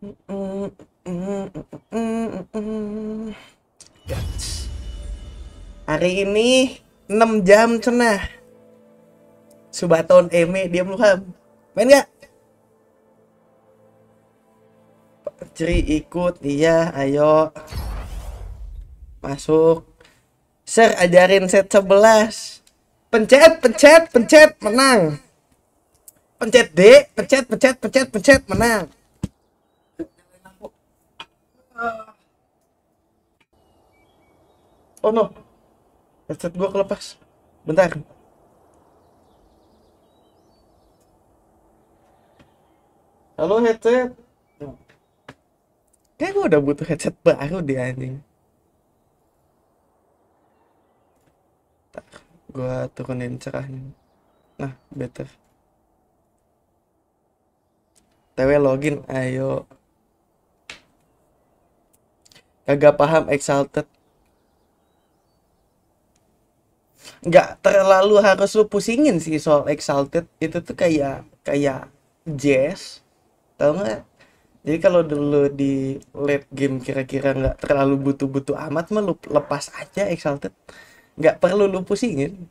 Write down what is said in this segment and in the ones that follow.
Hari ini 6 jam cenah. Subaton Eme diam lu ham. Main gak? Ceri ikut, iya, ayo. Masuk. Sir, ajarin set 11. Pencet, pencet, pencet, menang. Pencet D, pencet, pencet, pencet, pencet, menang. Oh no. Headset gua kelepas. Bentar. Halo headset. Kayak gua udah butuh headset baru di anjing. Gua turunin cerahnya. Nah, better. TW login, ayo. Kagak paham Exalted. nggak terlalu harus lu pusingin sih soal Exalted. Itu tuh kayak kayak jazz. Tau nggak? Jadi kalau dulu di late game kira-kira nggak terlalu butuh-butuh amat mah lu lepas aja Exalted. Nggak perlu lu pusingin.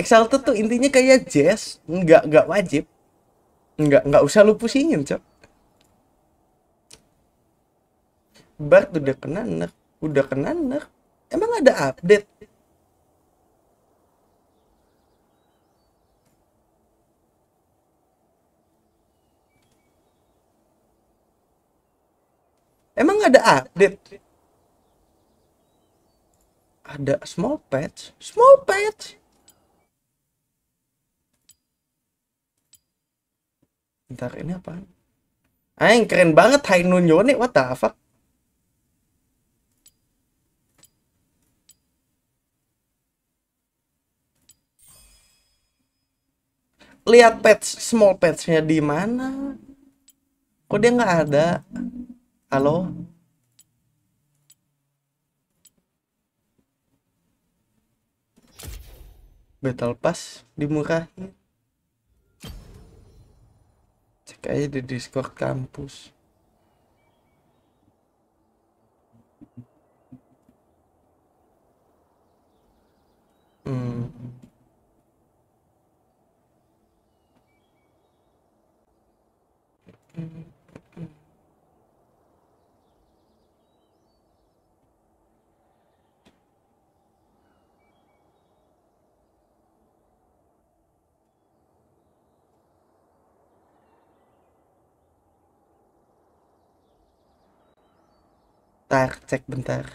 Exalted tuh intinya kayak jazz. Nggak nggak wajib. Nggak nggak usah lu pusingin cok Bart udah kena nerf udah kena nerf emang ada update Emang ada update? Ada small patch? Small patch? Bentar, ini apa? Aing keren banget Hai Nunyo nih, what the fuck? Lihat patch, small patchnya di mana? Kok dia nggak ada? Halo? Battle Pass dimurahin. Cek aja di Discord kampus. Hmm. Bentar, cek bentar.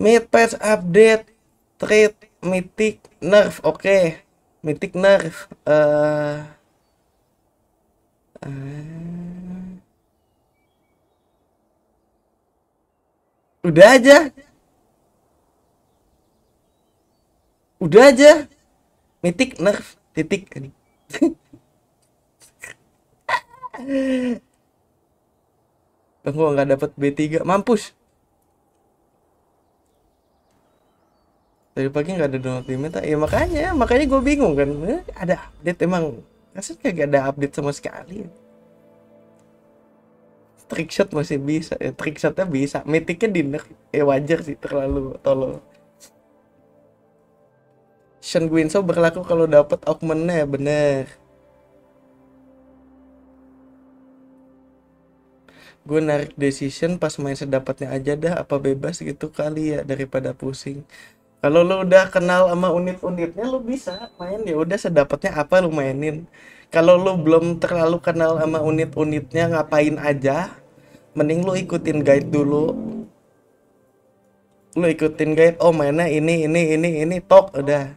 Mid patch update trade mythic nerf oke mythic nerf eh, udah aja. Udah aja. Mythic nerf titik. Bang gua nggak dapet B3 mampus. Dari pagi nggak ada download di meta ya makanya makanya gue bingung kan. Eh, ada update emang rasanya kagak ada update sama sekali trickshot masih bisa ya trickshotnya bisa. Mythicnya di nerf ya wajar sih terlalu tolol. Shen Guinso berlaku kalau dapat augmentnya ya bener. Gue narik decision pas main sedapatnya aja dah apa bebas gitu kali ya daripada pusing kalau lu udah kenal sama unit-unitnya lu bisa main. Ya udah sedapatnya apa lu mainin? Kalau lu belum terlalu kenal sama unit-unitnya ngapain aja? Mending lu ikutin guide dulu. Lu ikutin guide oh mainnya ini ini ini ini tok. Udah.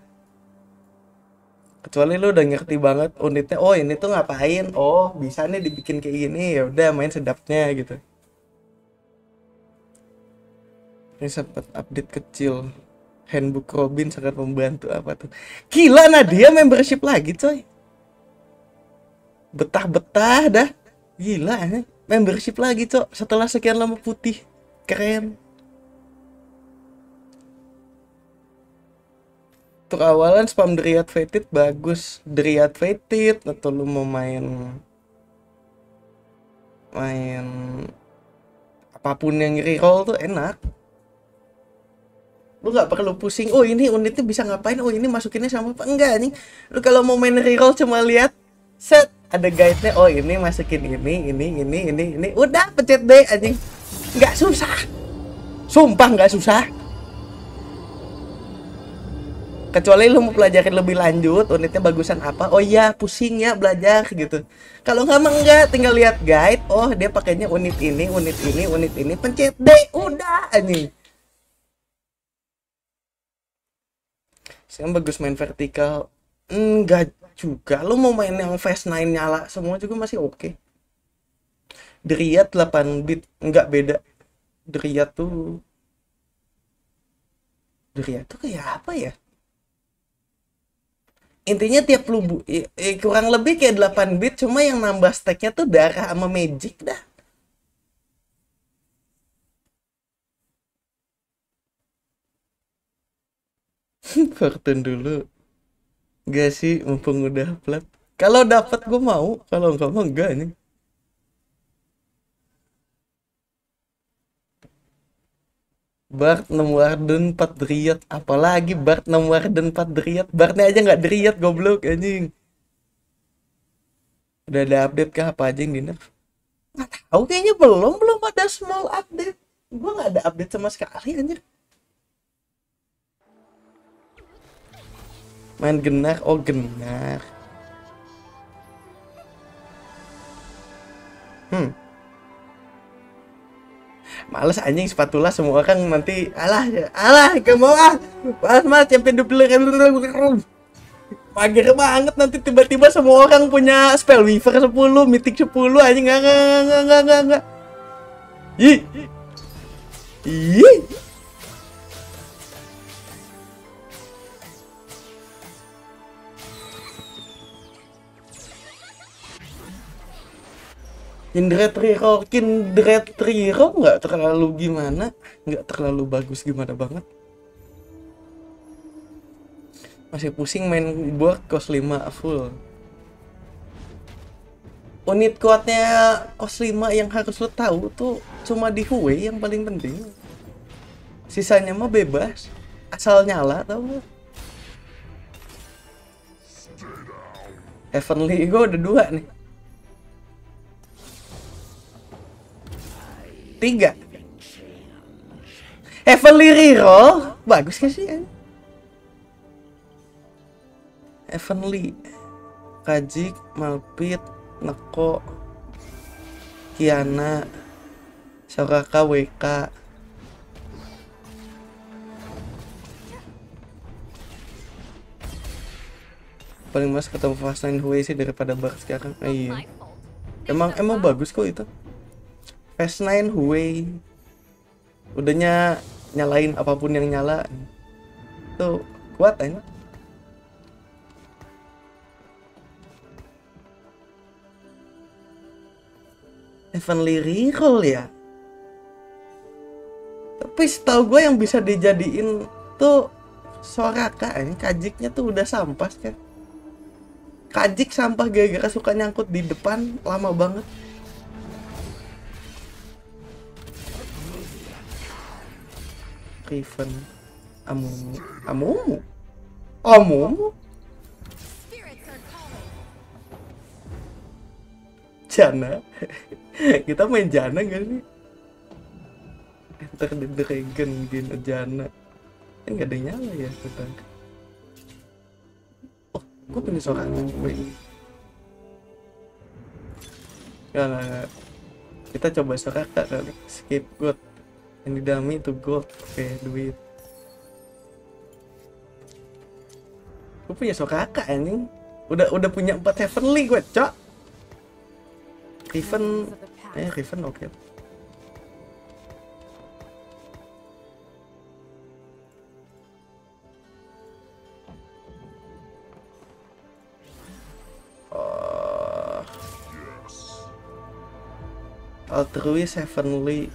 Kecuali lu udah ngerti banget unitnya oh ini tuh ngapain? Oh bisa nih dibikin kayak gini. Ya udah main sedapnya gitu. Ini sempat update kecil handbook Robin sangat membantu apa tuh? Gila Nadia membership lagi coy. Betah-betah dah. Gila eh. membership lagi cok. Setelah sekian lama putih keren. Untuk awalan spam Dryad Fated bagus. Dryad Fated atau lu mau main main apa pun yang reroll tuh enak lu nggak perlu pusing oh ini unitnya bisa ngapain? Oh ini masukinnya sama apa? Enggak nih lu kalau mau main reroll cuma lihat set ada guide-nya oh ini masukin ini ini ini ini ini. Udah pencet B anjing. Nggak susah. Sumpah nggak susah. Kecuali lu mau pelajarin lebih lanjut unitnya bagusan apa? Oh iya pusing ya belajar gitu. Kalau nggak mah enggak tinggal lihat guide. Oh dia pakainya unit ini unit ini unit ini. Pencet D udah anjing Sekarang bagus main vertikal. Enggak juga. Lo mau main yang Fast 9 nyala semua juga masih oke. Okay. Dryad 8 bit. Enggak beda. Dryad tuh... Dryad tuh kayak apa ya? Intinya tiap lu eh, kurang lebih kayak 8 bit cuma yang nambah stacknya tuh darah sama magic dah. Fortune dulu. Gak sih, mumpung udah plat. Kalau dapat gue mau, kalau enggak mau enggak nih. Bart 6 Warden 4 Dryad Apalagi Bart 6 Warden 4 Dryad Bartnya aja nggak Dryad goblok anjing Udah ada update kah apa aja yang di nerf? Nggak tahu kayaknya belum Belum ada small update Gue nggak ada update sama sekali anjir main genar oh genar hmm. Males anjing spatula semua kan nanti alah alah ke mau ah mas mas champion duplik mager banget nanti tiba-tiba semua orang punya spell weaver 10 mythic 10 anjing. Enggak enggak enggak enggak enggak enggak ih ih Kindred Riro, Kindred Riro nggak terlalu gimana, nggak terlalu bagus gimana banget. Masih pusing main board kos 5 full. Unit kuatnya kos 5 yang harus lo tahu tuh cuma di Huey yang paling penting. Sisanya mah bebas, asal nyala tau gak? Heavenly gue udah dua nih. Tiga Heavenly Reroll bagus gak sih? Heavenly Kajik, Malpit, Neko Kiana Soraka WK paling mas ketemu Fast Nine Huey sih daripada Bar sekarang. Ah, iya. Emang emang bagus kok itu S9 Huawei. Udahnya nyalain apa pun yang nyala. Tuh kuat ya Heavenly Reroll ya? Tapi setahu gue yang bisa dijadiin tuh Soraka ini kajiknya tuh udah sampah kan kajik sampah gara-gara suka nyangkut di depan lama banget Riven Amumu. Amumu? Amumu? Jana? Kita main Jana gak sih? Enter the Dragon Gina Jana. Ini nggak ada nyala ya kita. Oh gue punya seorang wait. Gak, gak, gak. Kita coba Soraka kali. Skip good yang di dalam itu gold. Oke okay, duit. Gue punya sokaka anjing. Udah udah punya empat heavenly gue cok. Riven. Eh Riven oke. Okay. Oh. Altruis Heavenly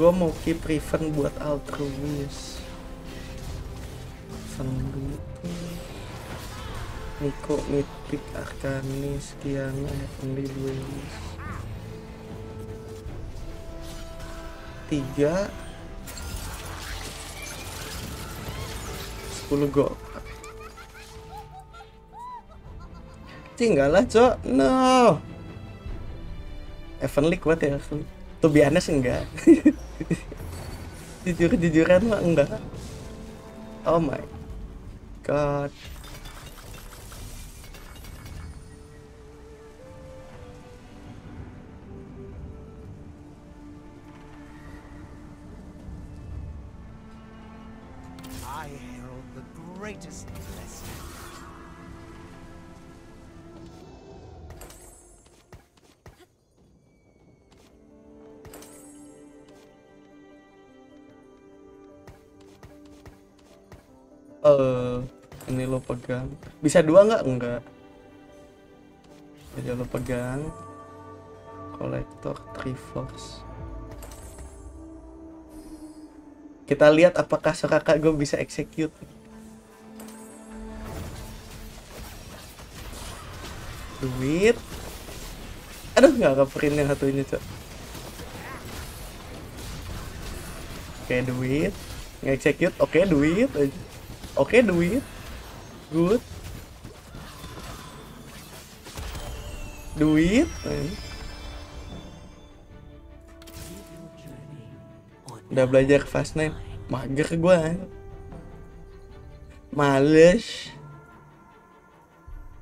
gue mau keep Riven buat altruis. Riven Niko, Mythic, Arcanis, Kiana, Heavenly Duelist Tiga. Sepuluh gold Tinggal lah cok, no. Heavenly kuat ya Tuh biasa enggak Jujur-jujuran mah enggak. Oh my god pegang. Bisa dua nggak? Enggak. Jadi lo pegang. Kolektor triforce. Kita lihat apakah kakak gue bisa execute. Duit. Aduh nggak keprint yang satunya cok. Oke duit. Nge-execute. Oke duit. Oke duit good. Duit. Eh. udah belajar fast nine. Mager gua males.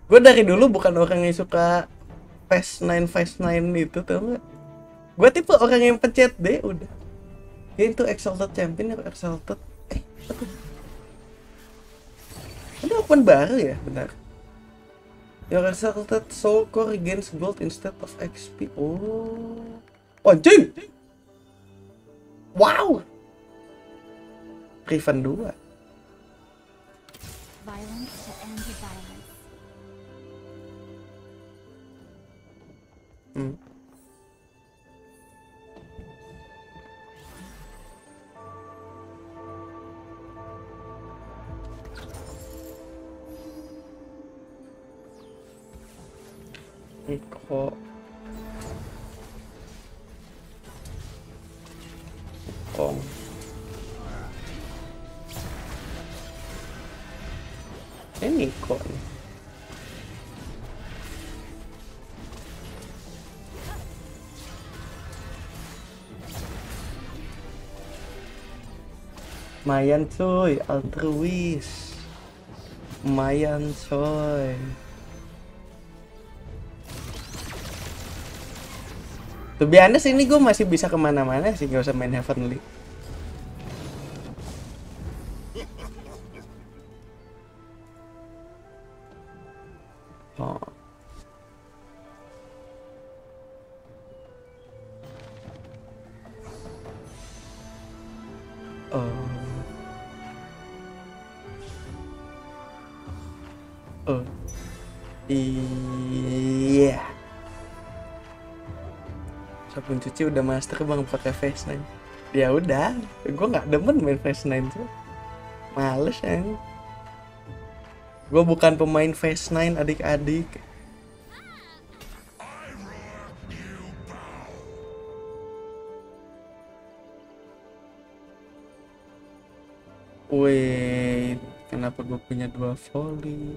Gue dari dulu bukan orang yang suka fast nine fast nine itu tau gue tipe orang yang pencet D udah. Ya itu exalted champion yang exalted? Eh ada open baru ya benar. Your exalted soul core gains gold instead of XP oh. Anjing! Wow! Riven 2 Violence to end violence. hmm. Iko Kong Ini kok. Nih Mayan cuy, altruis. Mayan coy Tuh biasa ini gue masih bisa ke mana-mana sih gak usah main Heavenly Cuci udah master bang pakai face nine. Ya udah, gue nggak demen main face nine tuh. Males ya. Gue bukan pemain face nine adik-adik. Wait, kenapa gue punya dua volley?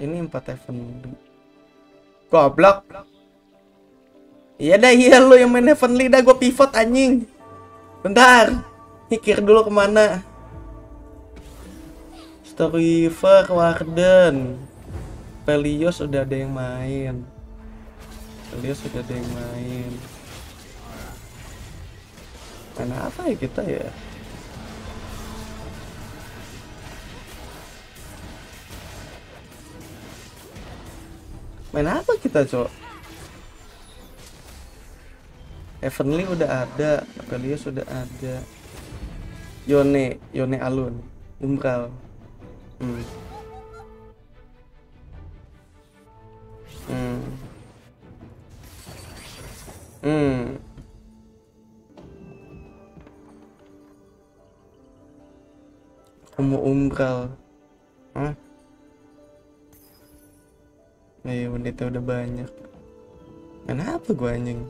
Ini empat heavenly. Goblok. Iya dah iya lo yang main heavenly dah gue pivot anjing. Bentar. Mikir dulu ke mana. Storyver, Warden. Pelios udah ada yang main. Pelios udah ada yang main. Mana apa ya kita ya? Main apa kita, Cok? Heavenly udah ada, Pelios udah ada. Yone, Yone Alun, Umbral. Hmm. Hmm. Hmm. mau umbral Hah? Iya menitnya udah banyak Kenapa gua anjing?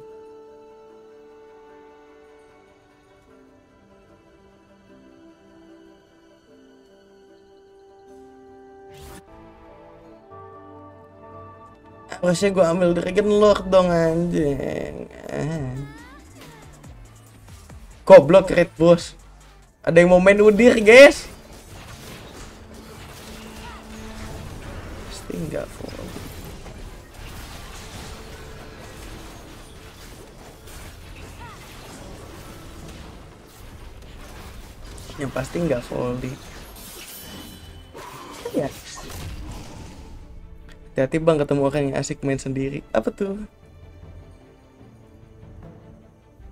Harusnya gua ambil Dragon Lord dong anjing. Goblok Red Boss Ada yang mau main Udir guys Pasti Yang pasti nggak volley Ya Hati-hati bang ketemu orang yang asik main sendiri. Apa tuh?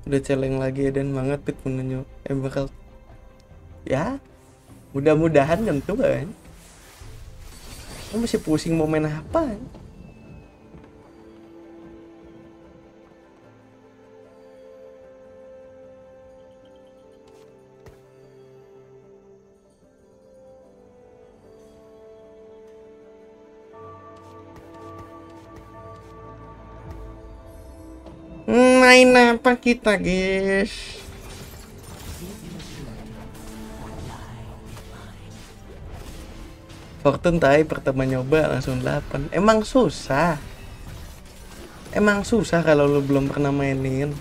Udah celeng lagi dan banget pit menunjuk Eh Ya Mudah-mudahan tentu kan Lu masih pusing mau main apa Main apa kita guys? Fortune tai pertama nyoba langsung 8 Emang susah? Emang susah kalau lu belum pernah mainin?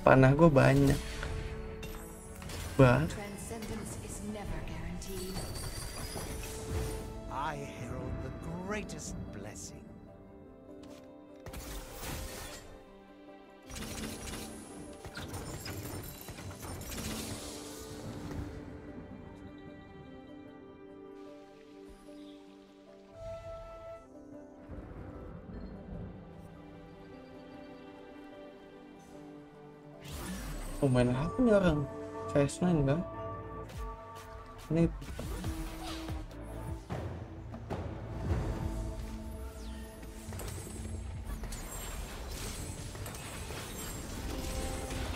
Panah gue banyak. Bah Oh main apa nih orang? CS9 kan? Ini.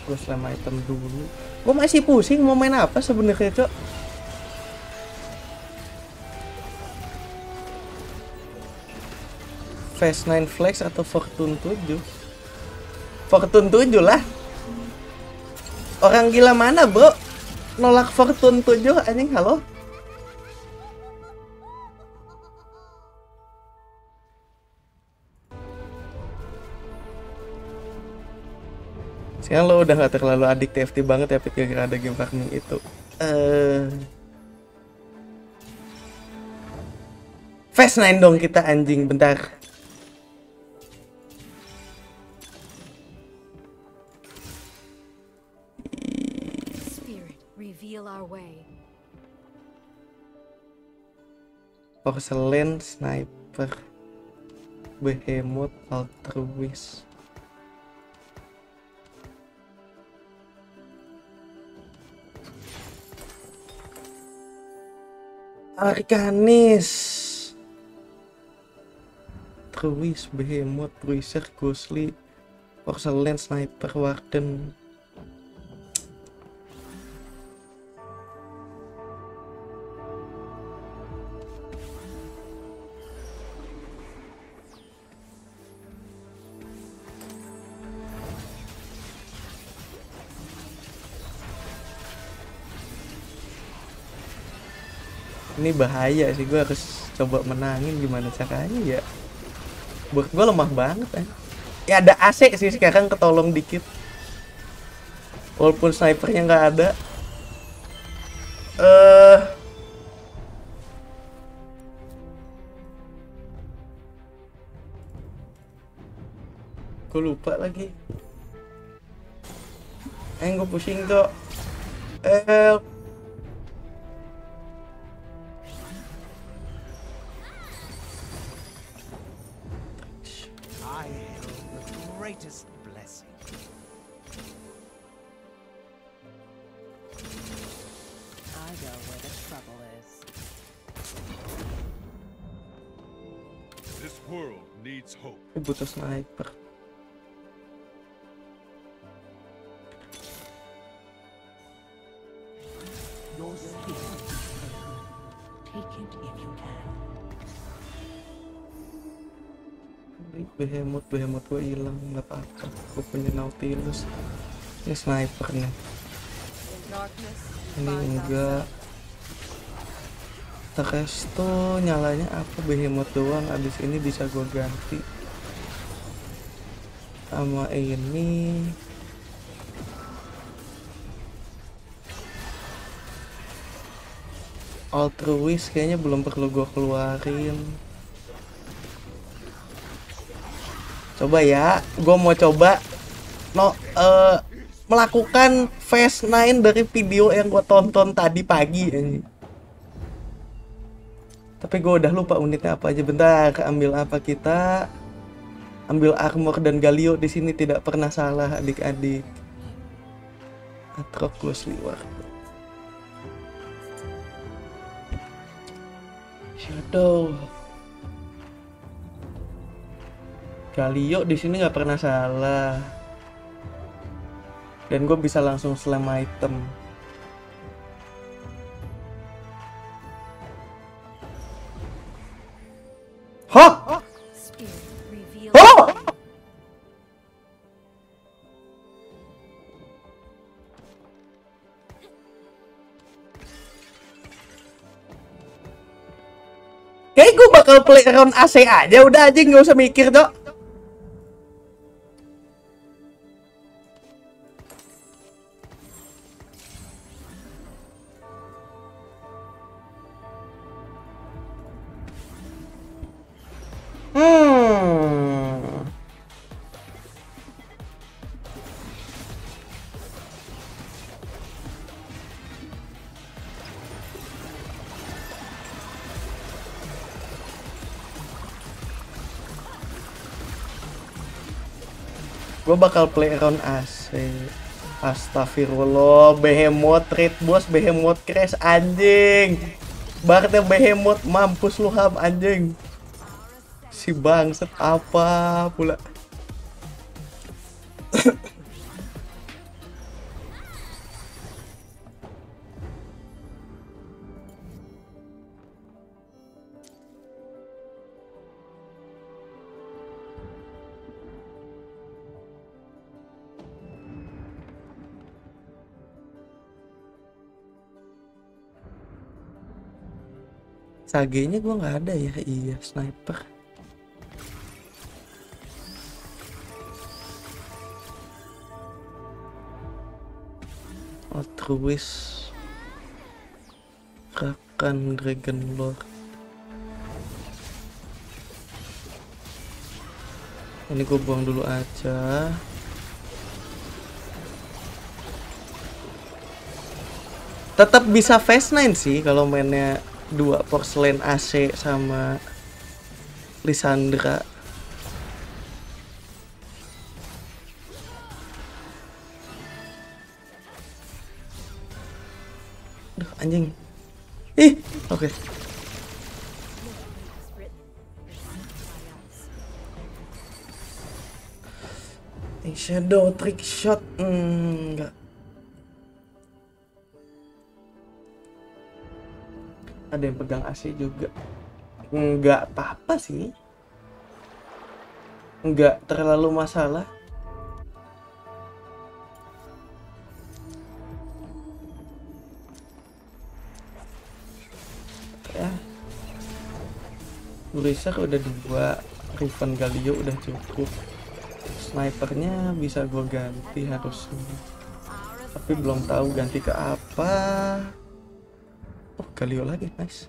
Gue selama item dulu. Gue masih pusing mau main apa sebenarnya cok? Fast 9 Flex atau Fortune 7 Fortune 7 lah Orang gila mana bro? Nolak Fortune 7 anjing halo? Sekarang lo udah gak terlalu adik TFT banget ya gara ada game farming itu Eh Fast 9 dong kita anjing bentar reveal our way. Porcelain Sniper Behemoth Altruist Arcanis Altruist Behemoth Bruiser Ghostly Porcelain Sniper Warden ini bahaya sih gue harus coba menangin gimana caranya ya. Buat gue lemah banget kan ya ada AC sih sekarang ketolong dikit. Walaupun snipernya nggak ada. Eh. Gue lupa lagi. Eh gue pusing tuh eh greatest blessing. I go where the trouble is. This world needs hope. Tapi butuh Behemoth, behemoth gue hilang nggak apa-apa. Gue punya Nautilus. Ini sniper nih. Ini enggak. Resto nyalanya apa behemoth doang abis ini bisa gue ganti sama ini altruis kayaknya belum perlu gue keluarin coba ya gue mau coba no eh, melakukan fast 9 dari video yang gue tonton tadi pagi ini tapi gue udah lupa unitnya apa aja. Bentar ambil apa kita? Ambil armor dan galio. Di sini tidak pernah salah adik-adik. Atroclus liwar Shadow Galio di sini nggak pernah salah dan gue bisa langsung slam item Hah? Hah? Kayak gue bakal play around AC aja udah aja nggak usah mikir dok. Gue bakal play around AC. Astagfirullah, behemoth trade bos, behemoth crash anjing. Barnya behemoth mampus lu ham anjing. Si bangset apa pula. Sagenya gua nggak ada ya, iya sniper. Altruis. Rakan Dragon Lord. Ini gue buang dulu aja. Tetap bisa fast 9 sih kalau mainnya dua porcelain AC sama Lisandra Duh, anjing. Ih, oke. Ih, Shadow trick shot hmm, enggak. Ada yang pegang AC juga. Enggak apa-apa sih. Enggak terlalu masalah. ya Blizzard udah dua Riven Galio udah cukup snipernya bisa gue ganti harusnya tapi belum tahu ganti ke apa Galio lagi nice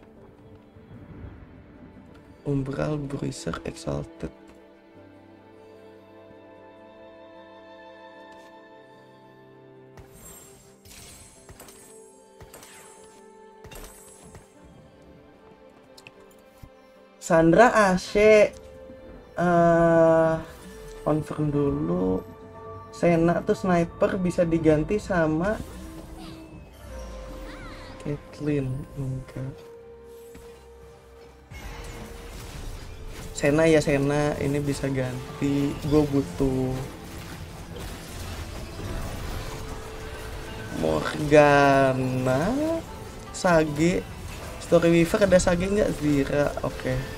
Umbral Bruiser Exalted. Sandra AC eh confirm dulu. Sena tuh sniper bisa diganti sama Caitlyn enggak. Sena ya Sena. Ini bisa ganti. Gue butuh Morgana. Sage. Story Weaver ada Sage nggak? Zira. Oke. Iya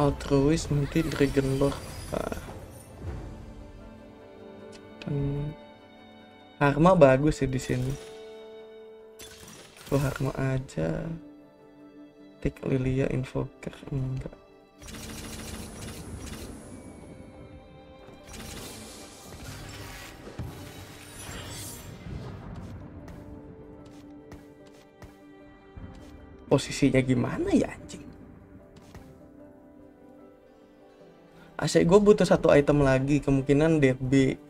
altruis nanti Dragon Lord. Hmm. Harma bagus ya di sini Lo Harma aja Tik Lilia Invoker enggak Posisinya gimana ya Asik gue butuh satu item lagi kemungkinan DB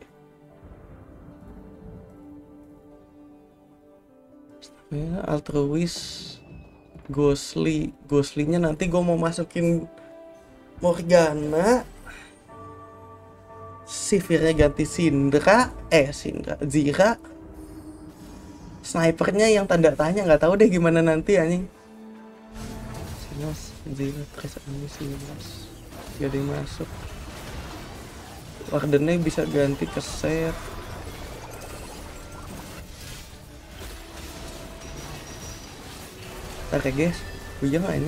ya, altruis Ghostly. Ghostly-nya nanti gue mau masukin Morgana. Sivir-nya ganti Sindra. Eh Sindra Zira. Snipernya yang tanda tanya nggak tahu deh gimana nanti anjing. Sinas Zira Trace ini Sinas yang masuk Wardennya bisa ganti ke set Oke guys, puyeng gak ini?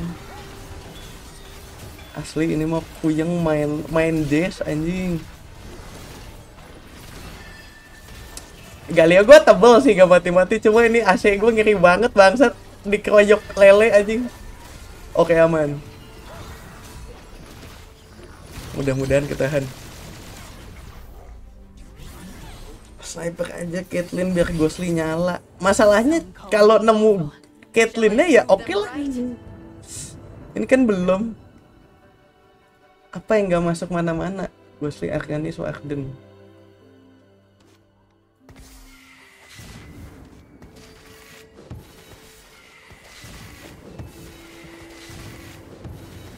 Asli ini mah puyeng main main jazz anjing. Galio gue tebel sih gak mati-mati cuma ini AC gue ngeri banget bangsat dikeroyok lele anjing. Oke aman. Mudah-mudahan ketahan. Sniper aja Caitlyn biar Ghostly nyala. Masalahnya kalau nemu Caitlynnya ya oke lah. Ini kan belum. Apa yang nggak masuk mana-mana? Ghostly Arcanis Warden.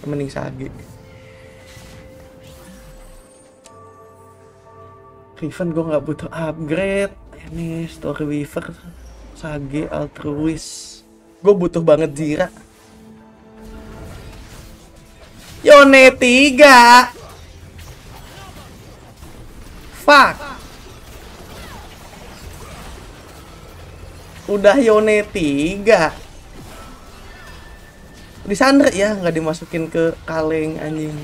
Mending Sage. Riven gue nggak butuh upgrade. Ini Story Weaver, Sage, Altruis. Gue butuh banget Zira. Yone 3 Fuck Udah Yone 3 Disandra ya nggak dimasukin ke kaleng anjing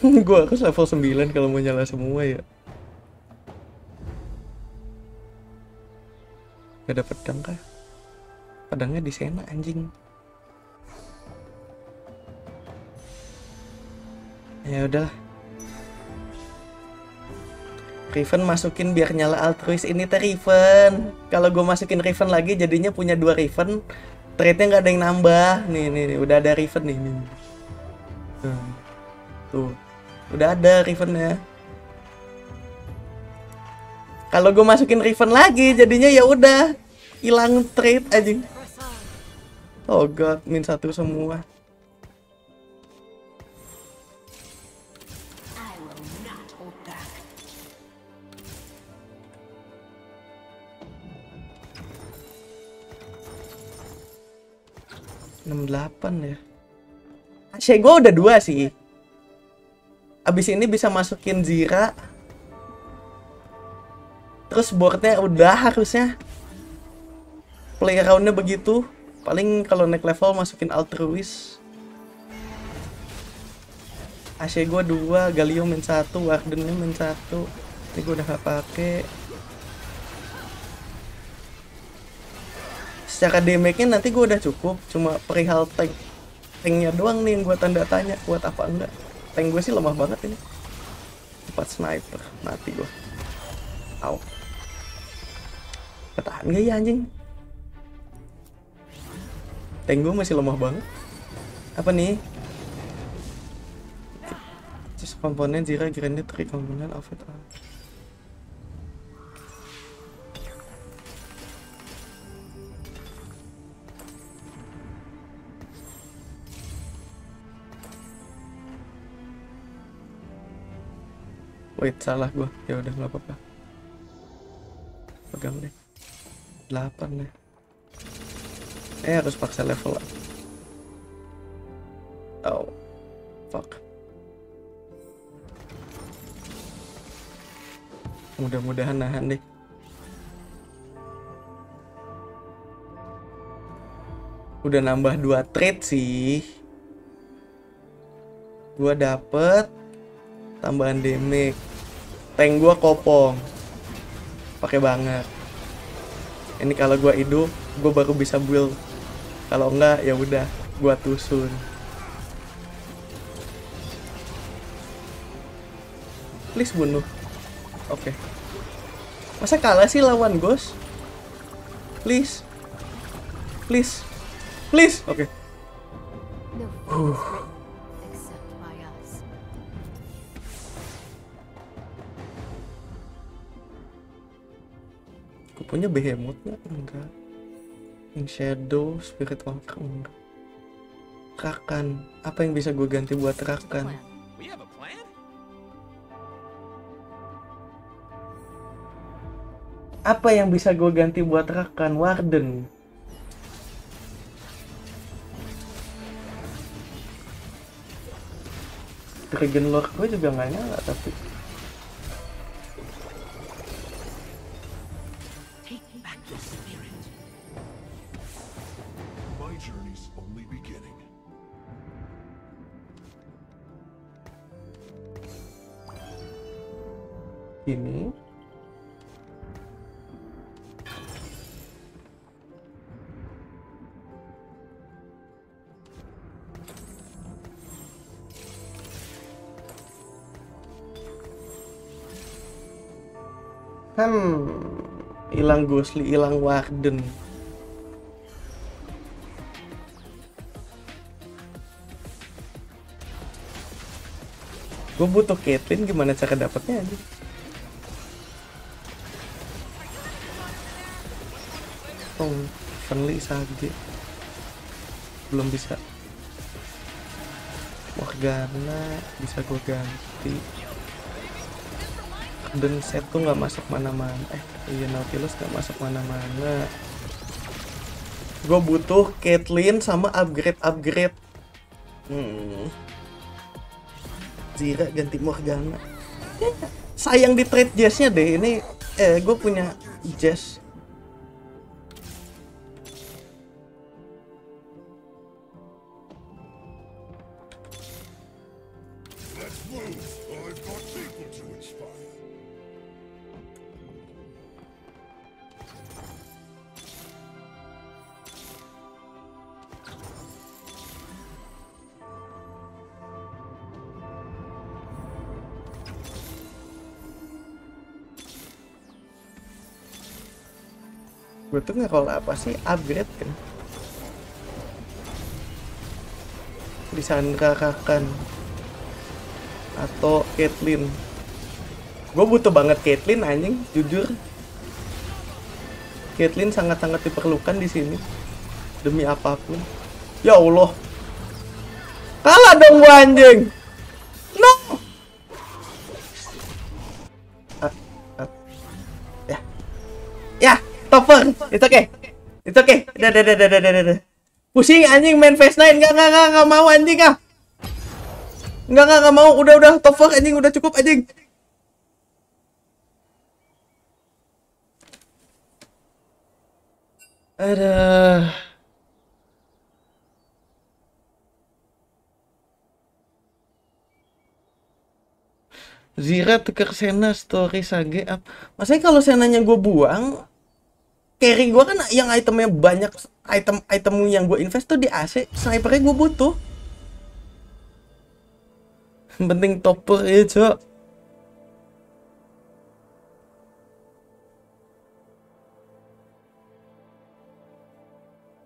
gue harus level 9 kalau mau nyala semua ya. Gak ada pedang kah? Pedangnya di Sena anjing. Ya udahlah. Riven masukin biar nyala altruis ini teh Riven. Kalau gue masukin Riven lagi jadinya punya dua Riven. Trade-nya nggak ada yang nambah. Nih nih nih. Udah ada Riven nih, nih. Hmm. Tuh Udah ada Riven-nya kalau gue masukin Riven lagi jadinya ya udah hilang trade aja oh god min satu semua. Enam delapan ya. Asyik gue udah dua sih Abis ini bisa masukin Zira. Terus boardnya udah harusnya. Play roundnya begitu. Paling kalau naik level masukin Altruis. AC gue dua, Galio main satu, Wardennya main satu. Ini gue udah gak pake. Secara damage-nya nanti gue udah cukup. Cuma perihal tank Tanknya doang nih yang gue tanda tanya Kuat apa enggak Tank gue sih lemah banget ini. Empat sniper, mati gue Au. Ketahan gak ya anjing? Tank gue masih lemah banget. Apa nih? Just komponen Zira Granite 3 komponen of Wait, salah gua. Ya udah nggak apa-apa. Pegang deh. 8 deh. Eh harus paksa level up. Oh. Fuck. Mudah-mudahan nahan deh. Udah nambah 2 trade sih. Gua dapet tambahan damage. Tank gua kopong. Pakai banget. Ini kalau gua hidup, gua baru bisa build. Kalau enggak ya udah, gua tusun. Please bunuh. Oke. Masa kalah sih lawan Ghost? Please. Please. Please. Oke. No fate punya behemoth nggak? Enggak. Yang shadow, spirit walker enggak. Rakan. Apa yang bisa gue ganti buat Rakan? Apa yang bisa gue ganti buat Rakan? Warden. Dragon Lord gue juga nggak nyala tapi ini Hmm, hilang Ghostly, hilang Warden. Gue butuh Caitlyn, gimana cara dapetnya aja? Oh, Fenly Sage. Belum bisa. Morgana bisa gue ganti. Dan set tuh nggak masuk mana-mana. Eh, iya Nautilus nggak masuk mana-mana. Gue butuh Caitlyn sama upgrade-upgrade. Hmm. Zira ganti Morgana. Sayang di trade Jazz-nya deh. Ini eh gue punya Jazz. Nge-roll apa sih? Upgrade kan? Lisandra Rakan atau Caitlyn. Gue butuh banget Caitlyn anjing. Jujur. Caitlyn sangat-sangat diperlukan di sini. Demi apa pun. Ya Allah. Kalah dong gua anjing itu oke itu oke udah udah udah udah udah udah pusing anjing main face nine. Nggak nggak nggak nggak mau anjing ah. Nggak nggak nggak mau. Udah udah. Topper anjing udah cukup anjing. Aduh. Zira tukar Sena story Sage up. Maksudnya kalau Senanya gue buang, carry gue kan yang itemnya banyak, item item yang gue invest tuh di AC, snipernya gue butuh. Penting topper ya cok.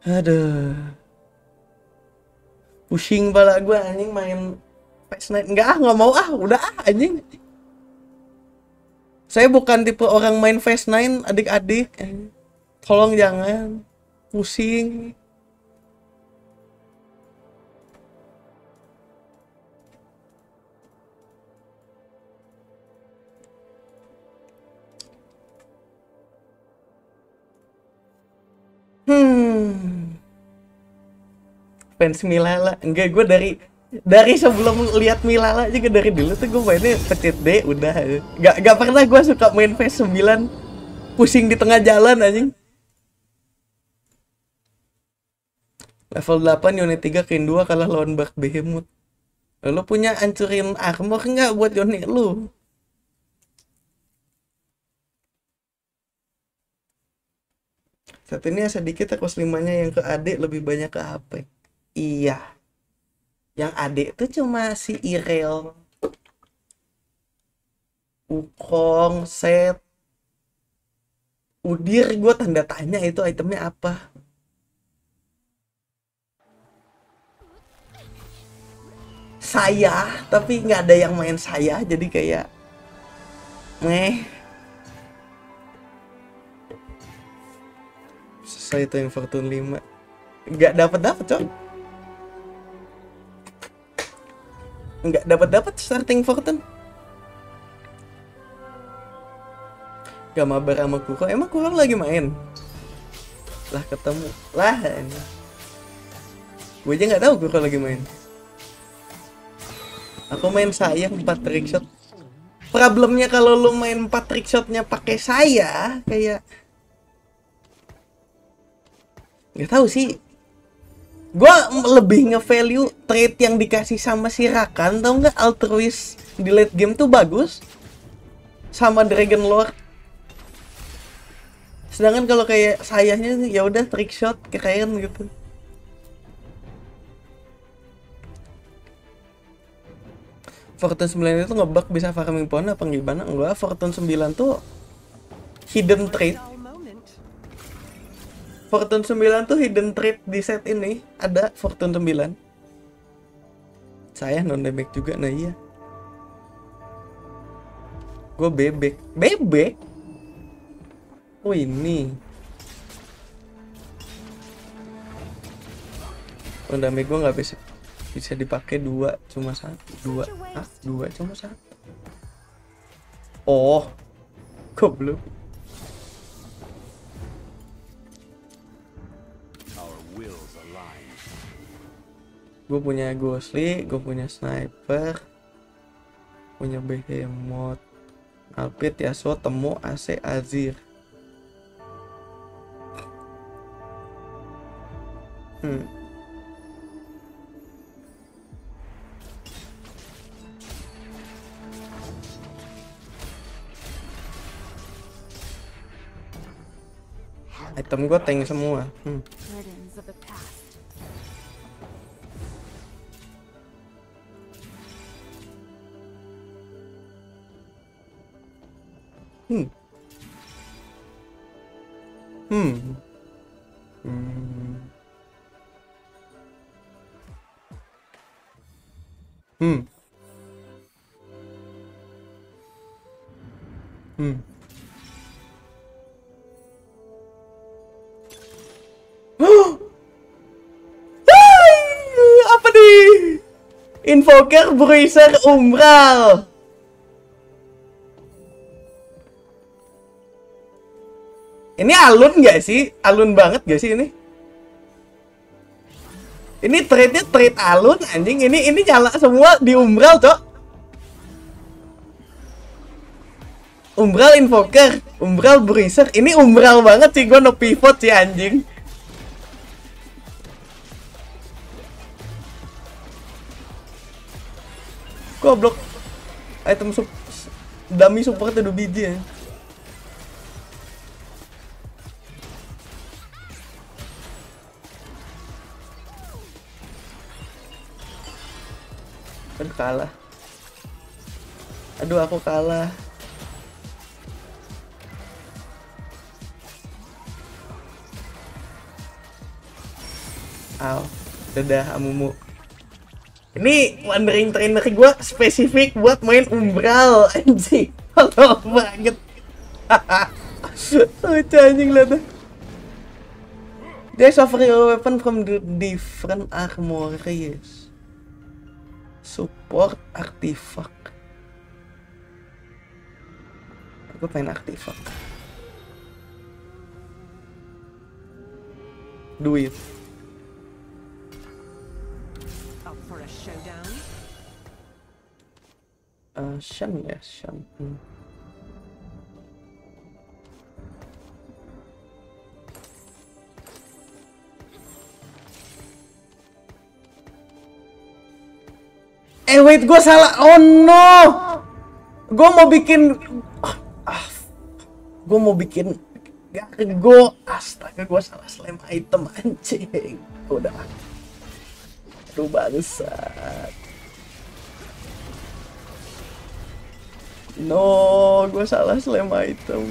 Aduh. Pusing pala gue anjing main Face Night. Enggak ah, nggak mau ah, udah ah anjing. Saya bukan tipe orang main Face Nine adik-adik tolong jangan pusing Hmm. Fans Milala. Enggak, gue dari dari sebelum lihat Milala juga dari dulu tuh gue mainnya pencet D udah. Gak, gak pernah gue suka main Face 9 pusing di tengah jalan anjing. Level 8 unit 3 Kin 2 kalah lawan Bark Behemoth lu punya hancurin armor nggak buat unit lu? Saat ini sedikit ekos limanya yang ke adik lebih banyak ke HP iya. Yang adik tuh cuma si Irel Ukong Set Udir gue tanda tanya itu itemnya apa saya tapi nggak ada yang main saya jadi kayak meh. Selesai itu yang Fortune 5 nggak dapat dapat cok. Nggak dapat dapat starting Fortune. Gak mabar sama Kuro. Emang Kuro lagi main? Lah ketemu. Lah ini. Gue aja nggak tahu Kuro lagi main aku main sayang 4 trick shot. Problemnya kalau lu main 4 trick shotnya pakai saya kayak nggak tahu sih. Gue lebih nge-value trade yang dikasih sama si Rakan tau nggak? Altruis di late game tuh bagus. Sama Dragon Lord. Sedangkan kalau kayak sayanya ya udah trick shot keren gitu Fortune 9 itu ngebug bisa farming pohon apa gimana? Enggak, Fortune 9 tuh hidden trade. Fortune 9 tuh hidden trade di set ini. Ada Fortune 9. Saya non damage juga, nah iya. Gue bebek. Bebek? Oh ini. Non damage gue nggak bisa bisa dipakai dua cuma satu. Dua. Ah dua cuma satu? Oh goblok. Gue punya ghostly gue punya sniper punya behemoth Alpit Yasuo Temu AC Azir. Hmm item gue tank semua hmm. Hmm. Hmm. Hmm. Hmm. Hmm. Apa nih? Invoker Bruiser Umbral. Ini alun gak sih? Alun banget gak sih ini? Ini trade-nya trade alun anjing. Ini ini nyala semua di umbral, Cok. Umbral invoker, umbral bruiser. Ini umbral banget sih gua no pivot sih anjing. Goblok. Item sup dummy support ada biji ya. Aduh kalah. Aduh aku kalah. Aw, dadah amumu. Ini wandering trainer gue spesifik buat main umbral anjing. Tolong banget. Lucu anjing liat deh. They suffer your weapon from the different armories. Support artifact. Gue pengen artifact. Duit. Eh, ya Hmm. Eh wait gue salah. Oh no. Gue mau bikin ah, gue mau bikin gue astaga gue salah slam item anjing. Udah. Aduh bangsat No, gue salah slam item.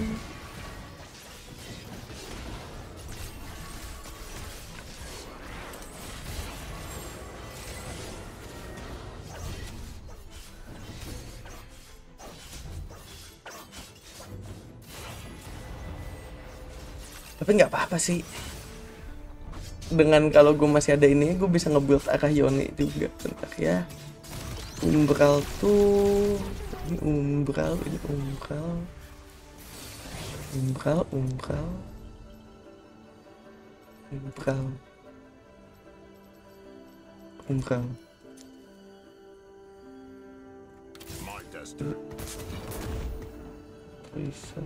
Tapi nggak apa-apa sih. Dengan kalau gue masih ada ini, gue bisa nge-build arah Yone juga. Bentar ya. Umbral tuh ini umbral ini umbral umbral umbral umbral umbral My destiny. Bracer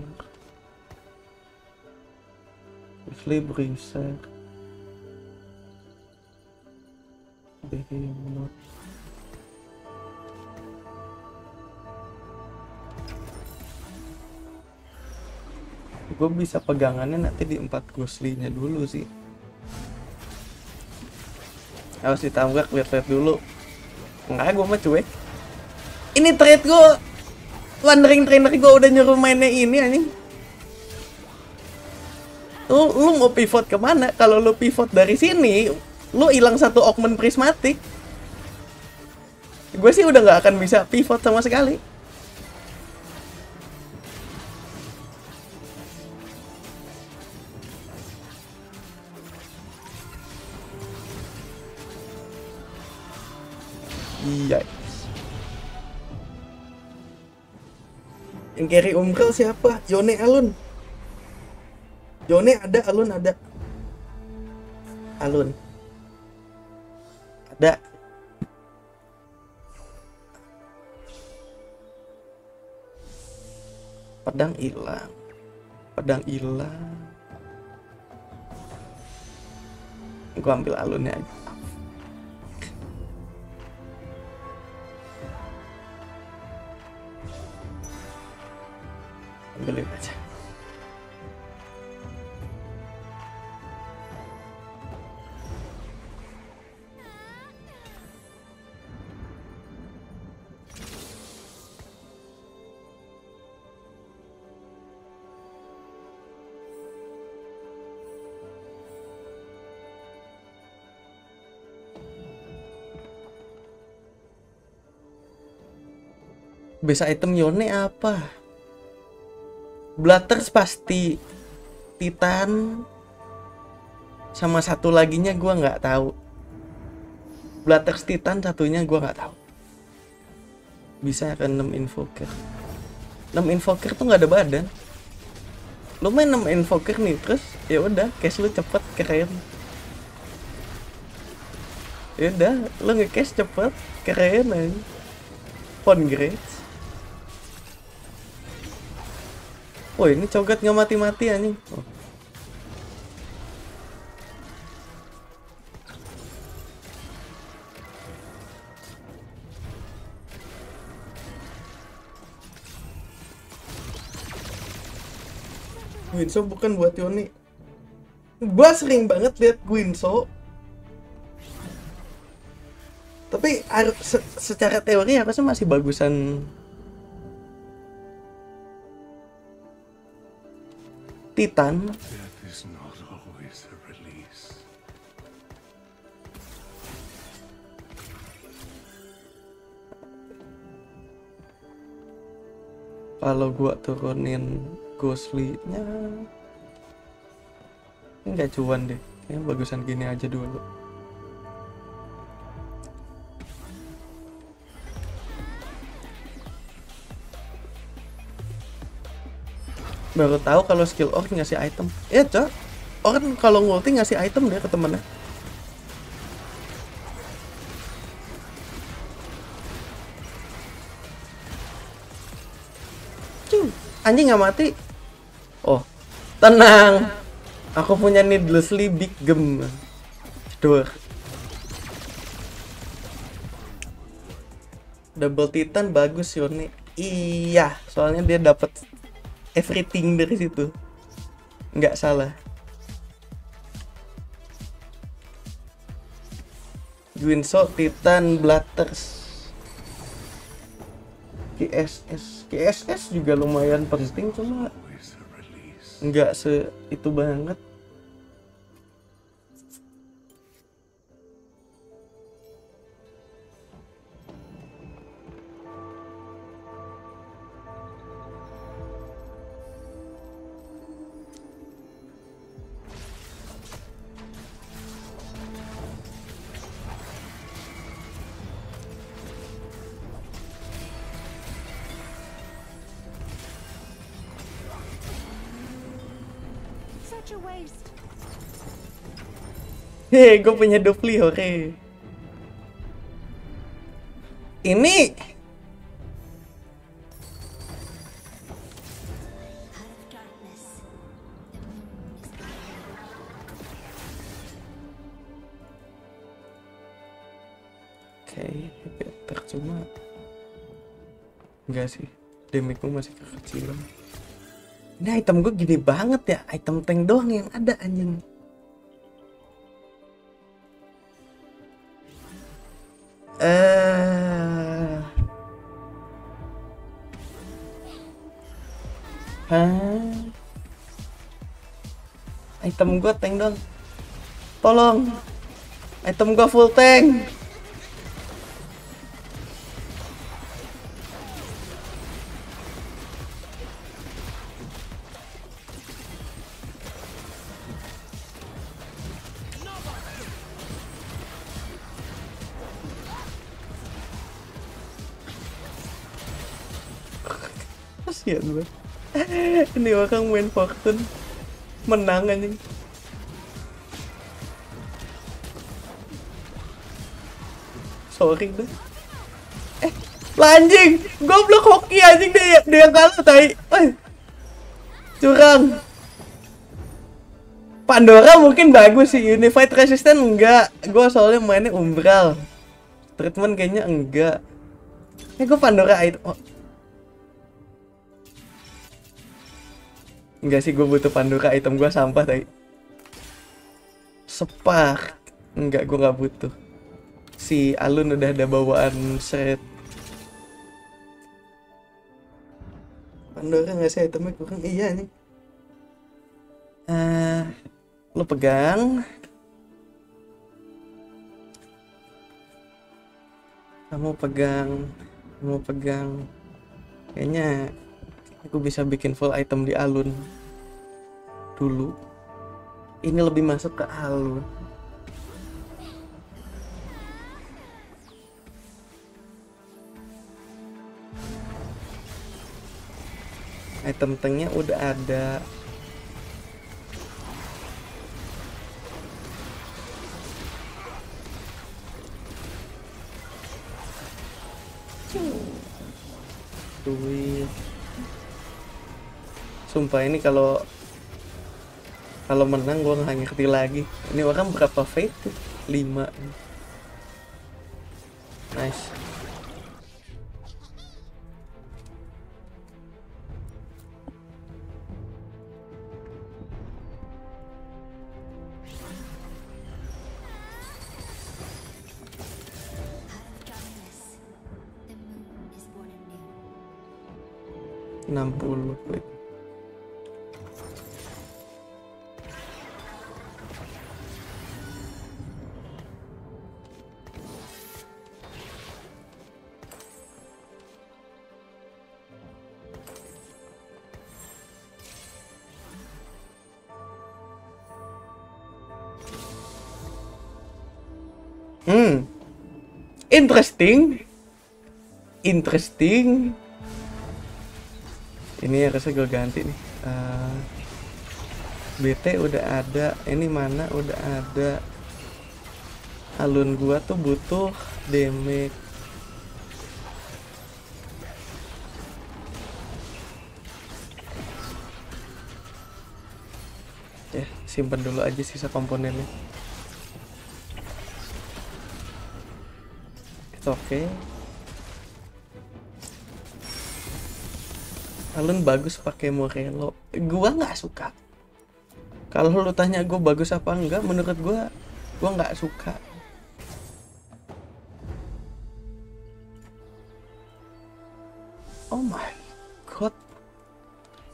Wesley Bracer gue bisa pegangannya nanti di empat ghostly-nya dulu sih. Harus ditambah lihat-lihat dulu. Enggak gue mah cuek. Ini trade gue wandering trainer gue udah nyuruh mainnya ini anjing. Lu, lu mau pivot ke mana? Kalau lu pivot dari sini lu hilang satu augment prismatic gue sih udah nggak akan bisa pivot sama sekali Yang carry Umbral siapa? Yone Alun. Yone ada, Alun ada. Alun. Ada. Pedang hilang. Pedang hilang. Gua ambil alunnya aja. Ambilin aja Base item Yone apa? Blatters pasti Titan sama satu laginya gua nggak tahu. Blatters Titan satunya gua nggak tahu. Bisa ke 6 invoker. 6 invoker tuh nggak ada badan. Lu main 6 invoker nih terus ya udah cash lu cepet keren. Ya udah, lu nge-cash cepet keren aja. Phone grades. Oh ini cogat nggak mati-mati anjing. Oh. Guinso bukan buat Yoni. Gua sering banget lihat Guinso. Tapi se- secara teori harusnya masih bagusan Titan. Kalau gua turunin ghostly-nya ini nggak cuan deh kayaknya bagusan gini aja dulu baru tahu kalau skill orc ngasih item. Ya cok. Orang kalau ngulti ngasih item deh ke temennya. Cing, anjing nggak mati. Oh tenang. Aku punya needlessly big gem. Dua double titan bagus Yoni. Iya soalnya dia dapat everything dari situ. Nggak salah. Gwinso Titan Blatters. KSS KSS juga lumayan penting cuma nggak se itu banget Hei, gue punya dupli, oke. Ini. Oke, better cuma enggak sih. Damage-gue masih kekecilan. Ini item gue gede banget ya. Item tank doang yang ada anjing. Eh. Hah? Item gue tank dong. Tolong. Item gue full tank. Kasihan banget. Ini orang main Fortune menang anjing. Sorry deh. Eh, lah anjing, goblok hoki anjing dia dia kalah tai. Eh. Curang. Pandora mungkin bagus sih, Unified Resistance enggak. Gua soalnya mainnya Umbral. Treatment kayaknya enggak. Eh, gua Pandora itu. Oh. Enggak sih, gue butuh Pandora item gua sampah tadi. Spark. Enggak, gue nggak butuh. Si Alun udah ada bawaan set. Pandora nggak sih itemnya kurang? Iya nih. Eh, lo pegang. Kamu pegang. Kamu pegang. Kayaknya aku bisa bikin full item di alun dulu ini lebih masuk ke alun item tanknya udah ada. Duit. Sumpah ini kalau kalau menang gua nggak ngerti lagi. Ini orang berapa fate tuh? 5 nice. Out of Hmm. Interesting. Interesting. Ini ya rasa gue ganti nih. Eh, uh, BT udah ada. Ini mana udah ada. Alun gua tuh butuh damage ya simpen dulu aja sisa komponennya It's okay Alun bagus pakai Morello. Gua nggak suka. Kalau lu tanya gue bagus apa enggak menurut gua gua nggak suka. Oh my god.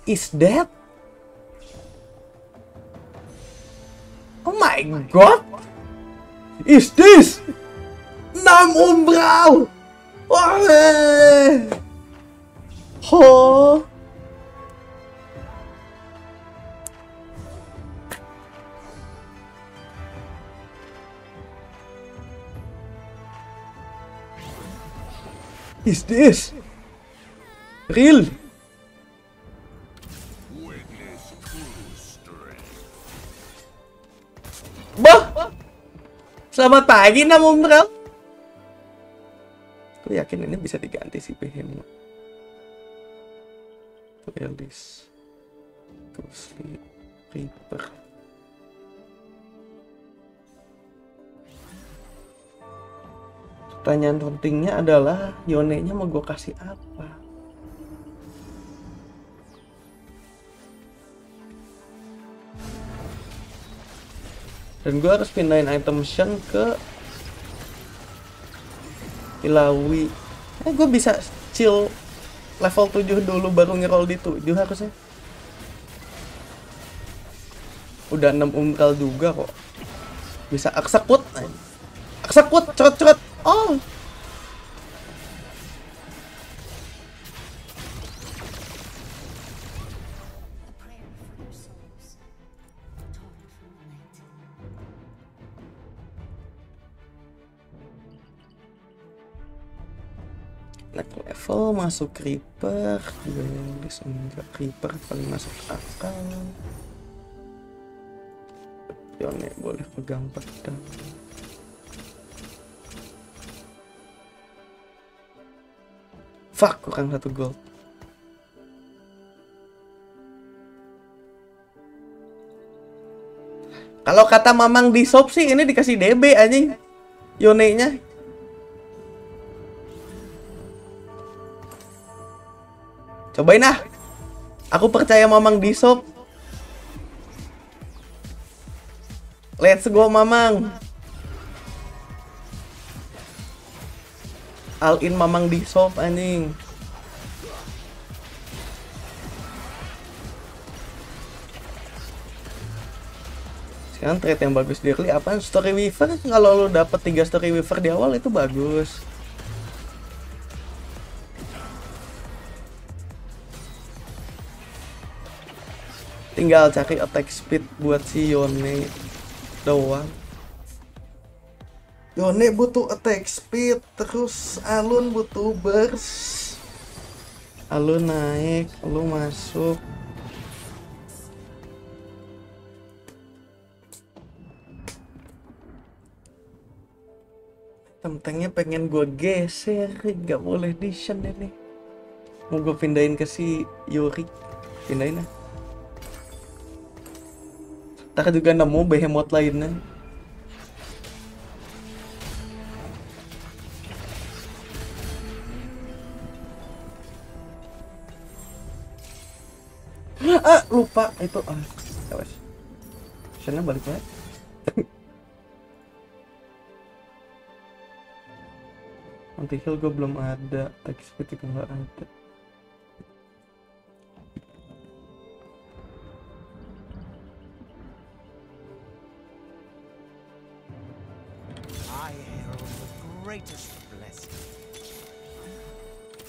Is that? Oh my god. Is this Nam Umbral Wah Oh Is this real? Bah! Selamat pagi Nam Umbral. Gue yakin ini bisa diganti si Behemoth. Elis. Ghostly Reaper. Pertanyaan pentingnya adalah Yone-nya mau gue kasih apa? Dan gue harus pindahin item Shen ke Ilawi. Eh gue bisa chill level 7 dulu baru ngeroll di 7 harusnya. Udah 6 umbral juga kok. Bisa aksekut. Aksekut, cerot-cerot. Oh. Level masuk creeper Duelis enggak creeper paling masuk akal. Yone boleh pegang pedang. Fuck kurang satu gold. Kalau kata Mamang di shop sih ini dikasih DB anjing. Yone-nya Cobain ah. Aku percaya Mamang di shop. Let's go Mamang. All in Mamang di shop anjing. Sekarang trade yang bagus di early apa? Story Weaver kalau lu dapet 3 Story Weaver di awal itu bagus. Tinggal cari attack speed buat si Yone doang. Yone butuh attack speed terus Alun butuh burst. Alun naik lu masuk. Tentengnya pengen gue geser nggak boleh di ini. Mau gue pindahin ke si Yuri. Pindahin ah Ntar juga nemu behemoth lainnya. Ah, lupa itu ah. Ya wes. Sana balik lagi. Nanti heal gue belum ada, tag speed juga nggak ada. Greatest blessing.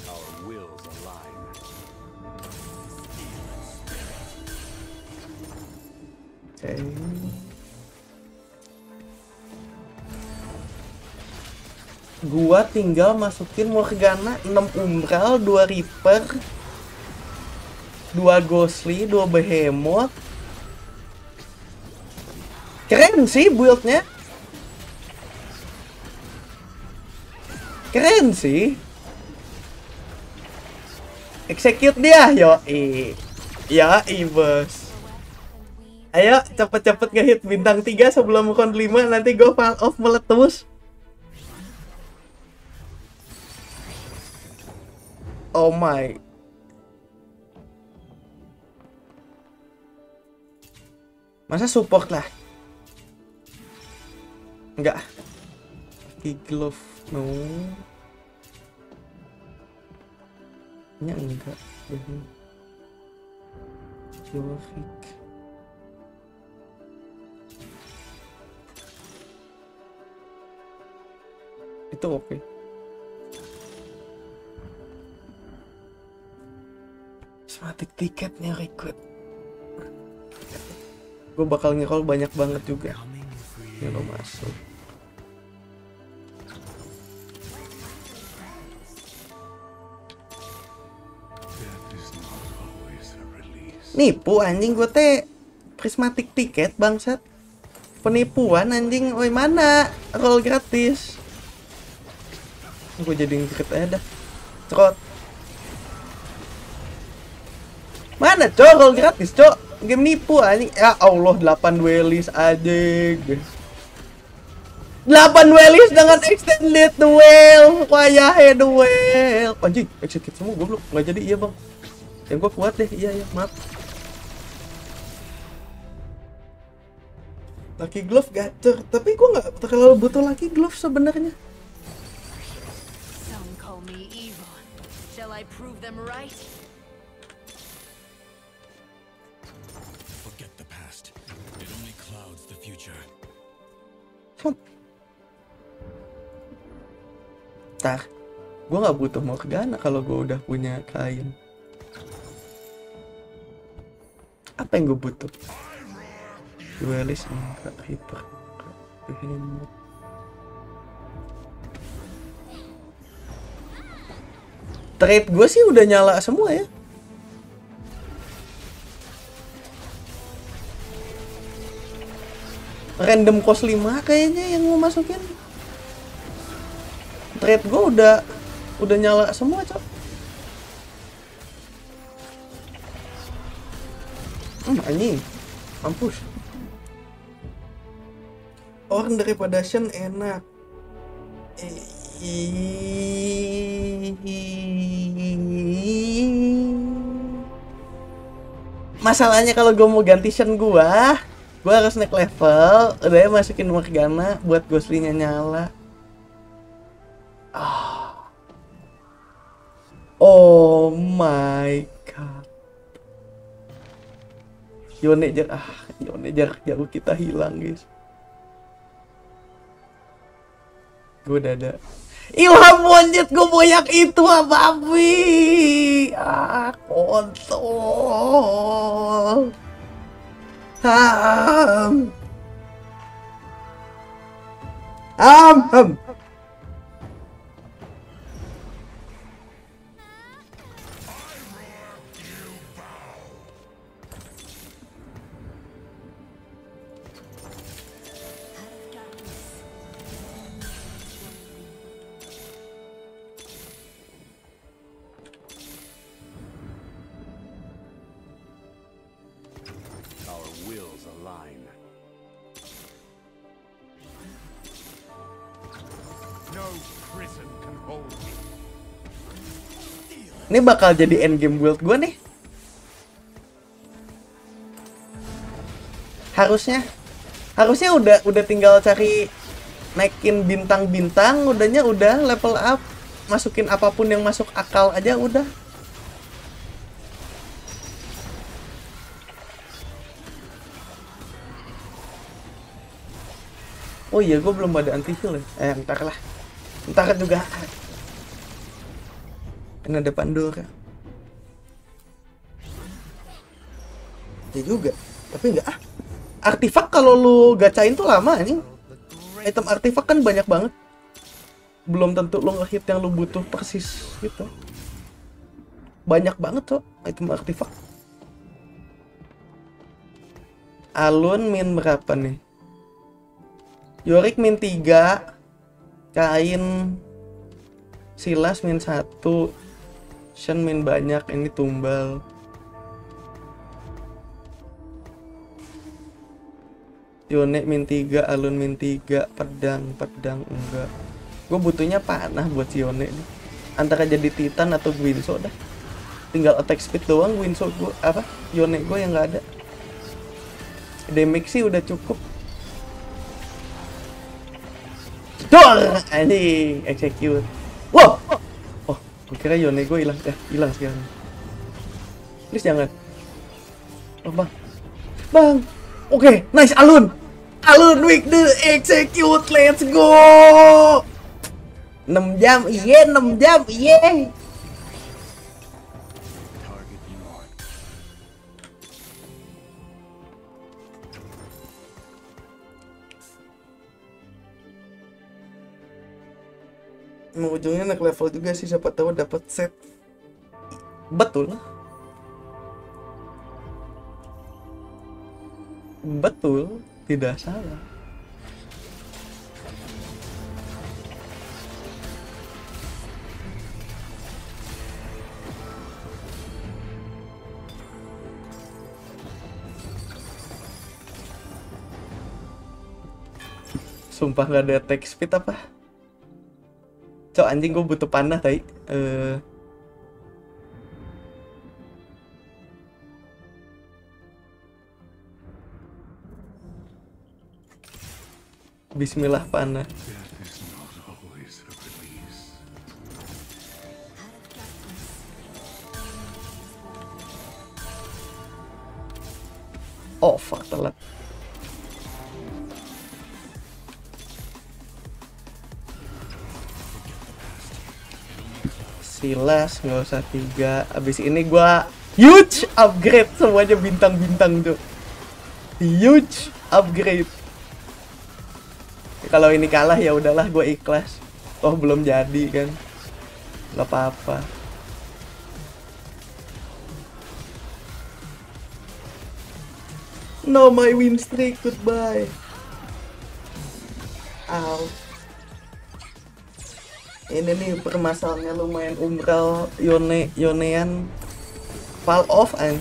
Our wills align. Oke. Gua tinggal masukin Morgana 6 Umbral, 2 Reaper, 2 Ghostly, 2 Behemoth. Keren sih build-nya. Keren sih. Execute dia, yo. Yo, bos. Ayo cepet-cepet ngehit bintang 3 sebelum round 5 nanti gue fall off meletus. Oh my. Masa support lah? Enggak. Glove. No. Nya enggak. Mhm. Yorick. Itu oke. Sematik tiketnya request. Gue bakal nge banyak banget juga. Ya you. lo masuk. Nipu anjing gue teh prismatic tiket bangsat. Penipuan anjing, oi mana roll gratis. Gue jadi ngikut aja dah. Cerot. Mana cok roll gratis cok? Game nipu anjing. Ya Allah 8 duelis aja. 8 duelis dengan extended duel. Wayahe duel. Anjing, execute semua goblok. Nggak jadi iya, Bang. Yang gua kuat deh. Iya, iya, maaf. Lucky glove gacor, tapi gua nggak terlalu butuh lucky glove sebenarnya. Some call me evil. Shall I prove them right? Forget the past. It only clouds the future. Hup. Ntar, gua nggak butuh Morgana kalau gua udah punya kain. Apa yang gue butuh? Duelis enggak, Reaper enggak. Trade gue sih udah nyala semua ya. Random cost 5 kayaknya yang mau masukin. Trade gue udah udah nyala semua, Cok. Hmm, anjing. Mampus. Orang daripada Shen enak. Masalahnya kalau gue mau ganti Shen gua, gua harus naik level, udah ya masukin Morgana buat Ghostly-nya nyala. Ah. Oh my god. Yone jar ah, Yone jarak jauh kita hilang, guys. Gue udah ada. Ilham monyet gue banyak itu apa Abi? Ah, kontol. Ham. Ham, ham. Ini bakal jadi endgame build gue nih. Harusnya harusnya udah udah tinggal cari naikin bintang-bintang, udahnya udah level up, masukin apa pun yang masuk akal aja udah. Oh iya, gue belum ada anti heal ya. Eh, ntar lah. Ntar juga. Kan ada Pandora. Ya juga. Tapi enggak ah. Artifak kalau lu gacain tuh lama anjing. Item artifak kan banyak banget. Belum tentu lu ngehit yang lu butuh persis gitu. Banyak banget tuh item artifak. Alun min berapa nih? Yorick min 3 Kain Silas min 1 Shen min banyak Ini tumbal Yone min 3, Alun min 3, pedang, pedang enggak. Gue butuhnya panah buat si Yone nih. Antara jadi Titan atau Guinso dah. Tinggal attack speed doang Guinso gue apa? Yone gue yang nggak ada. Damage sih udah cukup. Dor! Anjing, execute. Wow! Gue kira Yone gue hilang. Eh, hilang sekarang. Please jangan. Oh, bang. Bang. Oke, nice Alun. Alun week the execute. Let's go. 6 jam, iya 6 jam, iya. Target Emang ujungnya naik level juga sih siapa tahu dapat set. Betul. Betul, tidak salah. Sumpah nggak ada attack speed apa? Cok anjing gue butuh panah tai. Eh Bismillah panah. Oh fuck telat. Silas nggak usah tiga. Abis ini gua huge upgrade semuanya bintang-bintang tuh. Huge upgrade. Kalau ini kalah ya udahlah gue ikhlas. Oh belum jadi kan. Gak apa-apa. No my win streak goodbye. Ow. Ini nih permasalahannya lumayan umbral Yone Yonean fall off an.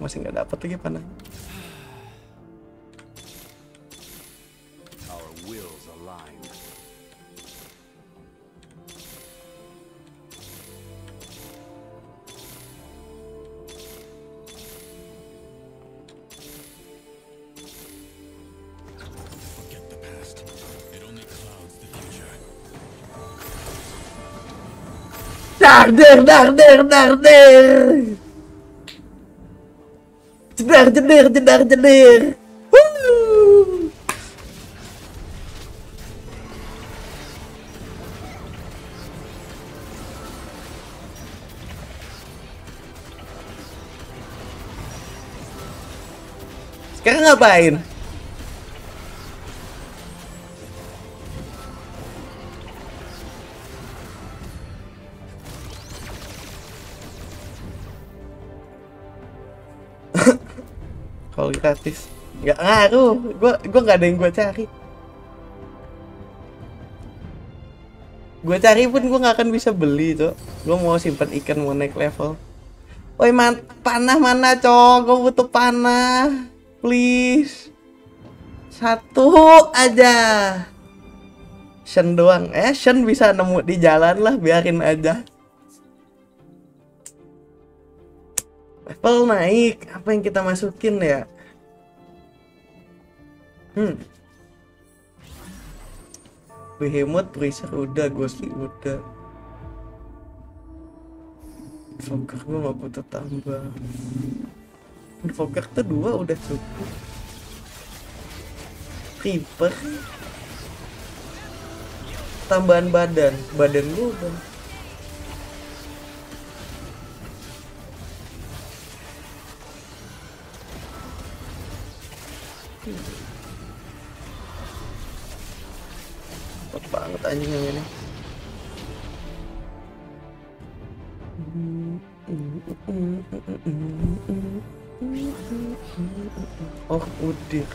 Masih nggak dapet lagi panah. Dar der dar der dar der. Jedar jedar jedar jedar. Sekarang ngapain? Kalau gratis nggak ngaruh. Gua gua nggak ada yang gua cari. Gua cari pun gua nggak akan bisa beli, Cok. Gua mau simpan ikan mau naik level. Woi, man panah mana, Cok? Gua butuh panah. Please. Satu aja. Shen doang. Eh, Shen bisa nemu di jalan lah, biarin aja. Level naik. Apa yang kita masukin ya? Hmm. Behemoth, Bracer udah, Ghostly udah. Invoker gue gak butuh tambah. Invoker tuh dua udah cukup. Reaper. Tambahan badan. Badan gue udah. Cepet banget anjing yang ini. Oh, udir.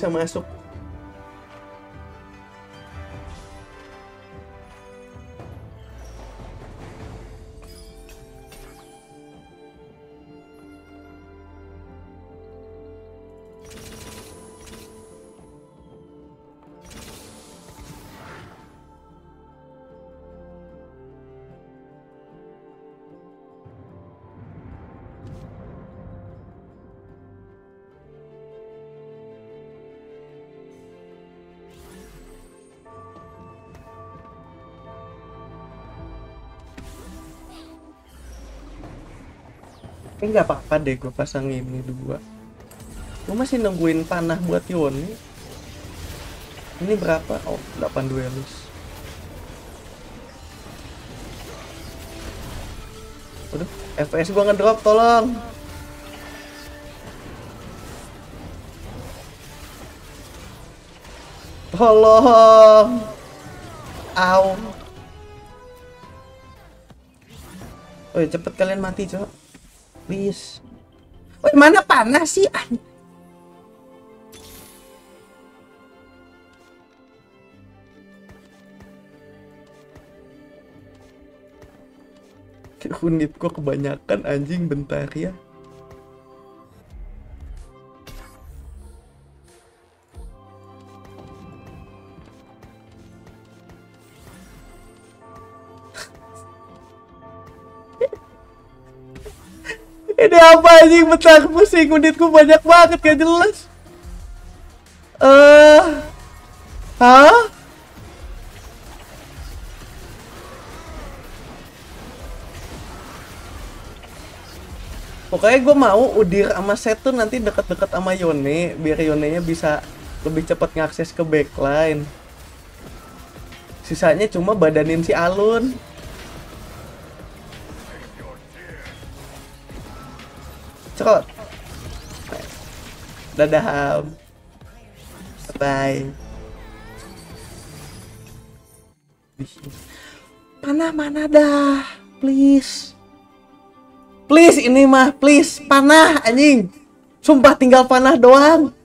Tapi belum bisa Ini nggak apa-apa deh gue pasang ini dua. Gue masih nungguin panah buat Yoni. Ini berapa? Oh, 8 duelis. Waduh, FPS gua ngedrop, tolong. Tolong. Au. Oh, cepet kalian mati, Cok. Please. Woi, mana panas sih? An- Unit gua kebanyakan anjing bentar ya. Anjing bentar pusing unitku banyak banget gak jelas. Eh, hah? Pokoknya gue mau Udir sama Set tuh nanti deket-deket sama Yone biar Yonenya bisa lebih cepat ngakses ke backline. Sisanya cuma badanin si Alun. Cerot. Dadah. Bye. Panah mana dah, please. Please ini mah, please panah anjing. Sumpah tinggal panah doang.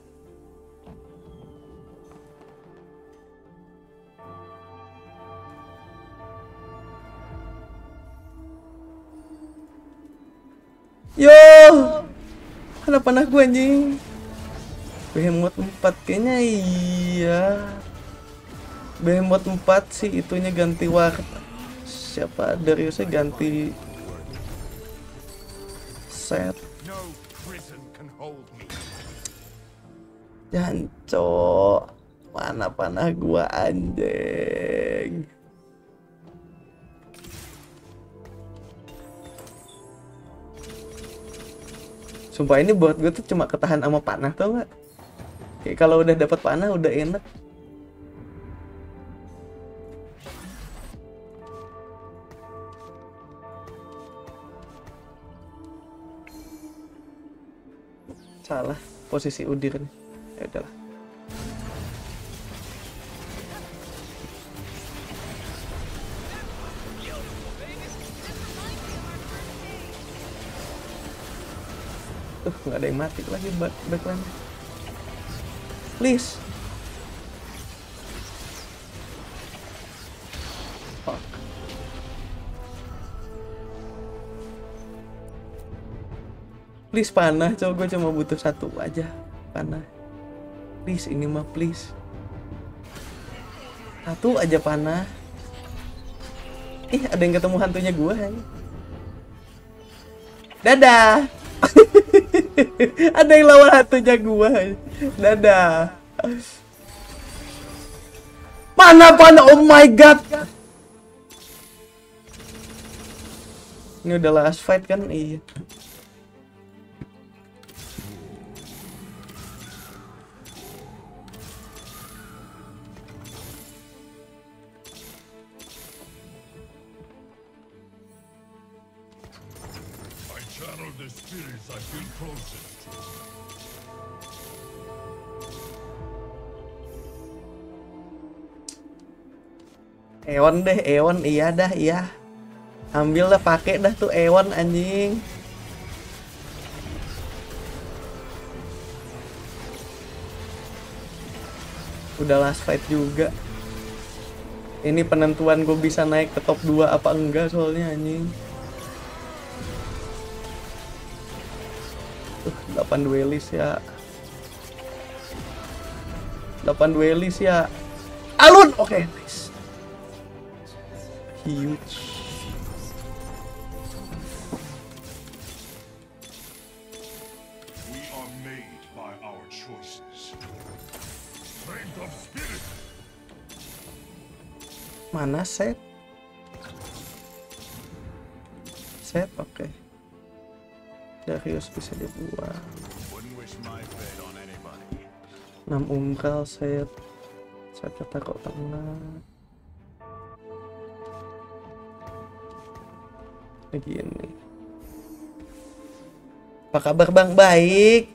Mana panah gue anjing? Behemoth 4 kayaknya iya. Behemoth 4 sih itunya ganti warna. Siapa Dariusnya ganti set. No prison can hold me. Janco. Mana panah gua anjing. Sumpah ini buat gue tuh cuma ketahan sama panah tau gak? Kayak kalau udah dapat panah udah enak. Salah posisi udir nih. Ya udahlah. Nggak ada yang mati lagi back backline. Please. Please panah, coba gue cuma butuh satu aja panah. Please ini mah please. Satu aja panah. Ih, ada yang ketemu hantunya aja. Dadah. ada yang lawan hantunya gua. Dadah. Mana panah? Oh my god. Ini udah last fight kan? Iya. Ewon deh, Ewon iya dah, iya. Ambil dah pakai dah tuh Ewon anjing. Udah last fight juga. Ini penentuan gue bisa naik ke top 2 apa enggak soalnya anjing. Tuh, 8 duelis ya. 8 duelis ya. Alun. Oke, okay, nice huge We are made by our choices. Strength of spirit. mana set set oke Darius bisa dibuang anybody. 6 umbral set set kata kok tengah lagi ini apa kabar bang? Baik.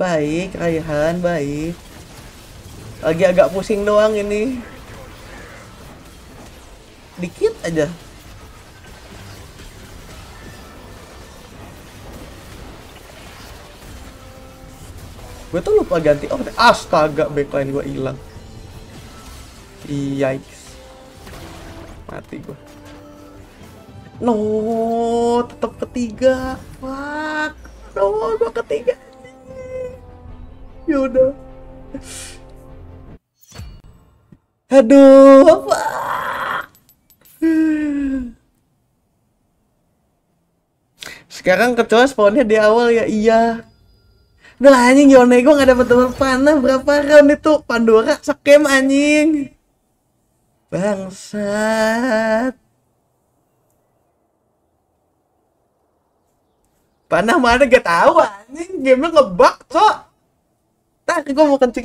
Baik Raihan baik. Lagi agak pusing doang ini. Dikit aja. Gue tuh lupa ganti oh astaga backline gue hilang. Yikes. Mati gue no tetap ketiga. Fuck. No gue ketiga. Yaudah. Aduh fuck. Sekarang kecoa spawnnya di awal ya iya. Udah anjing Yone gue gak dapet teman panah. Berapa round itu? Pandora scam anjing. Bangsat Panah mana? Gak tahu anjing. Game ngebug kok Tak gue mau kencing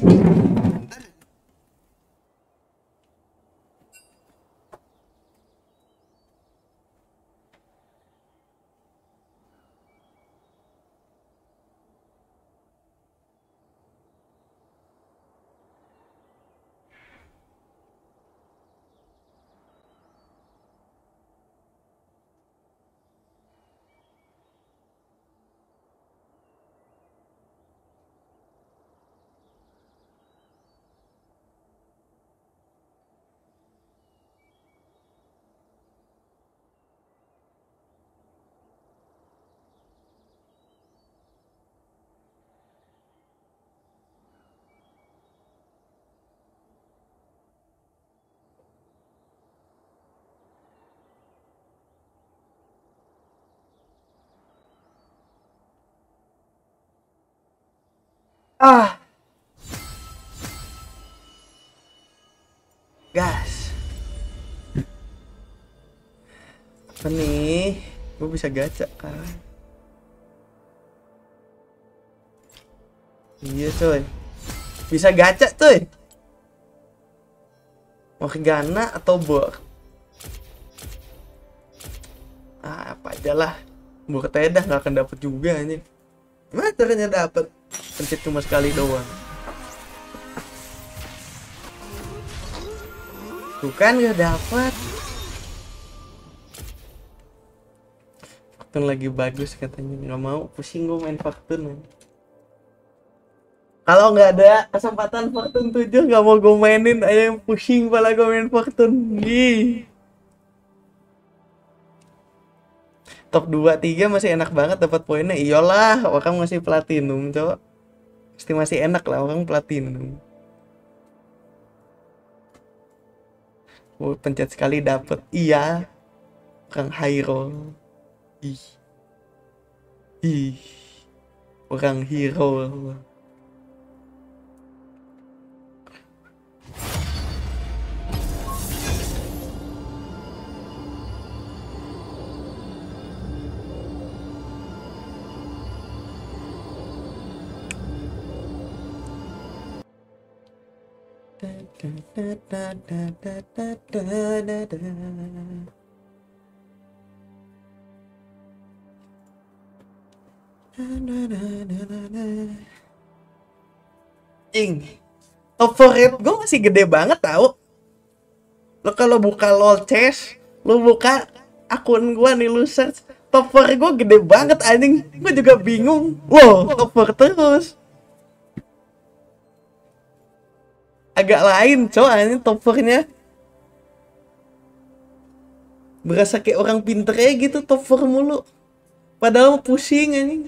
Ah. Gas. Apa nih? Gue bisa gacha kan? Iya coy. Bisa gacha coy. Morgana atau Bor? Ah, apa aja lah. Bor tedah nggak akan dapet juga anjing. Gimana caranya dapet? Pencet cuma sekali doang. Tuh kan gak dapat. Faktun lagi bagus katanya nggak mau pusing gue main Faktun. Kalau nggak ada kesempatan Faktun 7 nggak mau gue mainin yang pusing pala gue main Faktun. Ih. Top 2 3 masih enak banget dapat poinnya. Iyalah, orang masih platinum, cowok. Pasti masih enak lah orang platinum. Oh, pencet sekali dapet. Iya. Orang roll. Ih. Ih. Orang hero. Top rate gue masih gede banget tau. Lo kalau buka lol chess, lo buka akun gue nih lu search top gue gede banget anjing. Gue juga bingung. Wow, top terus. Agak lain cowok ini toppernya berasa kayak orang pinter aja gitu topper mulu. Padahal pusing anjing.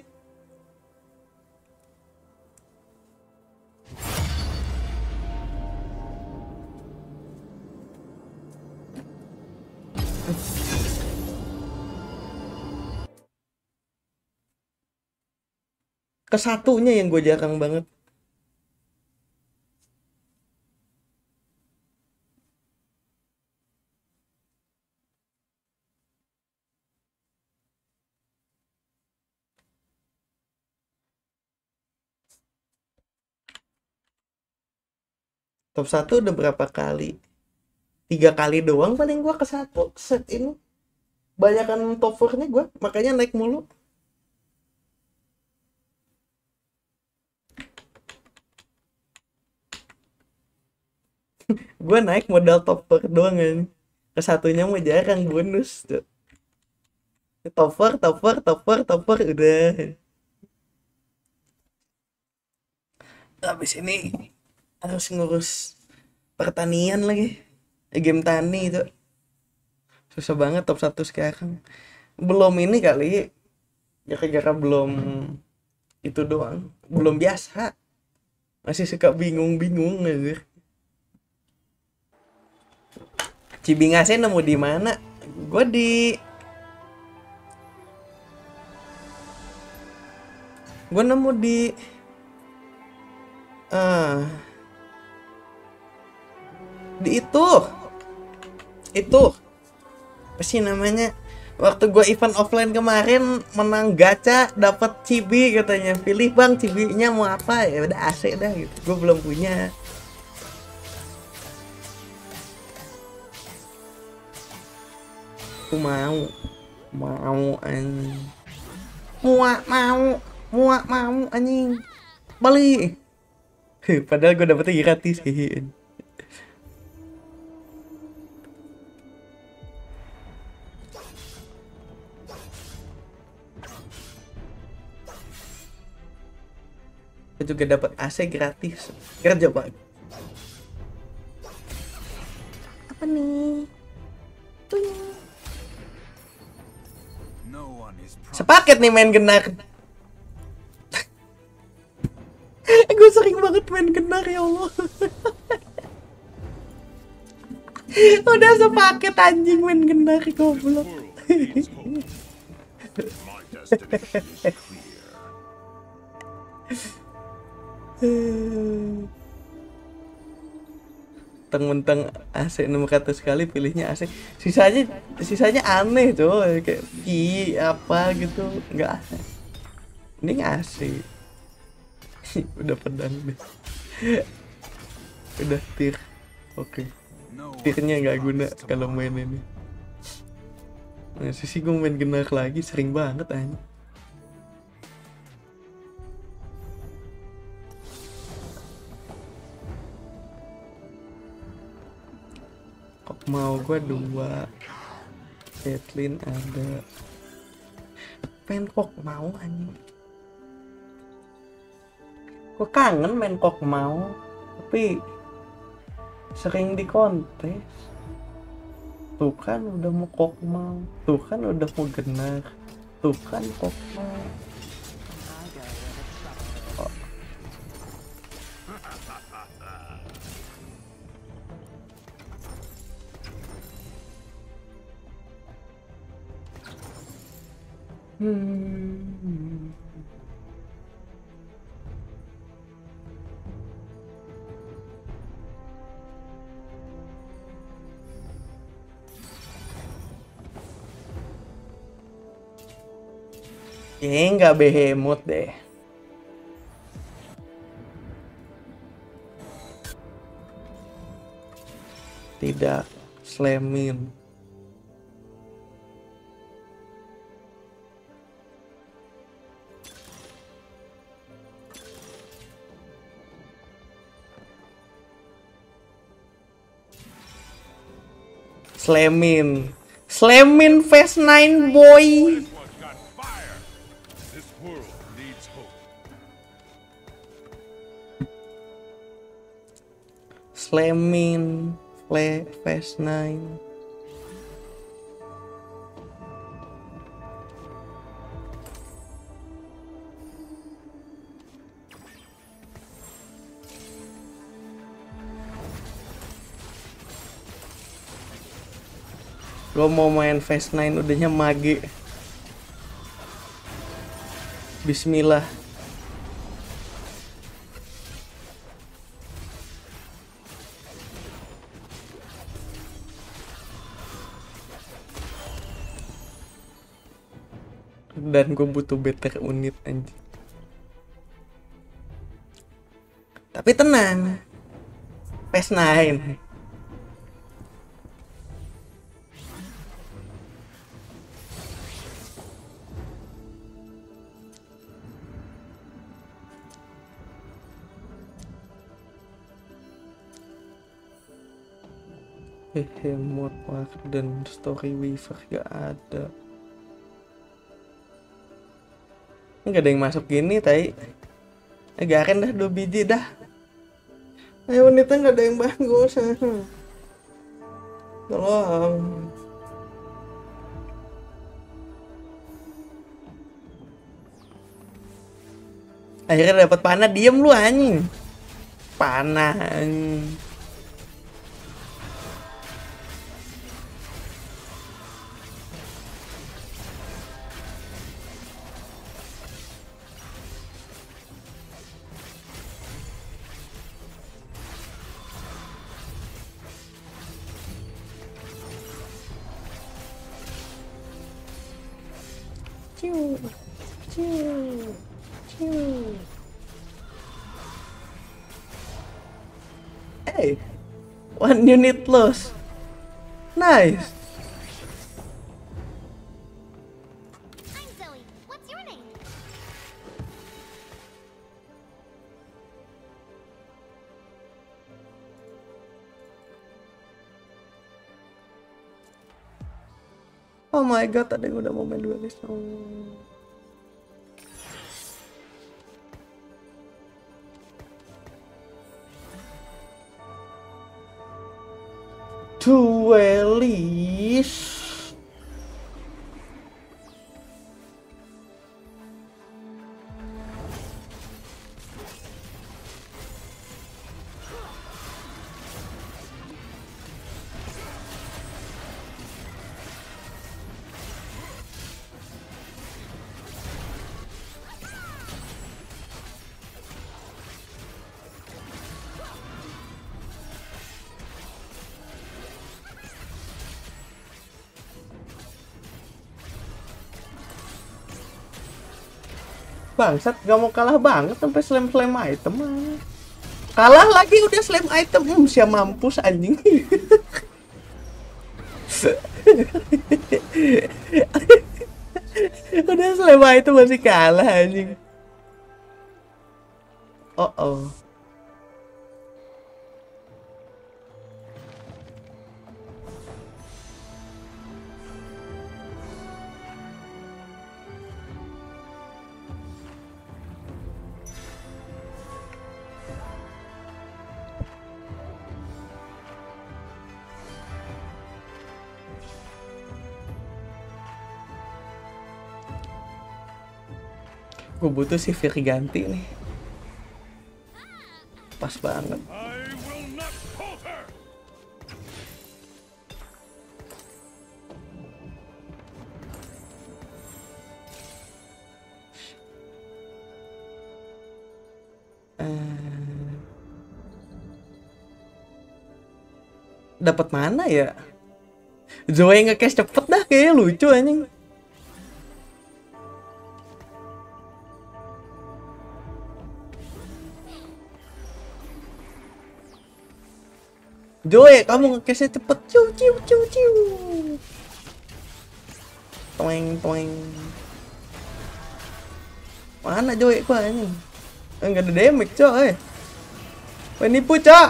Kesatunya yang gue jarang banget top satu udah berapa kali? Tiga kali doang paling gua ke satu set ini. Banyakan top 4 nya gua makanya naik mulu. Gua naik modal top 4 doang kan ke satunya mau jarang bonus tuh top 4 top 4 top 4 top 4 udah. Habis ini harus ngurus pertanian lagi. Eh, game tani itu. Susah banget top satu sekarang. Belum ini kali. Gara-gara belum itu doang. Belum biasa. Masih suka bingung-bingung aja Cibingasnya nemu di mana? Gue di gue nemu di ah di itu. Itu. Apa sih namanya? Waktu gue event offline kemarin menang gacha dapat cibi katanya. Pilih bang cibinya mau apa? Ya udah AC dah gitu. Gue belum punya. Aku mau. Mau anjing. Muak mau. Muak mau anjing. Balik padahal gue dapetnya gratis hehehe Gue juga dapat AC gratis. Kerja pak. Apa nih? Is promised Sepaket nih main genar. Gue sering banget main genar ya Allah. Udah sepaket anjing main genar goblok. My Mentang-mentang AC 600 kali pilihnya AC. Sisanya sisanya aneh tuh kayak Ki apa gitu nggak aneh. Ini AC. Udah pedang deh. Udah tir. Oke. one Tirnya nggak guna kalau main ini. Nah, sisi gue main genar lagi sering banget anjing. Mau gue dua. Caitlyn ada. Pengen kok mau anjing. Gue kangen main kok mau tapi sering di kontes tuh kan udah mau kok mau. Tuh kan udah mau genar tuh kan kok mau Hmm. Kayaknya behemoth deh. Tidak, slamin. Slemin. Slemin Fast 9 boy. Slemin Fast 9. Lo mau main Fast 9 udahnya mage. Bismillah. Dan gue butuh better unit anjing. Tapi tenang. Fast 9. Hehe, Mark dan Story Weaver gak ada. Nggak ada yang masuk gini, tai. Eh, Garin dah dua biji dah. Ayo wanita nggak ada yang bagus. Tolong. Akhirnya dapat panah, diem lu anjing. Panah. anjing. Ciu, ciu. Hey, one unit lost. Nice. Oh my god, ada yang udah mau main duelist. Oh. Duelist. Bangsat, gak mau kalah banget sampai slam-slam item aja. Kalah lagi udah slam item. Hmm, siapa mampus anjing. udah slam item masih kalah anjing. Oh oh. Gue butuh si Fir ganti nih. Pas banget. Eh, Dapat mana ya? Zoe nge-cash cepet dah kayaknya lucu anjing. Joy, kamu nge-cashnya cepet. Ciu, ciu, ciu, ciu. Toeng, toeng. Mana Joy gua ini? Enggak ada damage, coy. Wah, nipu, cok.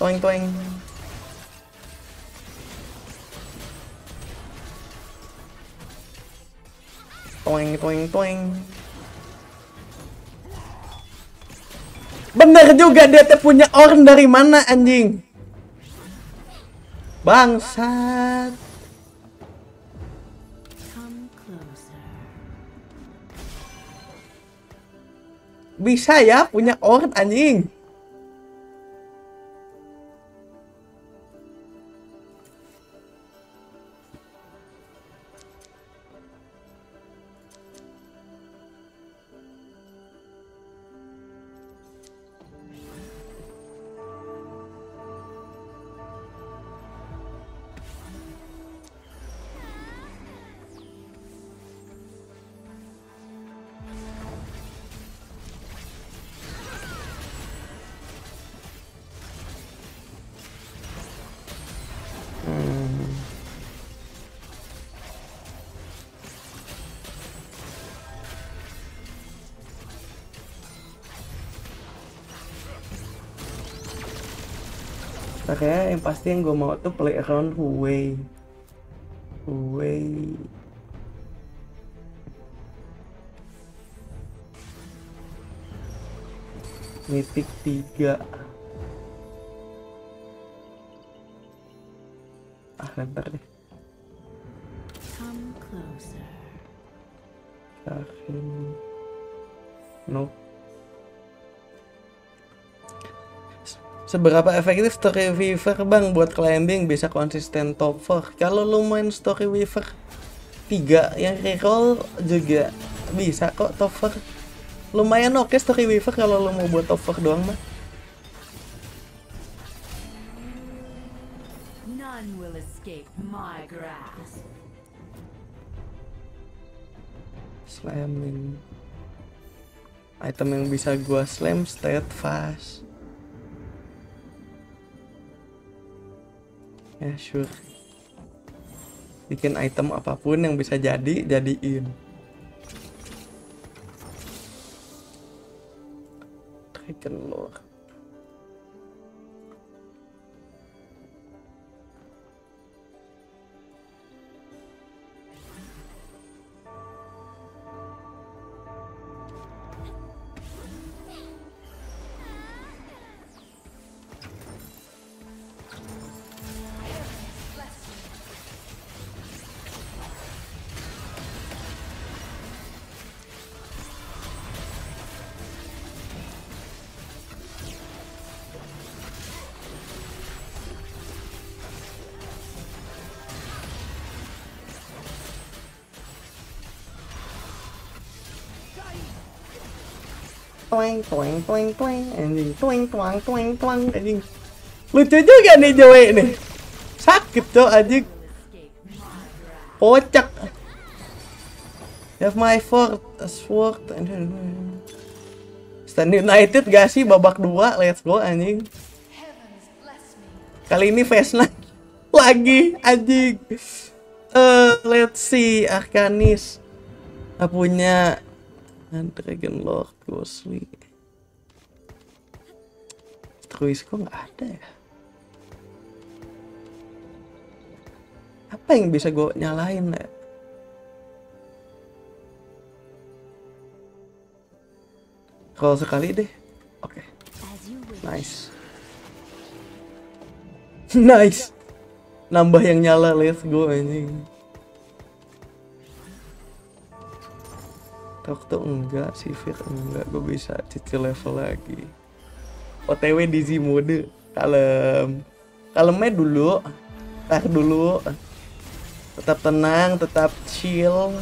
Toeng, toeng. Toeng, toeng, toeng. Bener juga dia teh punya orang dari mana anjing? Bangsat. Bisa ya punya orang anjing. Pasti yang gue mau tuh play around Huawei. Huawei. Mythic 3 Ah lempar deh Seberapa efektif Story Weaver bang buat climbing bisa konsisten top 4? Kalau lu main Story Weaver 3 yang reroll juga bisa kok top 4 Lumayan oke Story Weaver kalau lu mau buat top 4 doang mah None will escape my grasp. Slamming Item yang bisa gua slam steadfast Ya sure. Bikin item apa pun yang bisa jadi, jadiin. Dragon Lore Toeng toeng toeng toeng anjing toeng toang toeng toang. Anjing lucu juga nih Joey nih sakit cok anjing kocak have my fort sword Stand United gak sih babak dua let's go anjing kali ini face lagi. Anjing eh let's see. Arcanis. Ah, punya Dragon Lord Ghostly Truis kok nggak ada ya? Apa yang bisa gue nyalain ya kalau sekali deh. Oke. Wish. nice. Nice. Nambah yang nyala let's go anjing. Tok tuh enggak, Sivir enggak, gue bisa cicil level lagi. OTW di Z mode, kalem. Kalemnya dulu, tar dulu. Tetap tenang, tetap chill.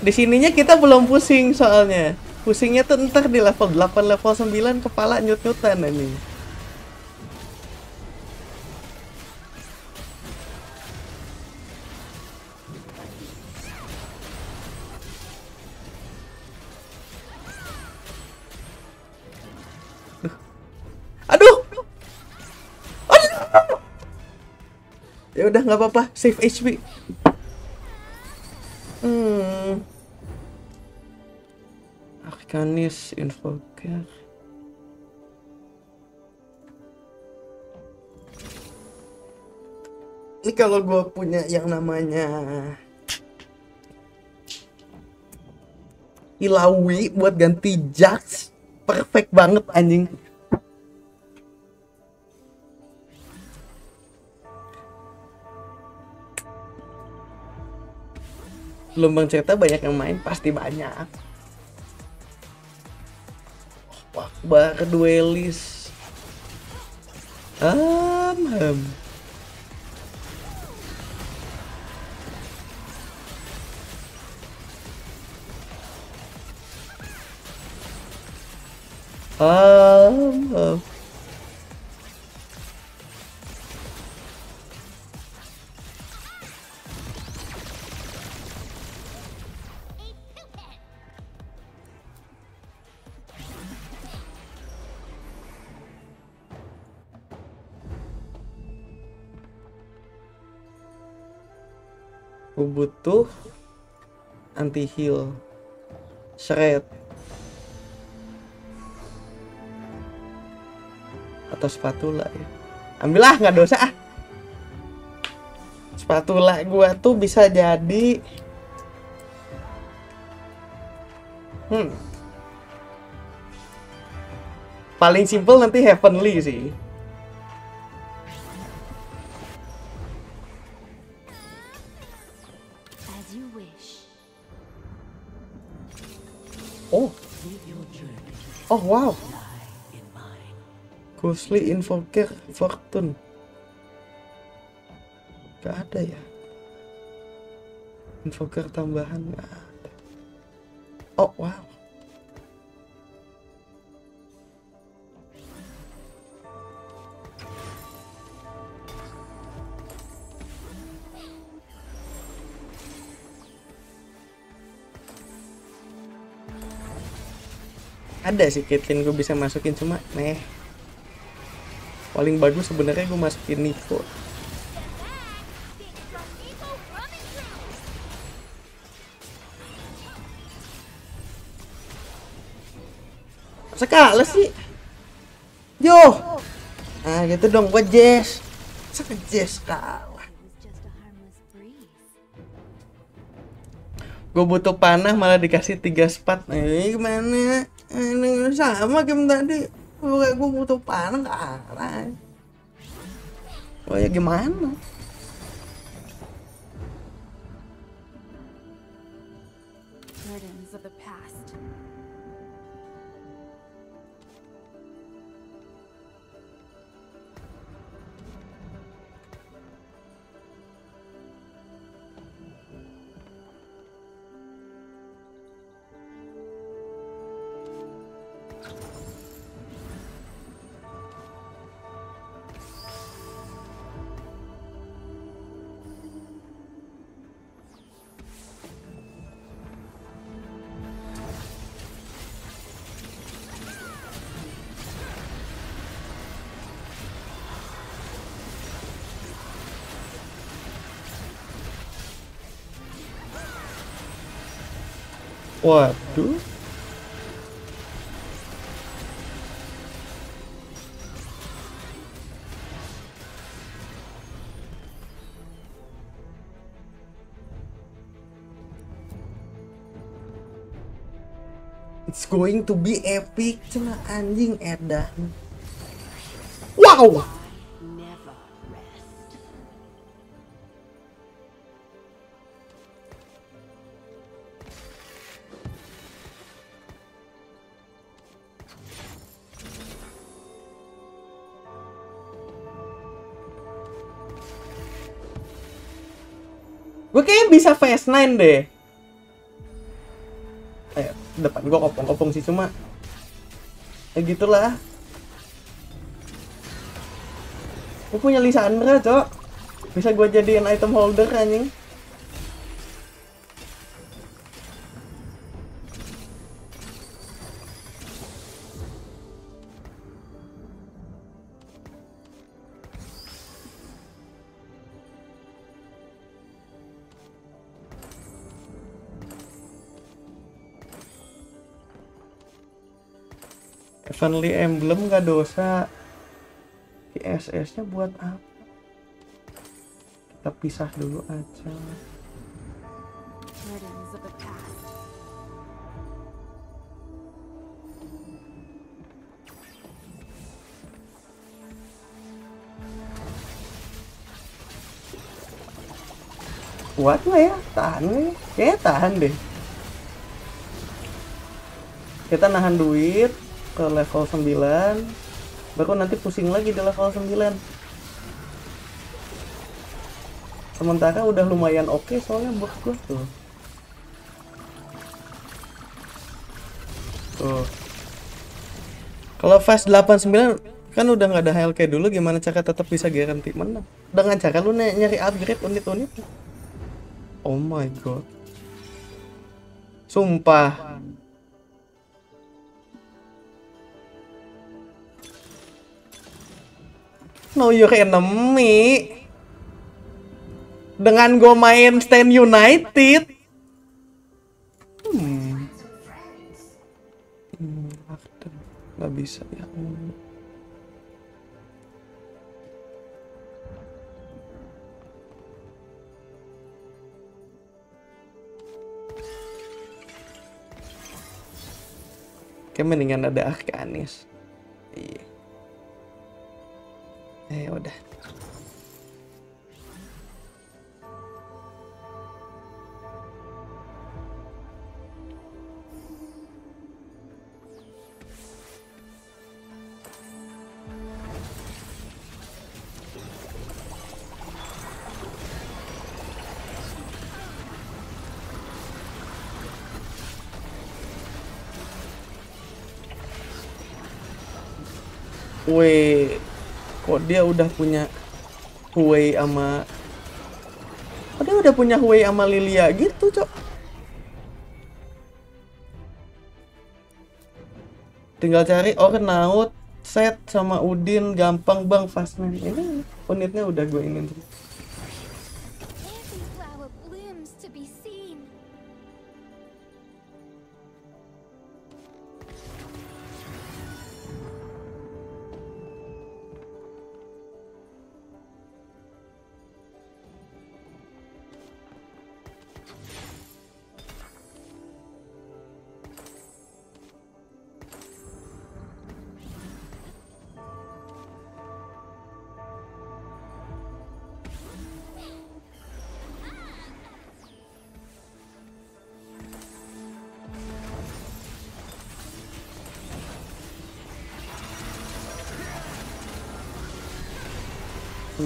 Di sininya kita belum pusing soalnya. Pusingnya tuh ntar di level 8, level 9 kepala nyut-nyutan ini. Udah nggak apa-apa, save HP. Hmm. Arcanis Invoker. Ini kalau gue punya yang namanya Ilawi buat ganti Jax perfect banget anjing gelombang cerita banyak yang main pasti banyak Wakbar duelis Ham, ham. Ham, ham. Aku butuh anti heal shred. Atau spatula ya. Ambillah nggak dosa ah. Spatula gua tuh bisa jadi hmm. Paling simple nanti heavenly sih oh. Oh wow. Ghostly Invoker Fortune. Gak ada ya? Invoker tambahan gak ada. Oh wow ada sih Caitlyn gue bisa masukin cuma meh. Paling bagus sebenarnya gue masukin Nico. Sekali sih. Yo. Ah gitu dong gue Jess. Masa Jess kalah. Gue butuh panah malah dikasih tiga spot. Eh gimana ini sama game tadi. Gue butuh panah kalah oh ya gimana waduh It's going to be epic cina anjing edan. Wow. Bisa fast 9 deh. Eh, depan gua kopong-kopong sih cuma ya gitulah. Gue punya Lisandra, Cok. Bisa gue jadiin item holder anjing. heavenly Emblem gak dosa. SS-nya buat apa? Kita pisah dulu aja. kuat lah ya tahan nih kayaknya tahan deh kita nahan duit ke level 9 baru nanti pusing lagi di level 9 sementara udah lumayan oke soalnya buat gua. Tuh. Tuh. Kalau fast 89 kan udah nggak ada HL kayak dulu gimana cara tetap bisa garanti menang dengan cara lu ny- nyari upgrade unit-unit. Oh my god. Sumpah know your enemy dengan gue main Stand United hmm. Hmm, nggak bisa ya. Kayak mendingan ada Arkanis. Iya. Eh udah. Weh, kok dia udah punya Huey sama Kok dia udah punya Huey sama Lilia gitu, Cok? Tinggal cari Ornaut, set sama Udin gampang bang fastman. Ini unitnya udah gue ini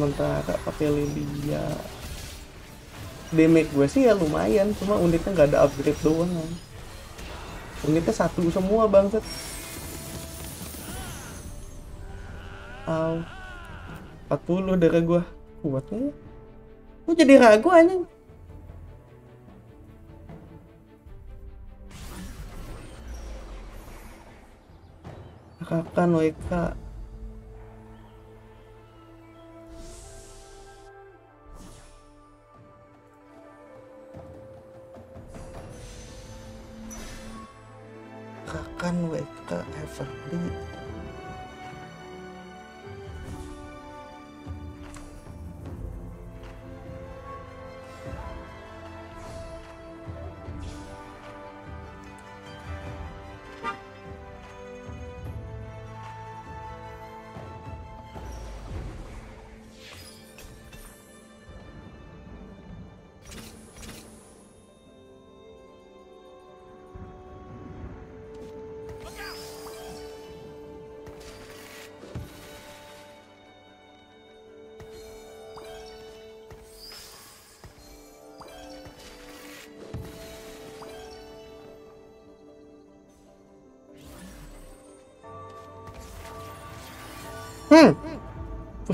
Sementara pakai Lilia. Damage gue sih ya lumayan, cuma unitnya nggak ada upgrade doang. Unitnya satu semua bangset. Aw. 40 darah gua. Kuatnya ya. Gue jadi ragu anjing. Kakan WK.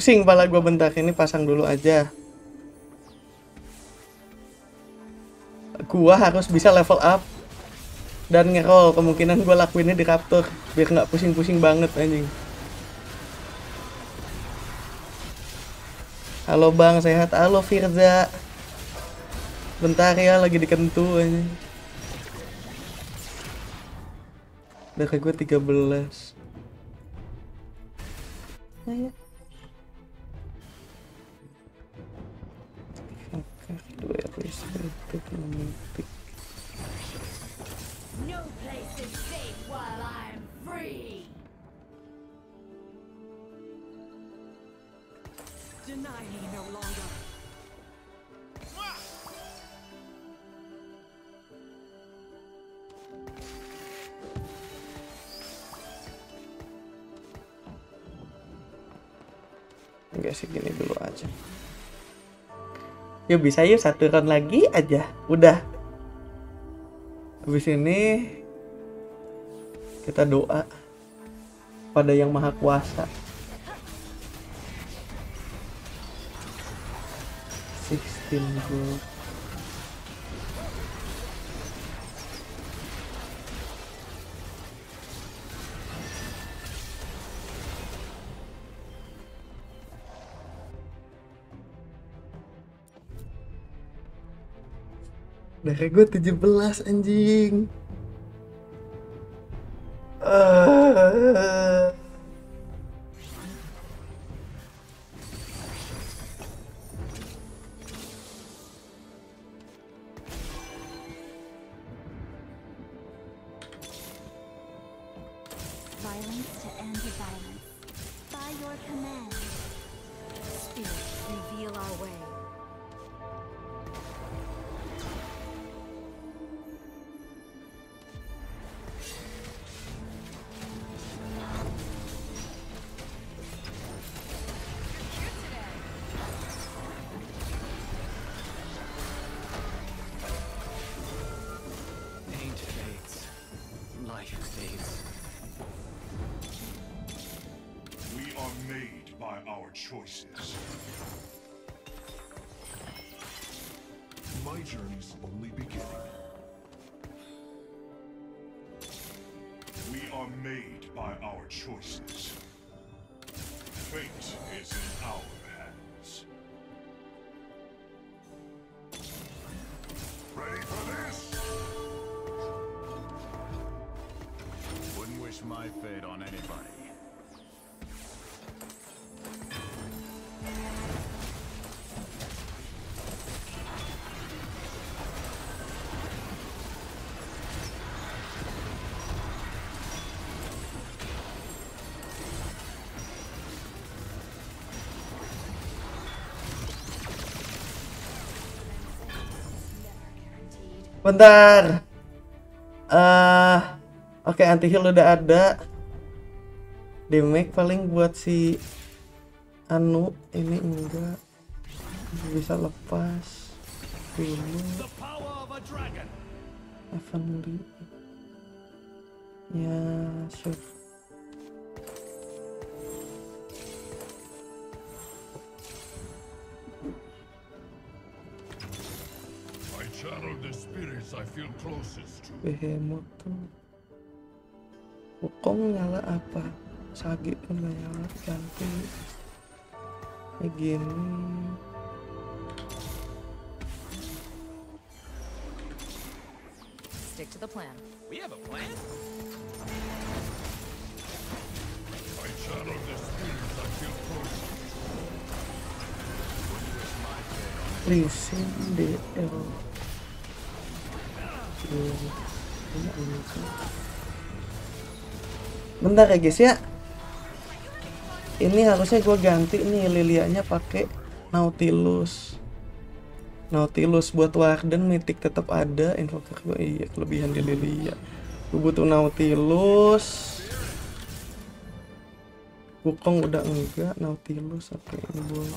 Pusing pala gua bentar ini pasang dulu aja. Gua harus bisa level up dan ngerol kemungkinan gua lakuinnya di Raptor biar nggak pusing-pusing banget anjing. Halo Bang, sehat? Halo Firza. Bentar ya lagi dikentu anjing. Darah gue 13. Yuk bisa yuk satu round lagi aja. Udah. Habis ini kita doa pada yang maha kuasa. 16 gold Dari gue 17 anjing. Bentar. Eh, oke anti heal udah ada. Damage paling buat si Anu ini enggak bisa lepas. Heavenly. Ya, Behemoth tuh. Wukong nyala apa? Sagi tuh nggak nyala ganti. Kayak gini. Stick to the plan. We have a plan? I channel the DL. Ini. Bentar ya guys ya. Ini harusnya gue ganti nih Lilianya pakai Nautilus. Nautilus buat Warden Mythic tetap ada, Invoker gue iya kelebihan di Lilia. Gue butuh Nautilus. Wukong udah enggak, Nautilus oke ini Heart boleh.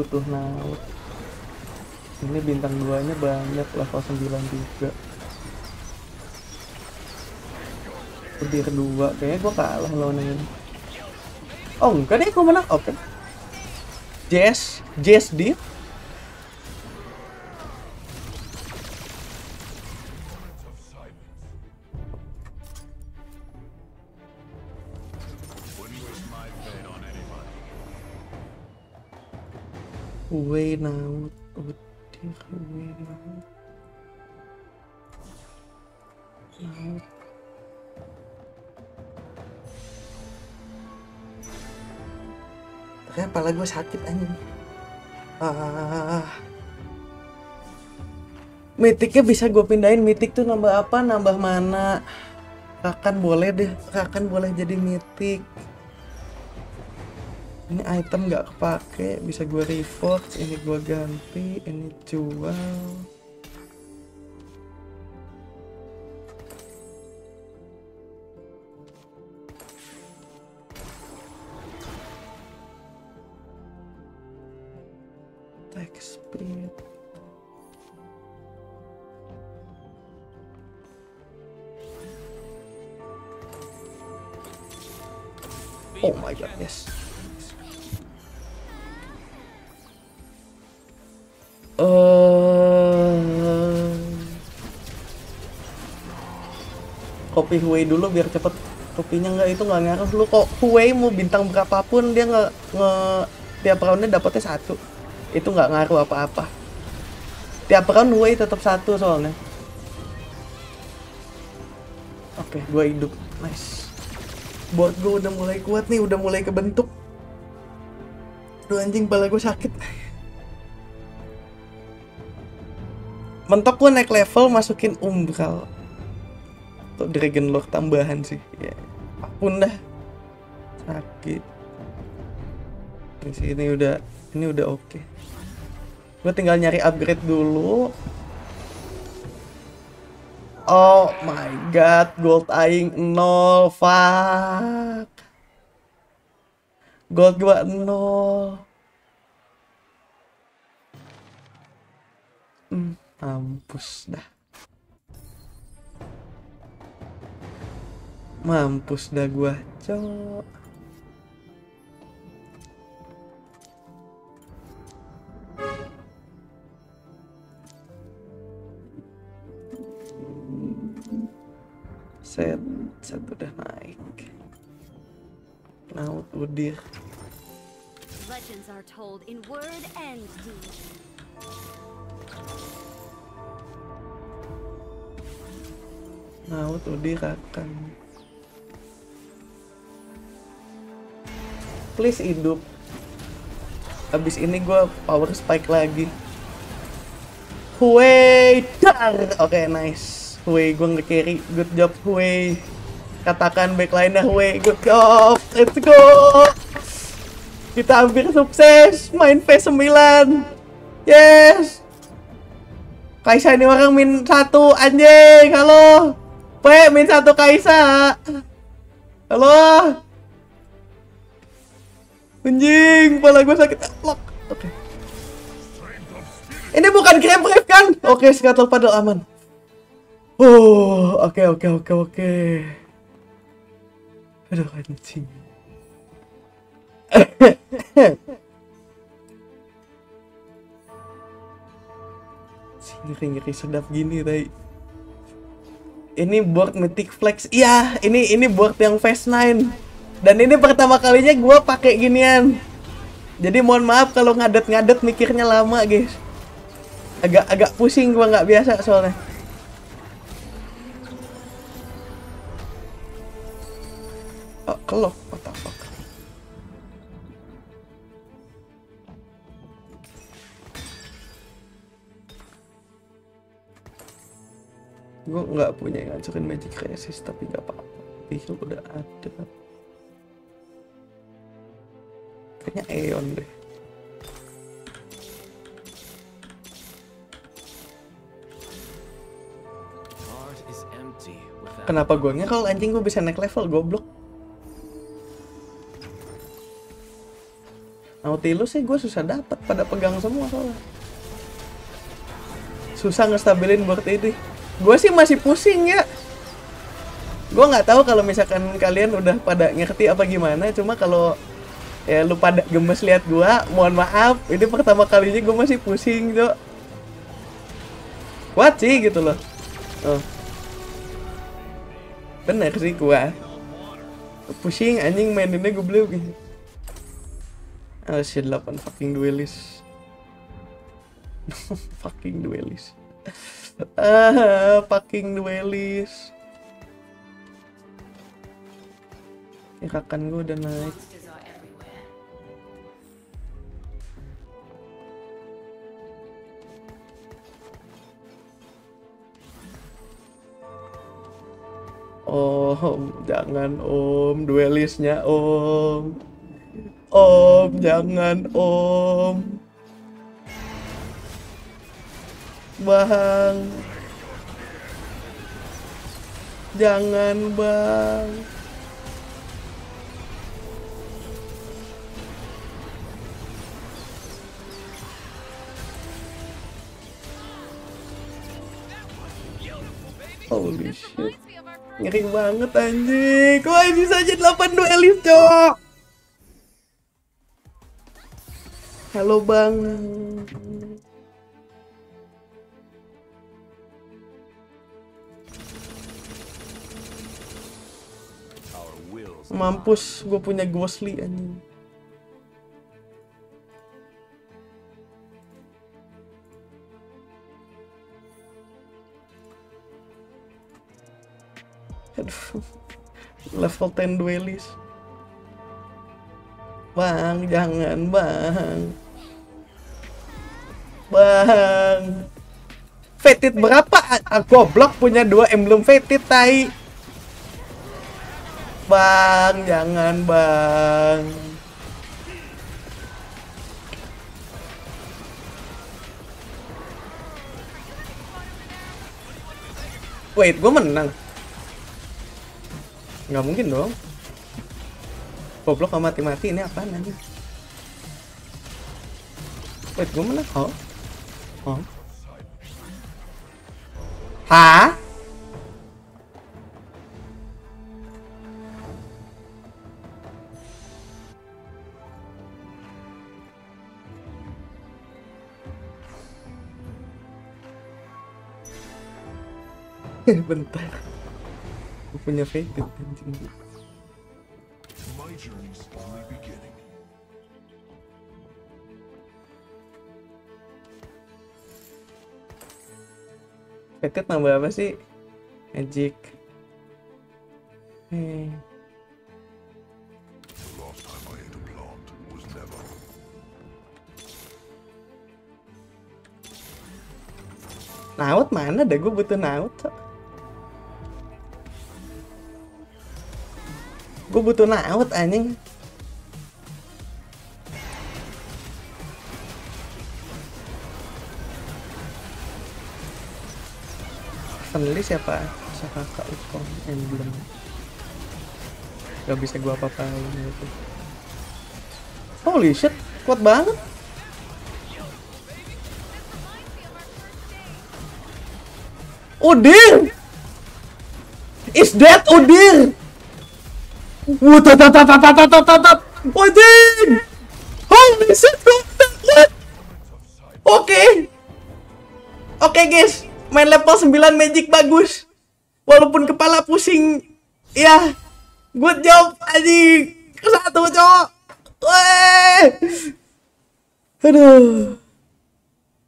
Butuh naut ini bintang 2 nya banyak level 9 juga. Pedir 2 kayaknya gue kalah lawan ini. Oh enggak deh gue menang. Oke. Jess Jess deal gue sakit anjing. Ah. Mythicnya bisa gue pindahin. Mythic tuh nambah apa? Nambah mana? Rakan boleh deh. Rakan boleh jadi Mythic ini item nggak kepake. Bisa gue reforge ini gue ganti ini jual kopi Huey dulu biar cepet. Kopinya nggak itu nggak ngaruh. Lu kok Huey mau bintang berapapun dia nggak nge tiap roundnya dapetnya satu. Itu nggak ngaruh apa-apa. Tiap round Huey tetap satu soalnya. Oke gua hidup. Nice. Board gue udah mulai kuat nih udah mulai kebentuk. Aduh anjing pala gue sakit. Mentok gue naik level masukin umbral atau dragon lord tambahan sih. Ya apa pun dah. Sakit. Di sini udah ini udah oke. Gue tinggal nyari upgrade dulu. Oh my god gold aing nol fuck. Gold gua nol. Hmm, mampus dah mampus dah gua cok. Set set udah naik. Laut udir. Legends are told in word and deed. laut udir akan please hidup. Abis ini gua power spike lagi. Huey dar. Oke nice. Huey gua nge-carry good job Huey. Katakan backline-nya Huey. Good job. Let's go. Kita hampir sukses. Main P9 yes. Kaisa ini orang min satu. Anjing halo. P min satu Kaisa. Halo anjing pala gue sakit. Lock. Oke. Ini bukan grab rave kan? Oke skatel padel aman. Oh oke oke oke oke. Aduh anjing. Ngeri-ngeri sedap gini tadi ini board mythic flex. Iya ini ini board yang fast 9 dan ini pertama kalinya gua pakai ginian. Jadi mohon maaf kalau ngadet-ngadet mikirnya lama guys. Agak agak pusing gua nggak biasa soalnya. Oh, fuck? Gue nggak punya yang ngancurin magic resist tapi nggak apa-apa. Heal udah ada kayaknya Aeon deh. Kenapa gue kalau anjing gue bisa naik level goblok. Nautilus sih gue susah dapat pada pegang semua soalnya. Susah ngestabilin board ini. Gue sih masih pusing ya. Gue nggak tahu kalau misalkan kalian udah pada ngerti apa gimana cuma kalau ya lu pada gemes lihat gue mohon maaf. Ini pertama kalinya gue masih pusing tuh kuat sih gitu loh. Oh. bener sih gue pusing anjing maininnya belum gitu oh shit 8 fucking duelist fucking duelist ah fucking duelist irakan gue udah naik Om, jangan om, duelisnya om. Om, jangan om. Bang. Jangan, Bang. Holy shit. Ngeri banget anjing. Kok bisa aja 8 duelis, cok? Halo, Bang. Mampus, gue punya Ghostly anjing. Aduh. Level 10 duelis. Bang, jangan, Bang. Bang. Fated berapa? Ah, Goblok punya dua emblem Fated tai. Bang, jangan bang. Wait, gue menang. Nggak mungkin dong. Goblok sama mati-mati ini apaan nanti? Wait, gue menang. Oh. Oh. Hah? Bentar. Aku punya fated anjing. My journey's only beginning. Fated nambah apa sih? Magic. Naut mana deh gue butuh naut. Gue butuh naut anjing. Finally siapa? Siapa kak Ukong emblem? Gak bisa gua apa-apain gitu. Holy shit, kuat banget. Udir! Is that What the What? Holy shit Oke. Oke guys. Main level 9 magic bagus. Walaupun kepala pusing. Ya. Good job anjing. Satu cowok. Weh. Aduh.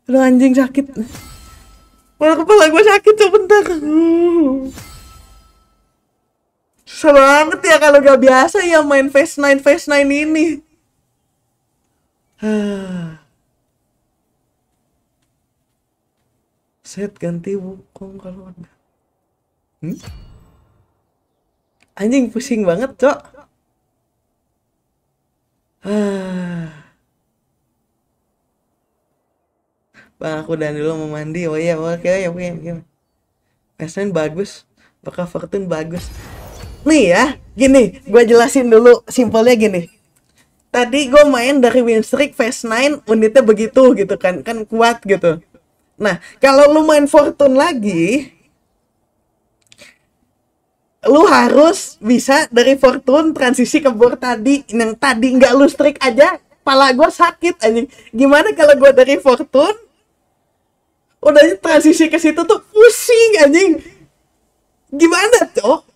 Aduh anjing sakit. Walaupun kepala gue sakit sebentar. uh. Susah banget ya kalau gak biasa ya main Phase 9 Phase 9 ini. Set ganti Wukong kalau ada. Hmm? Anjing pusing banget, Cok. Ah. Bang, aku dan dulu mau mandi. Oh iya, oke, oke, oke. Fashion bagus. Bakal Fortune bagus. Nih ya, gini, gue jelasin dulu simpelnya gini. Tadi gue main dari win streak phase 9 unitnya begitu gitu kan, kan kuat gitu. Nah, kalau lu main Fortune lagi, lu harus bisa dari Fortune transisi ke board tadi yang tadi nggak lu streak aja, pala gue sakit anjing. Gimana kalau gue dari Fortune udah transisi ke situ tuh pusing anjing. Gimana, Cok?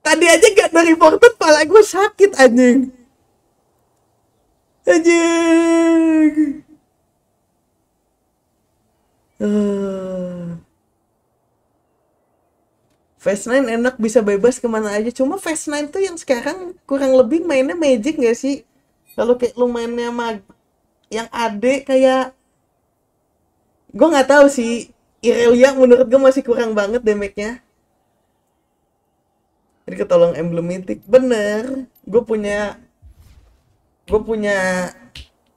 Tadi aja gak dari Fortune pala gue sakit anjing. Anjing. Uh. Phase 9 enak bisa bebas ke mana aja Cuma Phase 9 tuh yang sekarang kurang lebih mainnya Magic gak sih? Kalau kayak lu mainnya mag yang AD kayak gue nggak tahu sih Irelia menurut gue masih kurang banget damage-nya Ini ketolong emblem mythic. Bener. Gue punya gue punya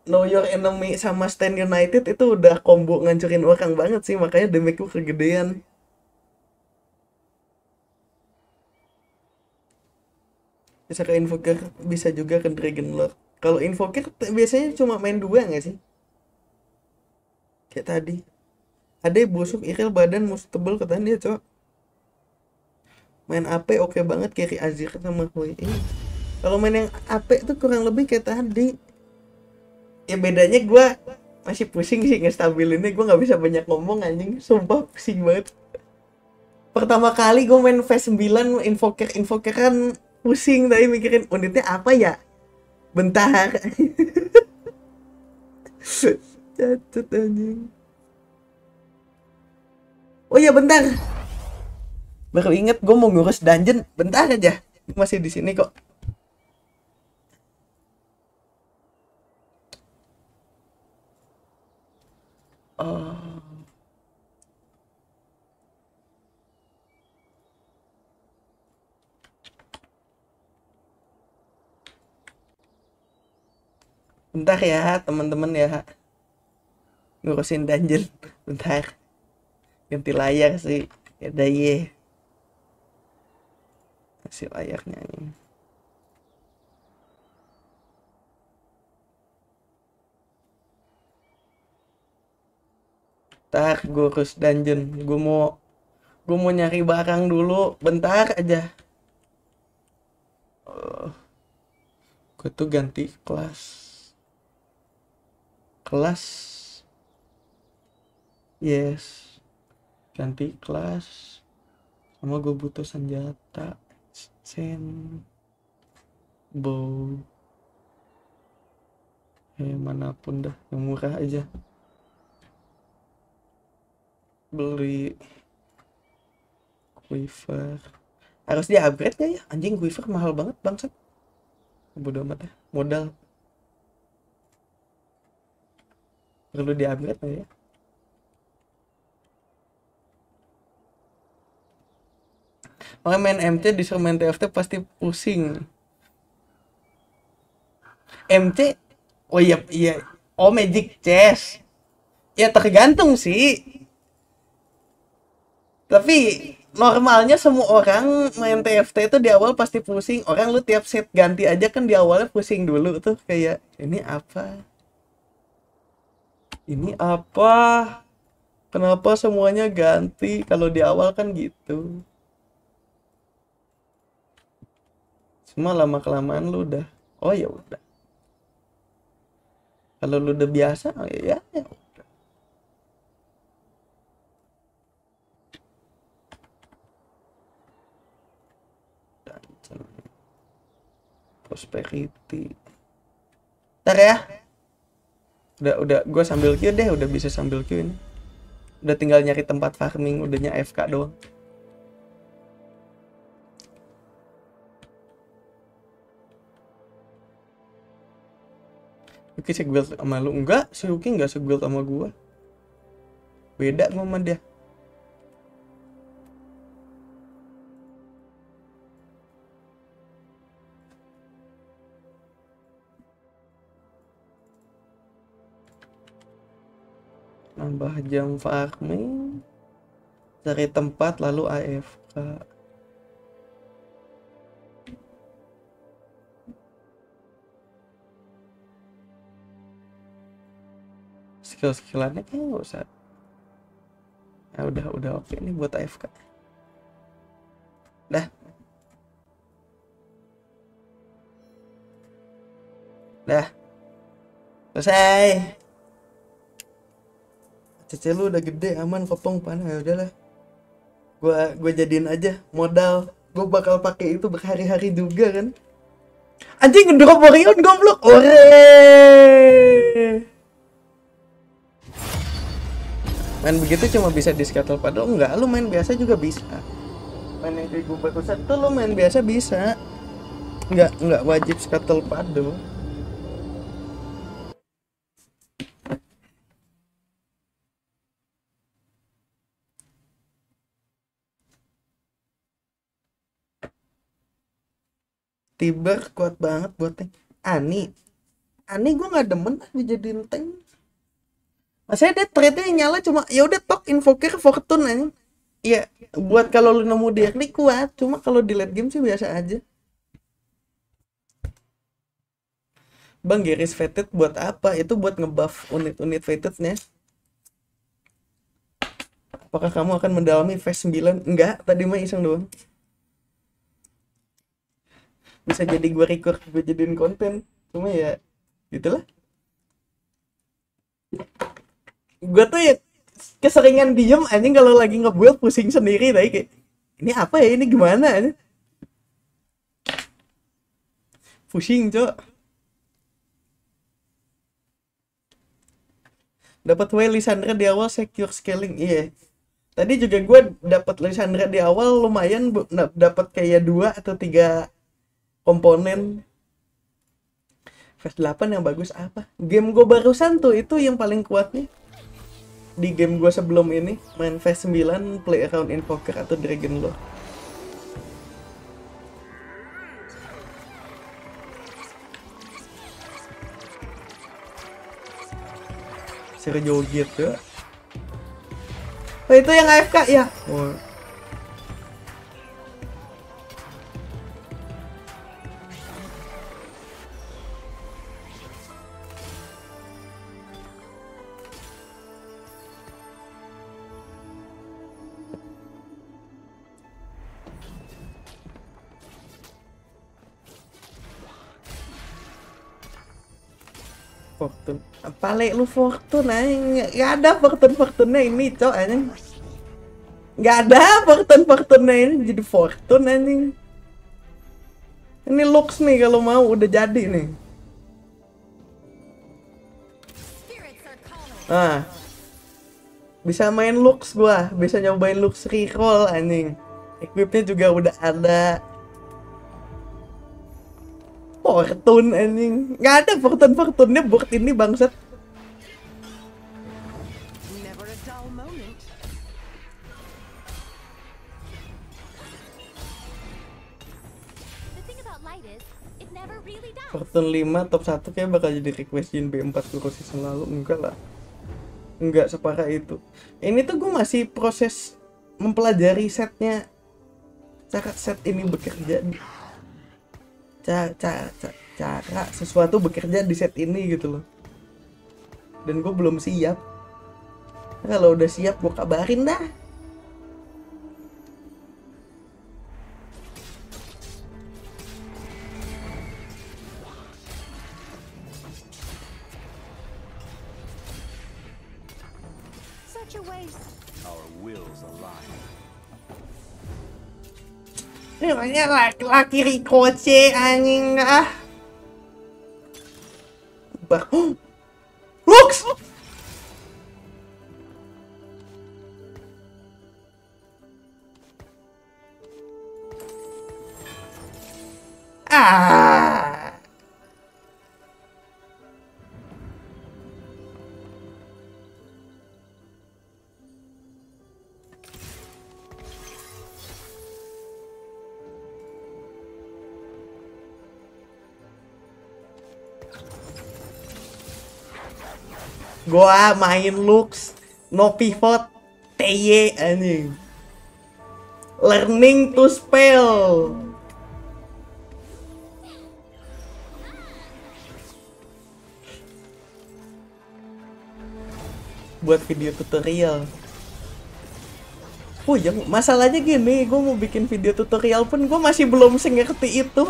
Know Your Enemy sama Stand United itu udah combo ngancurin orang banget sih makanya damage gue kegedean. Bisa ke Invoker, bisa juga ke Dragon Lord. Kalau Invoker biasanya cuma main dua nggak sih? Kayak tadi. Ada busuk, Iril badan musuh tebel katanya dia cok. Main AP oke banget carry Azir sama Hui. Iya. Kalau main yang AP tuh kurang lebih kayak tadi. Ya bedanya gua masih pusing sih ngestabilinnya gue nggak bisa banyak ngomong anjing sumpah pusing banget pertama kali gue main V9 invoker invoker kan pusing tapi mikirin unitnya apa ya bentar anjing oh iya bentar baru inget gue mau ngurus dungeon. Bentar aja. Masih di sini kok. Oh. Bentar ya teman-teman ya. Ngurusin dungeon. Bentar. Ganti layar sih. Ya udah ye kasih layarnya ini. Bentar gue urus dungeon. Gue mau gue mau nyari barang dulu. Bentar aja. Oh. gue tuh ganti kelas. Kelas. Yes. Ganti kelas. Sama gue butuh senjata sen bow eh mana pun dah yang murah aja. Beli quiver. Harus di upgrade gak ya? Anjing quiver mahal banget bangsat. Bodo amat ya modal. Perlu di upgrade nggak ya Makanya main MT disuruh main TFT pasti pusing. MT, oh iya iya, oh Magic Chess. Ya tergantung sih. Tapi normalnya semua orang main TFT itu di awal pasti pusing. Orang lu tiap set ganti aja kan di awalnya pusing dulu tuh kayak ini apa? Ini apa? Kenapa semuanya ganti? Kalau di awal kan gitu. Cuma lama kelamaan lu udah, oh ya udah. Kalau lu udah biasa, oh ya ya udah. Dungeon. Prosperity. Ntar ya. Udah udah gue sambil queue deh, udah bisa sambil queue ini. Udah tinggal nyari tempat farming, udahnya AFK doang. Yuki seguild sama lu. Enggak si Yuki enggak seguild sama gua. Beda sama dia. Nambah jam farming. Cari tempat lalu AFK skill-skillannya kayaknya nggak usah. Ya udah udah oke nih buat AFK dah. Dah. Selesai. Cece lu udah gede aman kopong panah ya udahlah. Gua gua jadiin aja modal. Gua bakal pakai itu berhari-hari juga kan? Anjing ngedrop Orion goblok. Ore main begitu cuma bisa di scuttle padahal enggak lu main biasa juga bisa main yang kayak gue barusan tuh lu main biasa bisa enggak enggak wajib scuttle padu Tiber kuat banget buat tank. Ani. Ani gue nggak demen dijadiin tank. Maksudnya dia trade-nya nyala cuma ya udah tok invoker fortune aja. Iya, buat kalau lu nemu dia klik kuat, cuma kalau di late game sih biasa aja. Bang Garis Fated buat apa? Itu buat ngebuff unit-unit Fated-nya. Apakah kamu akan mendalami phase 9? Enggak, tadi mah iseng doang. Bisa jadi gue record, gue jadiin konten. Cuma ya, gitulah. Gue tuh ya keseringan diem anjing kalau lagi ngebuild pusing sendiri tadi kayak ini apa ya? Ini gimana? Anjing? pusing cok. Dapat way Lisandra di awal secure scaling iya. Tadi juga gue dapat Lisandra di awal lumayan dapat kayak dua atau tiga komponen. Phase 8 yang bagus apa? Game gue barusan tuh itu yang paling kuat nih di game gue sebelum ini main Phase 9 play around invoker atau dragon lore Seru joget ya Oh itu yang AFK ya? Oh. Fortune. Pale lu Fortune anjing. Gak ada Fortune Fortune ini cok anjing. Gak ada Fortune Fortune ini Jadi Fortune anjing. Ini Lux nih kalau mau udah jadi nih. Ah. Bisa main Lux gua Bisa nyobain Lux reroll anjing. Equipnya juga udah ada Fortune anjing. Gak ada Fortune Fortune-nya board ini bangsat. Fortune 5 top 1 kayak bakal jadi request Jin B4 Kuro season lalu enggak lah. Enggak separah itu. Ini tuh gue masih proses mempelajari setnya cara set ini bekerja cara, cara, cara sesuatu bekerja di set ini gitu loh. Dan gue belum siap. Kalau udah siap gue kabarin dah namanya laki-laki rikoce anjing ah. Bah Lux! Ah Gua main Lux, no pivot, TY anjing. Learning to spell. Buat video tutorial. Oh ya, masalahnya gini, gue mau bikin video tutorial pun gue masih belum sengerti itu.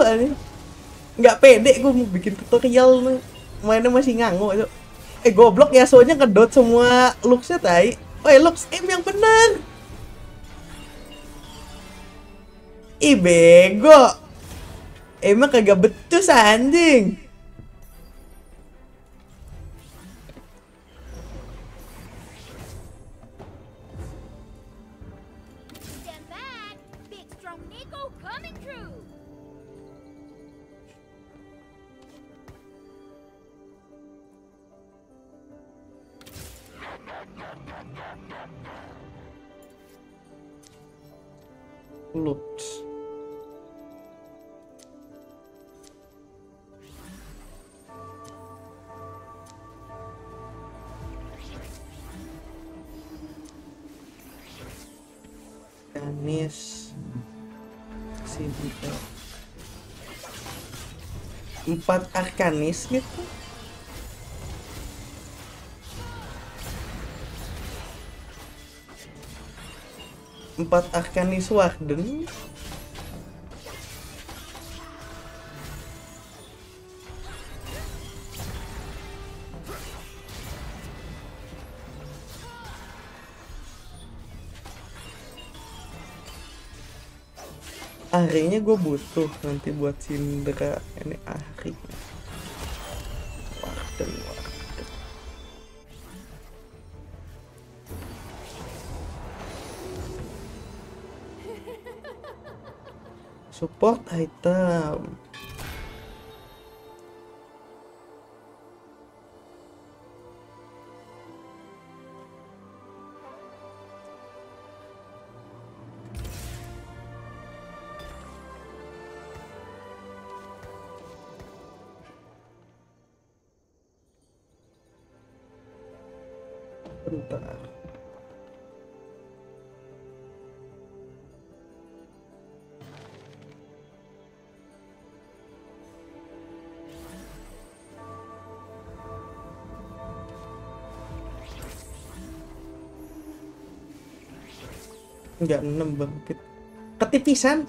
Nggak pede gue mau bikin tutorial. Mainnya masih ngangu itu. Eh goblok ya soalnya ngedot semua looksnya tai. Woi looks M yang bener. Ih bego. Emang kagak becus anjing. Empat Arkanis gitu. Empat Arkanis Warden Arinya gue butuh nanti buat Sindra ini Ari Support item Enggak 6 bang Pit. Ketipisan.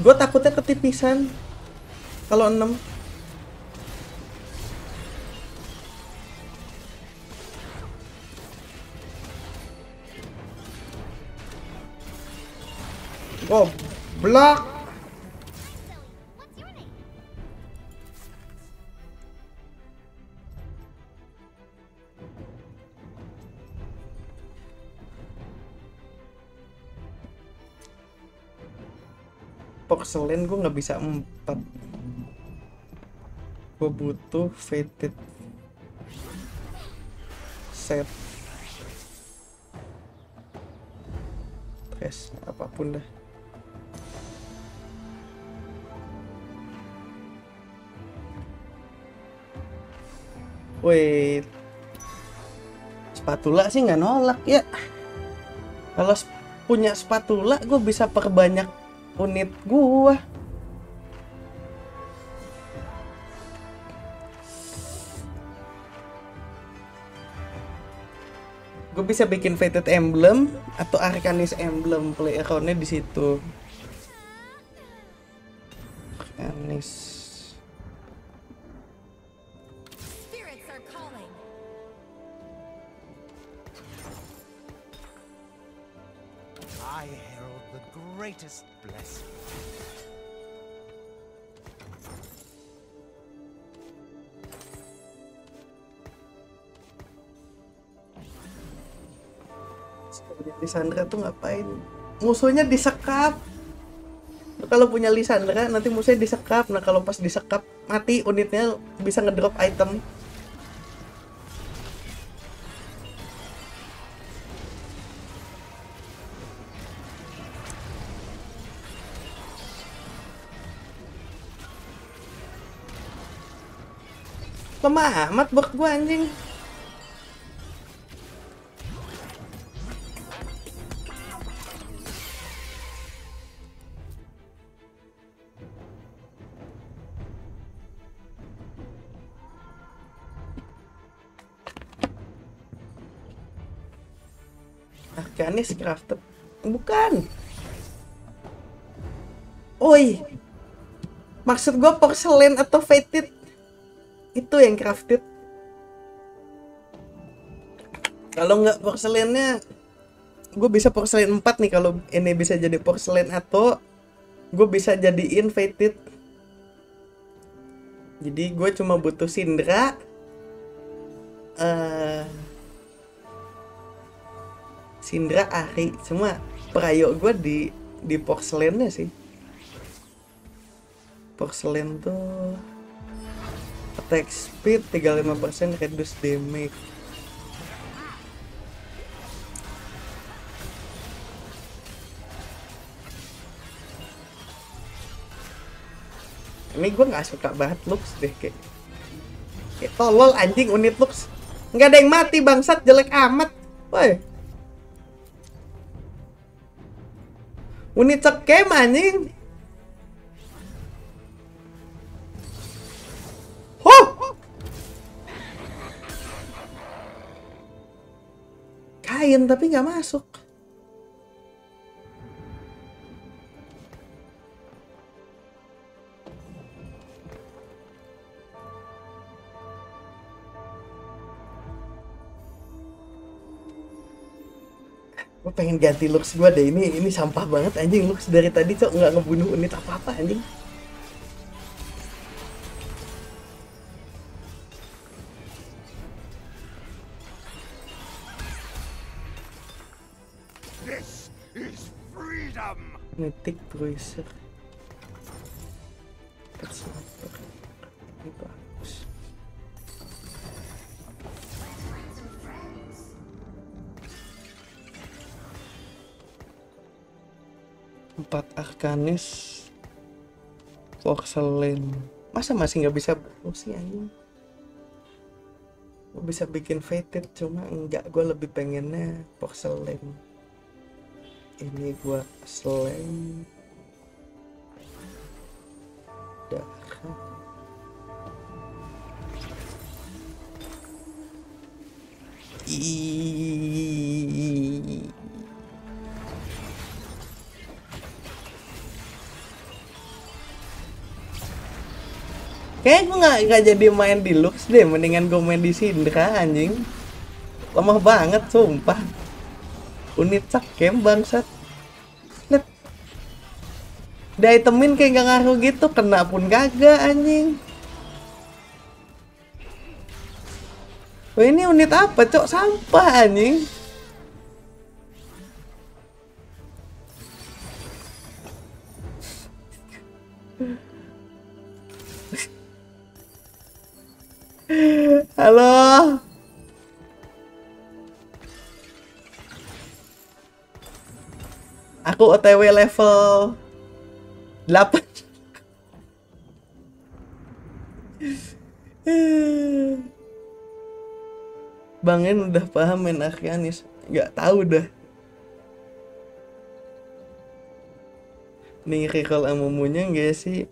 Gue takutnya ketipisan. Kalau 6 Goblok What's porcelain gue nggak bisa empat. Gue butuh fated set. Tres apa pun dah. Wait. Spatula sih nggak nolak ya. Kalau punya spatula gue bisa perbanyak unit gua. Gue bisa bikin fated emblem atau arcanis emblem play accountnya di situ tuh ngapain? Musuhnya disekap. Kalau punya Lisandra nanti musuhnya disekap. Nah kalau pas disekap mati unitnya bisa ngedrop item. Lemah amat bak gua anjing Arcanis crafted bukan. Oi. Maksud gua porcelain atau fated itu yang crafted. Kalau nggak porcelainnya gue bisa porcelain 4 nih kalau ini bisa jadi porcelain atau gue bisa jadiin fated jadi gue cuma butuh Sindra Sindra Ari semua prayo gue di di porcelainnya sih porcelain tuh attack speed 35% reduce damage ini gue nggak suka banget looks deh kayak kayak tolol anjing unit looks Nggak ada yang mati bangsat jelek amat. Woi. Unit cekem anjing. Huh! Kain tapi nggak masuk. Pengen ganti looks gue deh ini ini sampah banget anjing looks dari tadi cok nggak ngebunuh unit apa apa anjing. This is freedom! Mythic Bruiser. Arcanis. Porcelain. Masa masih nggak bisa oh, sih? Gua bisa bikin fated cuma enggak gue lebih pengennya porcelain ini gua slam darah. Kayaknya gue nggak nggak jadi main di Lux deh, mendingan gue main di Syndra anjing. Lemah banget sumpah. Unit cakem bangsat. Lihat di itemin kayak gak ngaruh gitu kena pun kagak anjing. Wah ini unit apa cok? Sampah anjing Aku OTW level 8 Bang En udah paham main Arkanis Gak tahu dah. Nih recall Amumunya enggak sih?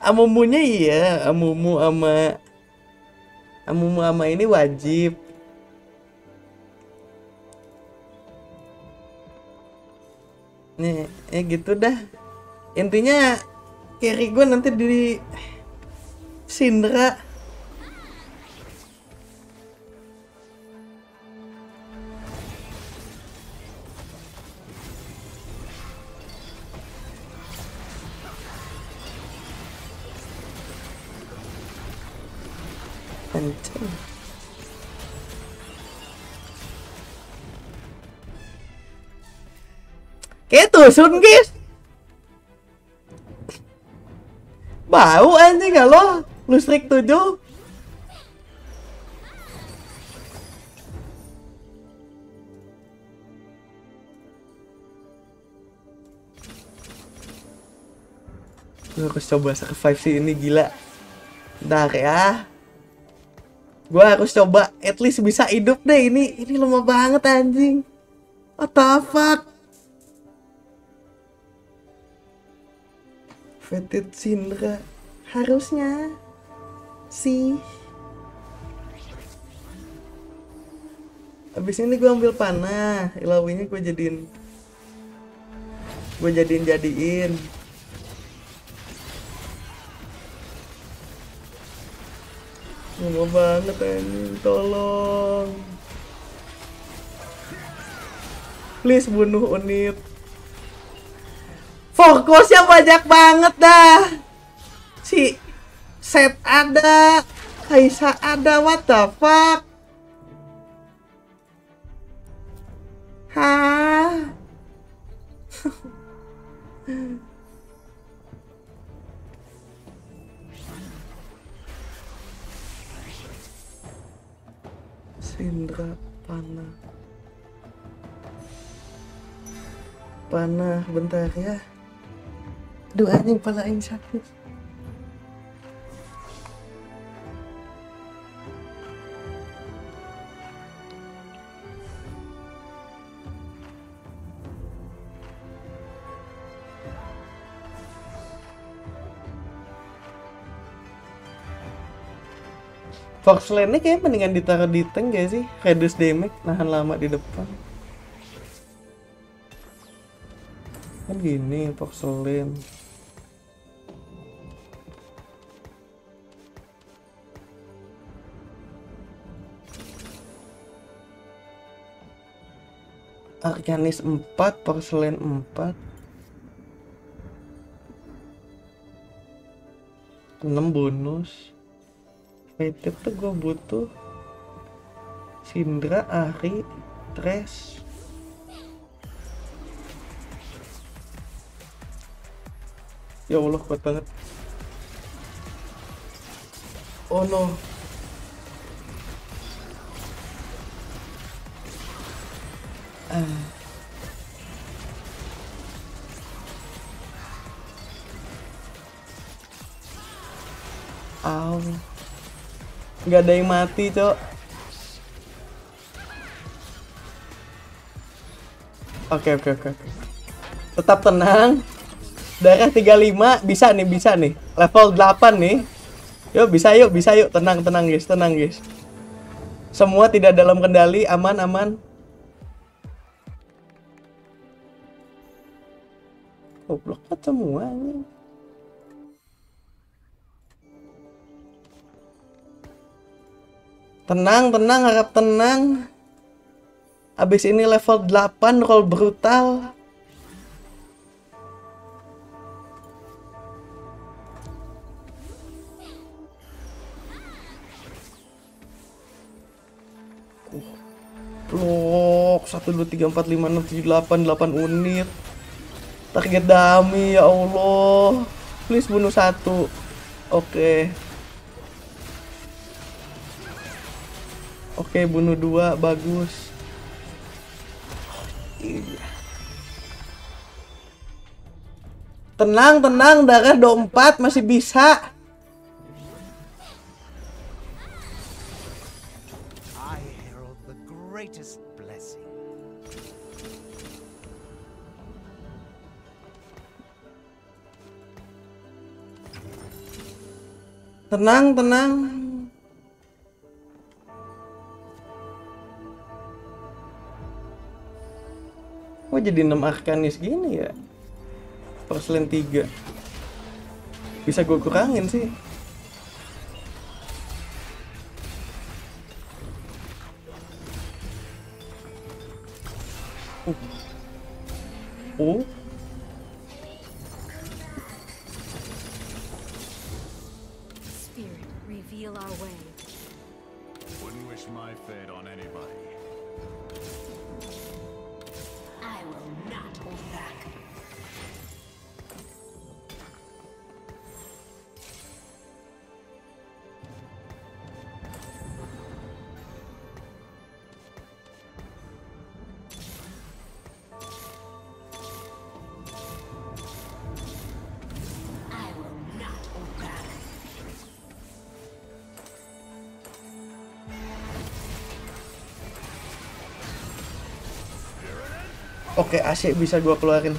Amumunya iya. Amumu sama Amumu sama ini wajib nih ya gitu dah. Intinya carry gue nanti di Sindra Kayak tusun guys Bau anjing gak lo Lustrik 7 Gue harus coba survive sih ini gila. Bentar ya. Gue harus coba at least bisa hidup deh ini. Ini lemah banget anjing. What the fuck Fetid Sindra harusnya sih. Abis ini gue ambil panah. Ilawinya gue jadiin Gue jadiin jadiin. Lama banget anjing. Tolong. Please bunuh unit Fokusnya banyak banget dah. Si set ada, Kaisa ada, what the fuck? Hah? Sindra panah. Panah bentar ya doanya pala yung sakit Fox lane kayaknya mendingan ditaruh di tank gak sih? Reduce damage, nahan lama di depan. Kan gini Lane. Arcanis 4, Porcelain 4 6 bonus. Faded tuh gue butuh. Sindra, Ari, Trash Ya Allah kuat banget Oh no Aw. Nggak ada yang mati, Cok. Oke, oke, oke. oke. Tetap tenang. Darah 35 bisa nih, bisa nih. Level 8 nih. Yuk, bisa yuk, bisa yuk. Tenang, tenang, guys. Tenang, guys. Semua tidak dalam kendali, aman, aman. Goblok banget semua ini. Tenang, tenang, harap tenang. Abis ini level 8 roll brutal. Blok 1 2 3 4 5 6 7 8 8 unit. Target dummy ya Allah. Please bunuh satu. Oke. Oke, bunuh dua, bagus. Iya. Tenang, tenang, darah 24 masih bisa. Greatest blessing. Tenang, tenang. Kok jadi 6 arkanis gini ya? Porcelain 3 Bisa gue kurangin sih Oh AC bisa gue keluarin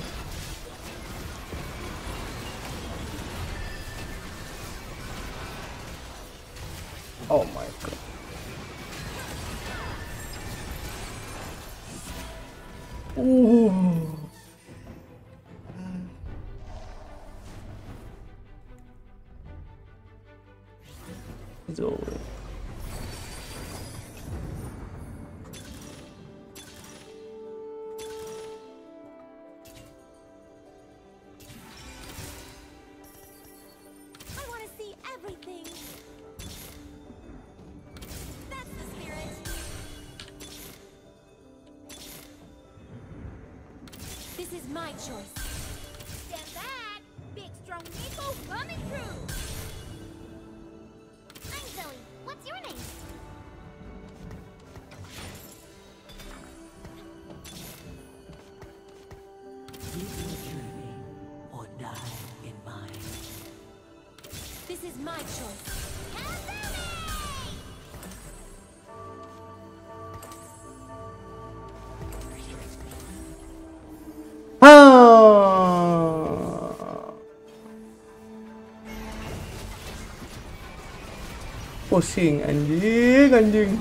pusing anjing anjing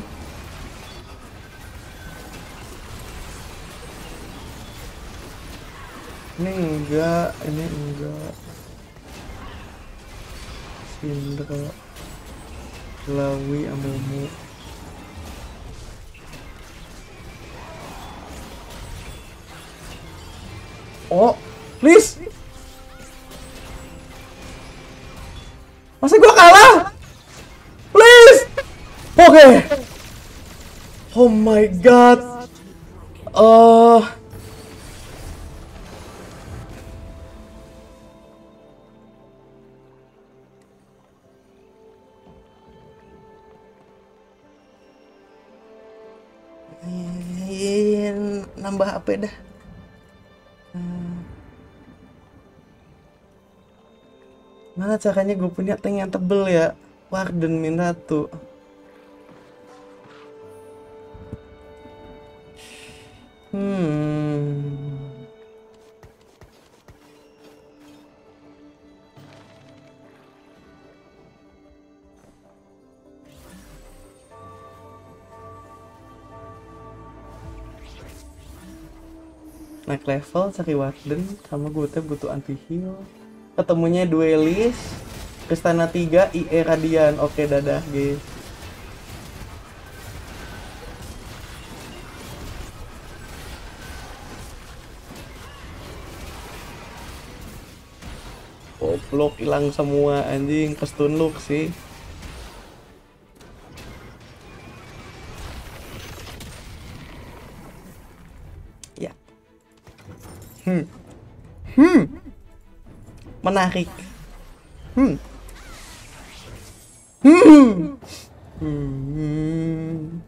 my god. Oh. Nambah apa dah? Mana caranya gue punya tank yang tebel ya? Warden Minato. Hmm. Level cari Warden sama gue teh butuh anti heal ketemunya duelis Kristana 3 IE Radian. Oke dadah guys Goblok hilang semua anjing. Ke stun look sih menarik. Hmm. Hmm. Hmm.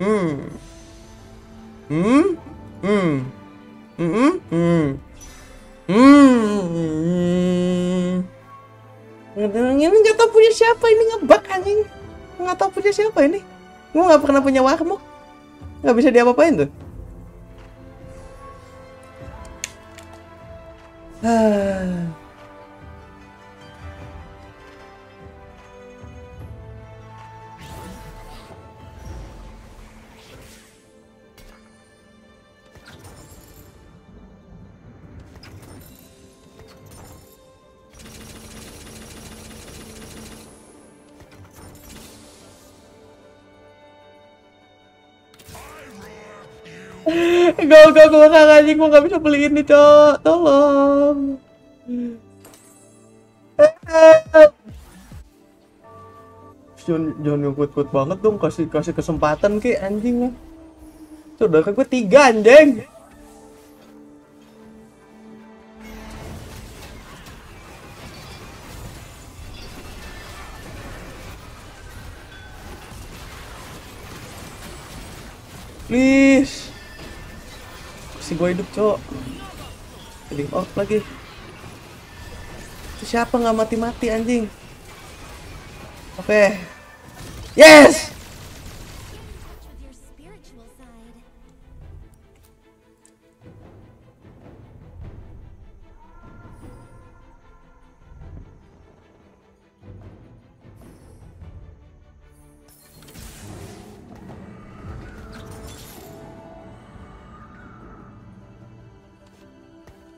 Hmm. Hmm. Hmm. Hmm. Hmm. Hmm. Ini nggak tahu punya siapa ini ngebug anjing. Nggak tahu punya siapa ini. Gua nggak pernah punya warmok. Nggak bisa diapa-apain tuh. Gak, gak, gue gak anjing, gue gak bisa beli ini, cok. Tolong. Jangan, jangan yang kuat-kuat banget dong, kasih kasih kesempatan ke anjing. Saudara gue tiga anjing. gua hidup cok. Link out lagi. Siapa nggak mati-mati anjing? Oke. Okay. yes!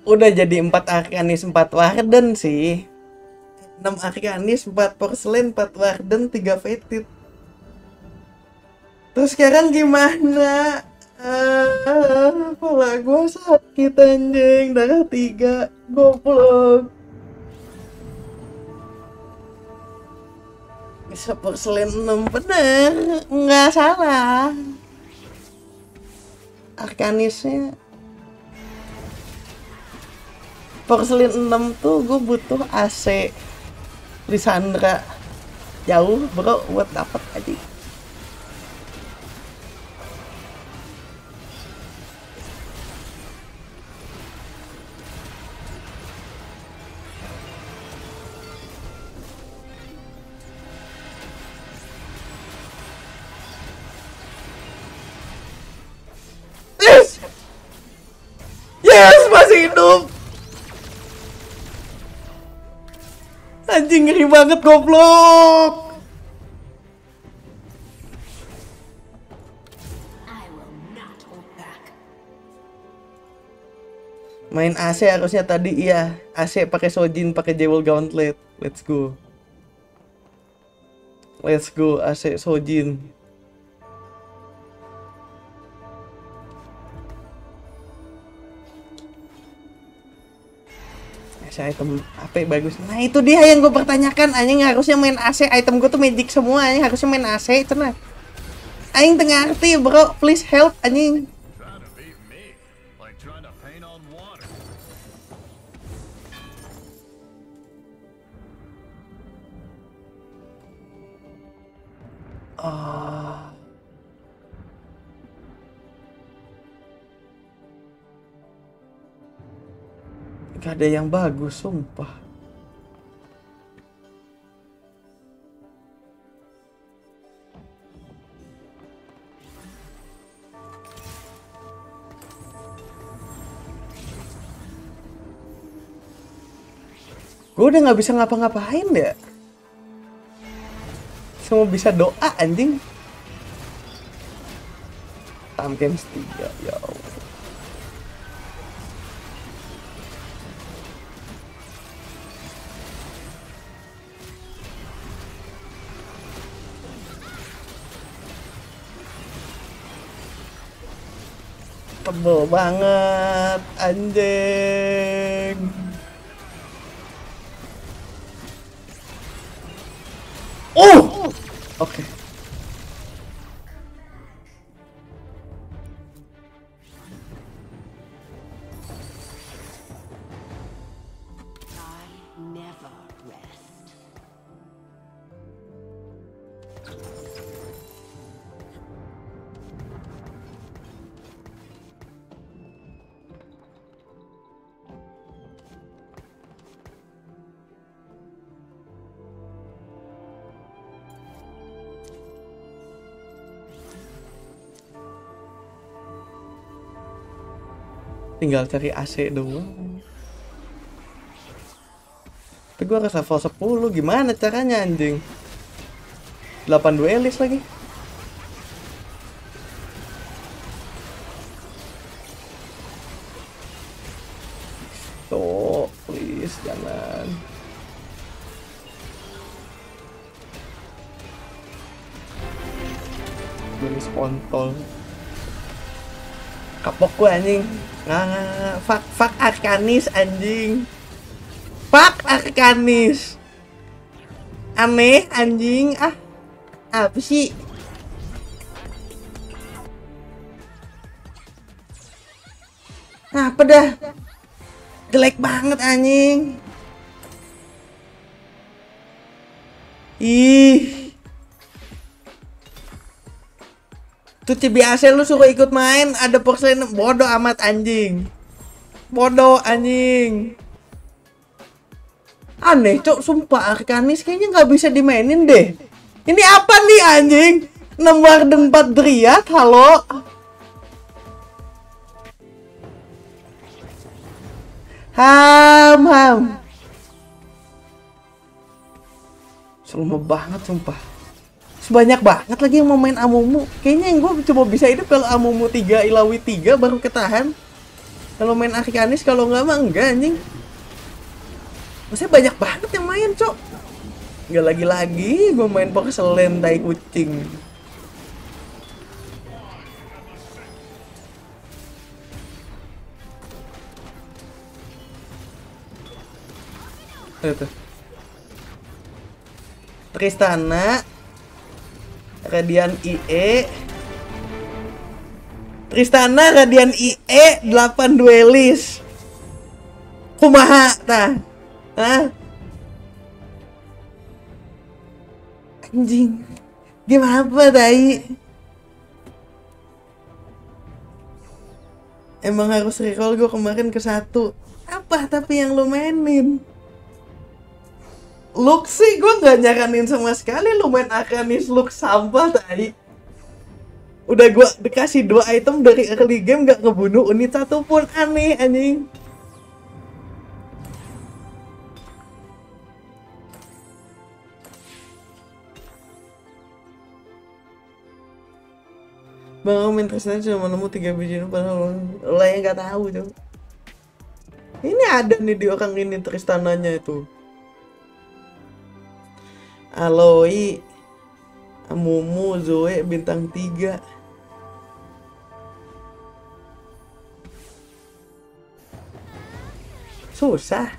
Udah jadi 4 Arkanis 4 Warden sih. 6 Arkanis 4 Porcelain 4 Warden 3 Fated. Terus sekarang gimana? Ah, kepala gue sakit anjing darah 3 goblok. Bisa Porcelain 6 bener, nggak salah. Arkanisnya Porcelain 6 tuh gue butuh AC Lisandra jauh bro buat dapet aja anjing ngeri banget goblok. Main AC harusnya tadi iya. AC pakai Sojin, pakai Jewel Gauntlet. Let's go. Let's go AC Sojin. AC item yang bagus? Nah itu dia yang gue pertanyakan. Anjing harusnya main AC. Item gue tuh magic semua. Anjing harusnya main AC. Tenang. Aing tengah ngerti bro. Please help anjing. Trying Gak ada yang bagus, sumpah. Gue udah nggak bisa ngapa-ngapain ya. Cuma bisa doa anjing. Tamkens 3 ya Allah. Tebel banget anjing. Oh! Oke. I Tinggal cari AC doang. Tapi gua harus level 10 gimana caranya anjing? 8 duelis lagi. Tuh, please jangan. Duelis kontol. Kapok gua anjing. Nggak. Fuck, fuck Arkanis anjing. Fuck Arkanis. Aneh anjing. Ah. Apa sih? Apa dah? Jelek banget anjing. Ih. Tuh CBAC lu suruh ikut main ada persen bodoh amat anjing. Bodoh anjing. Aneh cok sumpah Arkanis kayaknya nggak bisa dimainin deh. Ini apa nih anjing? 6 Warden 4 Dryad, halo? Ham, ham. Selama banget sumpah. Sebanyak banget lagi yang mau main Amumu. Kayaknya yang gue coba bisa hidup kalau Amumu 3 Ilawi 3 baru ketahan. Kalau main Arkanis kalau nggak mah enggak anjing. Maksudnya banyak banget yang main, Cok. Nggak lagi-lagi gue main Porcelain tai kucing. Itu. Tristana Radian IE Tristana Radian IE 8 duelis. Kumaha tah? Hah? Anjing. Gimana apa tai? Emang harus recall gue kemarin ke satu. Apa tapi yang lo mainin Look sih gue nggak nyaranin sama sekali lu main Akanis look sampah tadi. Udah gue dikasih dua item dari early game nggak ngebunuh unit satupun aneh anjing. Bang main Tristan cuma nemu tiga biji padahal lo yang nggak tahu tuh. Ini ada nih di orang ini Tristananya itu. Aloy, Amumu, Zoe, bintang 3. Susah.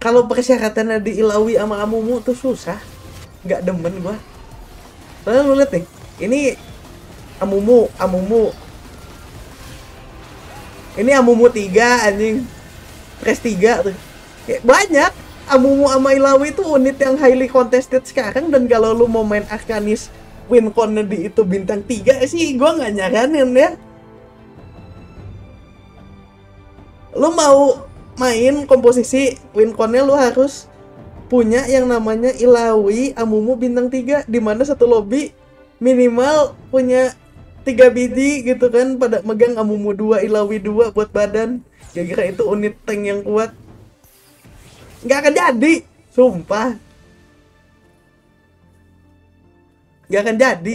Kalau persyaratannya diilawi sama Amumu tuh susah. Nggak demen gua. Soalnya lu lihat nih, ini Amumu, Amumu. Ini Amumu 3 anjing. Tres 3 tuh. Kayak banyak. Amumu sama Ilawi itu unit yang highly contested sekarang dan kalau lu mau main Arcanis win di itu bintang 3 sih gua nggak nyaranin ya. Lu mau main komposisi win connya lu harus punya yang namanya Ilawi Amumu bintang 3 di mana satu lobby minimal punya tiga biji gitu kan pada megang Amumu 2 Ilawi 2 buat badan kira-kira itu unit tank yang kuat nggak akan jadi sumpah. Nggak akan jadi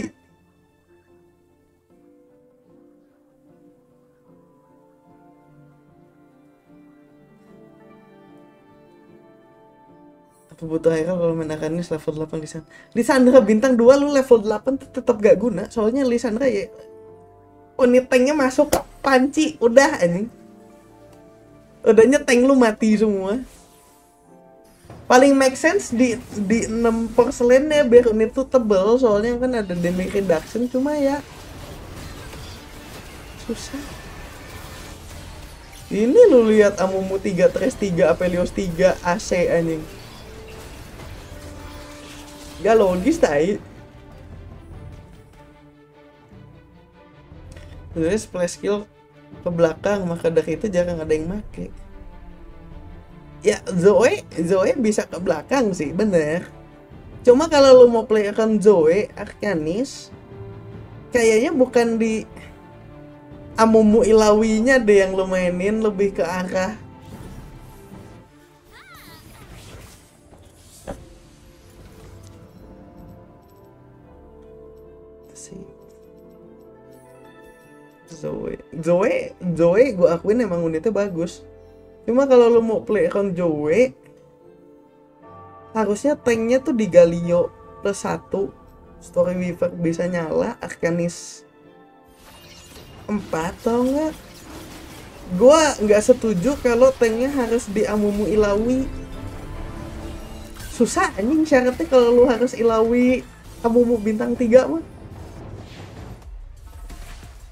apa butuh Hyrule kalau main Arcanis level 8 Lisandra. Lisandra bintang 2 lu level 8 tuh tetap gak guna. Soalnya Lisandra ya unit tanknya masuk panci. Udah anjing. Udahnya tank lu mati semua paling make sense di di 6 porcelain ya biar unit tuh tebel soalnya kan ada damage reduction cuma ya susah. Ini lu lihat Amumu 3 Tres 3 Apelios 3 AC anjing. Gak logis tai. Sebenarnya splash skill ke belakang maka dari itu jarang ada yang make ya Zoe Zoe bisa ke belakang sih bener. Cuma kalau lu mau play akan Zoe Arcanis kayaknya bukan di Amumu Ilawinya deh yang lu mainin lebih ke arah Zoe Zoe Zoe gue akuin emang unitnya bagus cuma kalau lo mau play account Zoe harusnya tanknya tuh di Galio plus satu. Story Weaver bisa nyala Arcanis 4 tau nggak? Gue nggak setuju kalau tanknya harus di Amumu Ilawi. Susah anjing syaratnya kalau lu harus Ilawi Amumu bintang 3 mah.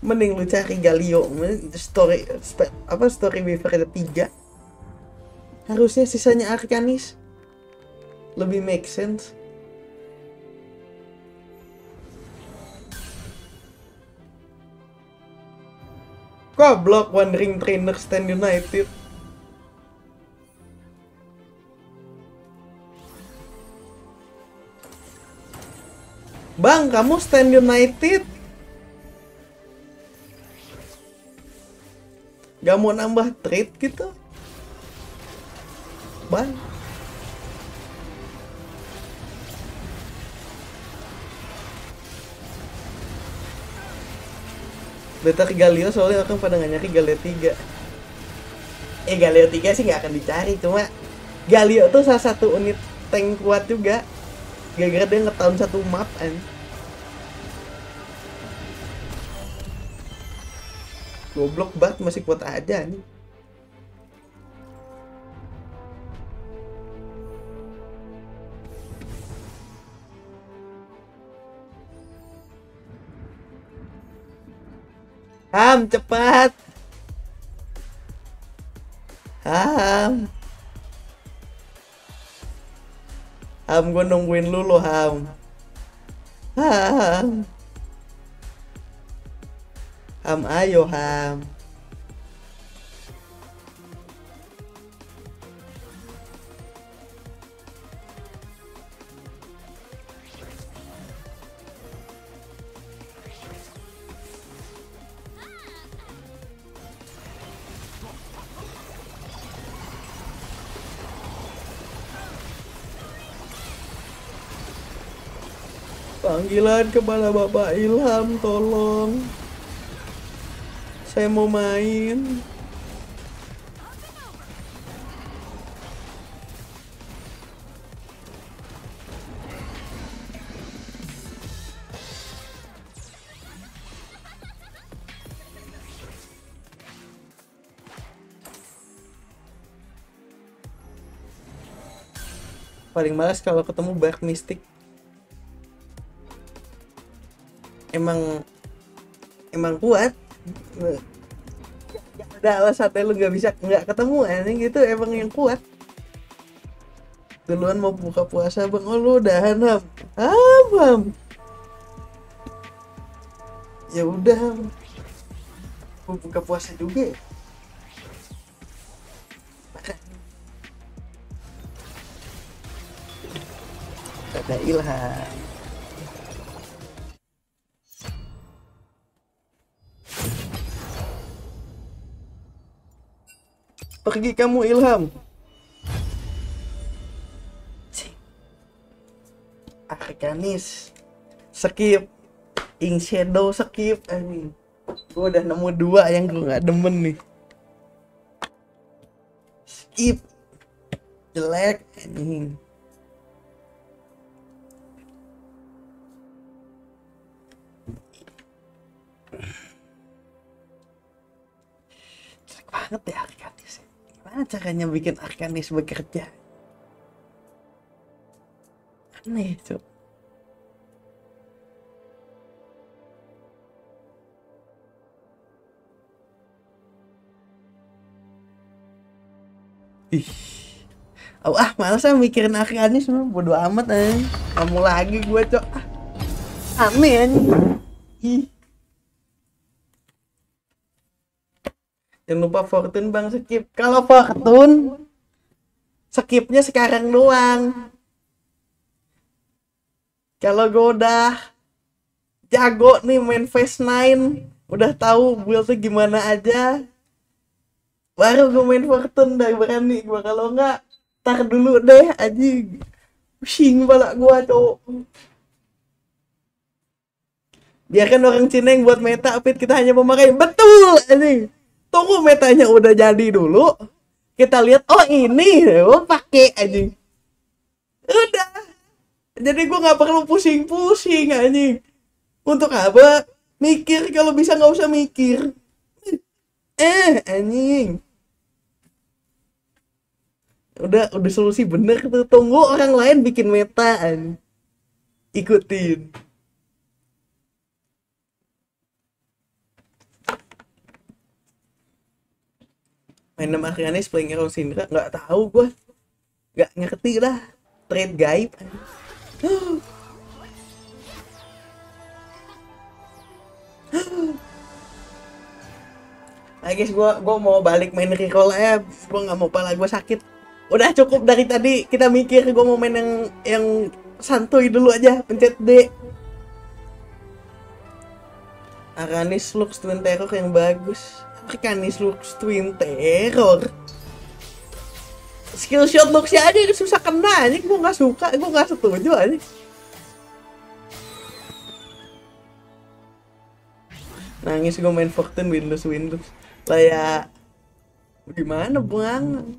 Mending lu cari Galio story apa story weaver ada tiga harusnya sisanya Arcanis lebih make sense. Goblok Wandering Trainer Stand United. Bang, kamu Stand United? Gak mau nambah trade gitu? Bang. Beta ke Galio soalnya orang pada nggak nyari Galio 3 Eh Galio 3 sih nggak akan dicari cuma Galio tuh salah satu unit tank kuat juga Gara-gara dia ngetown satu map kan Goblok banget masih kuat aja nih. Ham, cepat. Ham. Ham, gue nungguin lu lo, Ham. Ham. Ham, ayo Ham. Panggilan kepada Bapak Ilham, tolong. Saya mau main. paling males kalau ketemu back Mystic emang emang kuat. Ada alasannya lu nggak bisa nggak ketemu anjing. Gitu emang yang kuat. Duluan mau buka puasa bang. Oh lu udahan ham. Ham ham. Ya udah mau buka puasa juga ya? ada ilham pergi kamu ilham. Arkanis. Skip. Ink Shadow skip. Anjing gue udah nemu dua yang gue nggak demen nih. Skip. Jelek. Anjing jelek banget ya gimana caranya bikin Arkanis bekerja aneh cok Ih. Oh, ah, males ah mikirin Arkanis mah bodo amat eh. Kamu lagi gue, Cok. Ah, aneh anjing. Ih. Jangan lupa Fortune Bang. Skip. Kalau Fortune skipnya sekarang doang. Kalau udah jago nih main Phase 9, udah tahu build-nya gimana aja, baru gue main Fortune dah berani gue kalau enggak tar dulu deh anjing. Pusing pala gua cowok. Biarkan orang Cina yang buat meta fit. Kita hanya memakai. Betul anjing tunggu metanya udah jadi dulu kita lihat oh ini. Oh pakai anjing. Udah. Jadi gua nggak perlu pusing-pusing anjing. Untuk apa? Mikir kalau bisa nggak usah mikir. Eh anjing. Udah udah solusi bener tuh. Tunggu orang lain bikin meta anjing. ikutin main nama Arkanis playing around Syndra nggak tahu gua nggak ngerti lah trade gaib. Nah guys, gua gua mau balik main recall aja. Gua nggak mau pala gua sakit. Udah cukup dari tadi kita mikir gua mau main yang yang santuy dulu aja, pencet D. Aranis Lux Twin Terror yang bagus. Arcanis Lux Twin Terror. Skill shot Luxnya aja susah kena aja, gua nggak suka, gua nggak setuju aja. Nangis gua main Fortune Windows Windows. Lah ya gimana bang?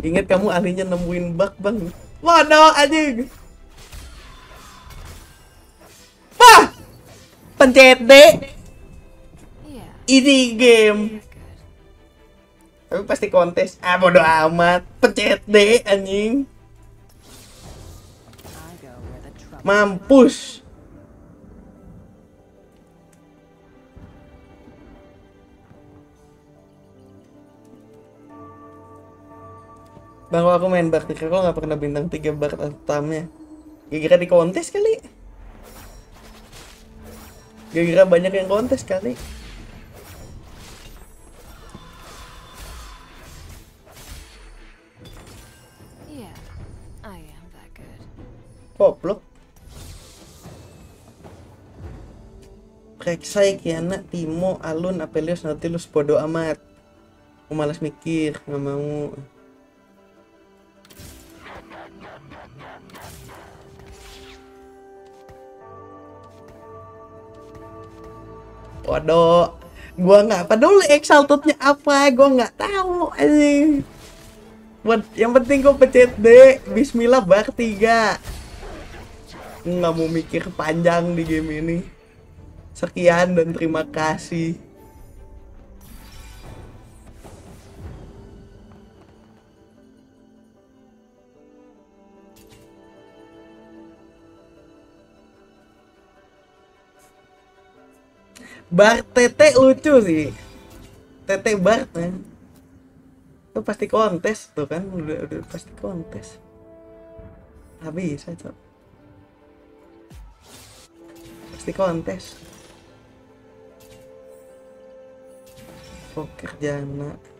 Ingat kamu ahlinya nemuin bug bang. Waduh anjing. Wah! Pencet D. Ini game. Tapi pasti kontes. Ah bodo amat. Pencet D anjing. Mampus. Bang, aku main bakti kok nggak pernah bintang 3 bakat atamnya. Kira-kira di kontes kali. Kira-kira banyak yang kontes kali. Yeah, I am that good. Goblok. Rek'Sai, Kiana, Timo, Alun, Apelios, Nautilus, bodo amat. Aku malas mikir, nggak mau. Waduh, gua nggak peduli exaltednya apa, gua nggak tahu. Buat yang penting gua pencet D, Bismillah bar 3 nggak mau mikir panjang di game ini. Sekian dan terima kasih. Bart Tete lucu sih. Tete Bart ya. Itu pasti kontes tuh kan, udah, udah pasti kontes. Bisa, Cok. Pasti kontes. Poker jana.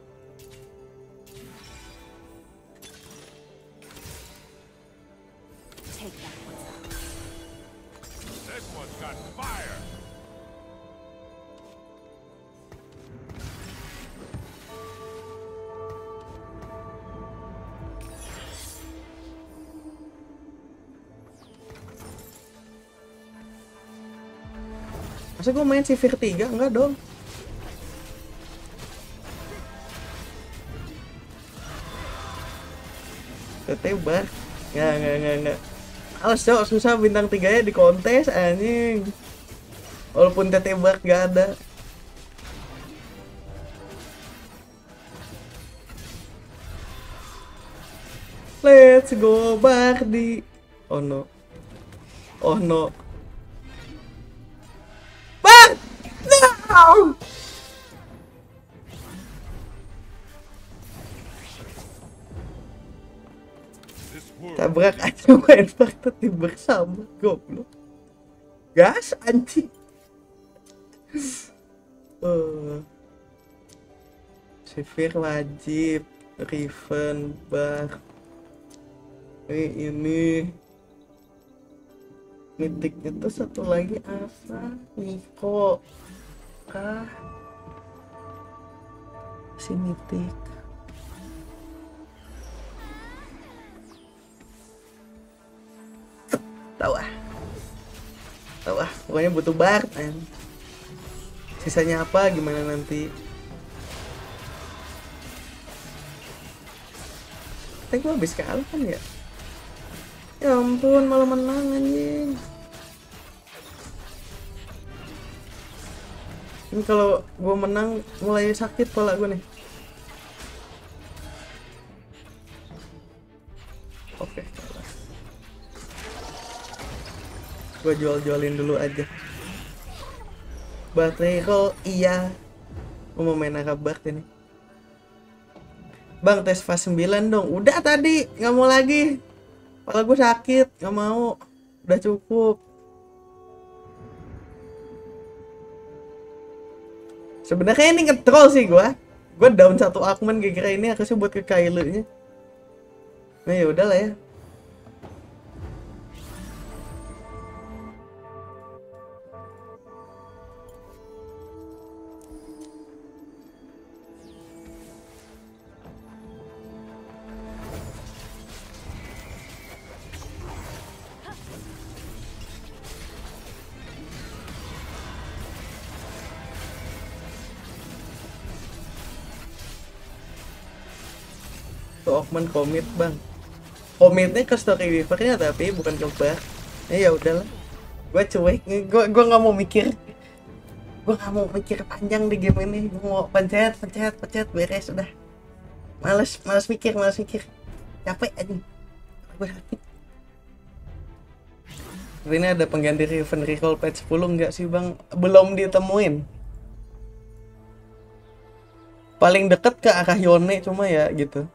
Masa gue main Sivir 3? Enggak dong. Tete bar. Nggak, nggak, nggak, nggak. Alas cok, susah bintang 3 nya di kontes anjing. Walaupun tete bar nggak ada. Let's go Bardi. Oh no. Oh no. World Tabrak aja main fakta tim bersama goblok. Gas anjing. Eh. Sivir wajib, Riven, Bar. Eh, ini Mitik itu satu lagi apa? Niko kah? Si Mitik. Tahu ah. Tahu ah, pokoknya butuh Bart kan. Sisanya apa gimana nanti? Tapi gue habis kalah kan ya? Ya ampun, malah menang anjing. Ini kalau gue menang mulai sakit pola gue nih. Oke, kalah. Gue jual-jualin dulu aja. Baterai roll iya. Gue mau main Akabart ini. Bang tes fase 9 dong. Udah tadi, nggak mau lagi. Kepala gue sakit, nggak mau. Udah cukup. Sebenarnya ini nge-troll sih gua. Gua down satu akmen gara-gara ini harusnya buat ke Kailu-nya. Nah ya udahlah ya. Tuh Okman komit bang. Komitnya ke story weavernya tapi bukan ke bar Ya udahlah. Gue cuek, gue gua nggak mau mikir. Gue nggak mau mikir panjang di game ini. Gue mau pencet, pencet, pencet, beres udah. Males, males mikir, males mikir. Capek aja Gue ini ada pengganti Riven Recall patch 10 nggak sih bang? Belum ditemuin. Paling deket ke arah Yone cuma ya gitu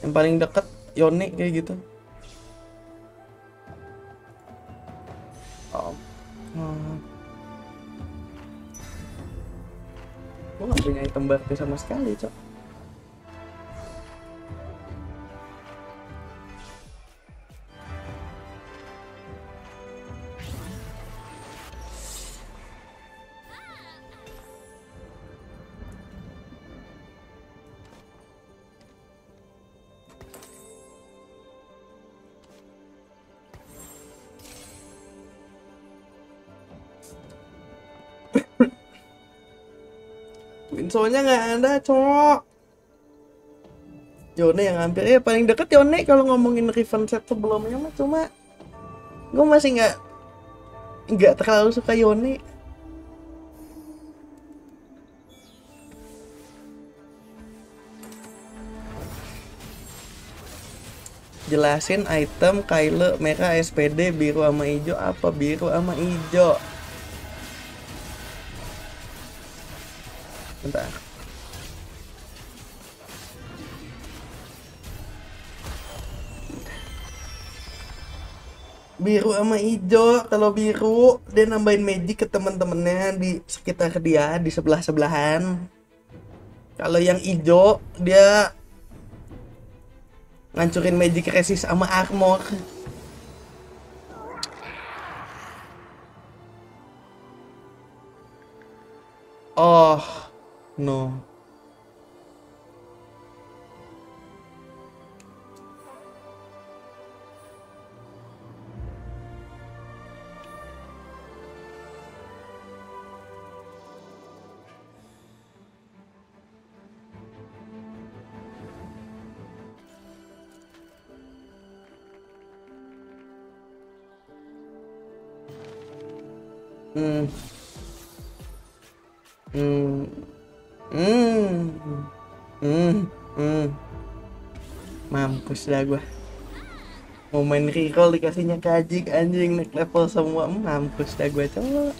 yang paling dekat Yone kayak gitu oh. Hmm. gue gak punya item bakti sama sekali cok Winsonya nggak ada cok Yone yang hampir ya paling deket Yone kalau ngomongin Riven set sebelumnya mah cuma gue masih nggak nggak terlalu suka Yone. Jelasin item Kyle merah SPD biru sama hijau. Apa biru sama hijau biru sama hijau kalau biru. Dia nambahin magic ke teman-temannya di sekitar dia di sebelah sebelahan kalau yang hijau dia ngancurin magic resist sama armor. Oh no Hmm. Hmm. Hmm. Hmm. Hmm. Mampus dah gua. Mau main recall dikasihnya kajik anjing naik level semua. Mampus dah gua coba.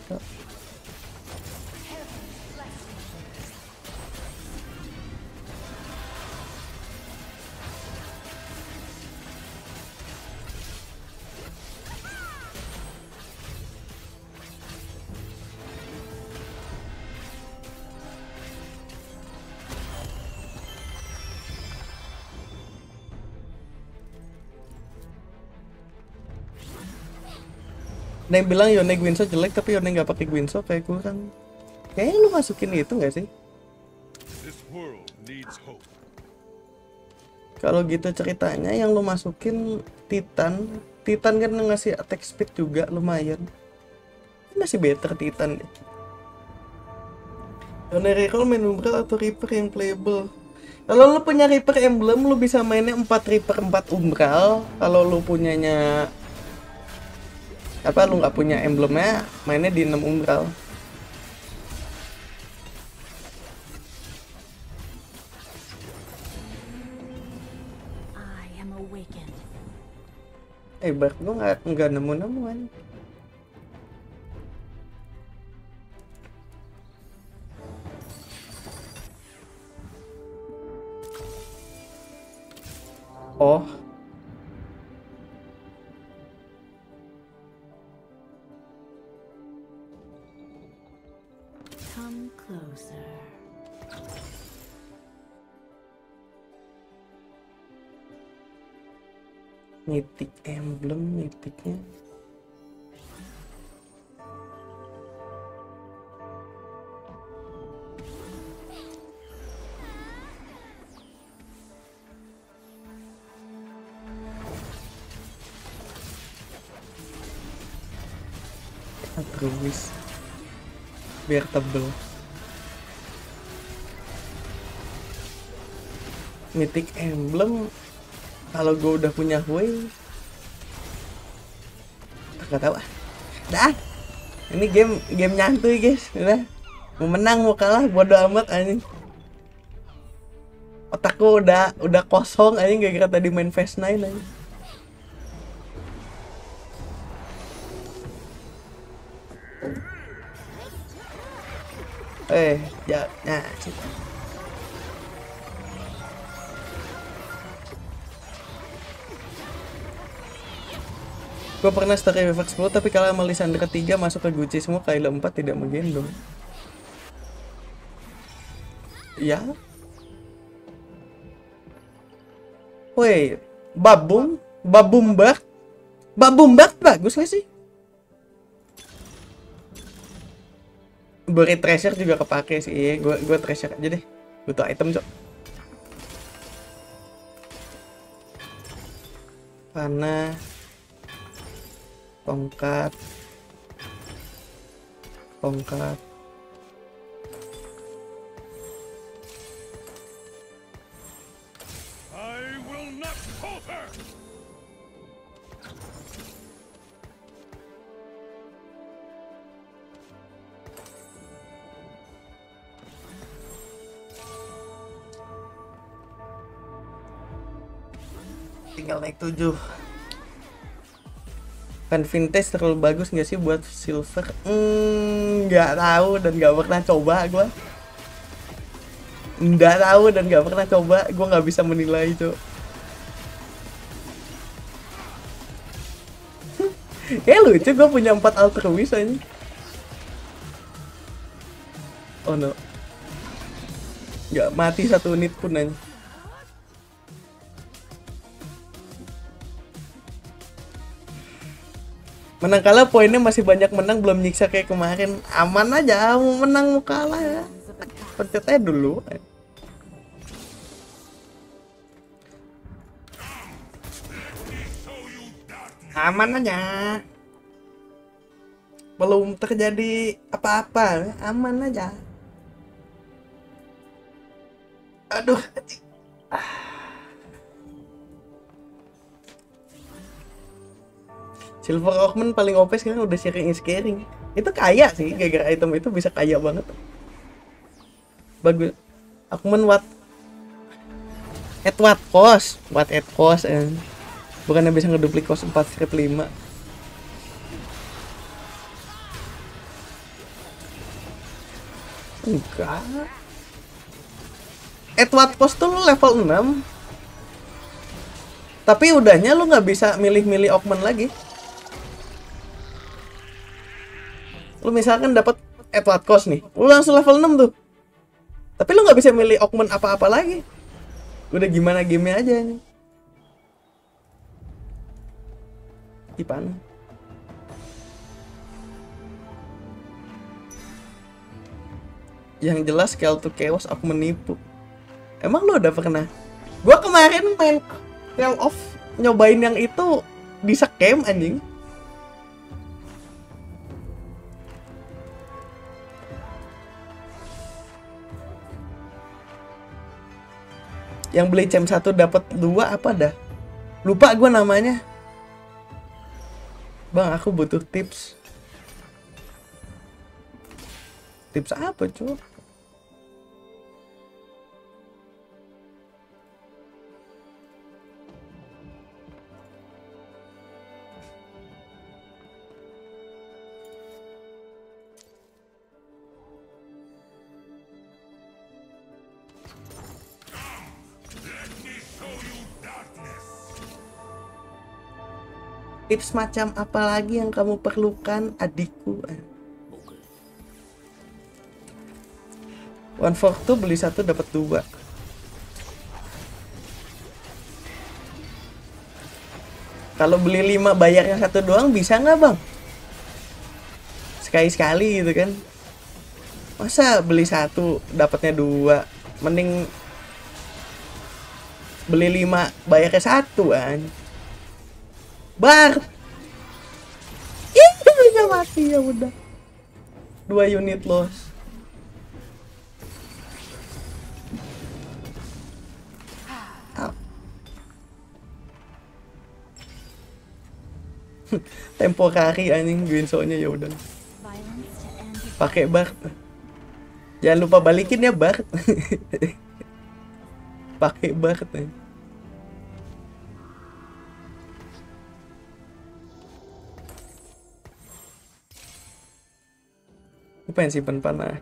Yang bilang Yone Guinso jelek tapi Yone nggak pakai Guinso kayak kurang. Kayaknya lu masukin itu nggak sih? Kalau gitu ceritanya yang lu masukin Titan, Titan kan ngasih attack speed juga lumayan. Masih better Titan deh. Yone Recall main Umbral atau Reaper yang playable? Kalau lu punya Reaper Emblem, lu bisa mainnya 4 Reaper 4 Umbral. Kalau lu punyanya apa lu nggak punya emblemnya mainnya di 6 umbral. I am awakened. eh bar gua nggak nggak nemu nemu kan? Oh closer. mythic emblem mythicnya Terus biar tebel mythic emblem kalau gue udah punya Huey nggak tahu ah. Dah. Ini game game nyantuy guys. Udah. Mau menang mau kalah bodo amat anjing. Otakku udah udah kosong anjing gak kira tadi main Fast Nine anjing. Eh ya nah. Gue pernah start Revex 10 tapi kalau sama Lisandra 3 masuk ke Gucci semua Kylo 4 tidak menggendong. Ya. Woi, Babum, Babumbak. Babumbak bagus gak sih? Beri treasure juga kepake sih. Gue gue treasure aja deh. Butuh item, Cok. Panah tongkat tongkat I will not falter! tinggal naik 7 Fan vintage terlalu bagus nggak sih buat silver? Nggak tahu dan nggak pernah coba gua. Nggak tahu dan nggak pernah coba, gua nggak bisa menilai itu. Eh lucu gue punya 4 alter wish aja. Oh no. Nggak mati satu unit pun aja. Menang kalah poinnya masih banyak menang belum nyiksa kayak kemarin. Aman aja, mau menang mau kalah ya. Pencet aja dulu. Aman aja. Belum terjadi apa-apa, aman aja. Aduh, anjing. Silver Rockman paling OP sekarang udah sharing is caring. Itu kaya sih, gara-gara item itu bisa kaya banget. Bagus. Akmen what? At what cost? What at cost? Eh. Bukannya bisa ngeduplik cost 4 strip 5. Enggak. At what cost tuh lu level 6. Tapi udahnya lu nggak bisa milih-milih Augment lagi. Lu misalkan dapat Edward Cost nih lu langsung level 6 tuh. Tapi lu nggak bisa milih augment apa-apa lagi. Udah gimana gamenya aja nih Ipan yang jelas Kel to Chaos aku menipu. Emang lu udah pernah? Gua kemarin main Kel of nyobain yang itu di scam anjing yang beli cem satu dapat dua apa dah? Lupa gue namanya. Bang aku butuh tips. Tips apa cuy tips macam apa lagi yang kamu perlukan adikku? One for two beli satu dapat dua. Kalau beli lima bayarnya satu doang bisa nggak bang? Sekali sekali gitu kan. Masa beli satu dapatnya dua? Mending beli lima bayarnya satu kan bar. Ih, mati ya udah. Dua unit loss Au. temporary anjing Guinso-nya ya udah. Pakai bar. Jangan lupa balikin ya bar. Pakai bar anjing. Gue pengen simpen panahnya.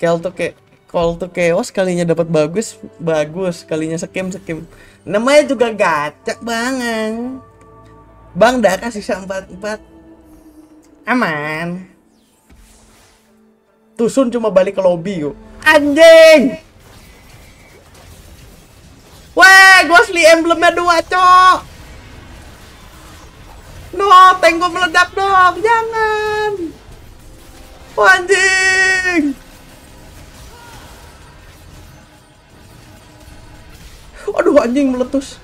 Kel tuh kayak call to chaos kalinya dapat bagus bagus kalinya skim skim namanya juga gacak banget. Bang dah kasih sisa empat empat. Aman. Tusun cuma balik ke lobby kok anjing! Wah, ghostly emblemnya dua, cok. No, tank gua meledak dong. Jangan. Wah, anjing. Aduh, anjing meletus.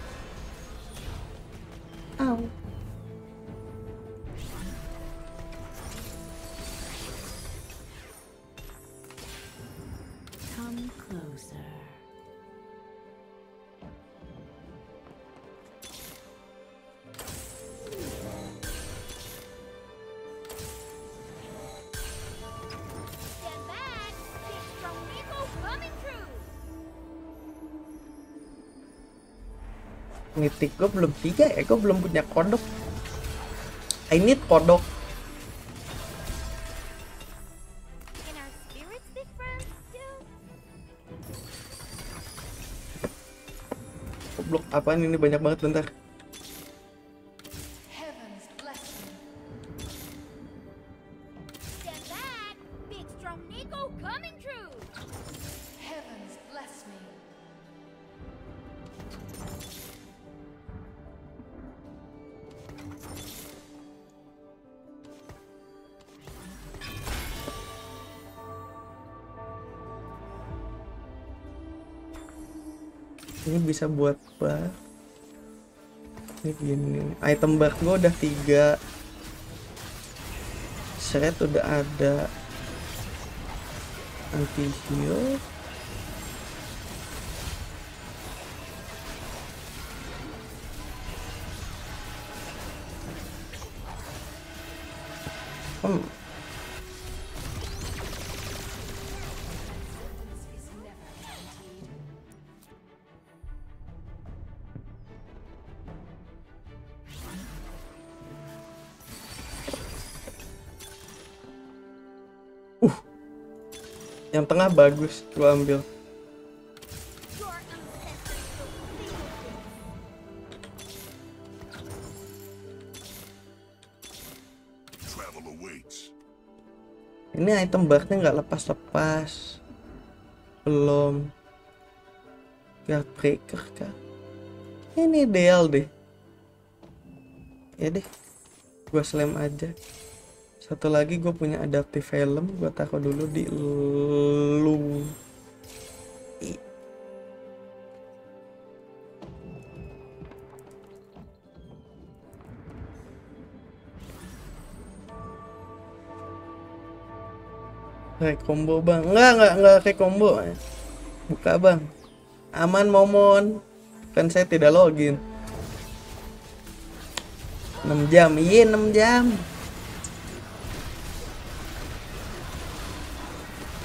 Au. Mythic gue belum tiga ya, gue belum punya kodok. I need kodok. Goblok apaan ini banyak banget bentar. Ini bisa buat bar. Ini gini. Item bar gue udah tiga. Shred udah ada. Anti heal. Yang tengah bagus, gua ambil. Ini item barnya nggak lepas-lepas. Belum. Guard breaker kah? Ini ideal deh. Ya deh. Gua slam aja. Satu lagi gue punya adaptive film, gua taruh dulu di lu. Combo bang, enggak enggak enggak kayak combo. Buka bang, aman momon. Kan saya tidak login. 6 jam, iya 6 jam.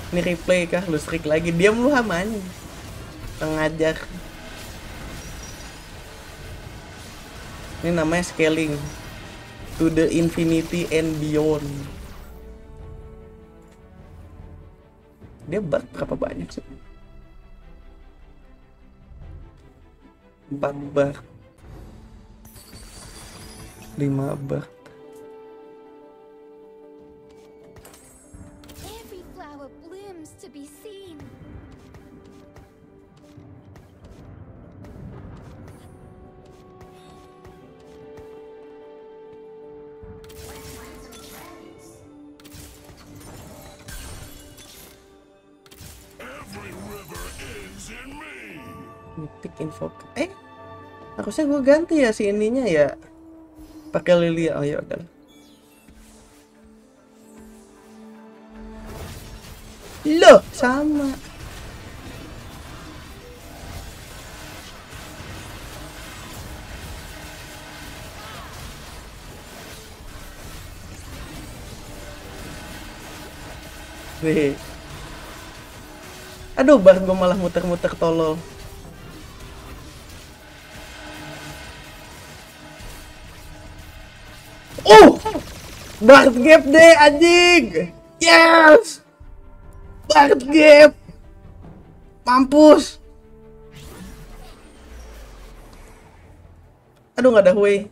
Ini replay kah? Lu strik lagi, diam lu hamanya. Pengajar. Ini namanya scaling to the infinity and beyond. Dia bar berapa banyak sih? 4 bar 5 bar Gue ganti ya si ininya ya pakai Lilia oh ya udah Loh sama Wih. Aduh, bar gue malah muter-muter tolol. Bart gap deh anjing. Yes! Bart gap. Mampus. Aduh nggak ada way.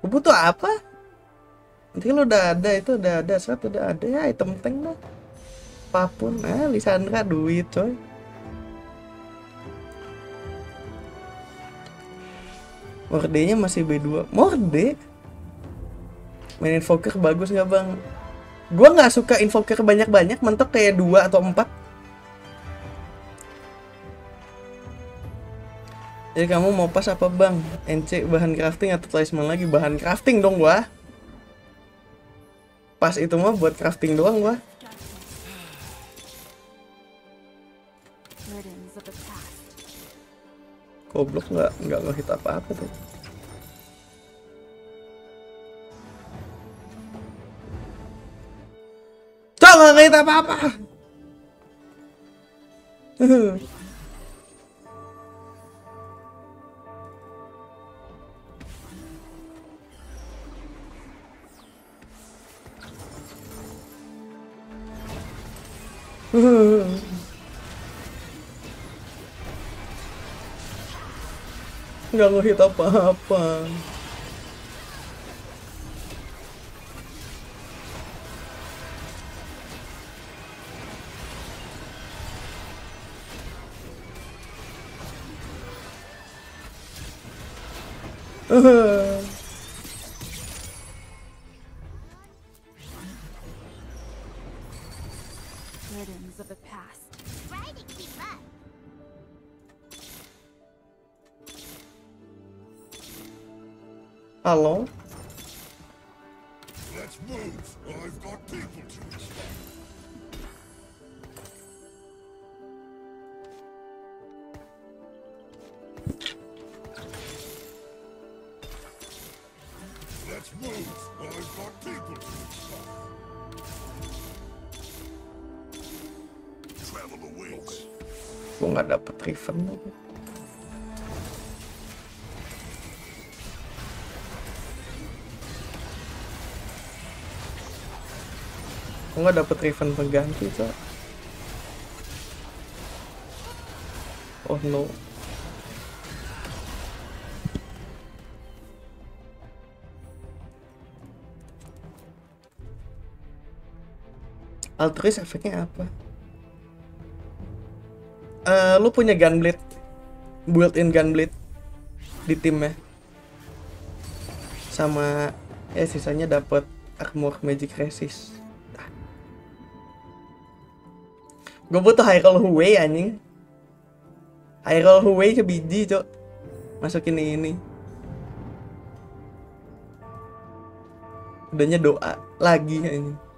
Gue butuh apa? Nanti lo udah ada itu udah ada saat udah ada ya item tank dah. Apa pun, ah Lisandra duit coy. Morde-nya masih B2. Morde? Main invoker bagus nggak bang? Gua nggak suka invoker banyak-banyak, mentok kayak dua atau empat. Jadi kamu mau pas apa bang? NC bahan crafting atau talisman lagi? Bahan crafting dong gua. Pas itu mah buat crafting doang gua. Goblok nggak nggak kita apa-apa tuh. Cok nggak ngehit apa-apa. Uh. Nggak ngehit apa-apa. Riddance Halo? Nggak dapet Riven pengganti, Cok. Oh no. Altruis efeknya apa? Eh, lu punya gunblade built-in gunblade di timnya sama ya sisanya dapat armor magic resist gue butuh roll Huey anjing. Roll Huey ke biji cok. Masukin ini. Udahnya doa lagi anjing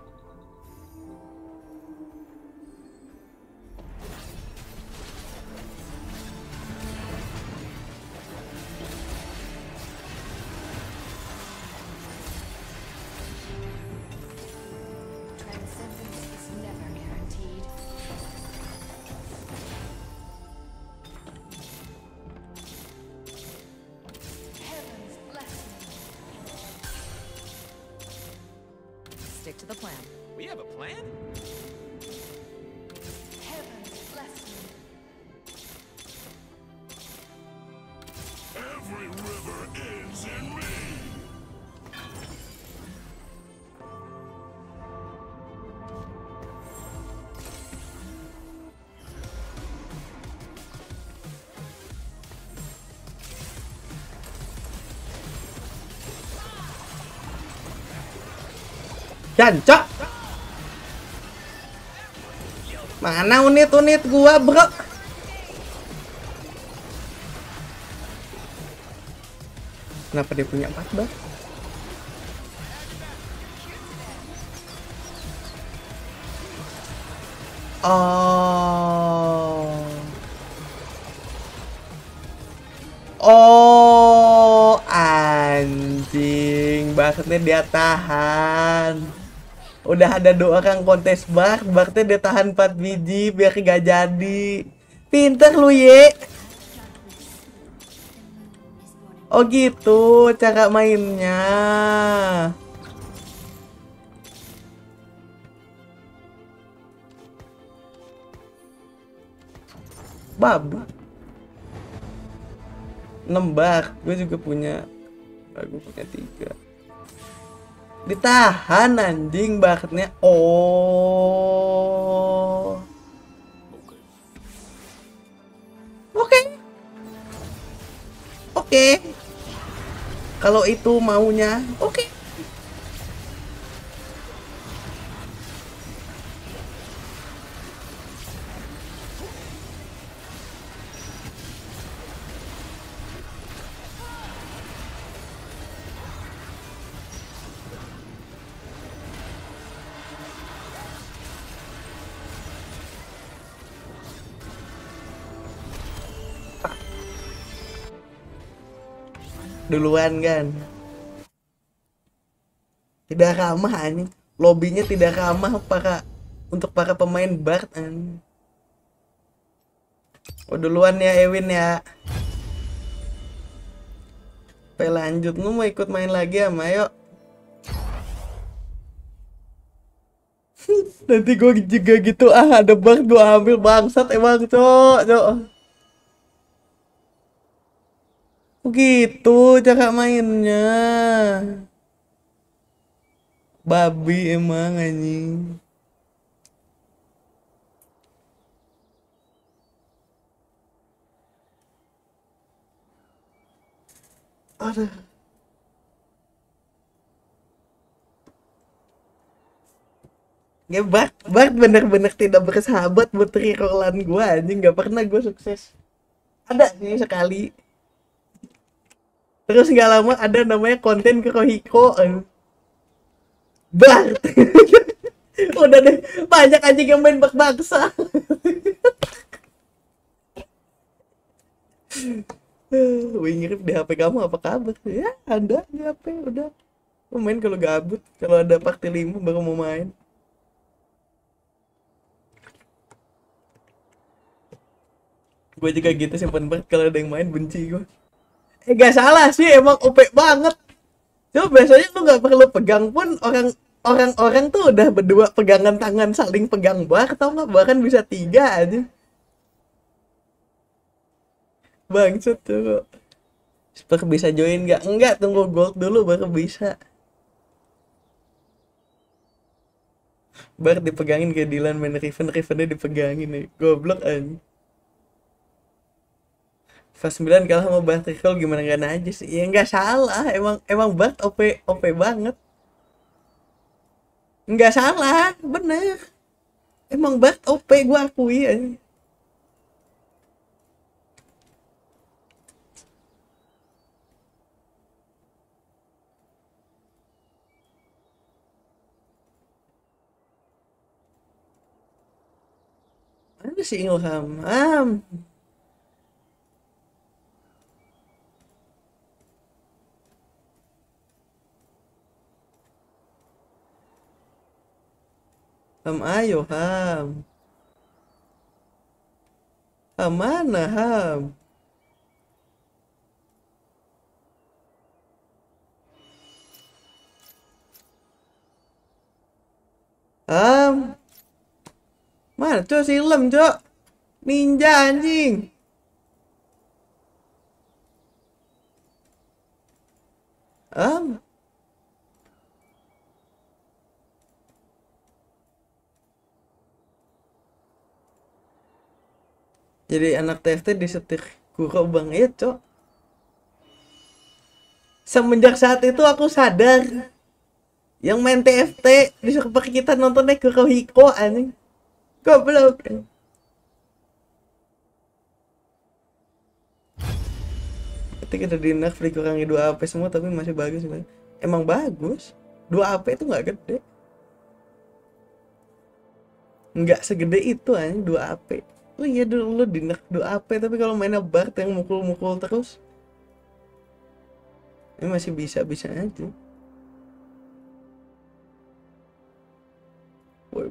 Jancok. Mana unit-unit gua, Bro? Kenapa dia punya 4 bar? Oh. Oh, anjing. Bakatnya dia tahan. Udah ada doa kang kontes bak, bakatnya dia tahan 4 biji biar gak jadi. Pinter lu, ye. Oh gitu cara mainnya. Babu. 6 bar, gue juga punya. Gue punya tiga. Ditahan anjing bakatnya. Oh. Oke. Oke. Kalau itu maunya. Duluan kan. Tidak ramah anjing. Lobbynya tidak ramah para untuk para pemain Bard anjing. Oh duluan ya Ewin ya. Oke lanjut. Lu mau ikut main lagi sama yuk Nanti gue juga gitu ah ada bug gue ambil bangsat emang cok cok. Begitu cara mainnya. Babi emang anjing. Aduh. Ya Bart, bener-bener tidak bersahabat buat recallan gue anjing Gak pernah gue sukses Ada sih sekali Terus nggak lama ada namanya konten Kurohiko Bart Udah deh banyak anjing yang main bak bangsa Wih ngirim di HP kamu apa kabar? Ya ada di HP udah. Gua main kalau gabut Kalau ada party 5 baru mau main. Gue juga gitu simpen banget kalau ada yang main benci gue eh gak salah sih emang OP banget cuma biasanya lu nggak perlu pegang pun orang orang-orang tuh udah berdua pegangan tangan saling pegang bar tau nggak bahkan bisa tiga aja bangsat tuh Super bisa join nggak? Enggak, tunggu gold dulu baru bisa. Bar dipegangin kayak Dylan main Riven, Rivennya dipegangin nih. Goblok aja. Fast 9 kalah sama Recall gimana gak najis sih? Ya nggak salah, emang emang Bart OP OP banget. Nggak salah, bener. Emang Bart OP gue akui aja. Mana sih Ilham? Am. Ham ayo Ham. Ham mana Ham? Ham. Mana cok silem cok? Ninja anjing. Ham. Jadi anak TFT disetir Kuro bang ya cok. Semenjak saat itu aku sadar yang main TFT disuruh pakai kita nontonnya Kurohiko anjing. Goblok. Ketika udah di nerf dikurangi 2 AP semua tapi masih bagus. Emang bagus. 2 AP itu nggak gede. Nggak segede itu anjing 2 AP. Oh iya dulu lu di nerf 2 AP tapi kalau mainnya Bart yang mukul-mukul terus? Ini masih bisa-bisa aja. Woi,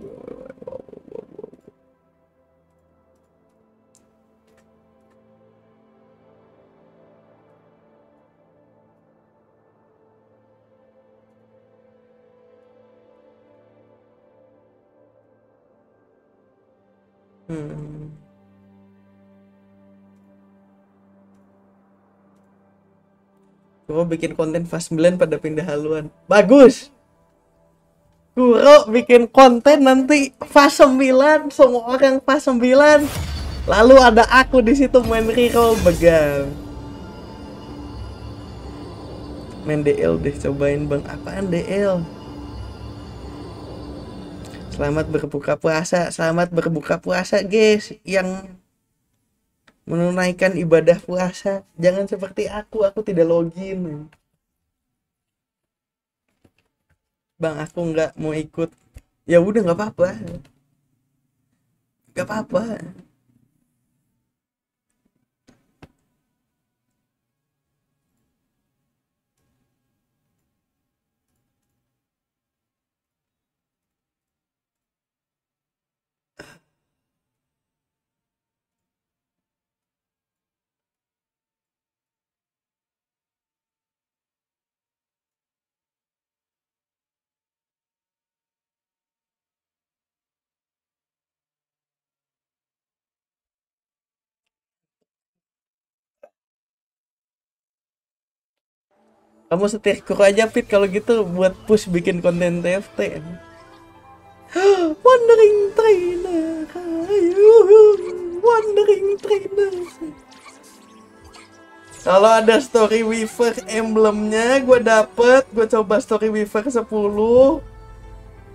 Hmm. Bikin konten fast 9 pada pindah haluan. Bagus. Kuro bikin konten nanti fast 9, semua orang fast 9. Lalu ada aku di situ main reroll begal. Main DL deh cobain bang. Apaan DL? Selamat berbuka puasa, selamat berbuka puasa guys yang menunaikan ibadah puasa. Jangan seperti aku, aku tidak login. Bang, aku nggak mau ikut. Ya udah nggak apa-apa. Nggak apa-apa. Kamu setir kru aja Pit kalau gitu buat push bikin konten TFT. Wandering trainer, wandering trainer. Kalau ada story weaver emblemnya, gue dapet, gue coba story weaver 10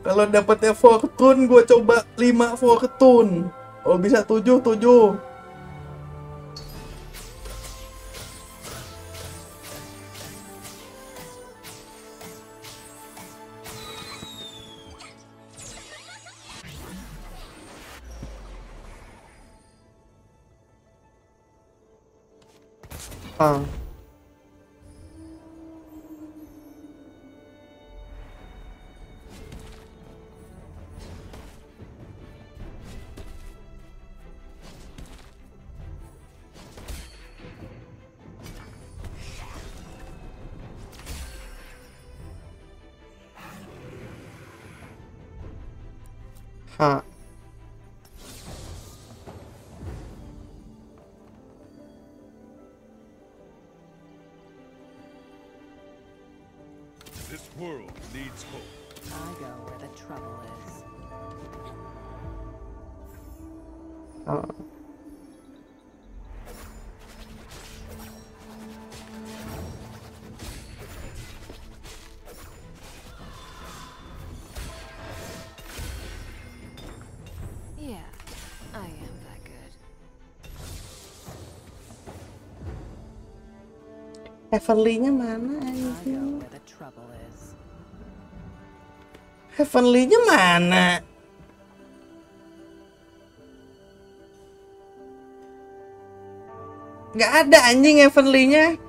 Kalau dapetnya fortune, gue coba 5 fortune. Kalau bisa 7, 7 Ah. Ha. Ah. Yeah, I am that good. Heavenly-nya mana I go anjing? where the trouble is. Heavenly-nya mana? Nggak ada anjing Heavenly-nya.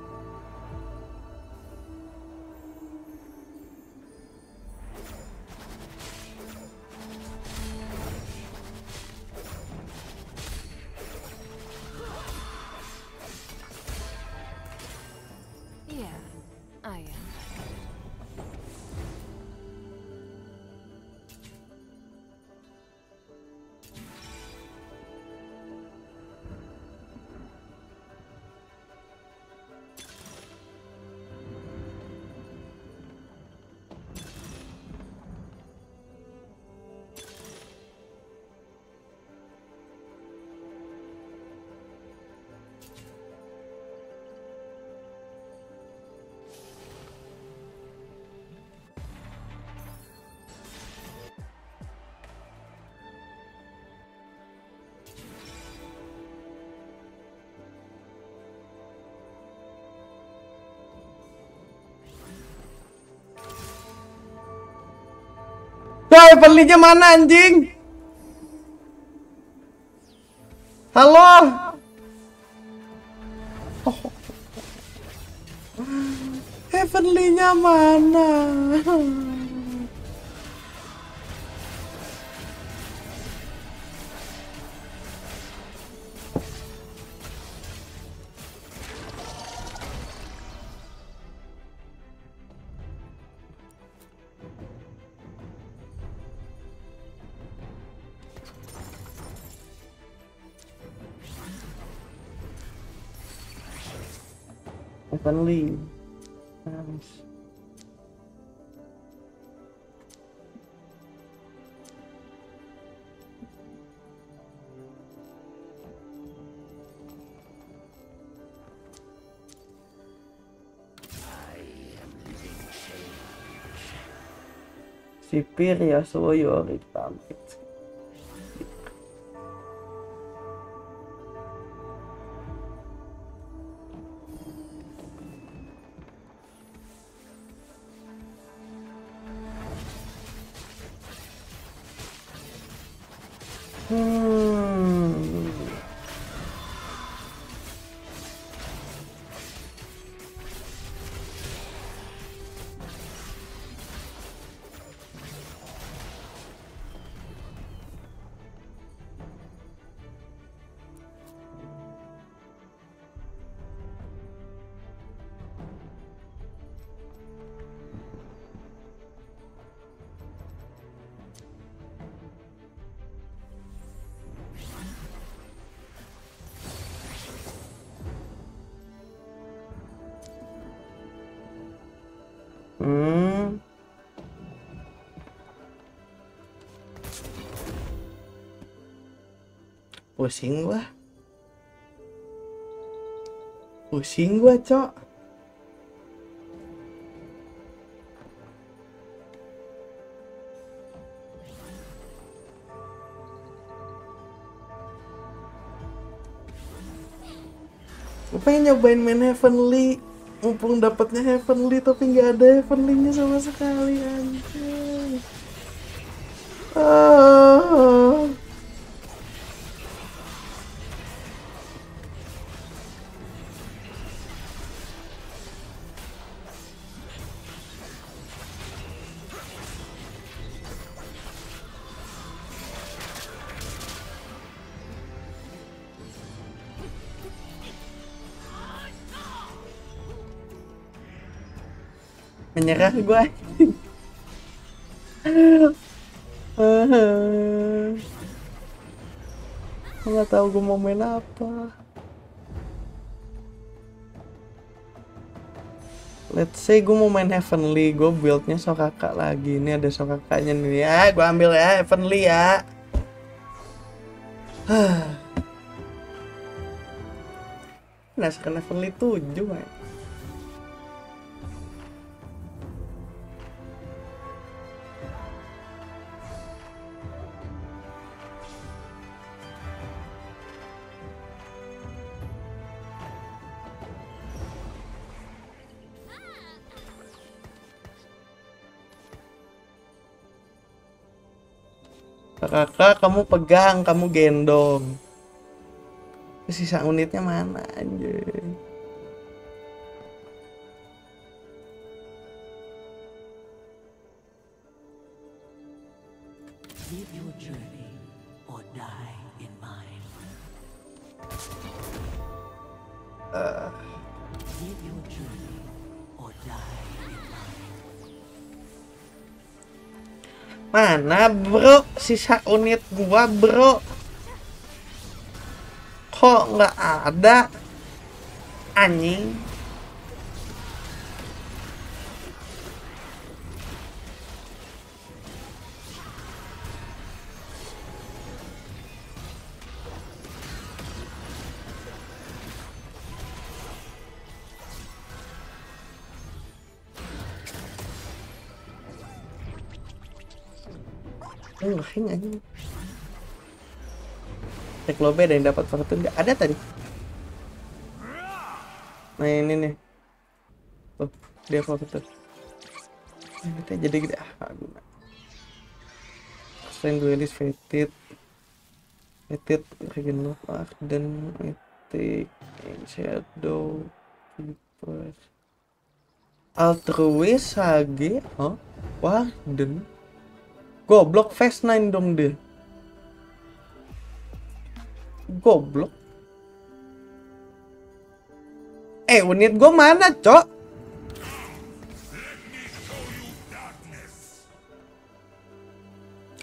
Wah, Heavenly-nya mana anjing? Halo? Oh. Heavenly-nya mana? Heavenly. Nice. Sipir ya Yori Pusing gua. Pusing gua, Cok. Gue pengen nyobain main Heavenly Mumpung dapatnya Heavenly tapi nggak ada Heavenly-nya sama sekali anjing Menyerah gue nggak tahu gue mau main apa. Let's say gue mau main heavenly gue buildnya sokaka lagi. Ini ada sokakanya nih. Ya gue ambil ya heavenly ya. Nah sekarang heavenly 7 man. Pegang, kamu gendong. Sisa unitnya mana anjir? Sisa unit gua bro? Kok nggak ada? Anjing. Ada yang dapat fortune nggak? Ada tadi. Nah ini nih. Tuh, dia fortune. Nah, jadi gede. Ah, nggak guna. Selain duelist fated. Fated, Regen Love Arden, Mythic, Shadow, Keeper. Altruist, HG, oh, Warden. Goblok Fast 9 dong deh. Goblok. Eh, unit gue mana, Cok?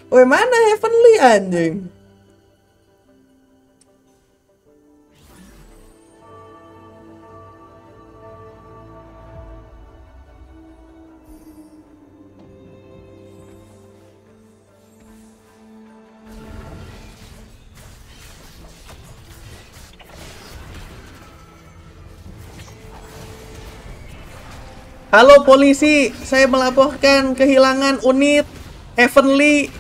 Weh, mana Heavenly anjing? Halo polisi, saya melaporkan kehilangan unit Heavenly.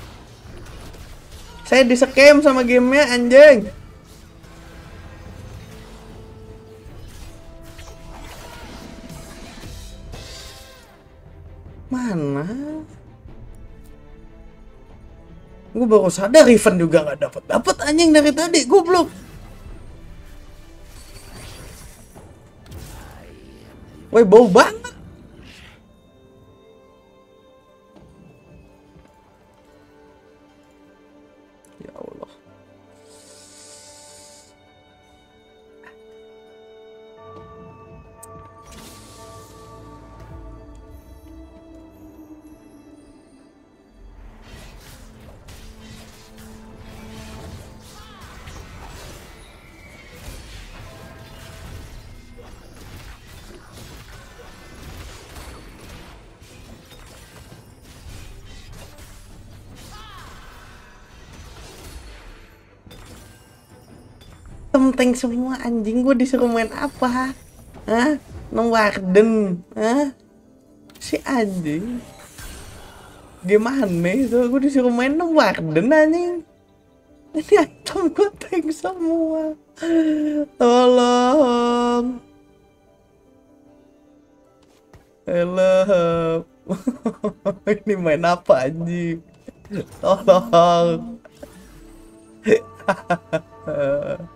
Saya di-scam sama gamenya anjing. Mana? Gue baru sadar event juga nggak dapat dapat anjing dari tadi goblok. Woi bau banget. Tank semua anjing. Gue disuruh main apa? Hah? No Warden. Hah? Si anjing. Gimana itu? Gue disuruh main no Warden anjing. Ini item gue tank semua. Tolong. Help. Ini main apa anjing? Tolong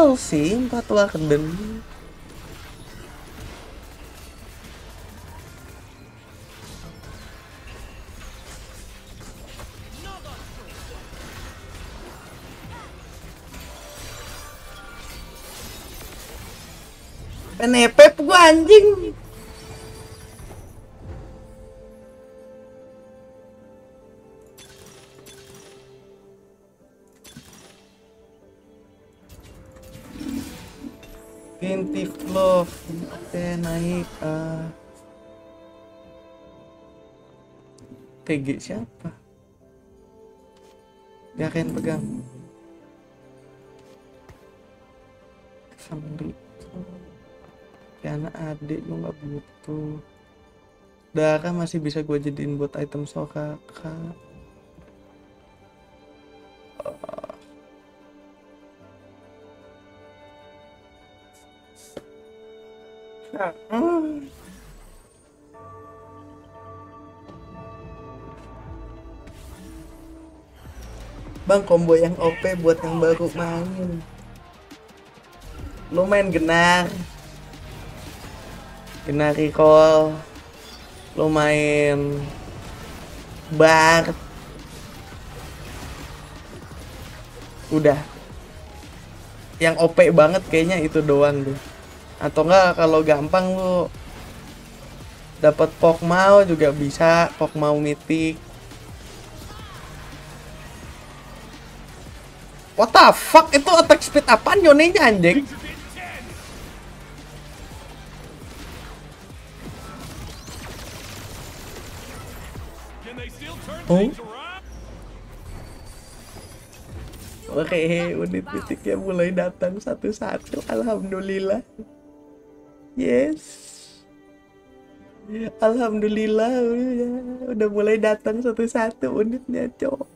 Tebel sih empat Warden. Penepep gua anjing ah. TG siapa? Gak akan pegang Ya anak adik gue gak butuh Darah masih bisa gue jadiin buat item Soraka Bang combo yang OP buat yang baru main. Lu main genar Genar recall Lu main Bar Udah. Yang OP banget kayaknya itu doang deh. Atau enggak kalau gampang lu dapat Pokmau juga bisa Pokmau mitik What the fuck? Itu attack speed apaan Yonenya anjing? Oh. Oke, unit mitiknya mulai datang satu-satu. Alhamdulillah. Yes. Alhamdulillah udah, udah mulai datang satu-satu unitnya, cok.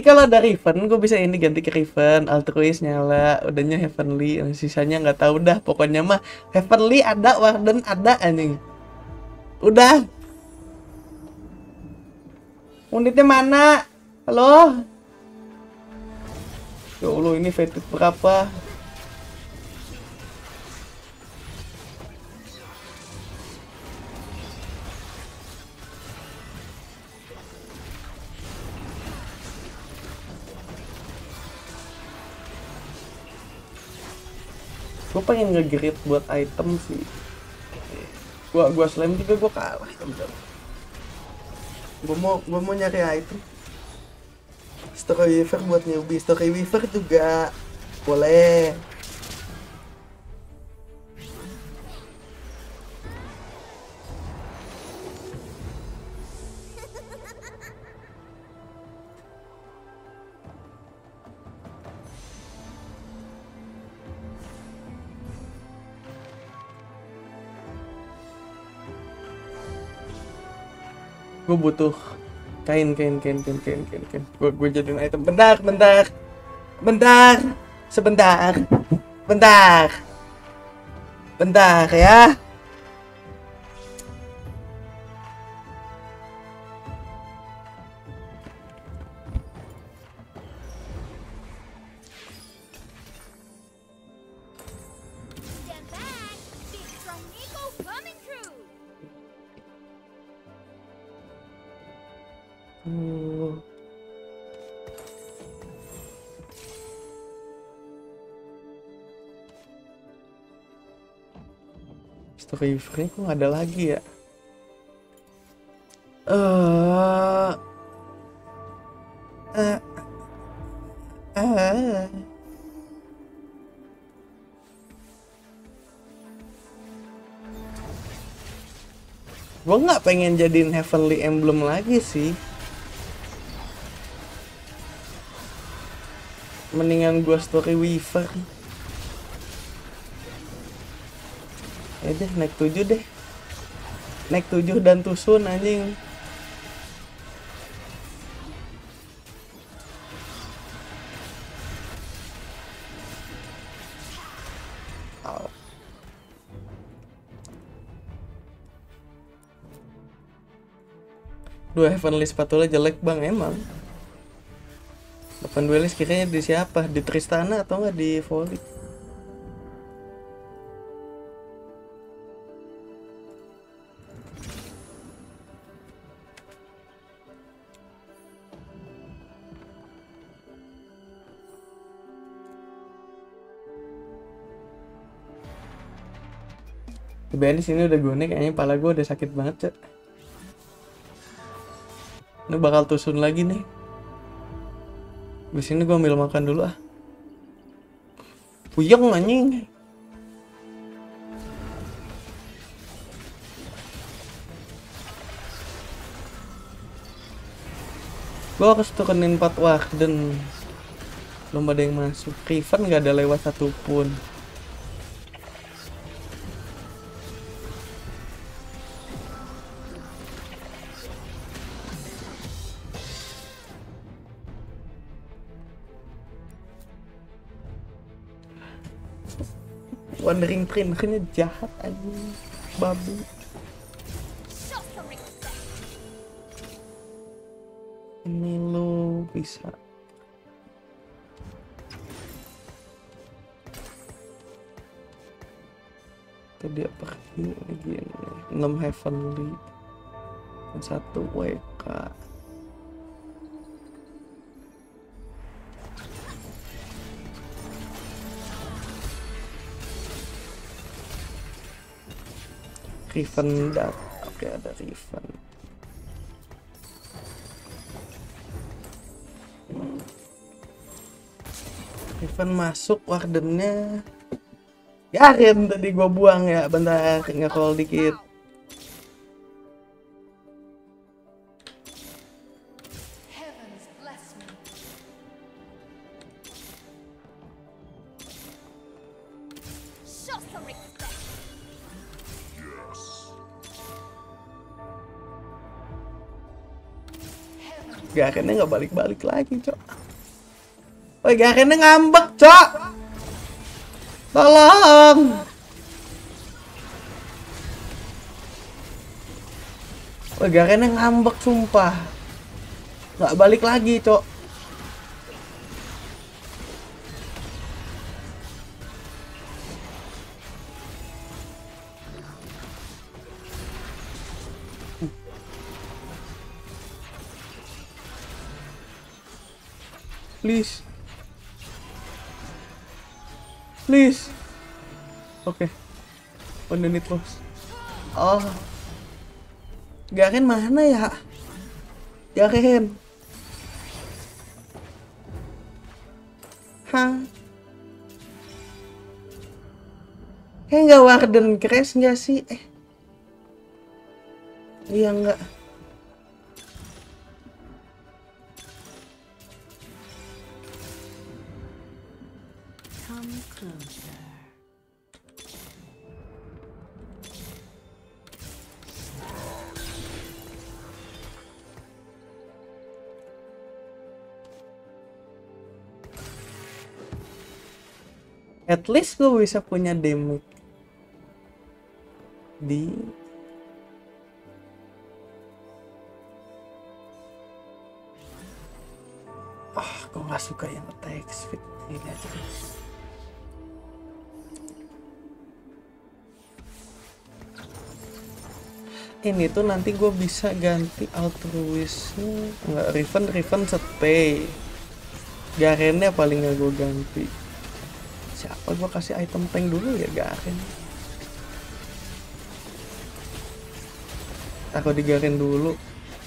Ini kalau ada Riven, gue bisa ini ganti ke Riven, Altruis nyala, udahnya Heavenly, sisanya nggak tahu dah. Pokoknya mah Heavenly ada, Warden ada anjing. Udah. Unitnya mana? Halo? Ya Allah, ini fatigue berapa? Gue pengen nge-grid buat item sih. Gua gua slam juga gua kalah bentar gua mau gua mau nyari item. Story weaver buat newbie. Story weaver juga boleh gue butuh kain kain kain kain kain kain kain. Gue gue jadiin item. Bentar bentar. Bentar. Sebentar. Bentar. Bentar ya Uh. Story free kok ada lagi ya? Eh, eh, eh. Gue nggak pengen jadiin Heavenly Emblem lagi sih. Mendingan gue story Weaver. Ya deh, naik 7 deh. Naik 7 dan tusun anjing. Dua Heavenly Spatula jelek bang emang. Depan duelis kiranya di siapa? Di Tristana atau nggak di Volley? Sebenarnya sini udah gue kayaknya pala gue udah sakit banget cek. Ini bakal tusun lagi nih. Di sini gue ambil makan dulu ah. Puyeng anjing. Gue harus turunin 4 Warden. Belum ada yang masuk. Riven gak ada lewat satupun. Wandering Train akhirnya jahat some respect. ini lo bisa. Tadi apa lagi ini? 6 heavenly satu WK Riven dat oke ada Riven. Riven masuk wardennya Garen tadi gua buang ya bentar nge-call dikit Garennya nggak balik-balik lagi cok. Woi Garennya ngambek cok. Tolong. Woi Garennya ngambek sumpah. Nggak balik lagi cok Please. Please. Oke. One minute loss. Oh. Garen mana ya? Garen. Hah? Kayak nggak Warden Crash nggak sih? Eh. Iya nggak. At least gue bisa punya damage di ah gue nggak suka yang attack speed ini aja. Ini tuh nanti gue bisa ganti altruisnya. Nggak Riven Riven stay Garennya paling nggak gue ganti siapa gue kasih item tank dulu ya Garen aku di Garen dulu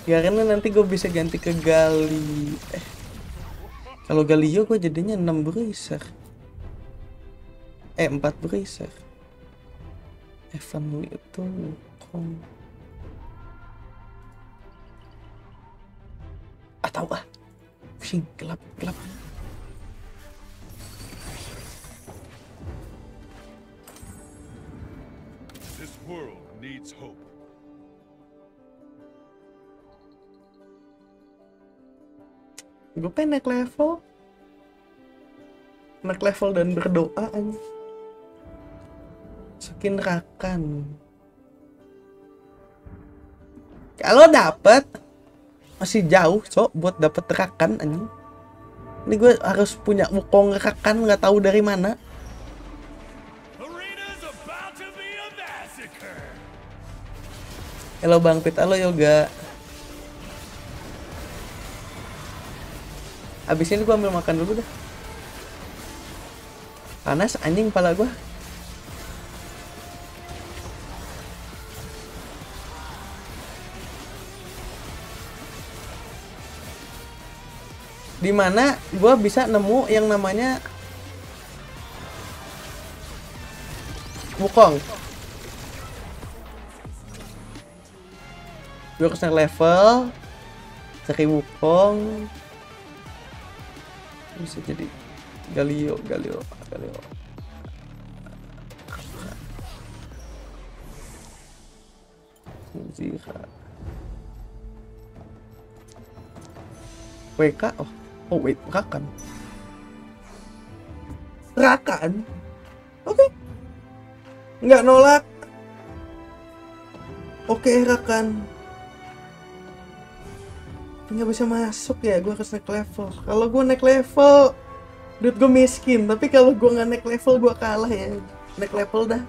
Garennya nanti gue bisa ganti ke Gali. Eh kalau Galio gue jadinya 6 bracer. Eh 4 bracer. Evan itu Wukong ah tahu ah. Pusing gelap gelap world needs hope. gue pengen naik level. Naik level dan berdoa skin rakan. Kalau dapet masih jauh cok buat dapet rakan anjing. Ini gue harus punya wukong rakan nggak tahu dari mana halo bang pit. Halo yoga. Abis ini gue ambil makan dulu dah. Panas anjing kepala gue di mana gue bisa nemu yang namanya Wukong gue harus naik level cari Wukong. Bisa jadi Galio Galio Galio. Zira. WK oh oh wait Rakan. Rakan? Oke. Nggak nolak. Oke Rakan nggak bisa masuk ya gue harus naik level. Kalau gue naik level duit gue miskin. Tapi kalau gue nggak naik level gue kalah ya. Naik level dah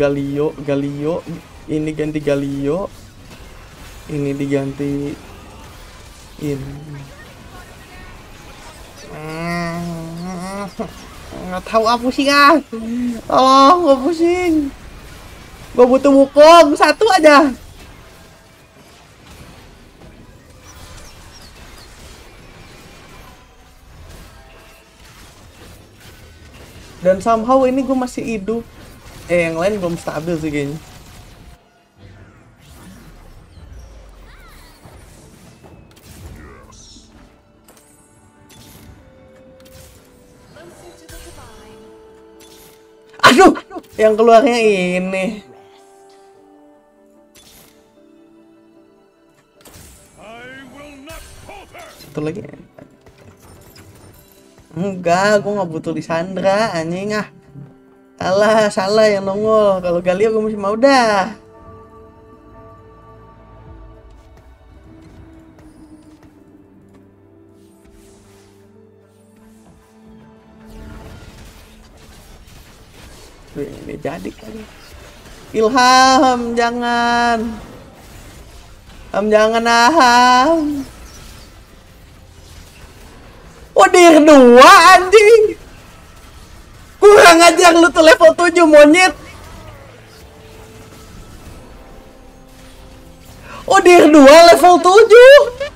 Galio, Galio. Ini ganti Galio. Ini diganti ini. Nggak tahu apa sih ah. Tolong, gue pusing. Gue butuh Wukong satu aja. Dan somehow ini gue masih hidup. Eh, yang lain belum stabil sih kayaknya. Aduh, yang keluarnya ini. Satu lagi. Enggak, gue nggak butuh Lisandra, anjing ah. Salah, salah yang nongol. Kalau Galio gue masih mau dah. Ini jadi kali. Ilham, jangan. Ham, jangan aham. Oh, dir dua anjing. Kurang ajar lu tuh level 7 monyet. Oh, dir dua level 7.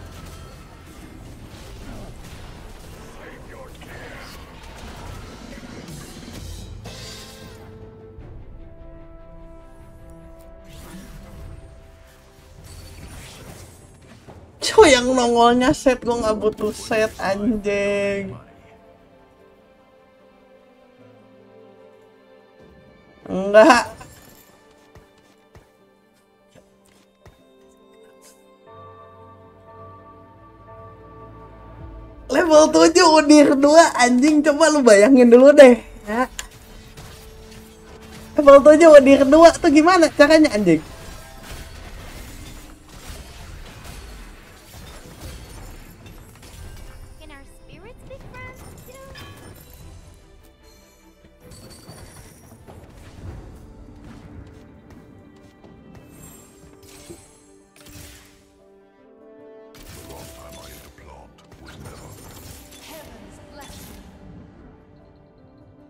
Cok yang nongolnya set gua nggak butuh set anjing. Enggak. Level 7 udir 2 anjing coba lu bayangin dulu deh ya. Level 7 udir 2 tuh gimana caranya anjing?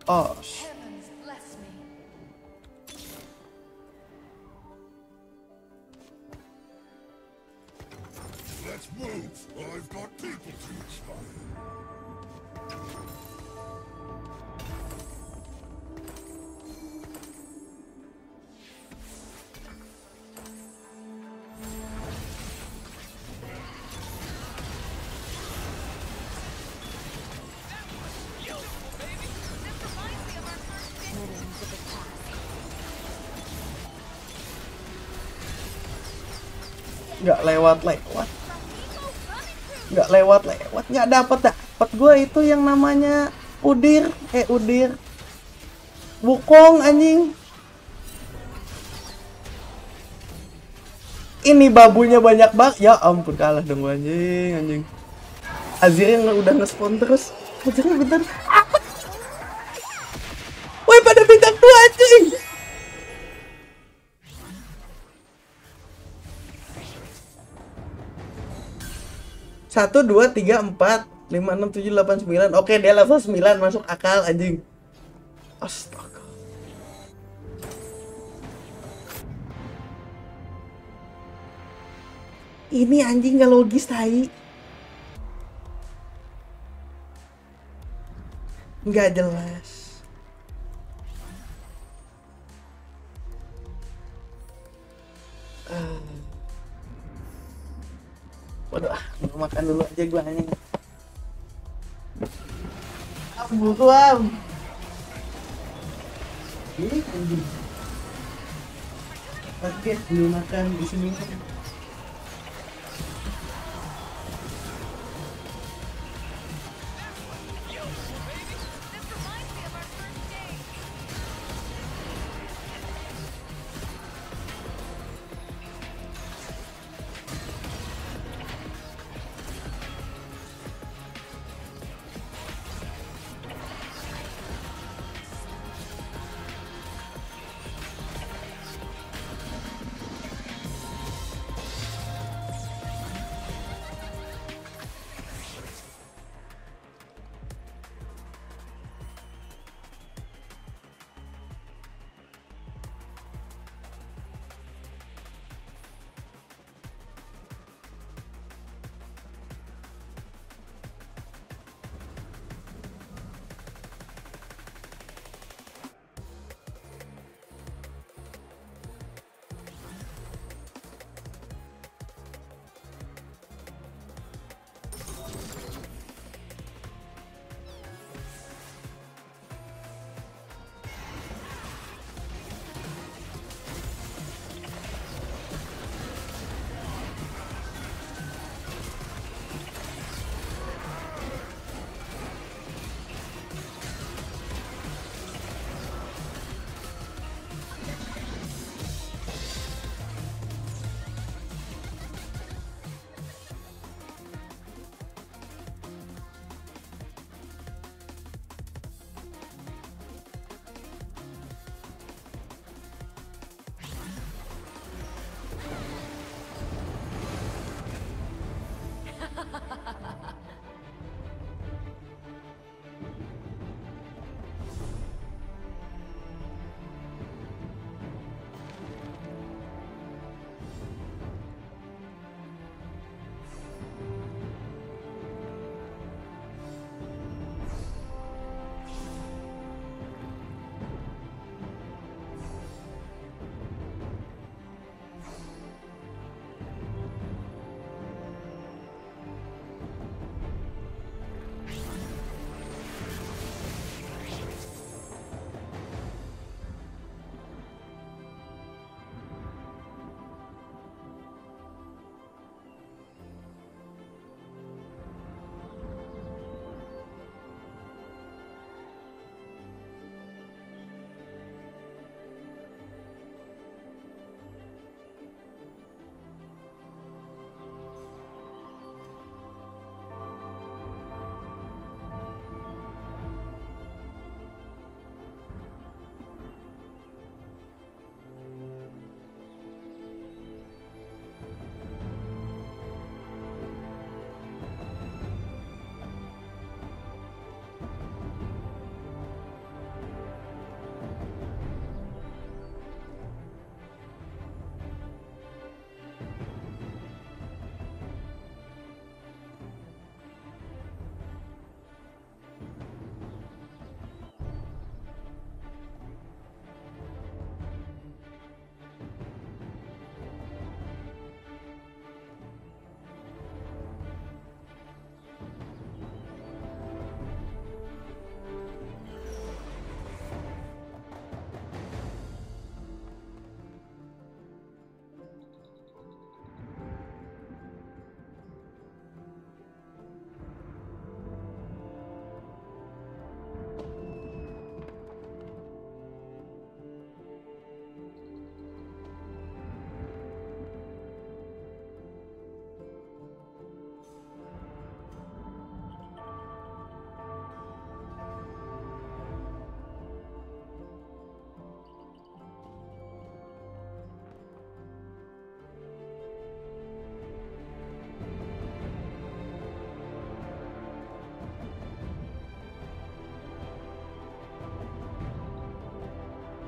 Oh, nggak lewat lewat. Nggak lewat lewat, nggak dapet dapet gue itu yang namanya udir, eh udir. Bukong anjing. Ini babunya banyak banget. Ya ampun kalah dong anjing anjing. Azirnya udah nge-spawn terus. Azirnya bentar. Satu, dua, tiga, empat, lima, enam, tujuh, delapan, sembilan. Oke, dia level sembilan masuk akal anjing. Astaga. Ini anjing gak logis tai. Nggak jelas. Waduh, ah, mau makan dulu aja gua anjing. Abu tuam. Ini anjing. Kaget belum makan di sini.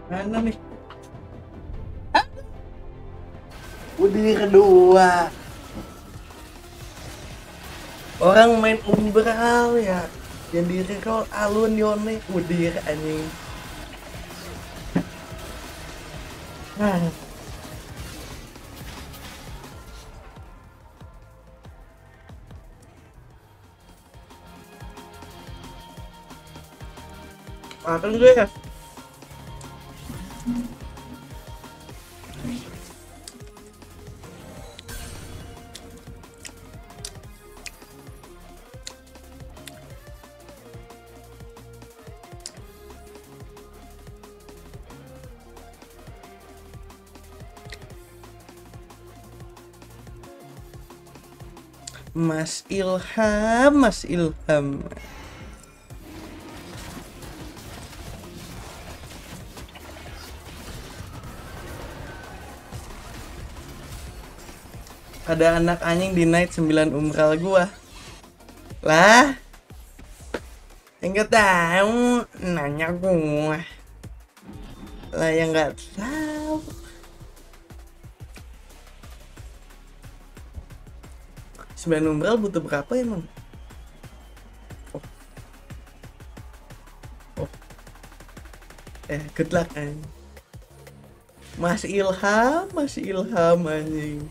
Mana nih? Ah! Udah kedua. Orang main umbral ya. Yang di recall alun yone udir anjing. Nah. Makan gue ya. Mas Ilham, Mas Ilham. Ada anak anjing di night 9 umral gua. Lah. Enggak tahu nanya gua. Lah yang enggak. Sembilan umbral butuh berapa emang? Oh. Oh. Eh, good luck anjing. Mas Ilham, Mas Ilham anjing.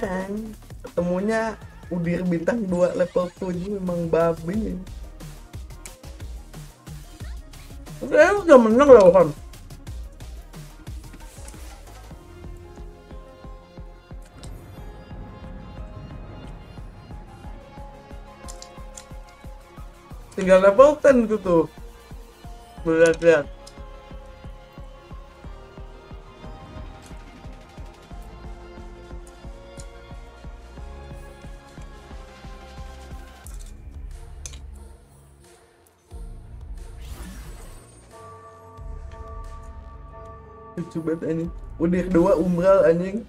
Kan. Ketemunya Udir bintang 2 level 7 memang babi. Udah, udah menang loh kan. tinggal level 10 gitu tuh lihat lucu banget anjing udah kedua umbral anjing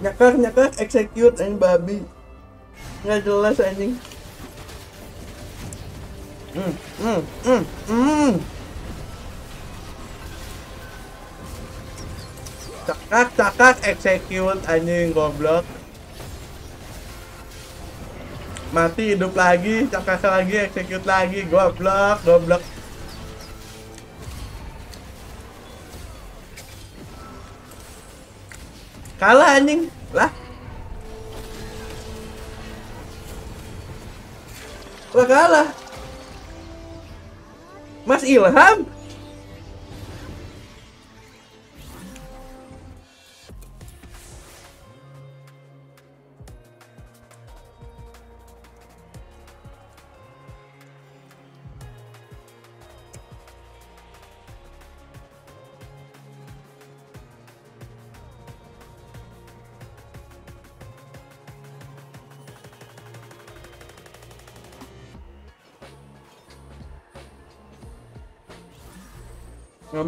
nyakar nyakar execute anjing babi nggak jelas anjing Hmm, hmm, hmm, hmm. Cakak, cakak, execute anjing goblok. Mati hidup lagi, cakak lagi, execute lagi, goblok, goblok. Kalah anjing, lah. Lah kalah. Mas Ilham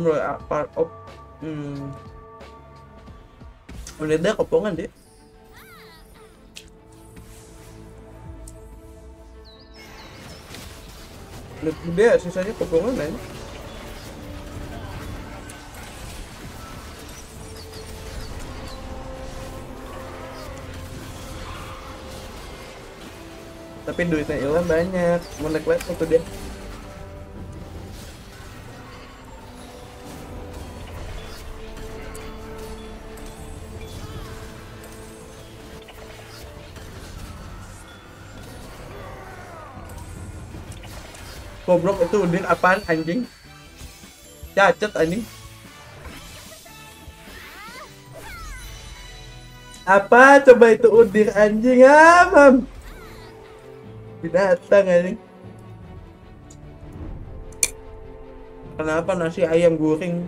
ngambil apa op hmm. Udah ada kopongan deh Lihat gede sisanya kopongan aja tapi duitnya Ilham banyak. Mau naik level tuh dia Goblok itu udin apaan anjing? Cacat anjing. Apa coba itu udir anjing ah, mam? Binatang anjing. Kenapa nasi ayam goreng?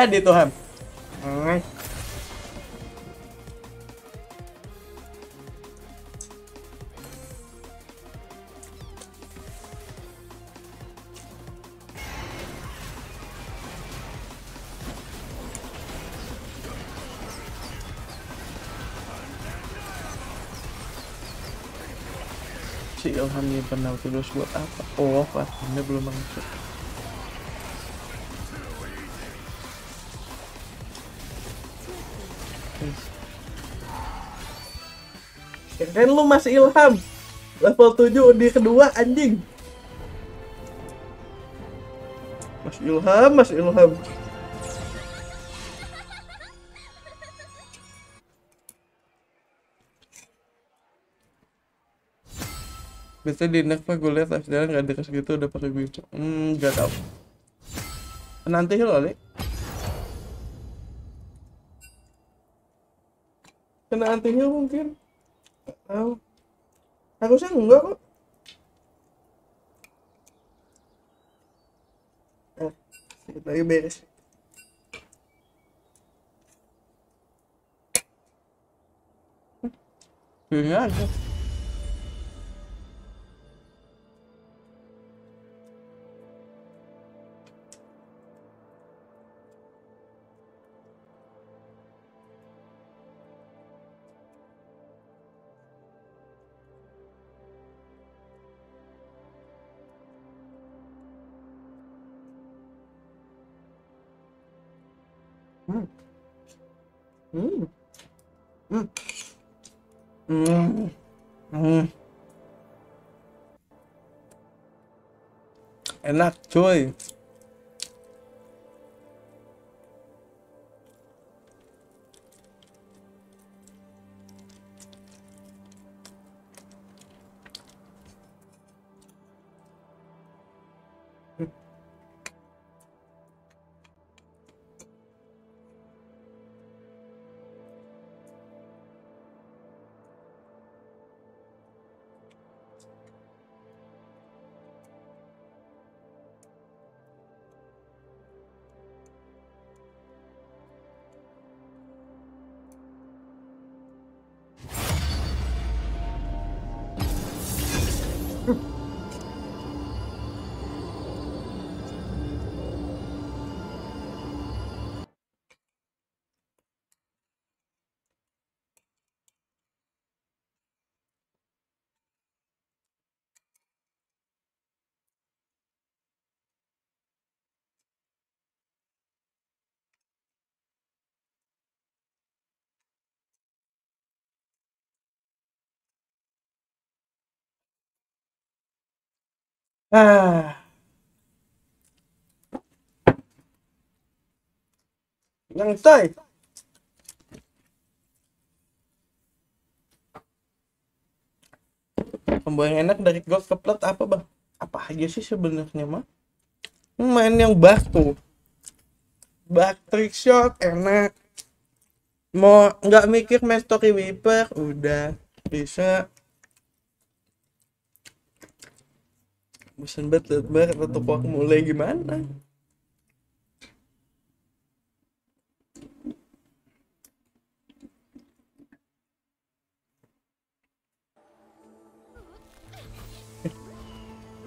Jadi Tuhan. Hmm. Si Ilham nyimpen Nautilus buat apa? Oh, pastinya belum masuk. Keren lu Mas Ilham. Level 7 di kedua anjing. Mas Ilham, Mas Ilham. Biasanya di Nekva gue liat FDL nggak ada segitu udah pakai gitu. Hmm, nggak tahu. Nanti lo Ali. Kena antinya mungkin. Nggak tahu. Harusnya enggak kok. Eh, sedikit lagi beres. Ini aja. Ừ. Ừ. Enak cuy. Ah. Yang. Combo yang enak dari gold ke plat apa bang? Apa aja sih sebenarnya mah? Main yang batu. Back trick shot enak. Mau nggak mikir main story wiper udah bisa. Bosan banget liat banget atau aku mulai gimana?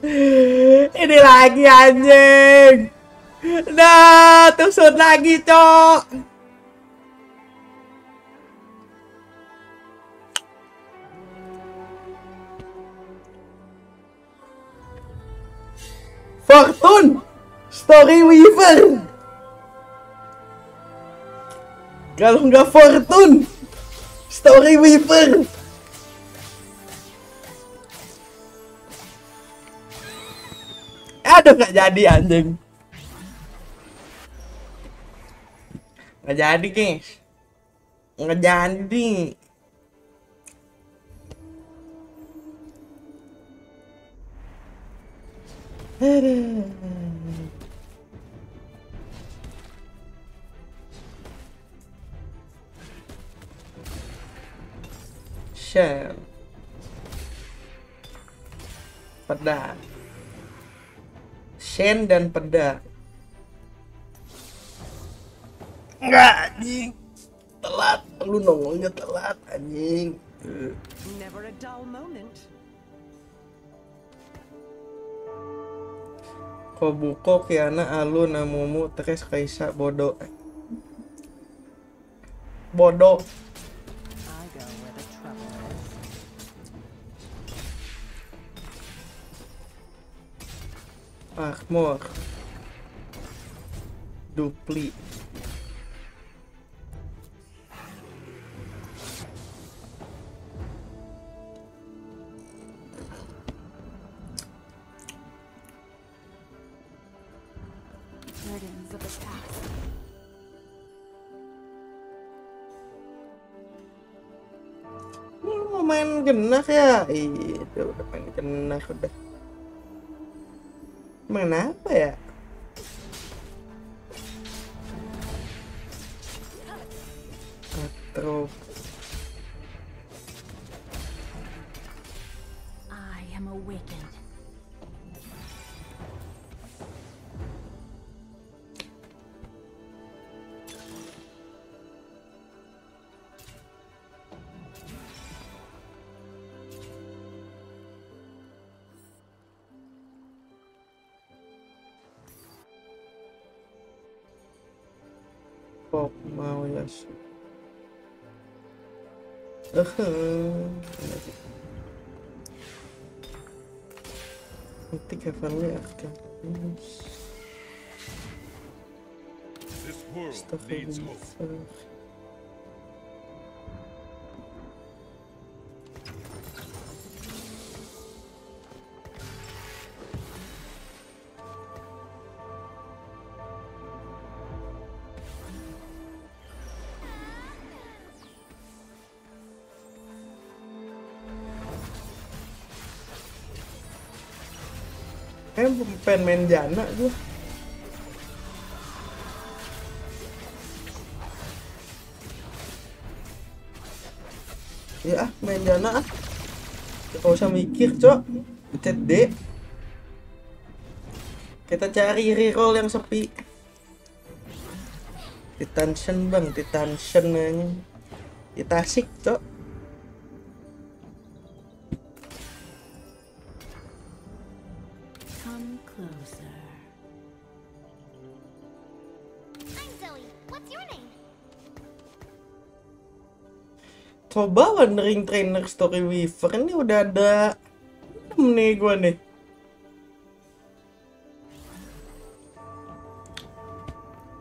Ini lagi anjing. Nah, tusuk lagi, cok. Fortune Story Weaver Kalau nggak Fortune Story Weaver Aduh nggak jadi anjing. Nggak jadi guys. Nggak jadi. Shell. Pedang. Shen dan pedang. Enggak anjing. Telat. Lu nongolnya telat anjing. Never a dull moment. Kobuko Kiana Alu Namumu Tres Kaisa Bodo. Is. Armor. Dupli genak ya? Itu udah main genak udah. Main apa ya? Astagfirullah. Eh, pengen main jana gua. Mikir, Cok. Pencet D. Kita cari reroll yang sepi. Titansion bang, Titansion aja. Kita asik, Cok. Come closer. I'm Zoe. What's your name? Coba Wandering Trainer Story Weaver ini udah ada enam nih gua nih.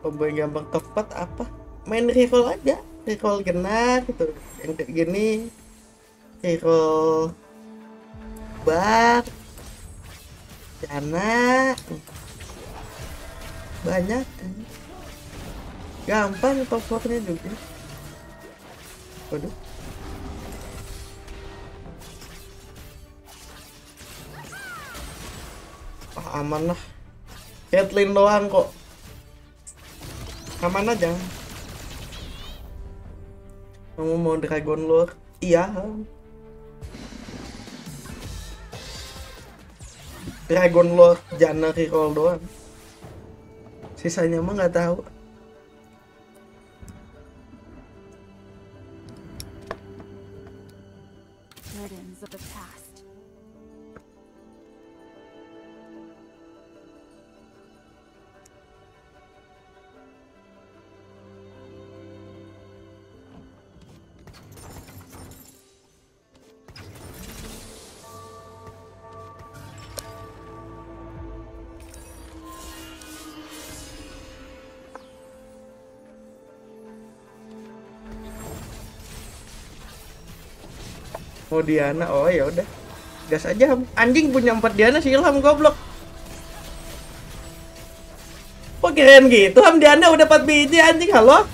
Yang gampang tepat apa? Main reroll aja, reroll genar gitu. Yang kayak gini, reroll bar, dana, banyak. Gampang top 4 juga. Waduh. Aman lah. Caitlyn doang kok. Aman aja. Kamu mau Dragon Lord? Iya. Dragon Lord Jana reroll doang. Sisanya mah nggak tahu. Mau Diana, oh ya udah. Gas aja. Anjing punya empat Diana sih Ilham goblok. Kok keren gitu? Ham Diana udah 4 biji anjing, halo?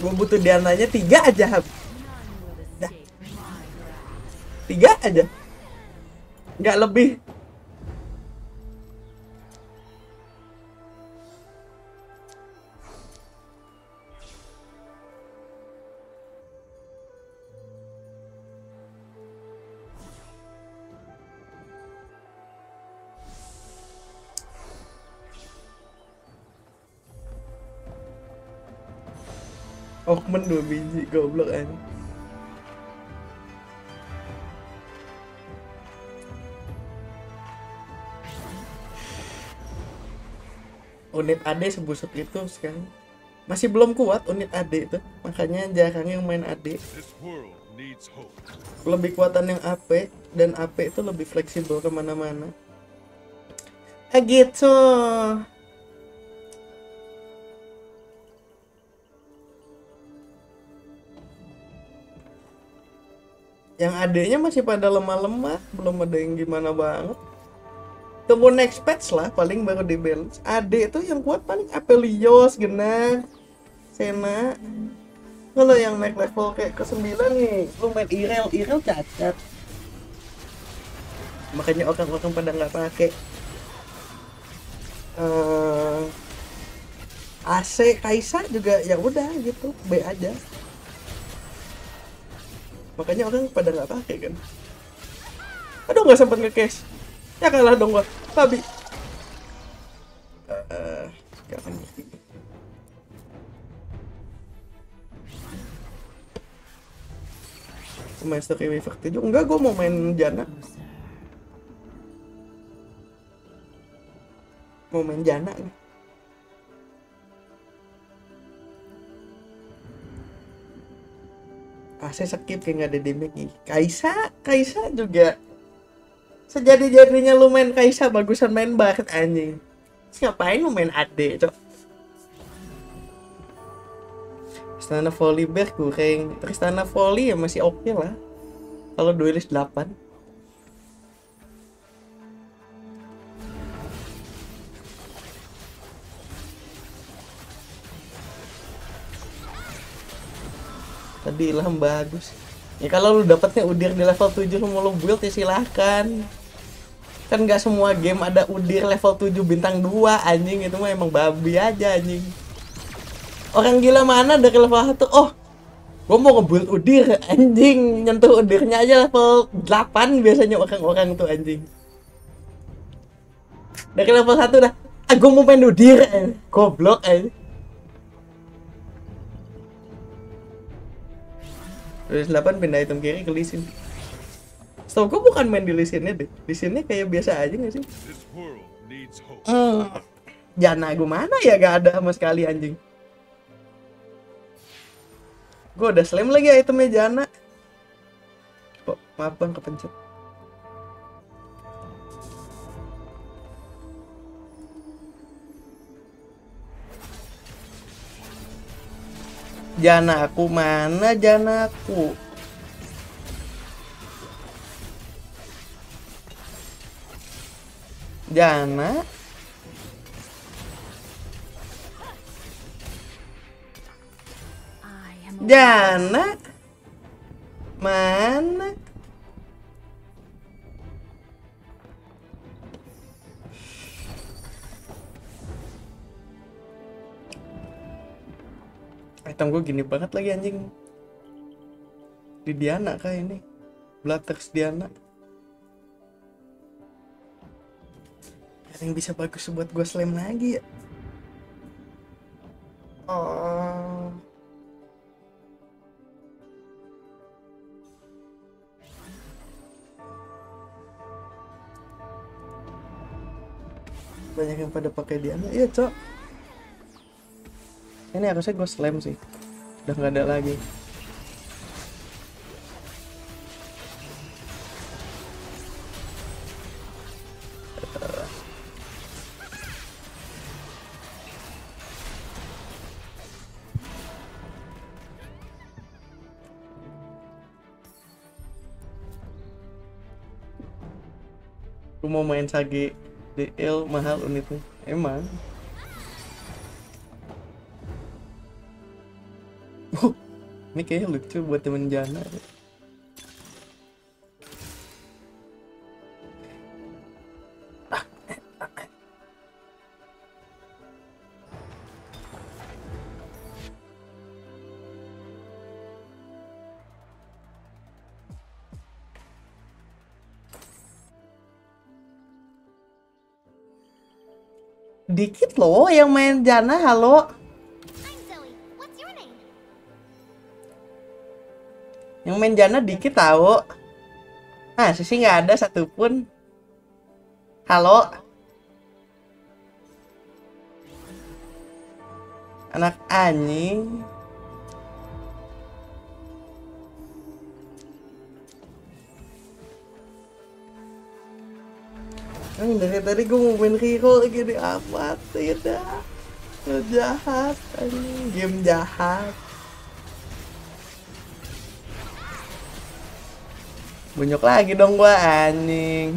Gue butuh Diananya tiga aja, Ham. Tiga aja. Nggak lebih. Biji, goblok aja. Unit AD sebusuk itu sekarang. Masih belum kuat unit AD itu. Makanya jarang yang main AD lebih kuatan yang AP dan AP itu lebih fleksibel ke mana-mana. Ah gitu yang adanya masih pada lemah-lemah belum ada yang gimana banget. Tunggu next patch lah paling baru di balance. AD itu yang kuat paling Apelios Genar Sena. Kalau yang naik level kayak ke 9 nih lu main Irel Irel cacat. Makanya orang-orang pada nggak pakai Eh, AC Kaisa juga ya udah gitu B aja makanya orang pada nggak pakai kan? Aduh nggak sempat nge-cash. Ya kalah dong gua. Babi. Akan ngerti. main Story Weaver 7 enggak gua mau main Jana. Mau main Jana nih AC skip kayak nggak ada damage nih. Kaisa Kaisa juga sejadi-jadinya lu main Kaisa bagusan main Bard anjing. Terus ngapain lu main AD cok? Tristana Volley Bear kurang Tristana Volley ya masih oke lah. Kalau duelis 8 tadi ilham bagus. Ya kalau lu dapetnya udir di level 7 lu mau lu build ya silahkan kan nggak semua game ada udir level 7 bintang 2 anjing. Itu mah emang babi aja anjing. Orang gila mana dari level 1 oh gue mau ngebuild udir anjing. Nyentuh udirnya aja level 8 biasanya orang-orang tuh anjing. Dari level 1 dah. Ah gue mau main udir eh. goblok eh. 28 pindah item kiri ke lisin Setau gue bukan main di lisinnya ya, deh Lisinnya kayak biasa aja gak sih? Hmm. Jana gue mana ya? Gak ada sama sekali anjing. Gue udah slam lagi itemnya Jana. Oh, Maaf bang kepencet. Jana aku mana Jana aku? Jana Jana mana? Item gue gini banget lagi anjing. Di Diana kah ini? Blatters Diana. Yang bisa bagus buat gue slam lagi ya? Oh. banyak yang pada pakai Diana iya cok ini harusnya gue slam sih udah nggak ada lagi Aku mau main di DL mahal unitnya. Emang. Ini kayaknya lucu buat temen Jana. Dikit loh yang main Jana, halo. Yang main Jana dikit tahu. Ah, sisi nggak ada satupun. Halo. Anak anjing. Ang dari tadi gue mau main hero gini amat tidak jahat anjing game jahat Bunyok lagi dong gua anjing.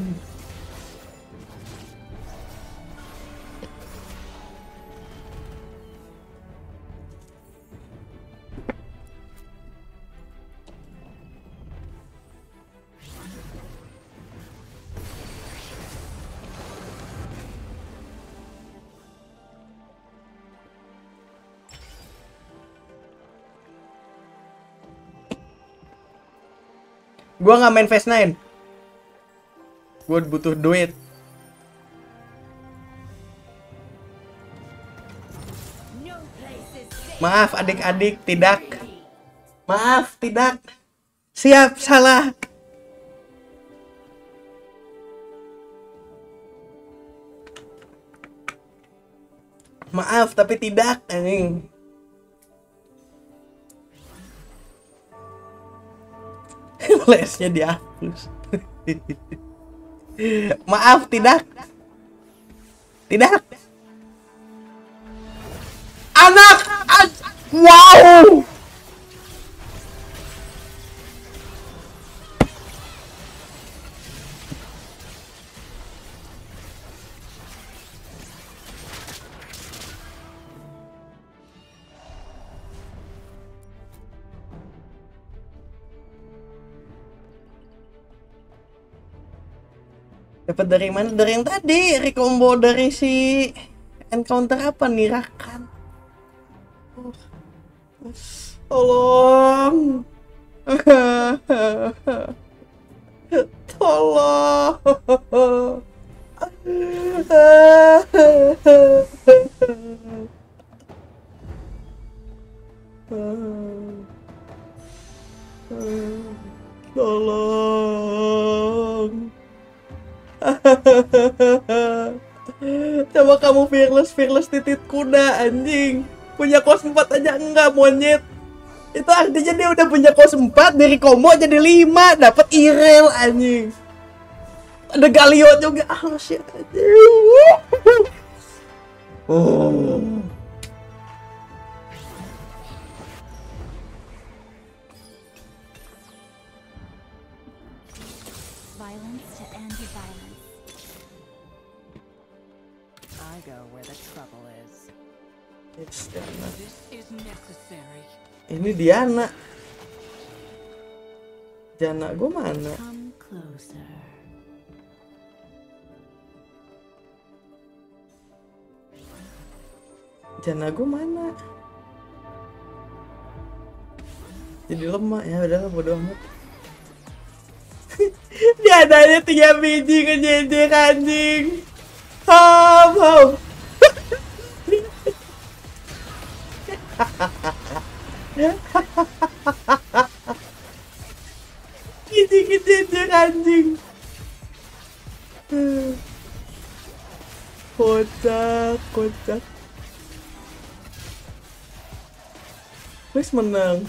Gua nggak main Fast 9. Gua butuh duit. Maaf adik-adik, tidak. Maaf, tidak. Siap, salah. Maaf, tapi tidak, anjing. Lesnya dihapus. Maaf, tidak. Tidak. Anak! an- Wow! Dapat dari mana? Dari yang tadi, recombo dari si encounter apa nih Rakan? Tolong. Tolong. Tolong. Coba kamu fearless fearless titit kuda anjing. Punya kos 4 aja enggak monyet. Itu artinya dia udah punya kos 4 dari combo jadi 5 dapat Irel anjing. Ada Galio juga. Ah shit anjing. Oh. Diana. Ini Diana. Diana gue mana? Diana gue mana? Jadi lemah ya udah bodo amat. Diananya tiga biji ngejejek anjing. Hop hop. Biji ngejejek anjing. Kocak, kocak. Wes menang.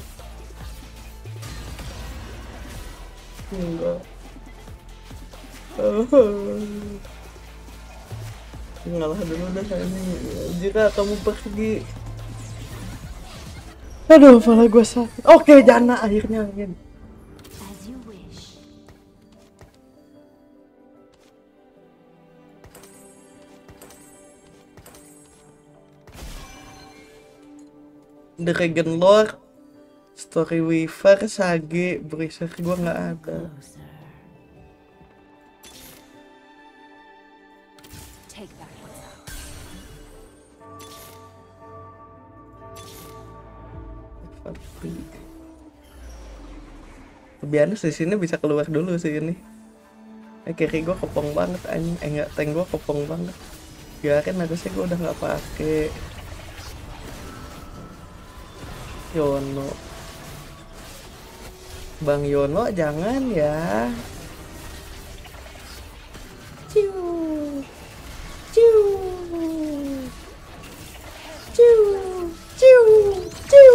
Enggak. Ngalah dulu dah ini. Jika kamu pergi. Aduh, malah gue sakit. Oke, Jana akhirnya angin. Dragon Lord, Story Weaver, Sage, Bracer gue nggak ada. Biasa di sini bisa keluar dulu sih ini. Eh kiri gua kepong banget anjing. Eh enggak, tank gua kepong banget. Biarin harusnya gua udah nggak pakai. Yono. Bang Yono jangan ya. Ciu. Ciu. Ciu. Ciu. Ciu.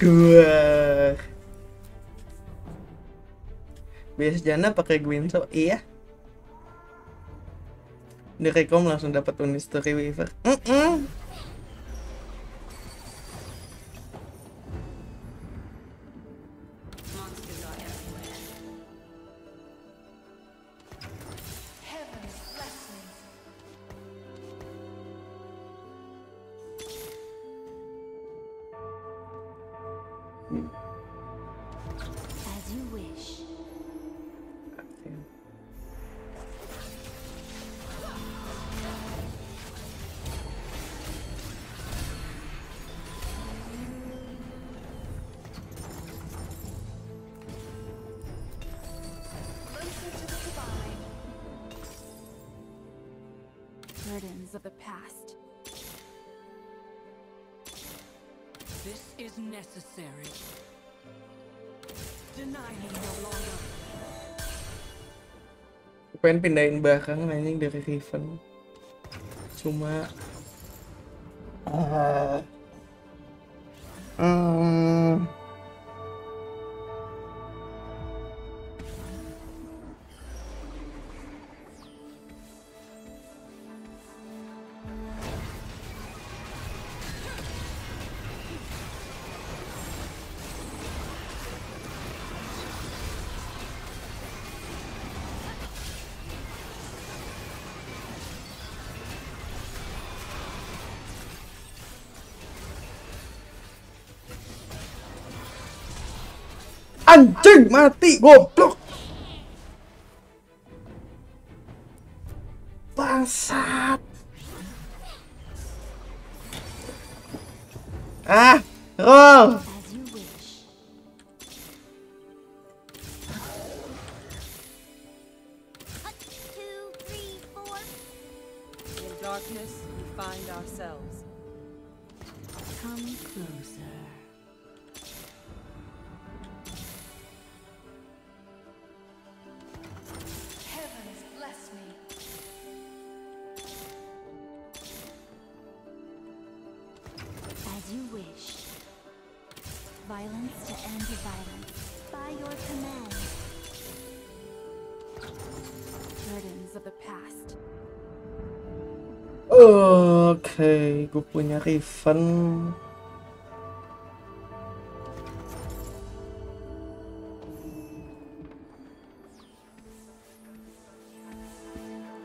Dua. Biasa Jana pakai Gwinso, iya. Dari kom langsung dapat unit story weaver. Mm-mm. Monsters pengen pindahin belakang anjing dari Riven. Cuma ah. Anjing mati goblok. Punya Riven.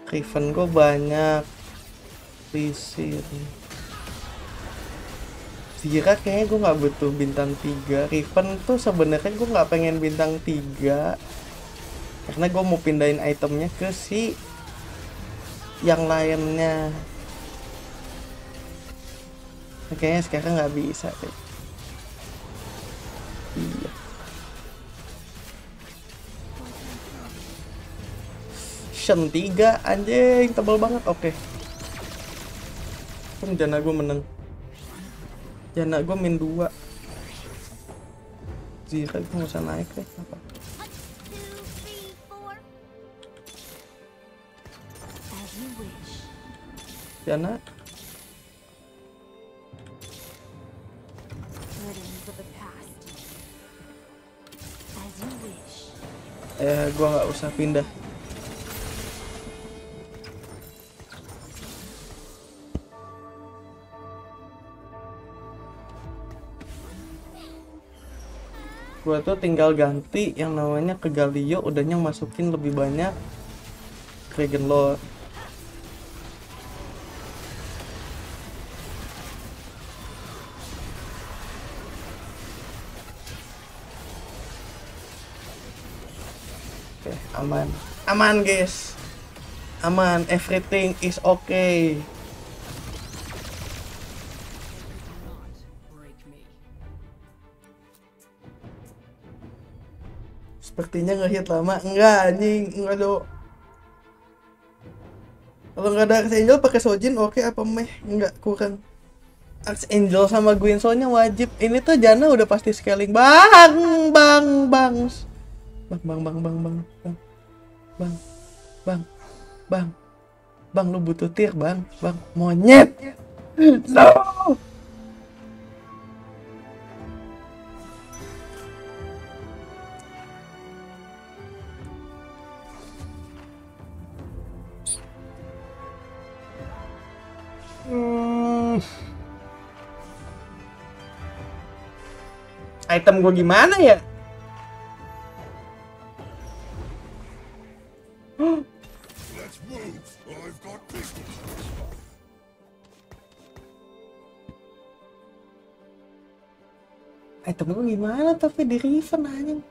Riven gue banyak di sini. Zira kayaknya gue nggak butuh bintang 3 Riven tuh sebenarnya gue nggak pengen bintang 3 karena gue mau pindahin itemnya ke si yang lainnya kayaknya sekarang nggak bisa deh. Iya. Shen 3 anjing tebel banget. Oke. Pun jana gue menang. Jana gue min 2 Zira gue nggak usah naik deh. Apa. Jana eh gue nggak usah pindah. Gue tuh tinggal ganti yang namanya ke Galio udahnya masukin lebih banyak Dragon Lord Aman. Aman, guys. Aman, everything is okay. Sepertinya ngehit lama. Enggak, anjing. Enggak, do. Kalau nggak ada Archangel pakai Sojin oke apa meh? Enggak, kurang. Archangel sama Guinsoo-nya wajib. Ini tuh Jana udah pasti scaling. Bang, bang, bang. Bang, bang, bang, bang, bang. Bang. Bang. Bang. Bang. Lu butuh tir, Bang. Bang, monyet. No. Hmm. Item gue gimana ya? Di Riven anjing.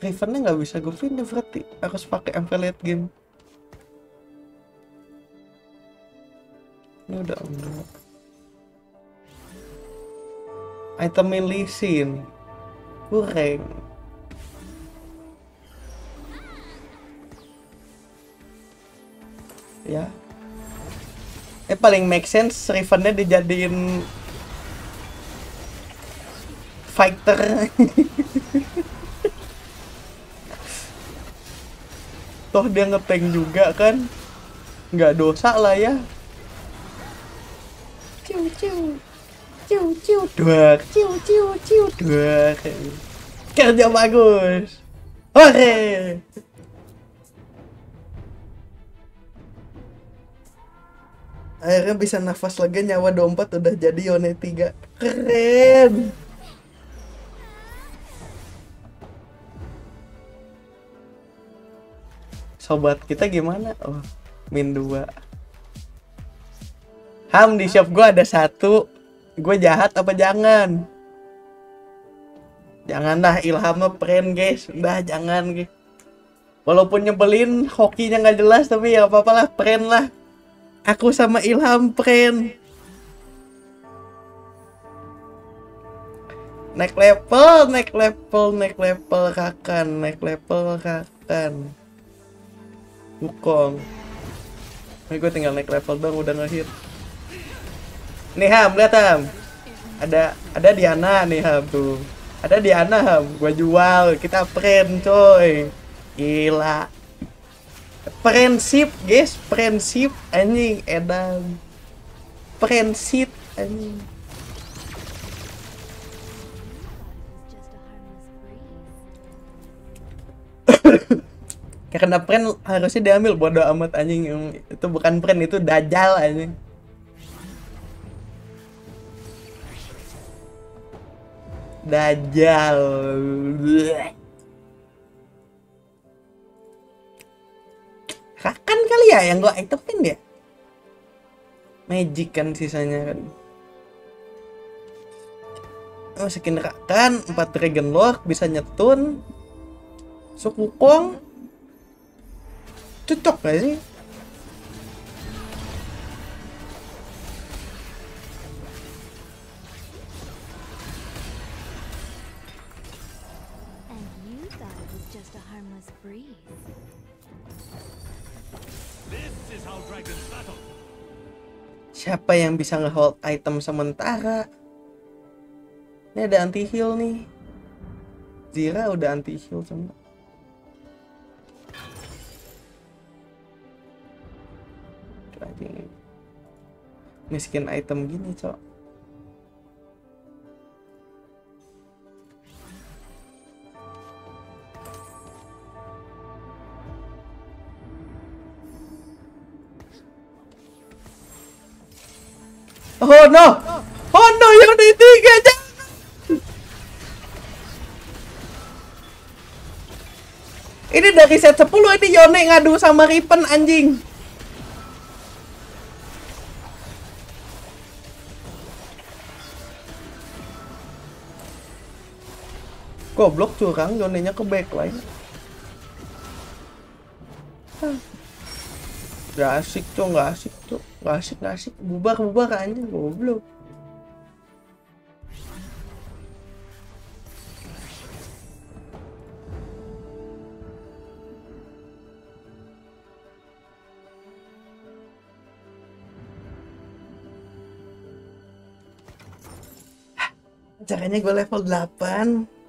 Rivennya nggak bisa gue pindah berarti harus pakai affiliate game. Ini udah enggak. Item Lee Sin. Kurang. Ya. Eh paling make sense Rivennya dijadiin fighter. Toh dia ngeteng juga kan. Nggak dosa lah ya. Ciu ciu. Ciu ciu dua. Ciu ciu ciu dua. Kerja bagus. Oke. Akhirnya bisa nafas lega nyawa dompet udah jadi Yone 3. Keren. Sobat kita gimana? Oh, min 2. Ham di shop gua ada satu. Gue jahat apa jangan? Janganlah ilhamnya pren guys. Udah jangan guys. Walaupun nyebelin hokinya nggak jelas tapi ya apa-apa lah pren lah. Aku sama Ilham pren. Naik level, naik level, naik level kakan, naik level kakan. Wukong. Ini gue tinggal naik level dong udah ngehit. Nih Ham, lihat Ham. Ada ada Diana nih Ham tuh. Ada Diana Ham, gua jual. Kita friend coy. Gila. Prinsip guys, prinsip anjing edan. Prinsip anjing. Karena pren harusnya diambil bodoh amat anjing itu bukan pren itu dajal anjing. Dajjal. Bleh. Kakan kali ya yang gua itemin ya? Magic kan sisanya kan. Oh, skin Rakan, 4 Dragon Lord, bisa nyetun. Suku Cocok gak sih? And you thought it was just a harmless breeze. This is how dragons battle. Siapa yang bisa ngehold item sementara? Ini ada anti heal nih. Zira udah anti heal semua. Anjing. Miskin item gini, cok. Oh no! Oh no, yang di tiga jangan! Ini dari set 10 ini Yone ngadu sama Ripen anjing. Goblok curang Jonenya ke backline. Gak asik cok, gak asik cok, gak asik, gak asik. Bubar, bubar anjing, goblok. Caranya gue level 8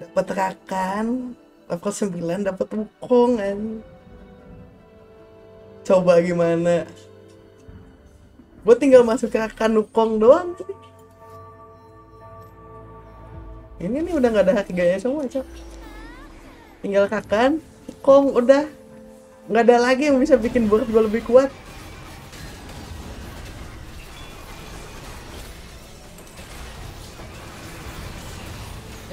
dapat rakan level 9 dapat wukong kan. Coba gimana? Gue tinggal masuk ke rakan wukong doang ini nih udah nggak ada harganya semua cok. Tinggal kakan wukong udah. Nggak ada lagi yang bisa bikin board gue lebih kuat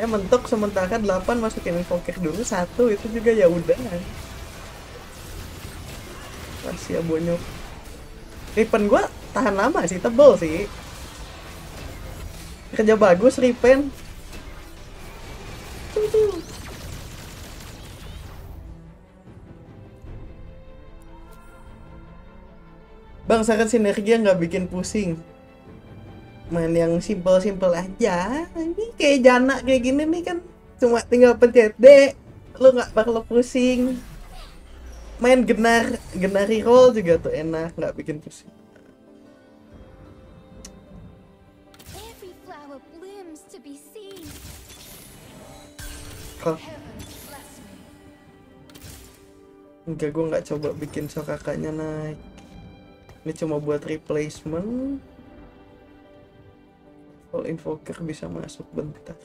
ya mentok sementara 8 masukin invoker dulu satu itu juga ya udah. Ya bonyok. Ripen gua tahan lama sih tebel sih. Kerja bagus Ripen. Bang, saran sinergi nggak bikin pusing main yang simple-simple aja. Ini kayak jana kayak gini nih kan cuma tinggal pencet D lu nggak bakal pusing. Main genar genari roll juga tuh enak nggak bikin pusing. Kok enggak gue nggak coba bikin sokakanya naik. Ini cuma buat replacement kalau invoker bisa masuk bentar.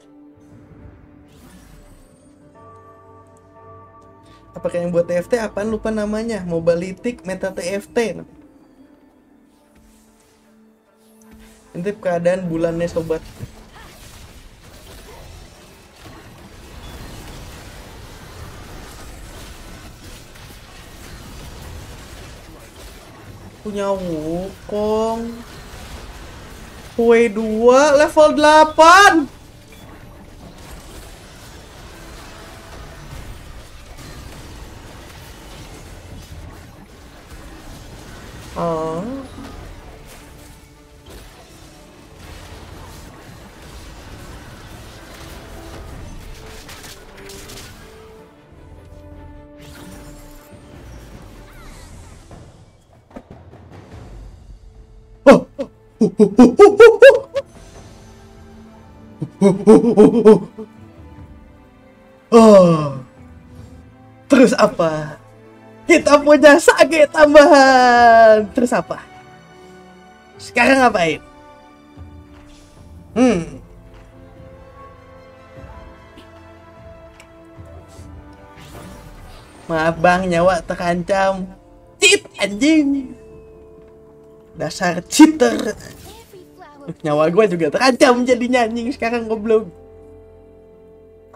Apakah yang buat TFT apaan? Lupa namanya. Mobilitik meta TFT intip keadaan bulannya sobat. Punya Wukong Kue 2 level 8 Oh. Oh. Terus apa? Kita punya sage tambahan. Terus apa? Sekarang ngapain? Hmm. Maaf bang, nyawa terancam. Cheat anjing. Dasar cheater. Nyawa gue juga terancam jadinya anjing sekarang goblok.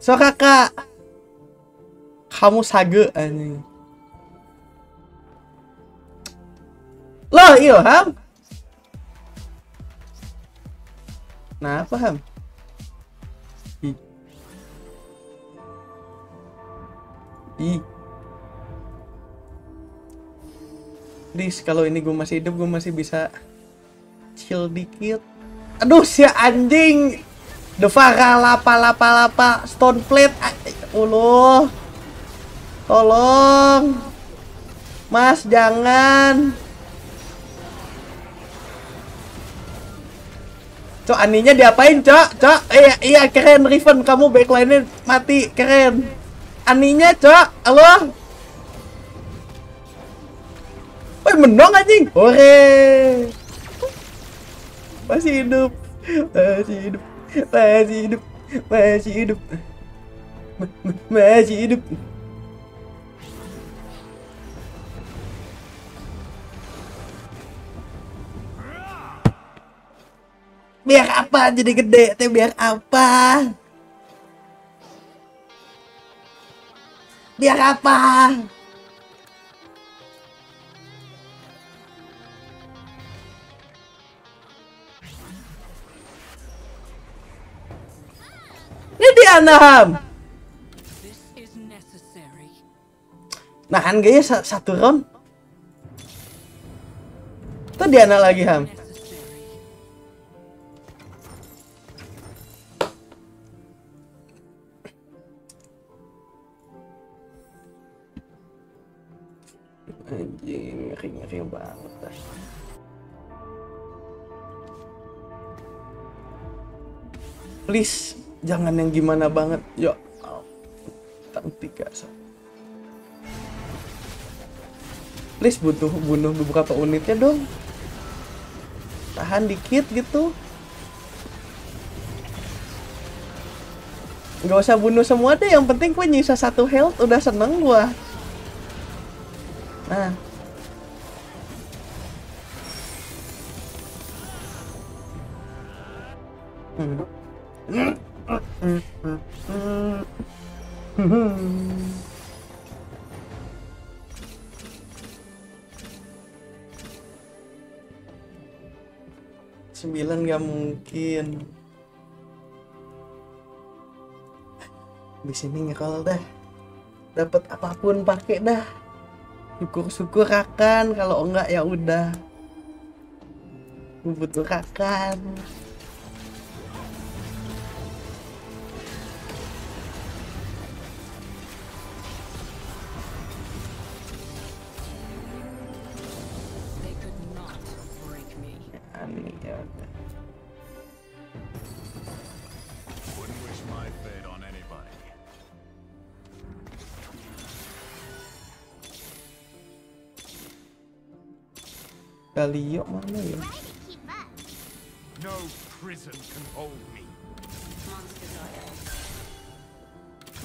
So kakak, kamu sage anjing. Loh Ilham. Kenapa Ham? Ih. Ih. Please, kalau ini gue masih hidup, gue masih bisa chill dikit. Aduh, si anjing. Devara lapa lapa lapa stone plate. Ah, Allah. Tolong. Mas, jangan. Cok, aninya diapain, Cok? Cok, iya, iya, keren, Riven. Kamu backline-nya mati, keren. Aninya, Cok, halo? Woi, menang anjing. Hore. Masih hidup. Masih hidup. Masih hidup. Masih hidup. Ma- ma- Masih hidup. Biar apa jadi gede? Teh biar apa? Biar apa? Hindi anaham! Nahan gaya satu round? Tuh Diana lagi ham. Anjing, ngeri-ngeri banget. Please, jangan yang gimana banget. Ya tang tiga so. please butuh bunuh beberapa unitnya dong. Tahan dikit gitu. Nggak usah bunuh semua deh. Yang penting gue nyisa satu health. Udah seneng gua. Nah. Hmm. Sembilan gak mungkin. Di sini nyekol dah. Dapat apa pun pakai dah. Syukur-syukur akan kalau enggak ya udah. Gue Galio mana ya? Try to keep up. No prison can hold me. Monsters are everywhere.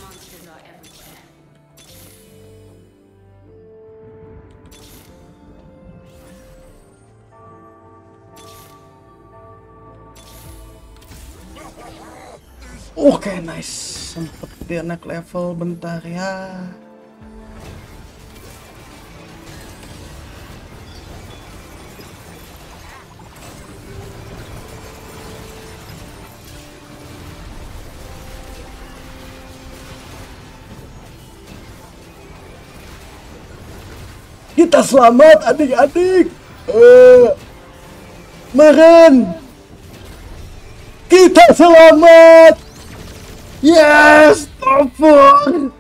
Monsters are everywhere. Oke, nice. Sempet dia naik level bentar ya. Kita selamat adik-adik. Eh, Meren. Kita selamat. Yes, Topor.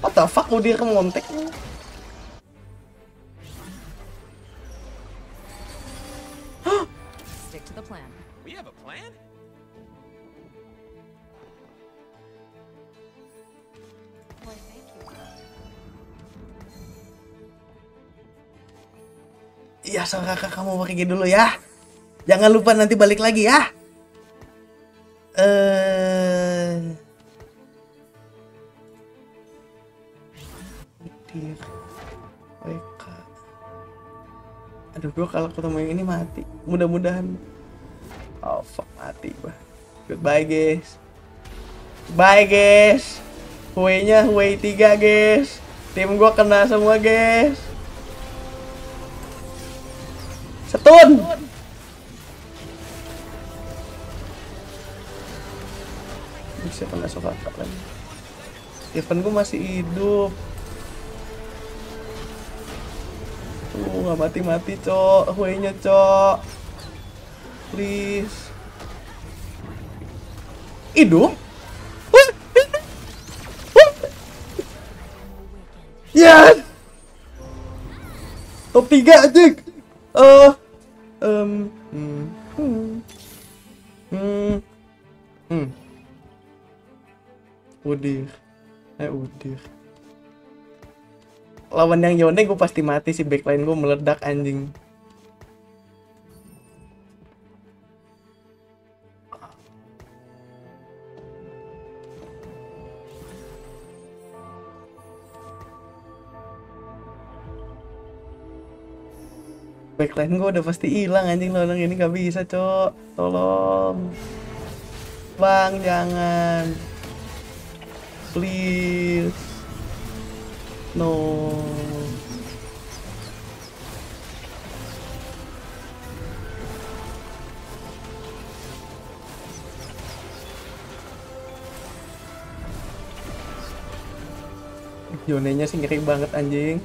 What the fuck kemontek Stick Iya, sang kakak kamu pergi dulu ya. Jangan lupa nanti balik lagi ya. Eh. Dir. Aduh, gua kalau ketemu yang ini mati. Mudah-mudahan. Oh, fuck mati gua. Goodbye, guys. Bye, guys. Huey-nya Huey 3, guys. Tim gua kena semua, guys. Setun. Bisa kena sokaka lagi. Steven gue masih hidup. Tuh nggak mati-mati cok, Huey-nya cok. Please. Hidup? Yes! Top 3 anjing. Eh em hmm hmm hmm hmm Udir. Eh Udir. Lawan yang Yone gue pasti mati sih backline gue meledak anjing. Plan gue udah pasti hilang anjing lo ini gak bisa cok. Tolong. Bang jangan. Please. No. Yonenya sih ngeri banget anjing.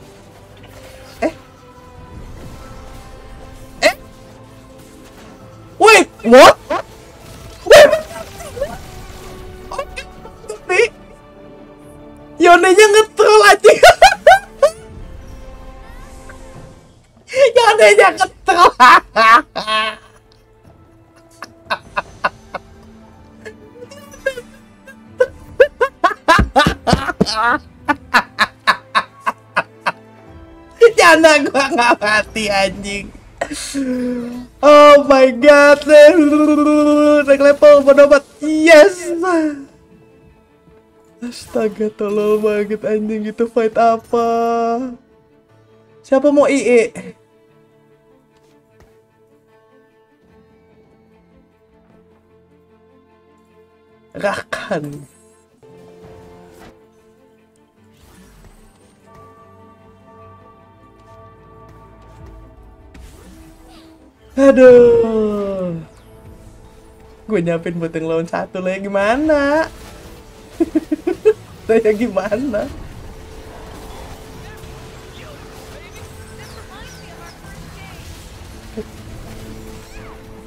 Mati anjing. Oh my god. Naik level berdobat. Yes. Astaga tolol banget anjing itu fight apa? Siapa mau IE? Rakan. Aduh. Gue nyapin buat yang lawan satu lah ya gimana? Saya gimana?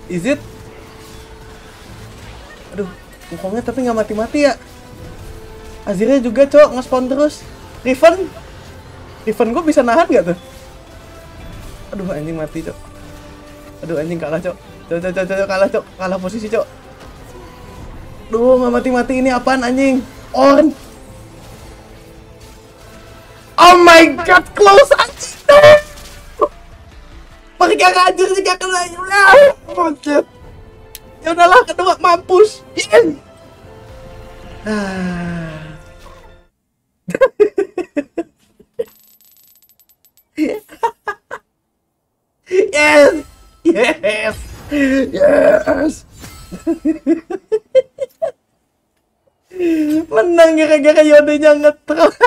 Is it? Aduh, Wukongnya tapi nggak mati-mati ya. Azirnya juga cok nge-spawn terus. Riven, Riven gue bisa nahan nggak tuh? Aduh anjing mati cok. Aduh anjing kalah cok. Cok cok cok cok kalah cok. Kalah posisi cok. Duh nggak mati-mati ini apaan anjing? On. Oh my god close anjing. Pakai gak anjir sih gak kena. Oh shit. Ya udahlah kedua mampus. Yes. Ah. yes. Yes. Yes. Menang gara-gara Yodenya ngetrol.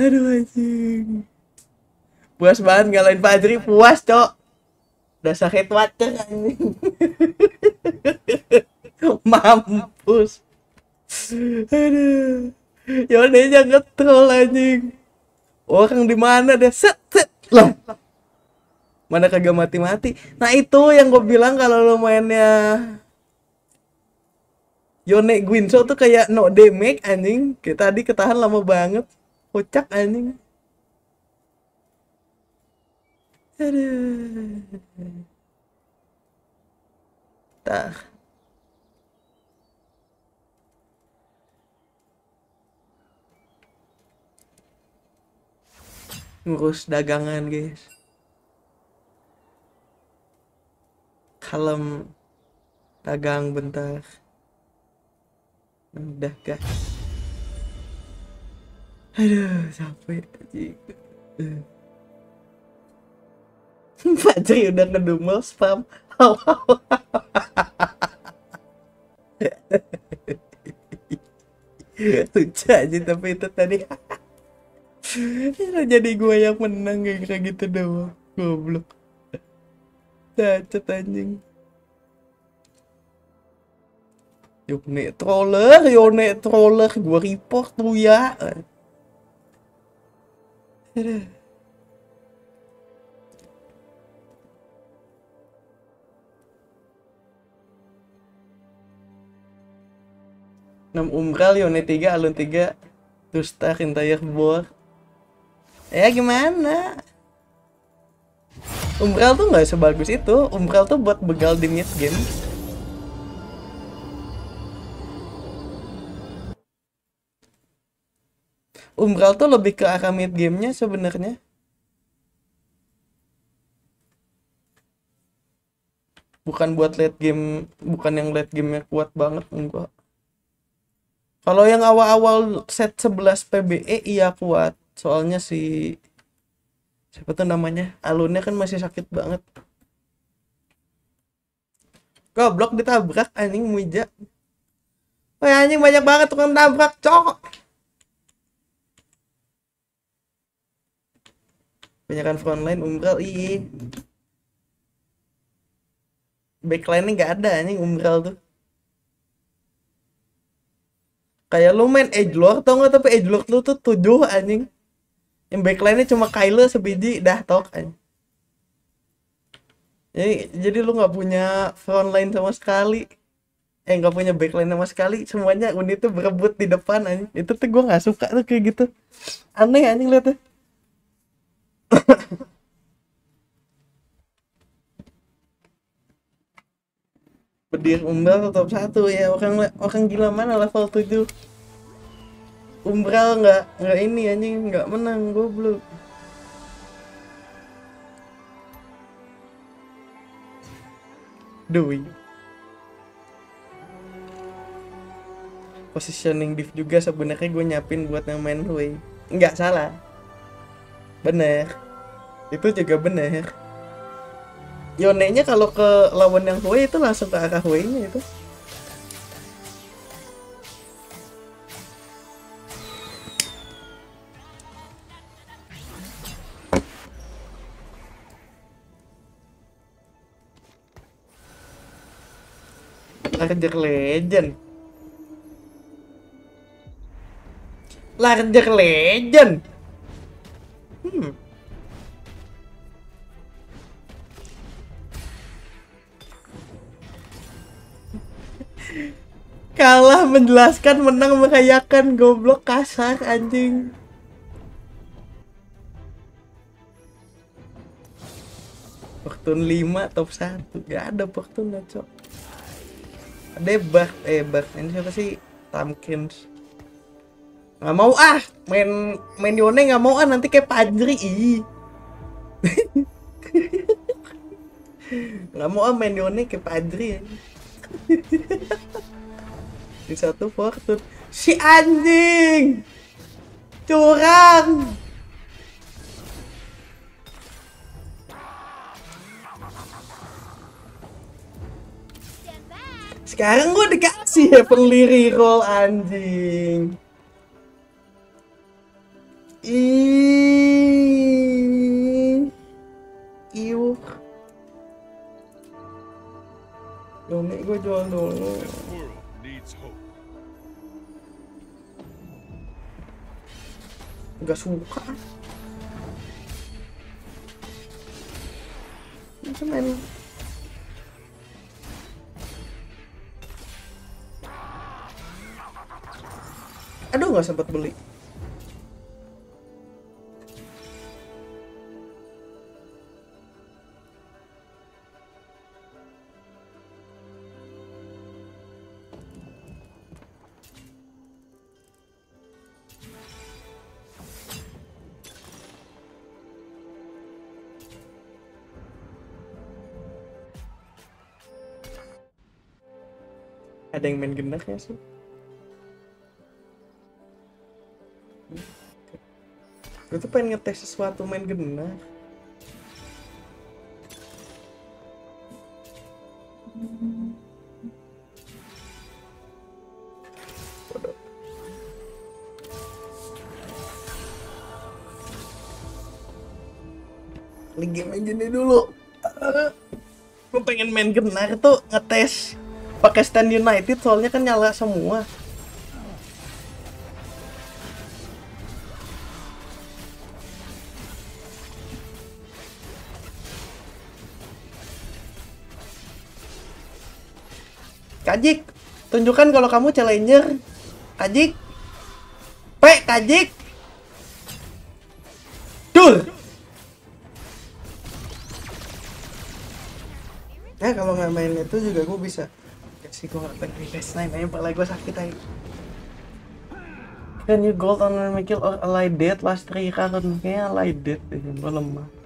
Aduh anjing. Puas banget ngalahin Fajri, puas, Cok. Udah sakit water anjing. Mampus. Aduh. Yodenya ngetrol anjing. Orang di mana deh? Set, set. Lah. Mana kagak mati-mati. Nah, itu yang gue bilang kalau lo mainnya Yone Guinso tuh kayak no damage anjing. Kayak tadi ketahan lama banget. Kocak anjing. Aduh. Tah. Ngurus dagangan, guys. Kalem dagang bentar. Udah kah? Aduh, capek anjing. Fajri udah ngedumel spam. Lucu aja tapi itu tadi. Jadi gue yang menang kayak gitu doang. Goblok. Cacat anjing. Yone troller, Yone troller, gue report tuh ya. Aduh. enam umbral Yone 3 alun 3 Dusta Kintayar Bor ya gimana? Umbral tuh nggak sebagus itu. Umbral tuh buat begal di mid game. Umbral tuh lebih ke arah mid gamenya sebenarnya. Bukan buat late game bukan yang late gamenya kuat banget enggak. Kalau yang awal-awal set 11 PBE iya kuat. Soalnya si siapa tuh namanya? Alunnya kan masih sakit banget. Goblok ditabrak anjing Muija. Wah anjing banyak banget tukang tabrak, cok. Banyakan frontline umbral iya. backline-nya nggak ada anjing umbral tuh kayak lu main edgelord tau nggak tapi edgelord lu tuh tujuh anjing yang backline-nya cuma Kylo sebiji dah tok anjing jadi jadi lu nggak punya frontline sama sekali. Eh nggak punya backline sama sekali. Semuanya unit tuh berebut di depan anjing. Itu tuh gue nggak suka tuh kayak gitu. Aneh anjing lihat tuh. Bedir umbral top satu. Ya orang orang gila mana level 7 umbral nggak nggak ini anjing nggak menang goblok. Doi positioning div juga sebenarnya gue nyapin buat yang main Hui nggak salah. Bener. Itu juga bener. Yone-nya kalau ke lawan yang Hui itu langsung ke arah Hui-nya itu Larger Legend. Larger Legend. Hmm. Kalah menjelaskan menang merayakan goblok kasar anjing. Fortune 5 top 1 Gak ada Fortune cok Bart Eh Bart Ini siapa sih? Tamkins. Gak mau ah Main Main Yone gak mau ah Nanti kayak Padri Ih. Gak mau ah main Yone kayak anjing. di satu fortune. Si anjing! Curang sekarang gue dikasih heavenly reroll anjing. Ih. Iuh Yone gue jual dulu. Gak suka. Itu Aduh nggak sempat beli Ada yang main gendak ya sih? Gue tuh pengen ngetes sesuatu main gendak Bodoh. Aja nih dulu. Gue pengen main genar tuh ngetes. Pakai stand United soalnya kan nyala semua Kajik, tunjukkan kalau kamu challenger. Kajik. P, Kajik. Dur. Nah kalau nggak main itu juga gue bisa. Kasih gue nggak pengen best nine, aja pala gue sakit aja. Can you gold on kill or ally dead last three round? Kayaknya ally dead deh, gue lemah.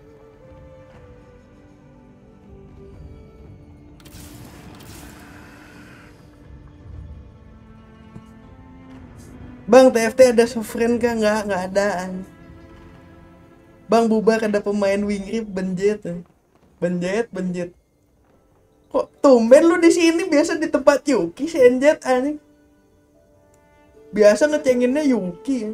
Bang, TFT ada sovereign kah? Nggak, nggak adaan. Bang, bubar ada pemain wingrip benjet. ya. Benjet, benjet. Kok tumben lu di sini biasa di tempat Yuki si Enjet anjing. Biasa ngecenginnya Yuki. ya?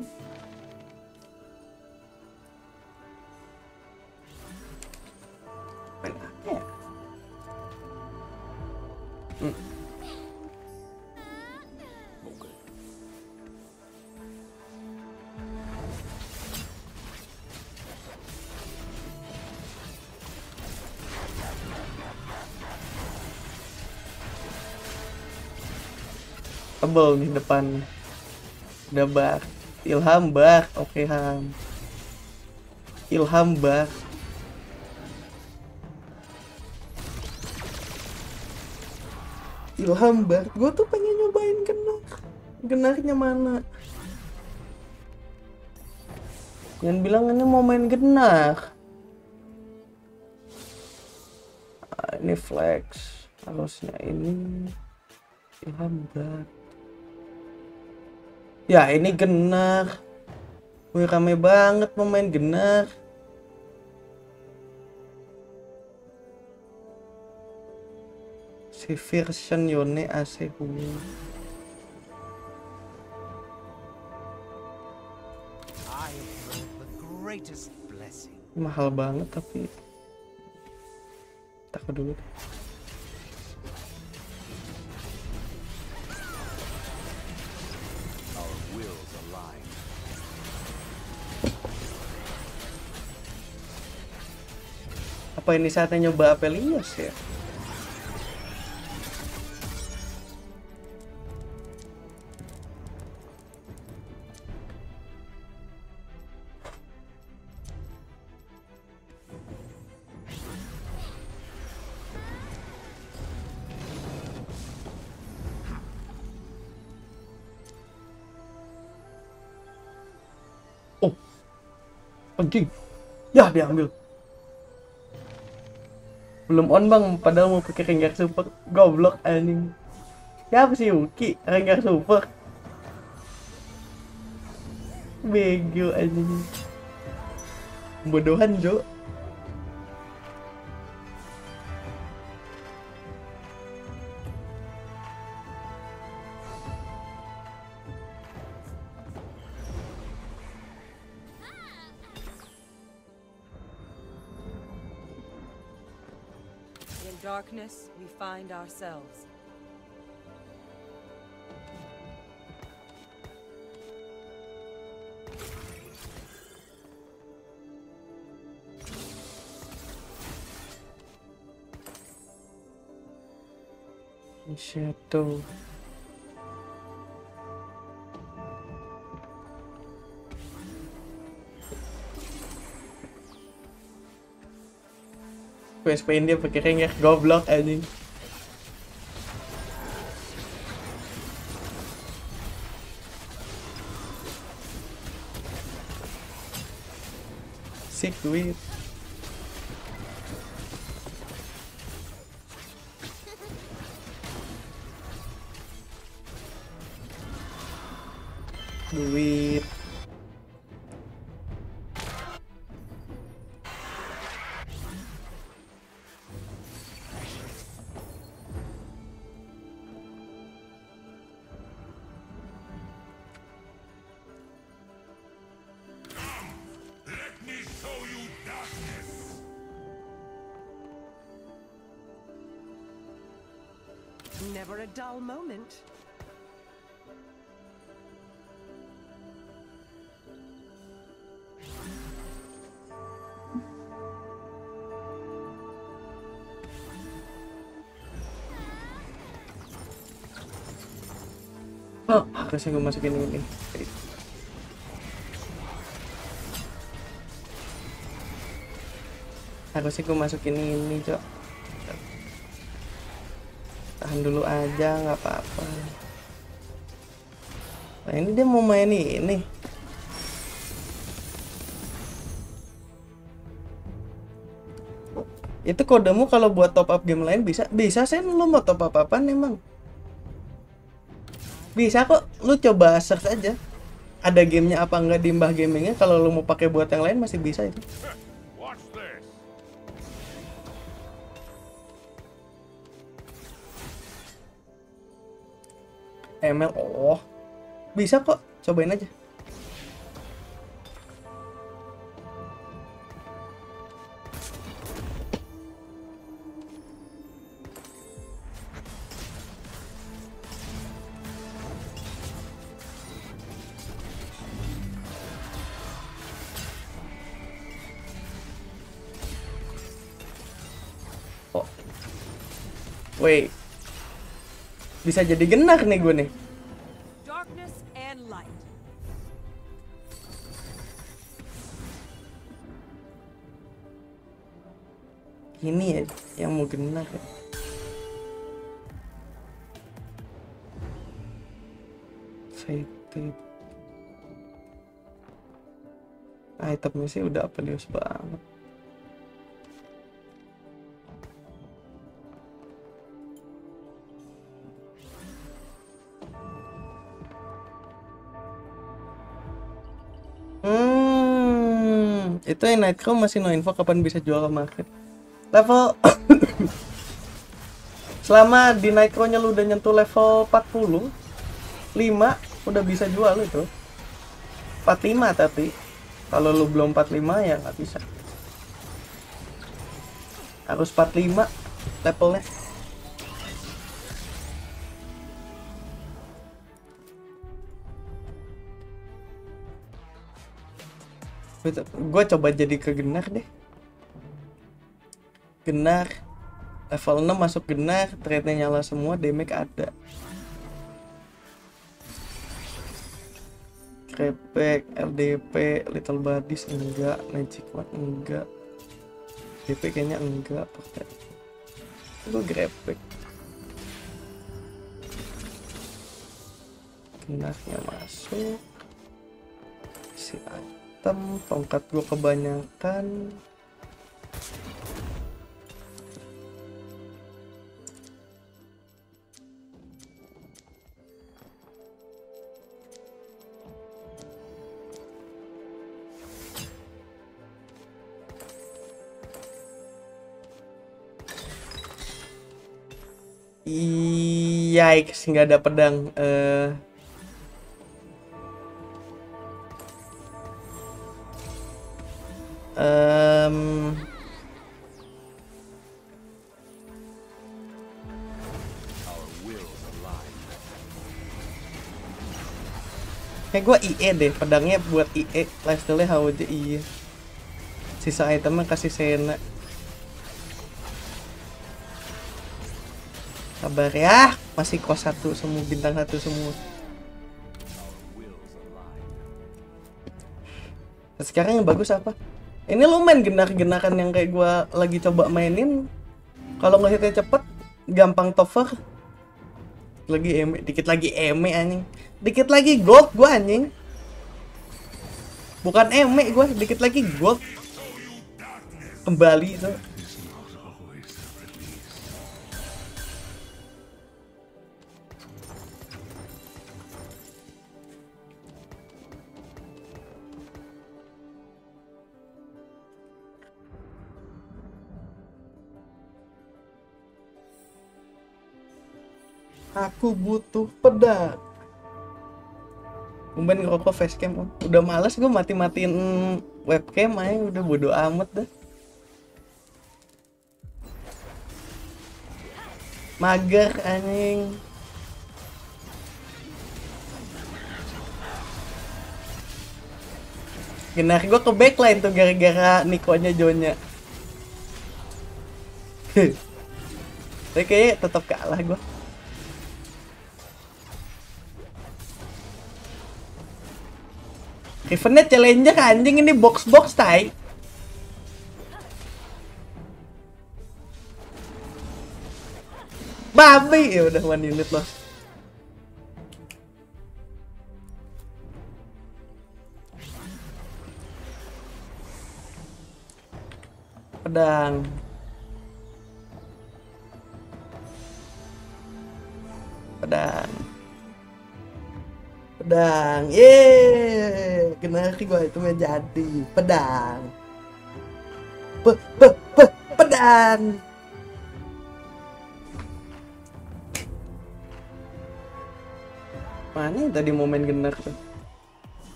Tebel nih depan bar ilham bar oke ham. Ilham bar. Ilham bar gue tuh pengen nyobain genar genarnya mana? Jangan bilang ini mau main genar Ah, ini flex. Harusnya ini ilham bar Ya ini genar. Wih rame banget pemain genar. Si version Yone blessing. Mahal banget tapi takut dulu. Apa ini saatnya nyoba Apelios ya? Oh, anjing, ya diambil. Belum on bang, padahal mau pakai Rengar Super. Goblok anjing. Siapa sih Yuki? Rengar Super. Bego anjing. Bodohan Jo. Darkness, we find ourselves. Shadow. PSP dia pakai Rengar goblok anjing. Sick duit. Duit. Harusnya gue masukin ini. Harusnya gue masukin ini, Cok. Tahan dulu aja, nggak apa-apa. Nah, ini dia mau main ini. Itu kodemu kalau buat top up game lain bisa? Bisa, Sen. Lu mau top up apaan emang? Bisa kok, lu coba search aja. Ada gamenya apa enggak di mbah gamingnya? Kalau lu mau pakai buat yang lain masih bisa itu. ML, oh, bisa kok, cobain aja. Bisa jadi genak nih gue nih. Ini ya yang mau genak saya Fated. Itemnya sih udah obvious banget. Itu yang Nightcrow masih no info kapan bisa jual ke market. Level selama di Nightcrow-nya lu udah nyentuh level 40 5 udah bisa jual itu. 45 tapi kalau lu belum 45 ya nggak bisa. Harus 45 levelnya gue coba jadi ke genar deh. Genar level 6 masuk genar trade nyala semua damage ada. Krepek, LDP, Little Buddies enggak, Magic One enggak. DP kayaknya enggak pakai. Gue grepek Genarnya masuk. Si item, tongkat gue kebanyakan Yikes, nggak ada pedang. eh em, Kayak gue IE deh, pedangnya buat IE, lifestyle-nya HOJ iya. Sisa itemnya kasih Sena. Sabar ya, masih kos satu semua bintang satu semua. Sekarang yang bagus apa? Ini lo main genar-genakan yang kayak gua lagi coba mainin. Kalau ngehitnya cepet, gampang tover. Lagi eme, dikit lagi eme anjing. Dikit lagi gold gua anjing. Bukan eme gua, dikit lagi gold. Kembali tuh. Aku butuh pedang. Tumben ngerokok facecam om. Udah males gue mati-matiin webcam aja udah bodo amat dah. Mager anjing. Genar gue ke backline tuh gara-gara Nikonya Jonya. Tapi kayaknya tetap kalah gue. Eventnya challenger anjing ini box box tai. Babi ya udah one unit loh. Pedang. Pedang. Pedang. Yeay. Kenapa gua itu menjadi pedang. Pe, pe, pe, pedang. Mana yang tadi momen genar tuh?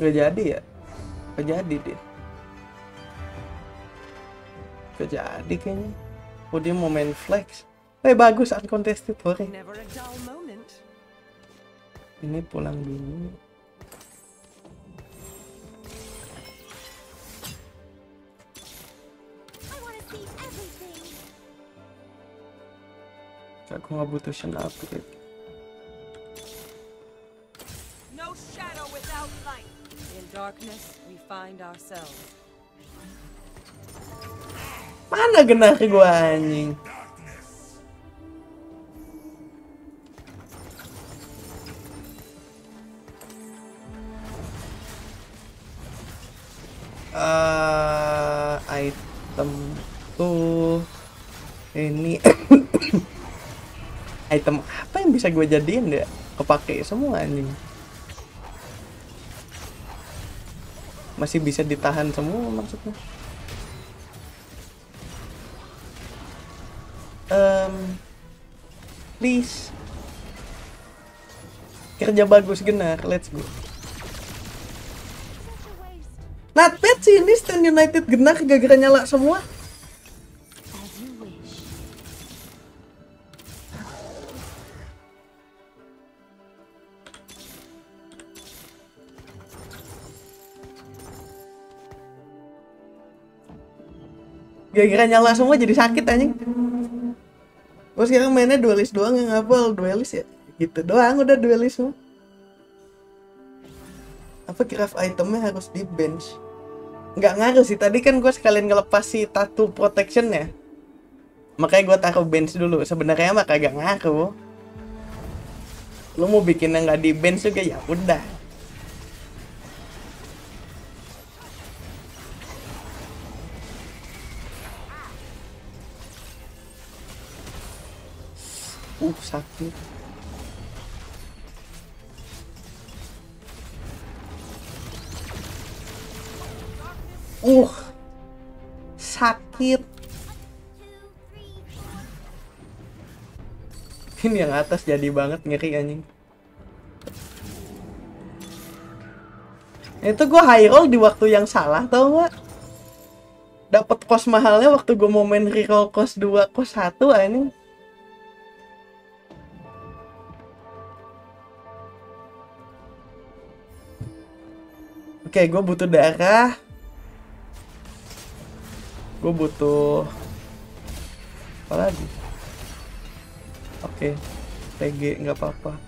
Gak jadi ya? Gak jadi dia. Gak jadi kayaknya. Oh dia momen flex. Eh bagus uncontested sorry. Ini pulang dulu. Aku nggak butuh Shen upgrade. No shadow without light. In darkness, we find ourselves. Mana genar gua anjing? Eh item tuh ini item apa yang bisa gue jadiin ya? Kepake semua anjing. Masih bisa ditahan semua maksudnya. Um, please. Kerja bagus genar let's go Not bad sih ini Stand United genar gara-gara nyala semua. Gara-gara nyala semua jadi sakit anjing. Terus sekarang mainnya duelist doang yang ngapal duelist ya? Gitu doang udah duelist semua. Apa craft itemnya harus di bench nggak ngaruh sih. Tadi kan gue sekalian ngelepas si tattoo protection ya. Makanya gue taruh bench dulu. Sebenarnya mah kagak ngaruh. Lu mau bikin yang nggak di bench juga ya udah. Uh sakit uh sakit. Ini yang atas jadi banget ngeri anjing. Itu gue high roll di waktu yang salah tau nggak? Dapat kos mahalnya waktu gue mau main reroll kos 2 kos 1 anjing. Oke, gue butuh darah. Gue butuh apa lagi? Oke, PG nggak apa-apa.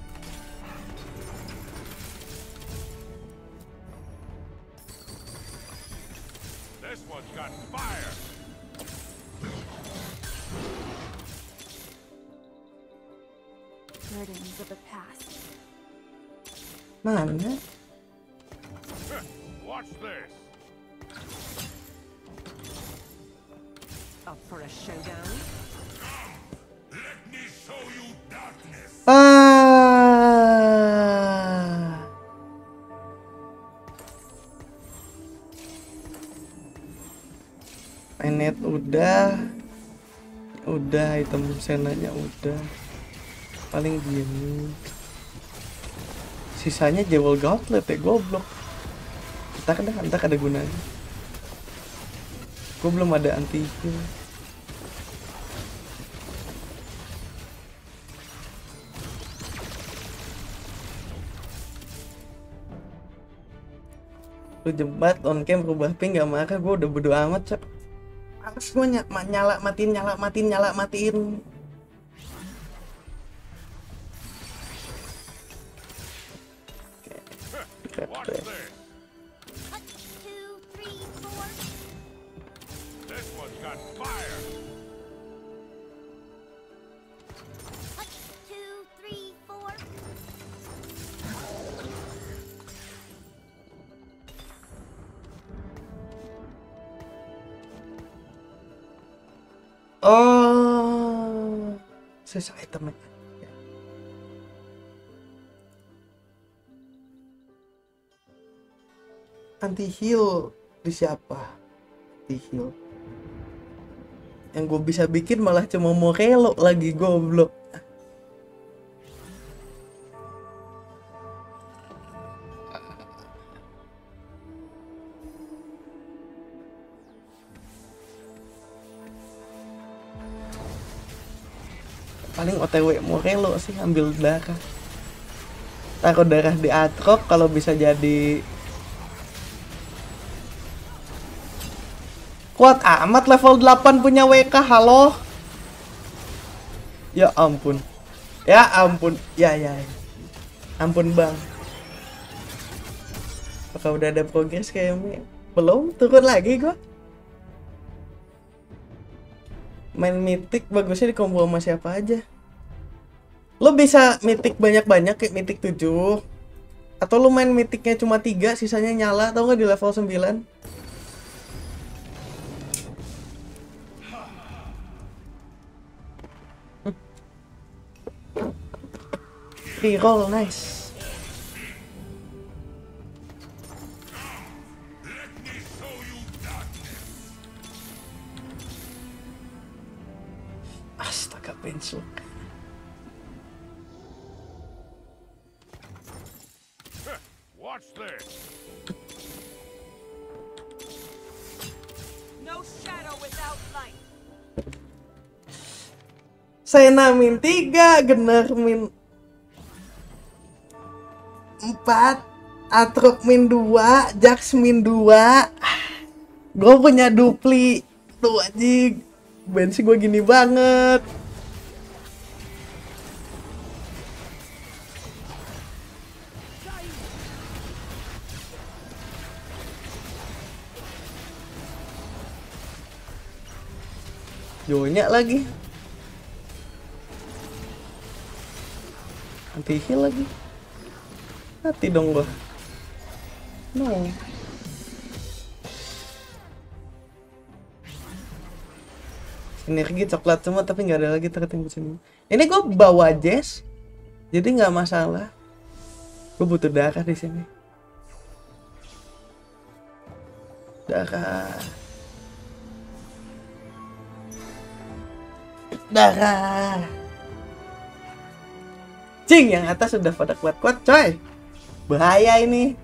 This for a showdown? Let me show you darkness. Ah. Enet udah. Udah item senanya udah. Paling gini. Sisanya jewel gauntlet ya goblok. Ntar ada, ntar ada gunanya. Gue belum ada anti heal. Lu jembat on cam berubah ping gak marah. Gue udah bodo amat cek males gue ny nyala matiin nyala matiin nyala matiin. Oke. Watch oh. Sisa itemnya anti heal di siapa? Anti heal. Yang gue bisa bikin malah cuma Morello lagi goblok paling OTW Morello sih ambil darah. Taruh darah di atrok kalau bisa jadi kuat amat level 8 punya WK halo? Ya ampun. Ya ampun. Ya ya ya. ampun bang. Apakah udah ada progres kayaknya? Belum? Turun lagi gua. Main mythic bagusnya di combo sama siapa aja lo bisa mythic banyak-banyak kayak mythic 7 atau lo main mythicnya cuma tiga sisanya nyala atau nggak di level 9 Reroll nice. Astaga pensil Sena min 3, Gener min 4, Atrok min 2, Jax min 2 Gue punya dupli Tuh anjing. Bensi gue gini banget Jonya lagi. Anti heal lagi. Mati dong gua. No. Sinergi coklat semua tapi nggak ada lagi tertimbun sini Ini gua bawa Jess Jadi nggak masalah. Gue butuh darah di sini. Darah Darah Cing, yang atas sudah pada kuat-kuat, coy. Bahaya ini.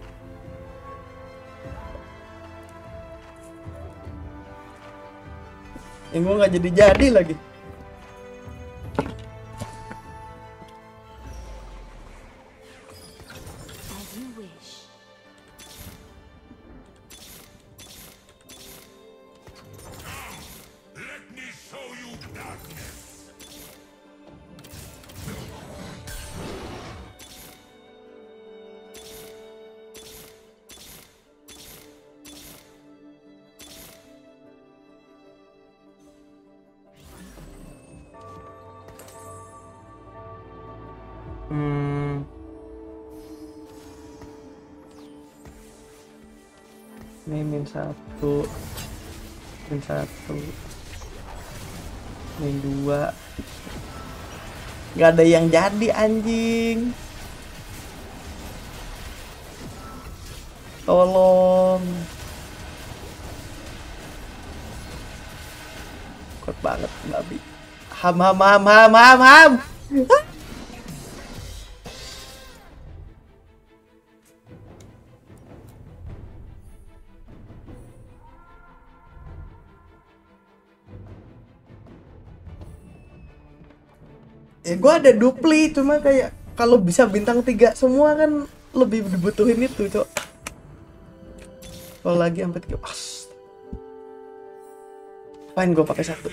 Gua nggak jadi-jadi lagi. Gak ada yang jadi anjing. Tolong. Kuat banget babi. Ham ham ham ham ham ham. Ya gue ada dupli cuma kayak kalau bisa bintang tiga semua kan lebih dibutuhin itu cok. Kalau lagi sampai tiga pas fine gue pakai satu.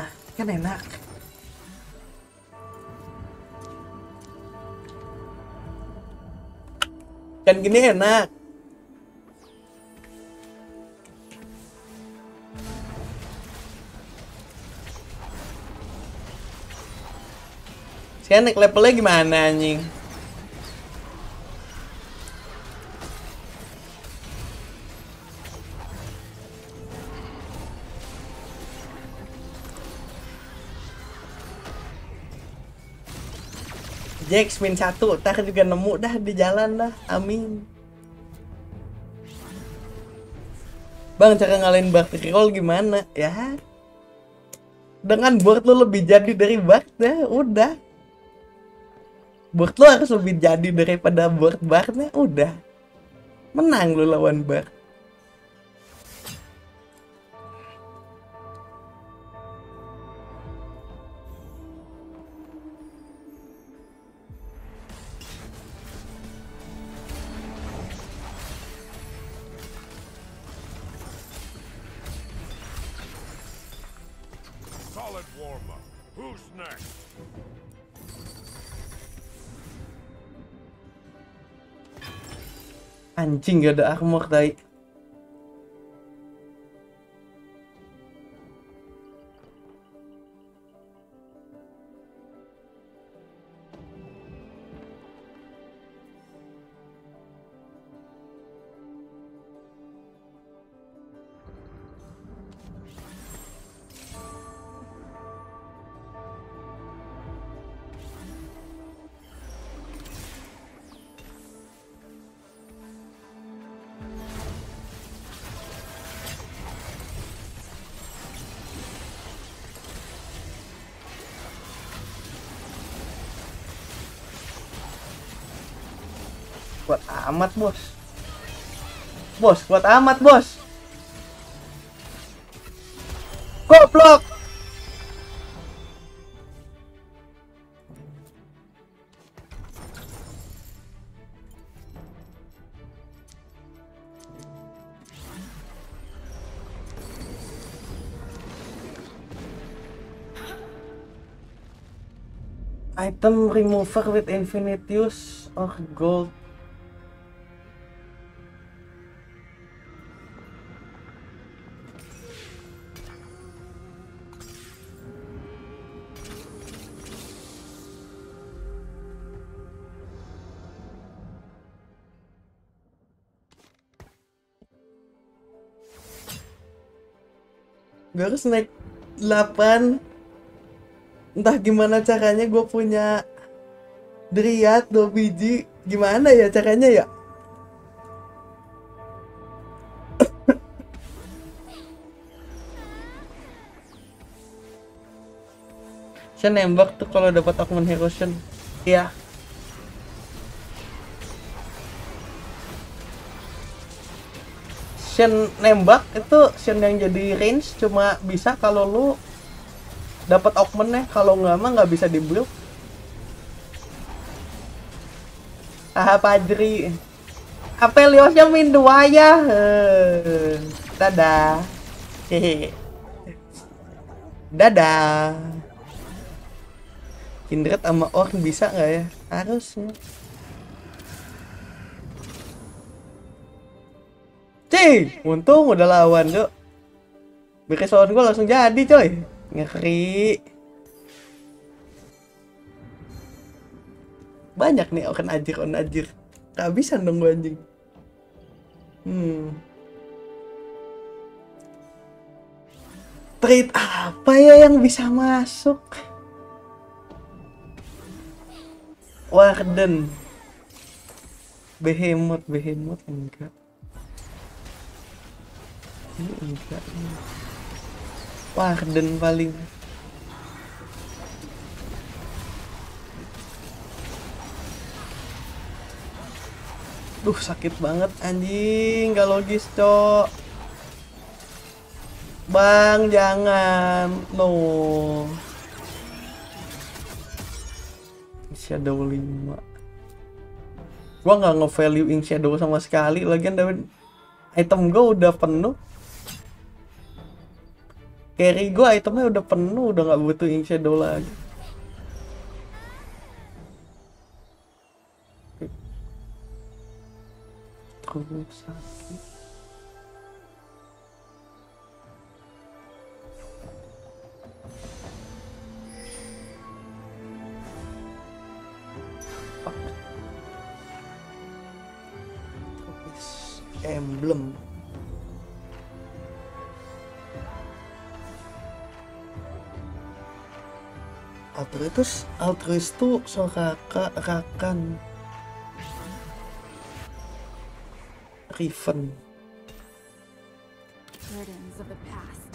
I want to kan gini enak Sekarang naik levelnya gimana anjing? Jax min satu, tak juga nemu dah di jalan dah, amin. Bang, cara ngalahin bakti roll gimana? Ya, dengan board lu lebih jadi dari Bart ya udah. Board lu harus lebih jadi daripada board Bartnya, udah. Menang lu lawan Bart. Next? Anjing gak ada armor tai. Amat, Bos. Bos, kuat amat, Bos. Goblok. Item remover with infinite use or gold gue harus naik 8 entah gimana caranya gue punya Dryad 2 biji. Gimana ya caranya ya? Saya nembak tuh kalau dapat Augment Erosion Iya Shen nembak itu Shen yang jadi range cuma bisa kalau lu dapat augmentnya kalau nggak mah nggak bisa di build ah Padri Apeliosnya min dua ya dadah. Hehe. Dadah. Kindred sama Orc bisa nggak ya? Harusnya Cih, untung udah lawan, Cok. Bikin lawan gue langsung jadi, coy. Ngeri. Banyak nih akan ajir on ajir. Kehabisan dong gue anjing. Hmm. Trade apa ya yang bisa masuk? Warden. Behemoth, Behemoth enggak. Ini enggak. Warden paling. Duh sakit banget anjing. Gak logis cok. Bang jangan No Shadow 5 Gua nggak nge-value in Shadow sama sekali. Lagian David Item gue udah penuh Carry gue itemnya udah penuh Udah nggak butuh in Shadow lagi. Terus emblem Altruis altruis tuh Soraka Rakan Riven Burdens of the past.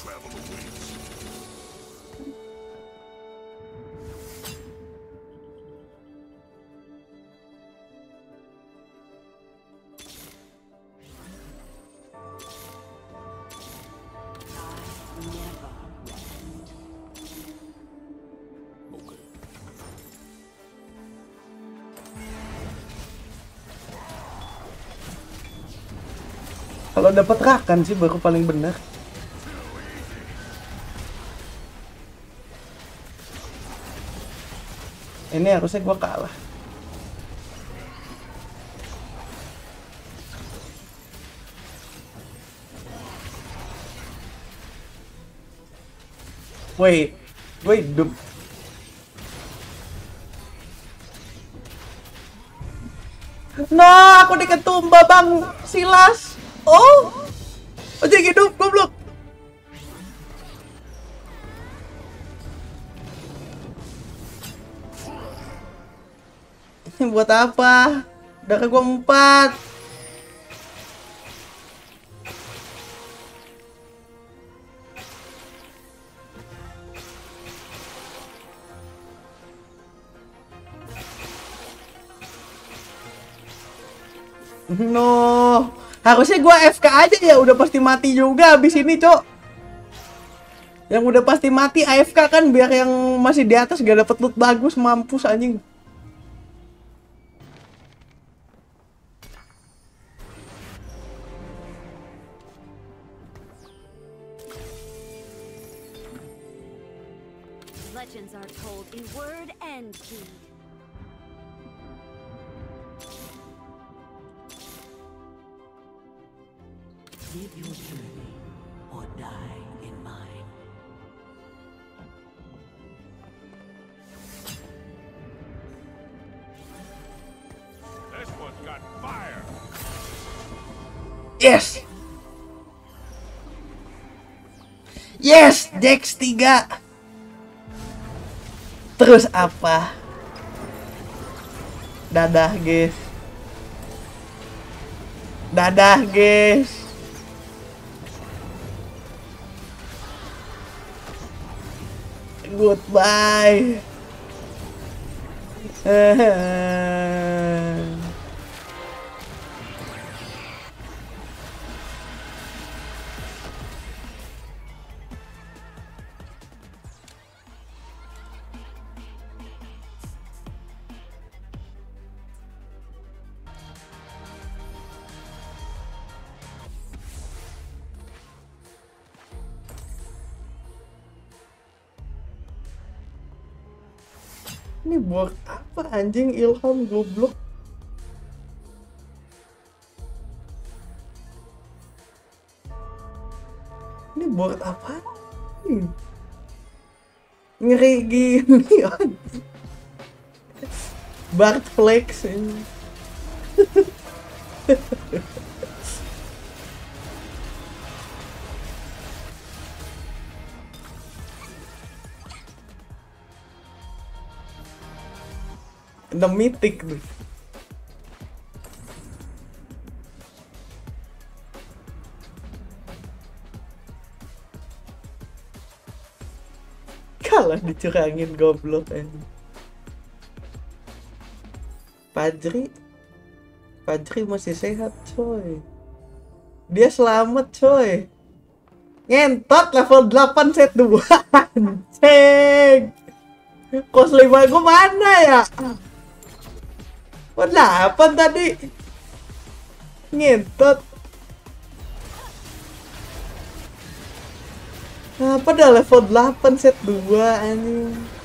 Travel awaits. Dapat rakan sih baru paling benar. Ini harusnya gua kalah. Wait, gue hidup. Nah, aku diketumba bang Silas. Oh, ojek hidup goblok. Buat apa? Darah gua empat. Harusnya gua FK aja ya, udah pasti mati juga abis ini, Cok. Yang udah pasti mati AFK kan biar yang masih di atas gak dapet loot bagus, mampus anjing. 3. Terus apa? Dadah, guys. Dadah, guys. Goodbye. anjing Ilham goblok? Ini buat apa? Ngeri gini. Bart flex ini. Kena mitik tuh. Kalah dicurangin goblok ini. Fajri Fajri masih sehat coy Dia selamat coy Ngentot level 8 set 2 Anjing Kos 5 gue mana ya? 8 tadi? Ngentot. Apa dah level 8 set 2 anjing?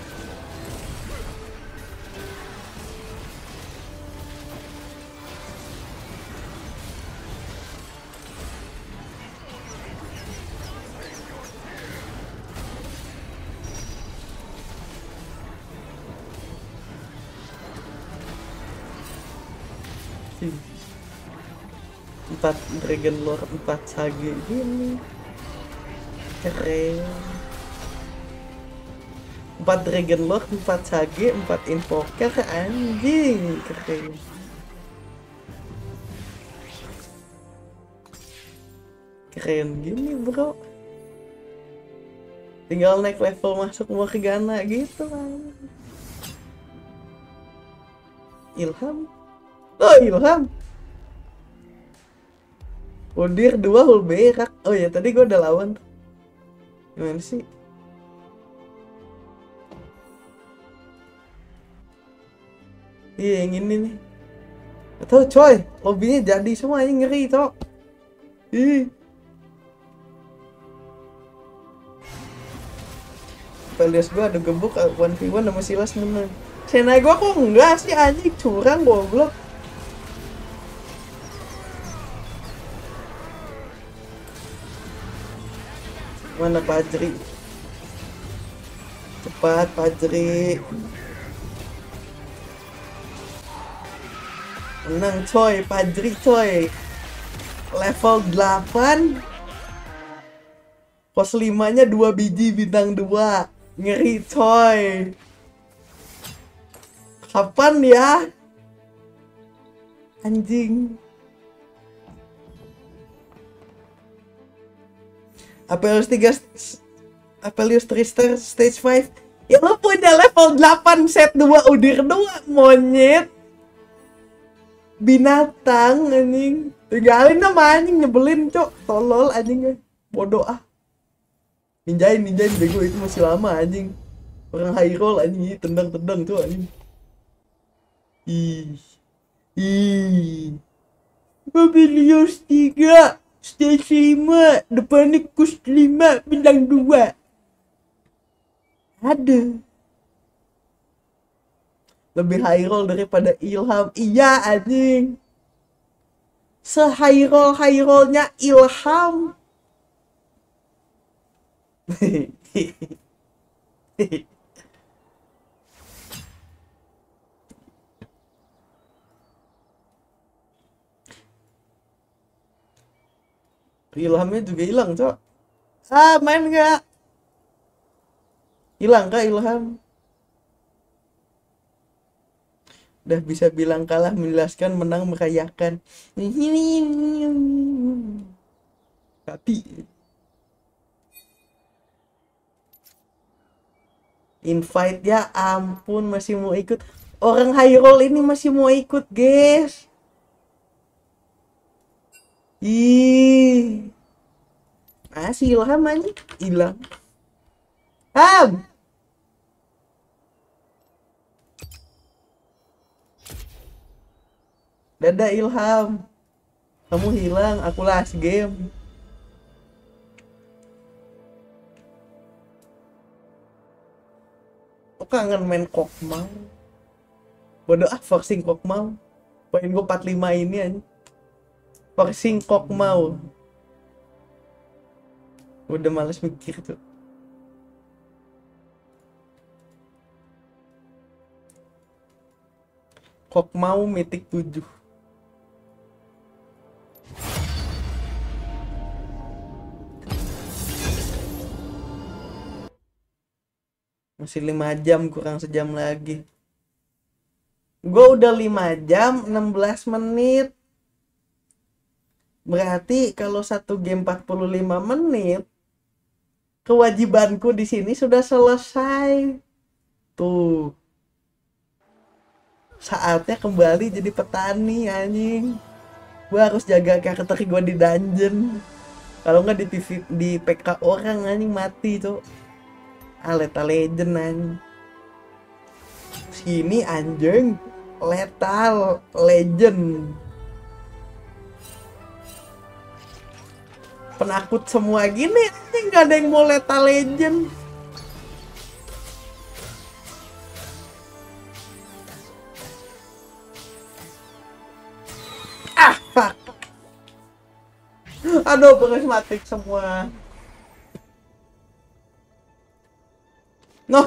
Dragon Lore empat Sage gini. Keren. Empat Dragon Lore empat Sage empat Invoker anjing. Keren. Keren gini bro. Tinggal naik level masuk Morgana gitu kan Ilham? Oh Ilham Udir dua hul berak. Oh ya tadi gue udah lawan. Gimana sih? Iya yang ini nih. Gak tau coy, lobbynya jadi semua ini ngeri cok. Ih. Valias gua ada gebuk 1v1 sama Silas menang. Senai gua kok enggak sih anjing curang goblok. Mana Pajri? Cepat Pajri. Menang coy, Pajri coy. Level 8. Pos 5-nya 2 biji bintang 2. Ngeri coy. Kapan ya? Anjing. Apelius 3 Apelius 3 star stage 5 Ya lu punya level 8 set 2 udir 2 monyet. Binatang anjing. Tinggalin nama anjing nyebelin cok. Tolol anjing Bodoh ah. Ninjain ninjain bego itu masih lama anjing. Orang high roll anjing tendang-tendang tuh anjing. Ih. Ih. Apelius 3 Stage 5 Depannya kus 5 Bintang 2 Ada. Lebih high roll daripada Ilham. Iya anjing. Se high roll high rollnya Ilham Ilhamnya juga hilang, Cok. Ah, main nggak? Hilang kah Ilham? Udah bisa bilang kalah, menjelaskan, menang, merayakan. Tapi invite ya ampun masih mau ikut orang high roll ini masih mau ikut guys Ih. Masih Ilham aja hilang. Ham. Dadah Ilham. Kamu hilang, aku last game. Aku kangen main kokmau. Bodoh ah forcing kokmau. Poin gue 45 ini aja. Forcing kokmau. Udah males mikir tuh. Kokmau mitik 7. Masih 5 jam kurang sejam lagi. Gue udah 5 jam 16 menit. Berarti kalau satu game 45 menit kewajibanku di sini sudah selesai. Tuh. Saatnya kembali jadi petani anjing. Gua harus jaga karakter gua di dungeon. Kalau nggak di PV, di PK orang anjing mati tuh. Aleta legend anjing. Sini anjing letal legend. Penakut semua gini nggak ada yang mau lethal legend. Ah fuck. Aduh prismatik semua. No.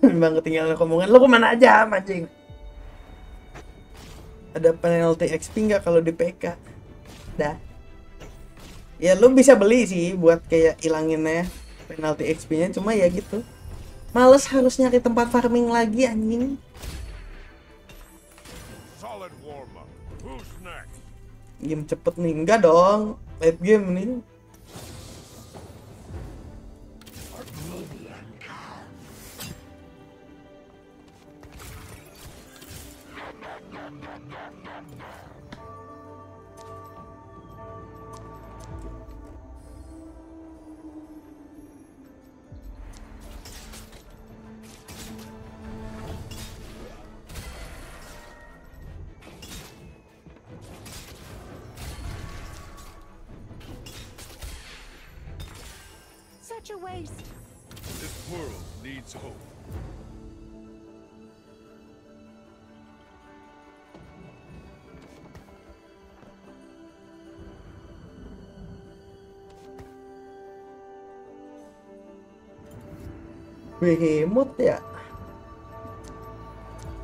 Bang ketinggalan omongan. Lo ke mana aja mancing ada penalti XP nggak kalau di PK dah ya lu bisa beli sih buat kayak ilanginnya penalti XP nya cuma ya gitu. Males harus nyari tempat farming lagi anjing. Game cepet nih. Enggak dong. Late game nih needs hope. Behemoth ya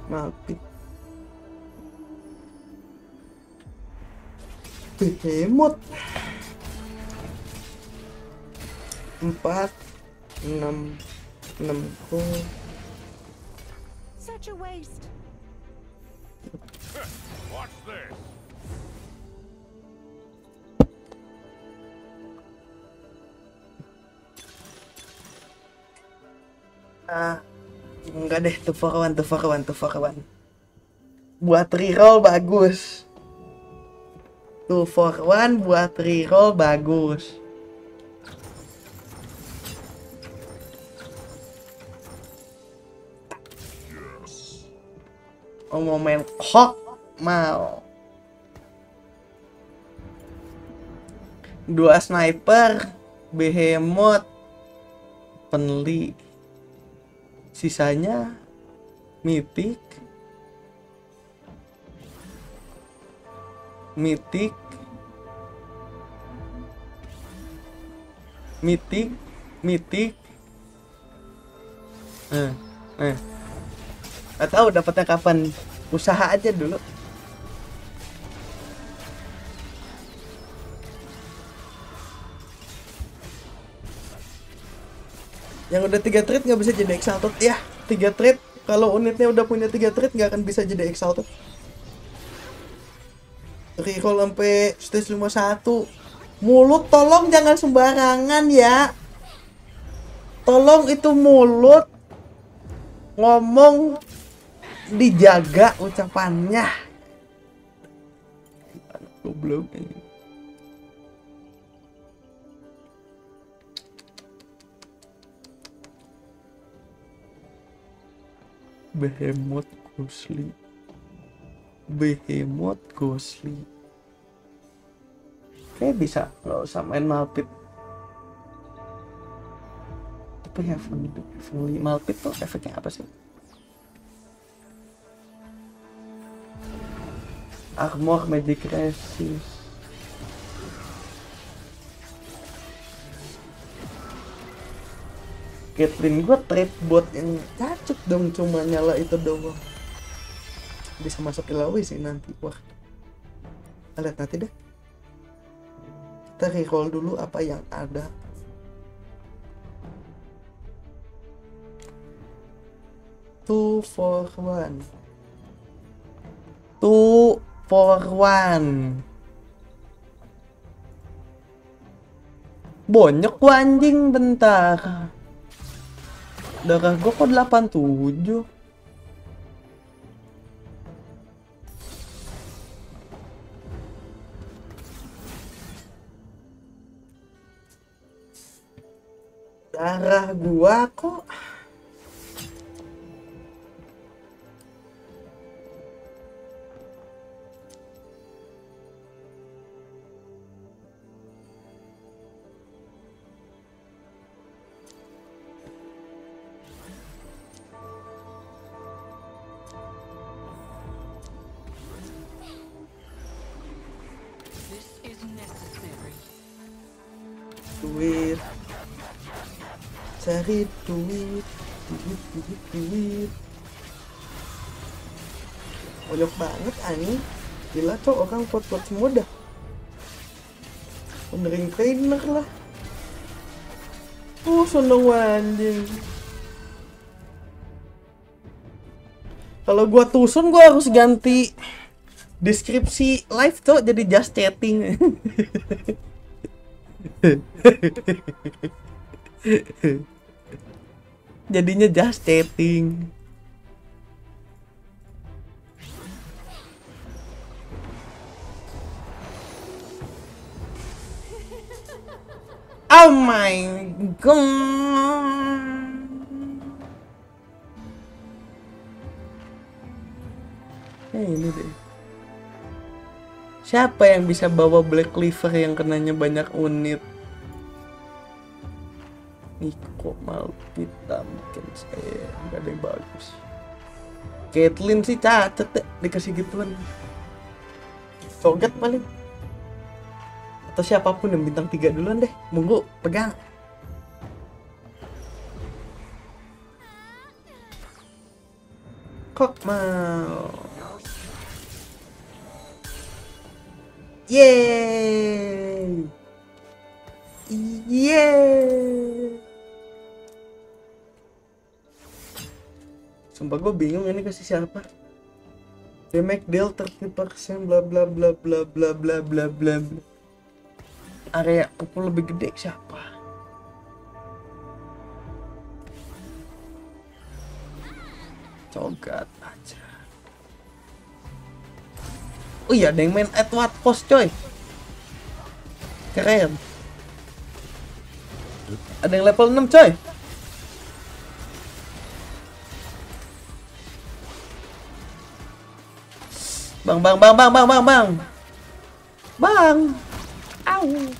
Mati Behemoth Empat Enam Enam oh. Such a waste. Watch this. Ah, enggak deh, two for one, two for one, two for one. Buat reroll bagus. Two for one buat reroll bagus. Oh mau main hok mau. Dua sniper, behemoth, penli. Sisanya mitik, mitik, mitik, mitik. Eh, eh. Gak tahu dapatnya kapan. Usaha aja dulu. Yang udah tiga trade nggak bisa jadi exalted ya. Tiga trade kalau unitnya udah punya tiga trade nggak akan bisa jadi exalted. Reroll sampai stage 51 Mulut tolong jangan sembarangan ya Tolong itu mulut Ngomong Dijaga ucapannya. Goblok. Behemoth Ghostly Behemoth Ghostly Kayak bisa nggak usah main Malpit. Heavenly, Heavenly Malpit tuh efeknya apa sih? Armor Magic Resist Caitlyn gua trade bot yang cacut dong cuma nyala itu doang. Bisa masuk ilawi sih nanti wah. Kita lihat nanti deh. Kita recall dulu apa yang ada. Two for one. Two for one. Bonyok anjing bentar. Darah gua kok 87 Darah gua kok cari duit duit duit duit. Banyak banget anjing. Gila cok orang pot-pot semua dah. Trainer lah. Oh seneng anjing. Kalau gua tusun gua harus ganti deskripsi live tuh jadi just chatting jadinya just chatting. Oh my god. Eh, ini deh. Siapa yang bisa bawa Black Cleaver yang kenanya banyak unit? Niko Malpita mungkin saya nggak ada yang bagus? Caitlyn sih cacat deh dikasih gituan. Soget paling. Atau siapa pun yang bintang tiga duluan deh monggo pegang. Kok mau? Yeay! Yeay Sumpah gue bingung ini kasih siapa. Damage deal 30% bla bla bla bla bla bla bla bla bla. Area pukul lebih gede siapa? Cogat aja. Oh iya ada yang main Edward Post coy. Keren. Ada yang level 6 coy Bang bang bang bang bang bang bang Bang Au In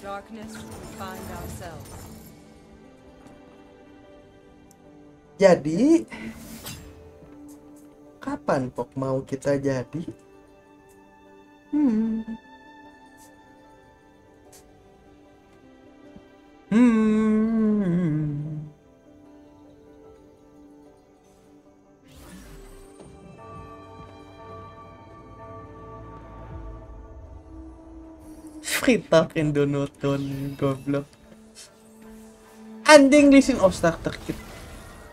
darkness, we find ourselves. Jadi Kapan Pok mau kita jadi? Hmm. Hmm. Free talk and do not don goblok. Anjing scene of starter kit.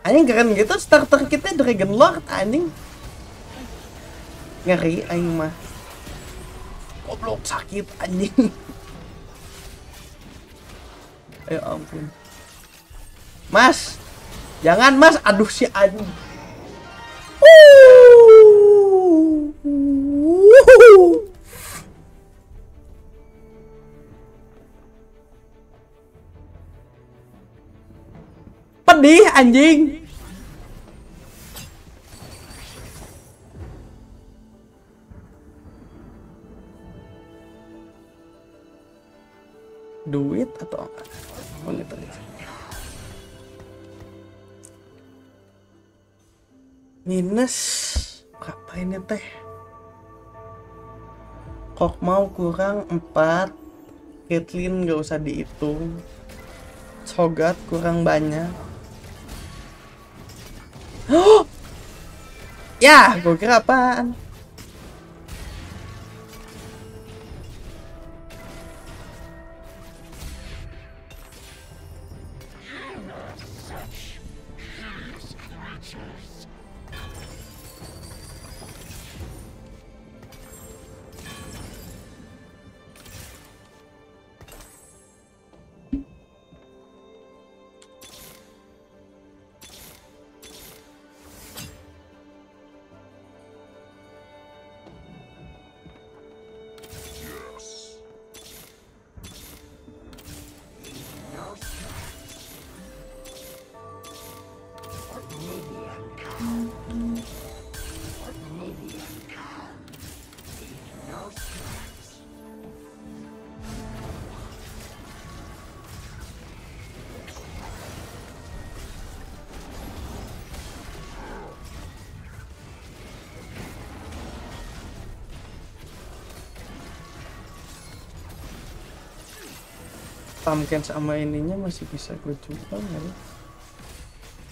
Anjing keren gitu starter kitnya Dragon Lord anjing. Ngeri aing mah. Goblok sakit anjing. Ayo ampun. Mas, jangan mas, aduh si anjing. Pedih anjing. Duit atau? Boleh boleh. Minus apa ini teh? Kok mau kurang 4 Caitlyn nggak usah dihitung Sogat kurang banyak Ya, gue kira apaan? Pumpkin sama ininya masih bisa gue jual nggak ya?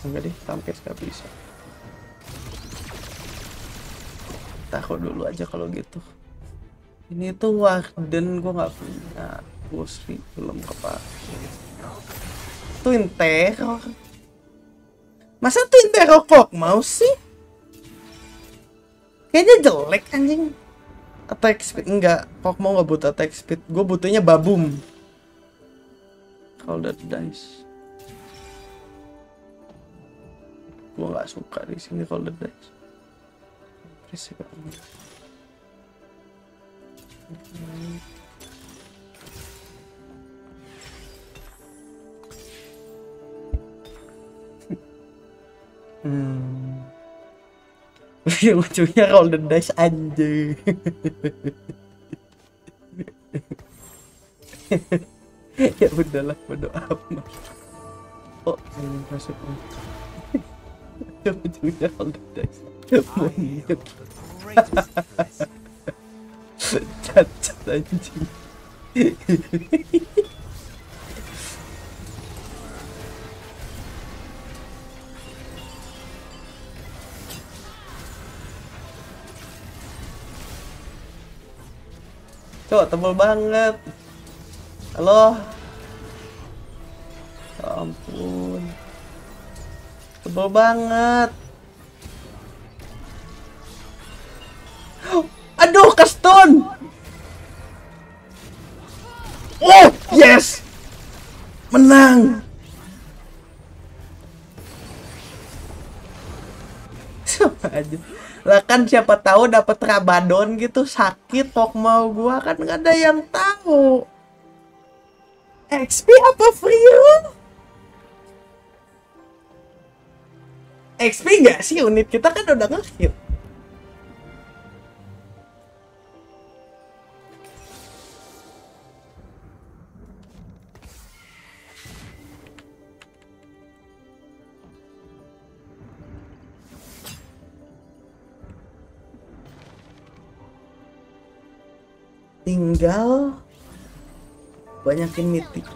Enggak deh, Pumpkin nggak bisa. Taruh dulu aja kalau gitu. Ini tuh Warden gue nggak punya. Pusri belum kepake. Twin Terror. Masa Twin Terror kok mau sih? Kayaknya jelek anjing. Attack speed enggak, kok mau nggak butuh attack speed. Gue butuhnya babum kalau that dies gua nggak suka di sini kalau that dies berisik Hmm. Yang lucunya roll the dice anjir. ya udahlah bodo amat. Oh, ini masuk. Roll the dice. Monyet. Cacat anjing. Cok, tebel banget. Halo. Ya ampun. Tebel banget. Aduh, kastun. Oh, yes. Menang. Aja. Lah kan siapa tahu dapat rabadon gitu sakit tok mau gua kan nggak ada yang tahu. XP apa? XP nggak sih unit kita kan udah ngehit. tinggal banyakin mitik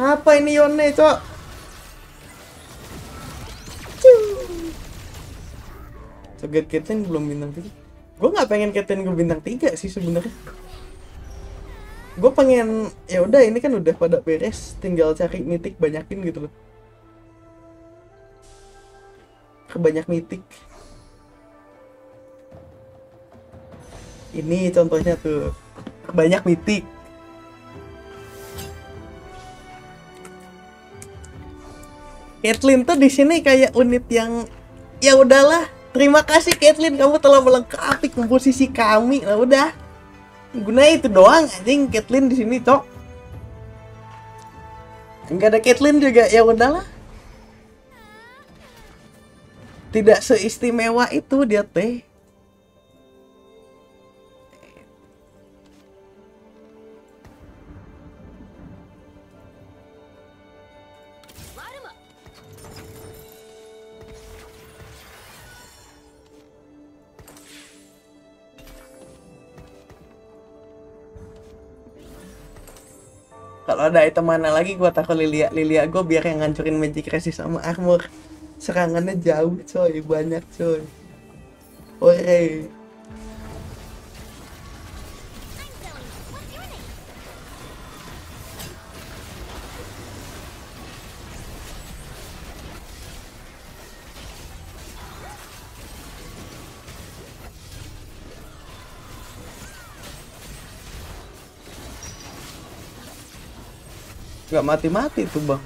apa ini Yone cok Target Caitlyn belum bintang 3 Gue nggak pengen Caitlyn gue bintang 3 sih sebenarnya. Gue pengen ya udah ini kan udah pada beres Tinggal cari mitik banyakin gitu loh. Kebanyak mitik. Ini contohnya tuh Kebanyak mitik. Caitlyn tuh di sini kayak unit yang ya udahlah terima kasih Caitlyn. Kamu telah melengkapi komposisi kami. Nah udah. Guna itu doang anjing. Caitlyn di sini cok. Nggak ada Caitlyn juga. Ya udahlah. Tidak seistimewa itu dia teh kalau ada item mana lagi gua takut Lilia Lilia gue biar yang ngancurin magic resist sama armor. Serangannya jauh coy banyak coy. Ore nggak mati-mati tuh bang.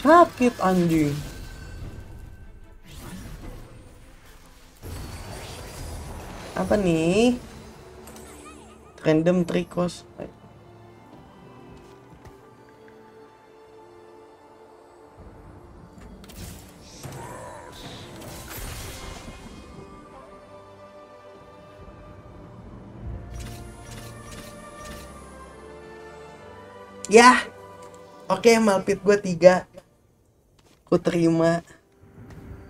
Sakit anjing. Apa nih? Random trikos Ya, oke malpit gue tiga. Ku terima.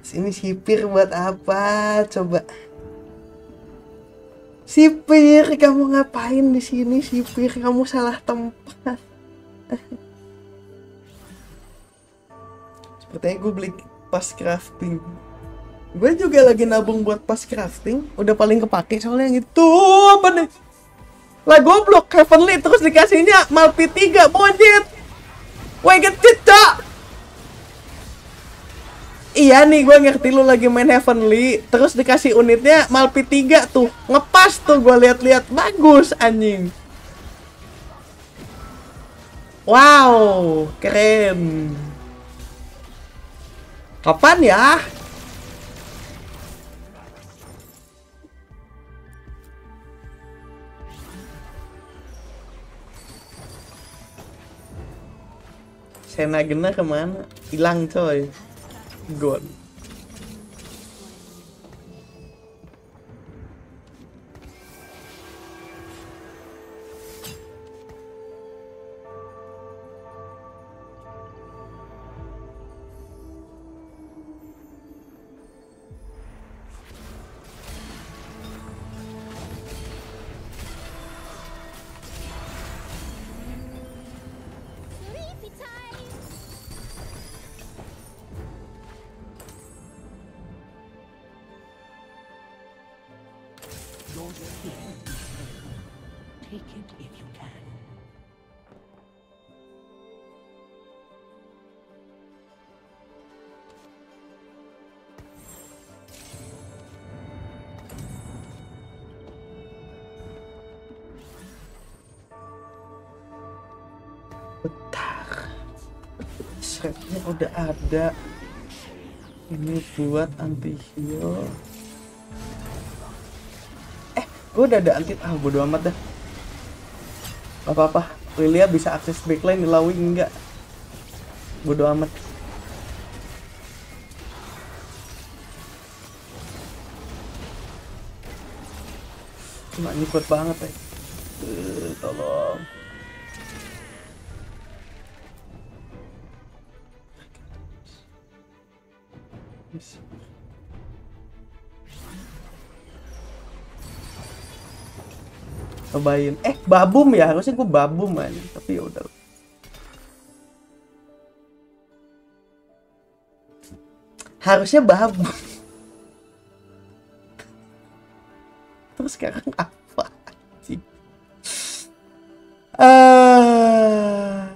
Sini sipir buat apa? Coba. Sipir, kamu ngapain di sini sipir? Kamu salah tempat. Sepertinya gue beli pas crafting. Gue juga lagi nabung buat pas crafting. Udah paling kepake soalnya yang itu apa nih? Lah goblok Heavenly terus dikasihnya Malpi 3 monyet. Wah get cok. Iya nih gue ngerti lu lagi main Heavenly Terus dikasih unitnya Malpi 3 tuh Ngepas tuh gue lihat-lihat Bagus anjing Wow Keren Kapan ya? Sena Gena ke mana? Hilang coy Gone ada Ini buat anti heal Eh gue udah ada anti Ah bodo amat dah. Gak apa-apa. Lilia bisa akses backline di Lawi enggak Bodo amat. Cuma ini kuat banget ya Eh, Tolong Yes. Cobain. Eh, babum ya? Harusnya gue babum aja. Tapi ya udah. Harusnya babum. Terus sekarang apa? anjing? Ah.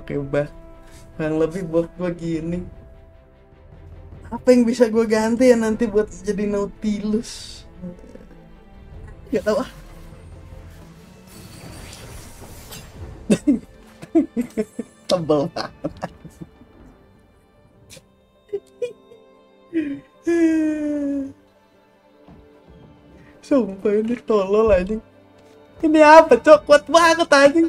pakai bar. Kurang lebih buat gua gini. Apa yang bisa gua ganti ya nanti buat jadi Nautilus? Gak tahu ah. Tebel banget. Sumpah ini tolol anjing. Ini apa cok? Kuat banget anjing.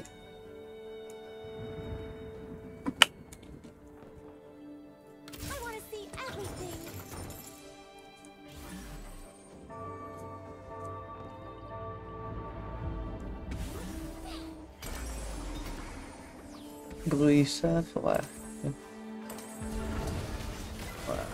Berusaha wah. Wah.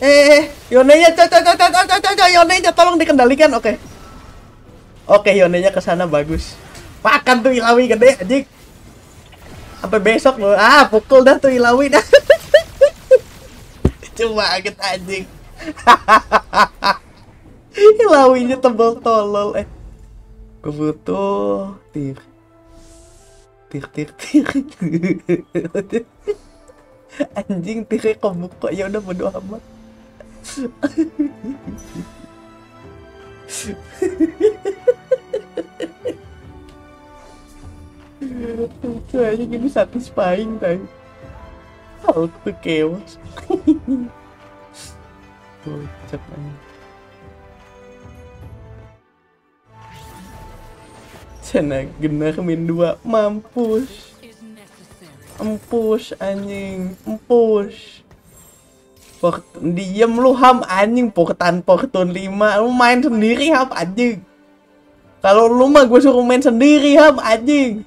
Eh, Yonenya, cok, cok, cok, cok, cok, cok, cok, Yonenya tolong dikendalikan, oke. Oke, Yonenya ke sana bagus. Makan tuh Ilawi gede, anjing. Sampai besok loh. Ah, pukul dah tuh Ilawi dah. Cuma banget anjing. Ilawinya tebel tolol eh. Gue butuh tir. Tir tir tir. anjing tirnya kebuka ya udah bodo amat. Lucu aja gini satisfying tadi. Hulk tuh chaos. Kocak aja. Cina genar min dua mampus. Empus anjing, empus. Pok diem lu ham anjing poketan poketun 5 lu main sendiri ham anjing. Kalau lu mah gue suruh main sendiri ham anjing.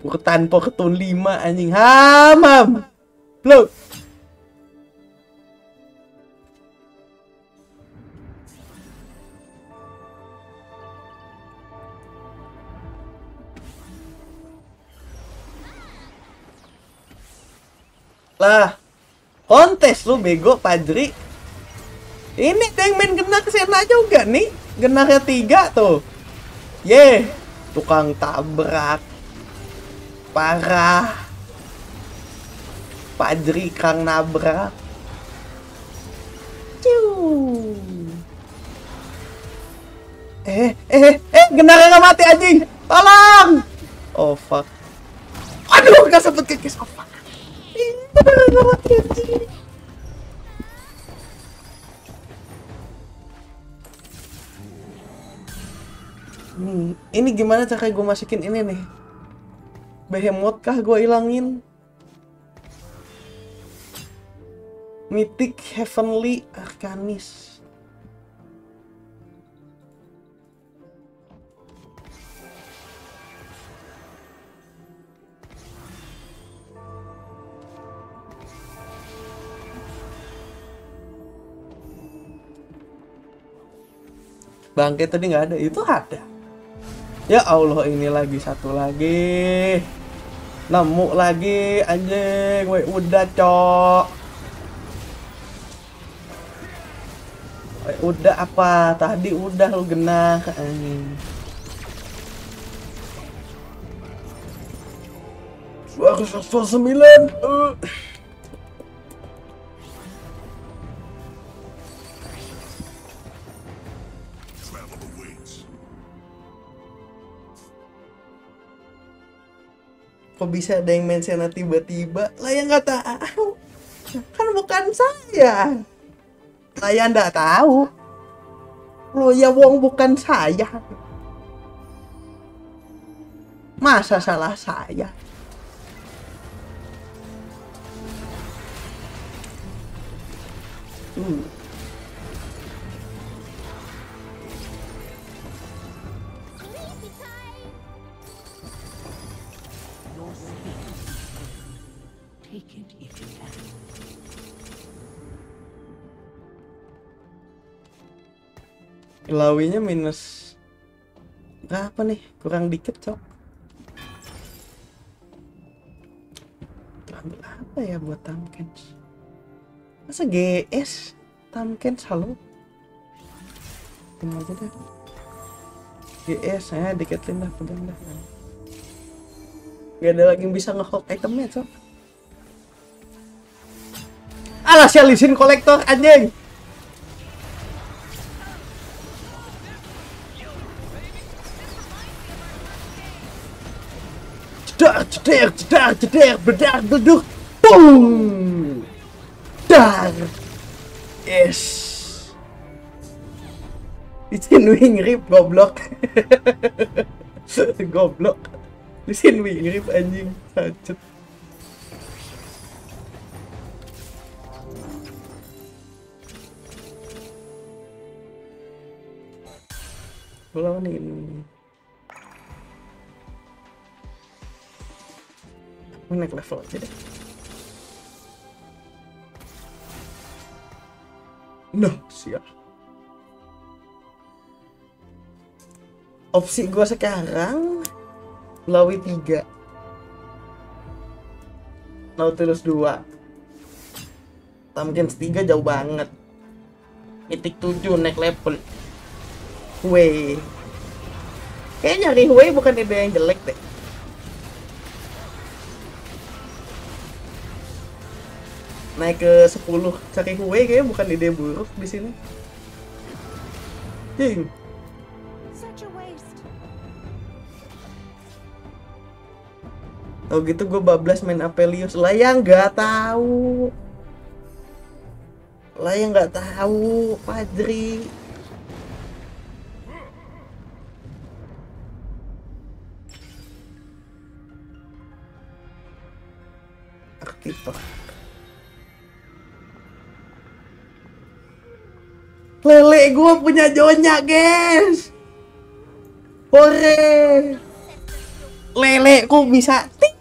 Poketan poketun 5 anjing ham ham. Lu lah kontes lu bego Padri ini yang main kena kesena juga nih. Genarnya tiga tuh. Ye tukang tabrak. Parah Padri kang nabrak eh eh eh genarnya nggak mati anjing? Tolong! Oh fuck. Aduh nggak sempet kekis oh fuck. Beneran nggak mati anjing? Hmm, ini gimana cara gue masukin ini nih? Behemoth kah gue ilangin? Mythic Heavenly Arcanis. Bangke tadi nggak ada, itu ada. Ya Allah ini lagi satu lagi. Nemu lagi anjing, woi udah cok. Udah apa? Tadi udah lu genah anjing. Harus level 9 uh. Kok bisa ada yang main Sena tiba-tiba? Lah yang nggak tahu. Kan bukan saya. Saya nggak tahu. Lo ya wong bukan saya. Masa salah saya? Hmm. Lawinya minus berapa nih? Kurang dikit, Cok. Ambil apa ya buat Tamkens? Masa GS? Tamkens, halo? Ini aja deh. GS, saya diketin dah, pegang dah. Gak ada lagi yang bisa nge-hold itemnya, Cok. Alah, sialisin kolektor, anjing! Jedar, jedar, jedar, jedar, bedar, beduk, boom! Dar! Yes! Lisin wing rip, goblok. goblok. Lisin wing rip, anjing. Sacet. Gue lawan ini. Naik level aja deh. Nah, siap. Opsi gue sekarang Lawi 3 Nautilus 2 Tamkins 3 jauh banget. Mythic 7 naik level. Huey Kayaknya nyari Huey bukan ide yang jelek deh naik ke 10 cari kue kayaknya bukan ide buruk di sini. Ding. Oh gitu gue bablas main Apelius lah yang nggak tahu. Lah yang nggak tahu, Padri. Artefak. Lele gue punya jonya guys. Hore. Lele kok bisa tik.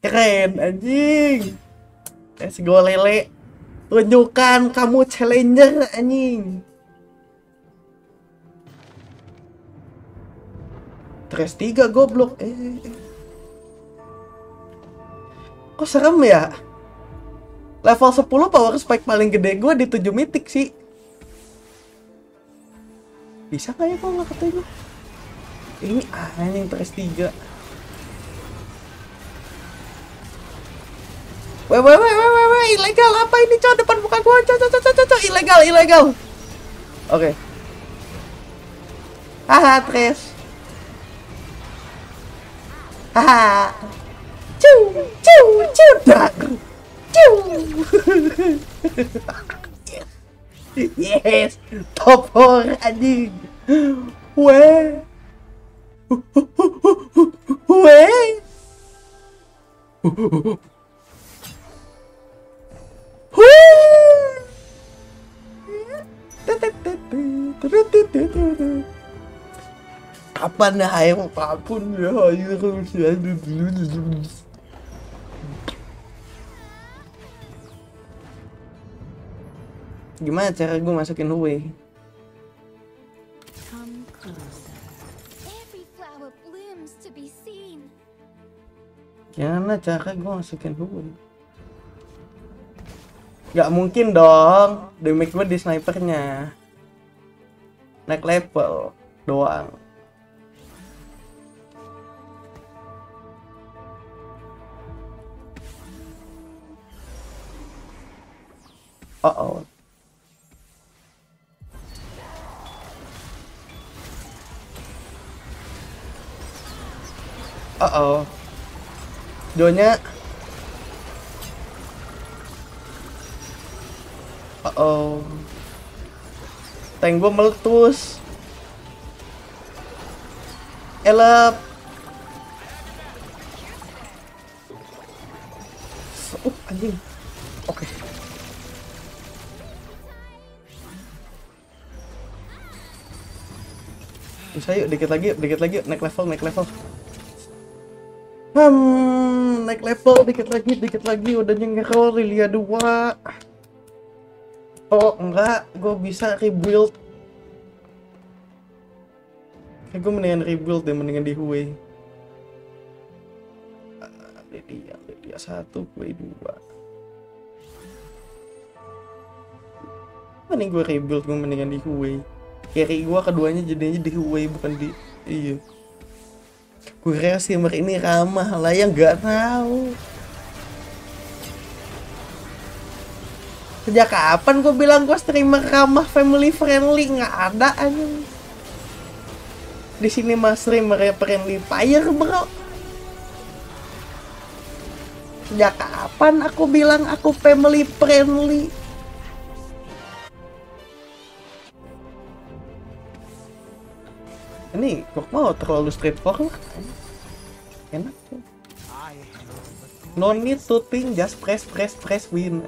Keren anjing. Let's go lele. Tunjukkan kamu challenger anjing. Tres tiga goblok. Eh, eh, eh. Kok serem ya? Level 10 power spike paling gede gue di 7 mythic sih Bisa nggak ya kalau nggak ketemu? Ini anjing Tres 3 Weh, weh, weh, weh, weh, weh, ilegal apa ini cow depan muka gua, cow, cow, cow, cow, cow, ilegal, ilegal. Oke. Haha, Tres. Haha. Cu, cu, cu, dak. Yes, top 4 anjing. Weh. Weh. Kapan ya ayo kapan ya ayo harus ada dulu Gimana cara gue masukin Huawei? Come closer. Every flower blooms to be seen. Gimana cara gue masukin Huawei? Gak mungkin dong Damage gue di snipernya Naik level Doang Oh oh Oh oh Jonya Uh oh. Tank gue meletus. Elap. Uh, anjing. Oke. Bisa yuk, dikit lagi, yuk, dikit lagi, naik level, naik level. Hmm, naik level, dikit lagi, dikit lagi, udah nyengerol Lilia 2 Oh enggak, gue bisa rebuild. Kayak gue mendingan rebuild deh, mendingan di Huawei. Ah, Lydia, Lydia satu, Huawei dua. Mending gue rebuild, gue mendingan di Huawei. Carry gue keduanya jadinya di Huawei bukan di iya. Gue kira streamer ini ramah lah yang nggak tahu. Sejak kapan gue bilang gue streamer ramah family friendly nggak ada aja. Di sini mas streamer friendly fire bro. Sejak kapan aku bilang aku family friendly? Ini kok mau terlalu straightforward? Enak tuh. No need to think, just press press press win.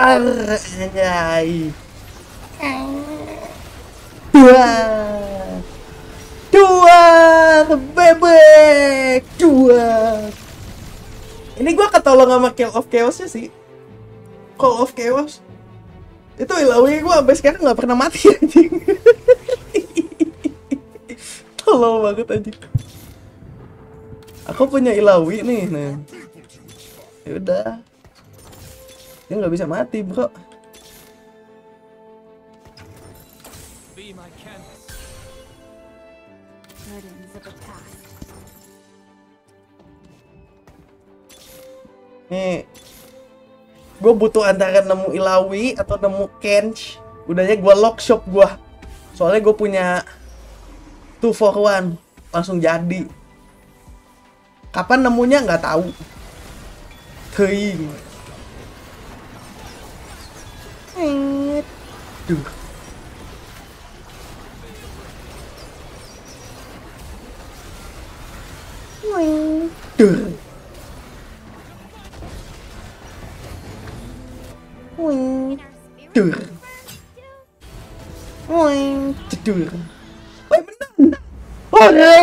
Duar, anjay. Duar. Duar, bebek. Duar. Ini gua ketolong sama Call of Chaos sih. Call of Chaos. Itu Ilawi gua sampai sekarang nggak pernah mati anjing. Tolol banget anjing. Aku punya Ilawi nih, nah. Ya udah. Dia nggak bisa mati, bro. Be my canvas. Burdens of the past. Nih. Gue butuh antara nemu Ilawi atau nemu Kench. Udahnya gue lock shop gue. Soalnya gue punya two for one. Langsung jadi. Kapan nemunya nggak tahu. Teing. Duh. Duh. Dur. Wing, cedur. Woi menang. Ore.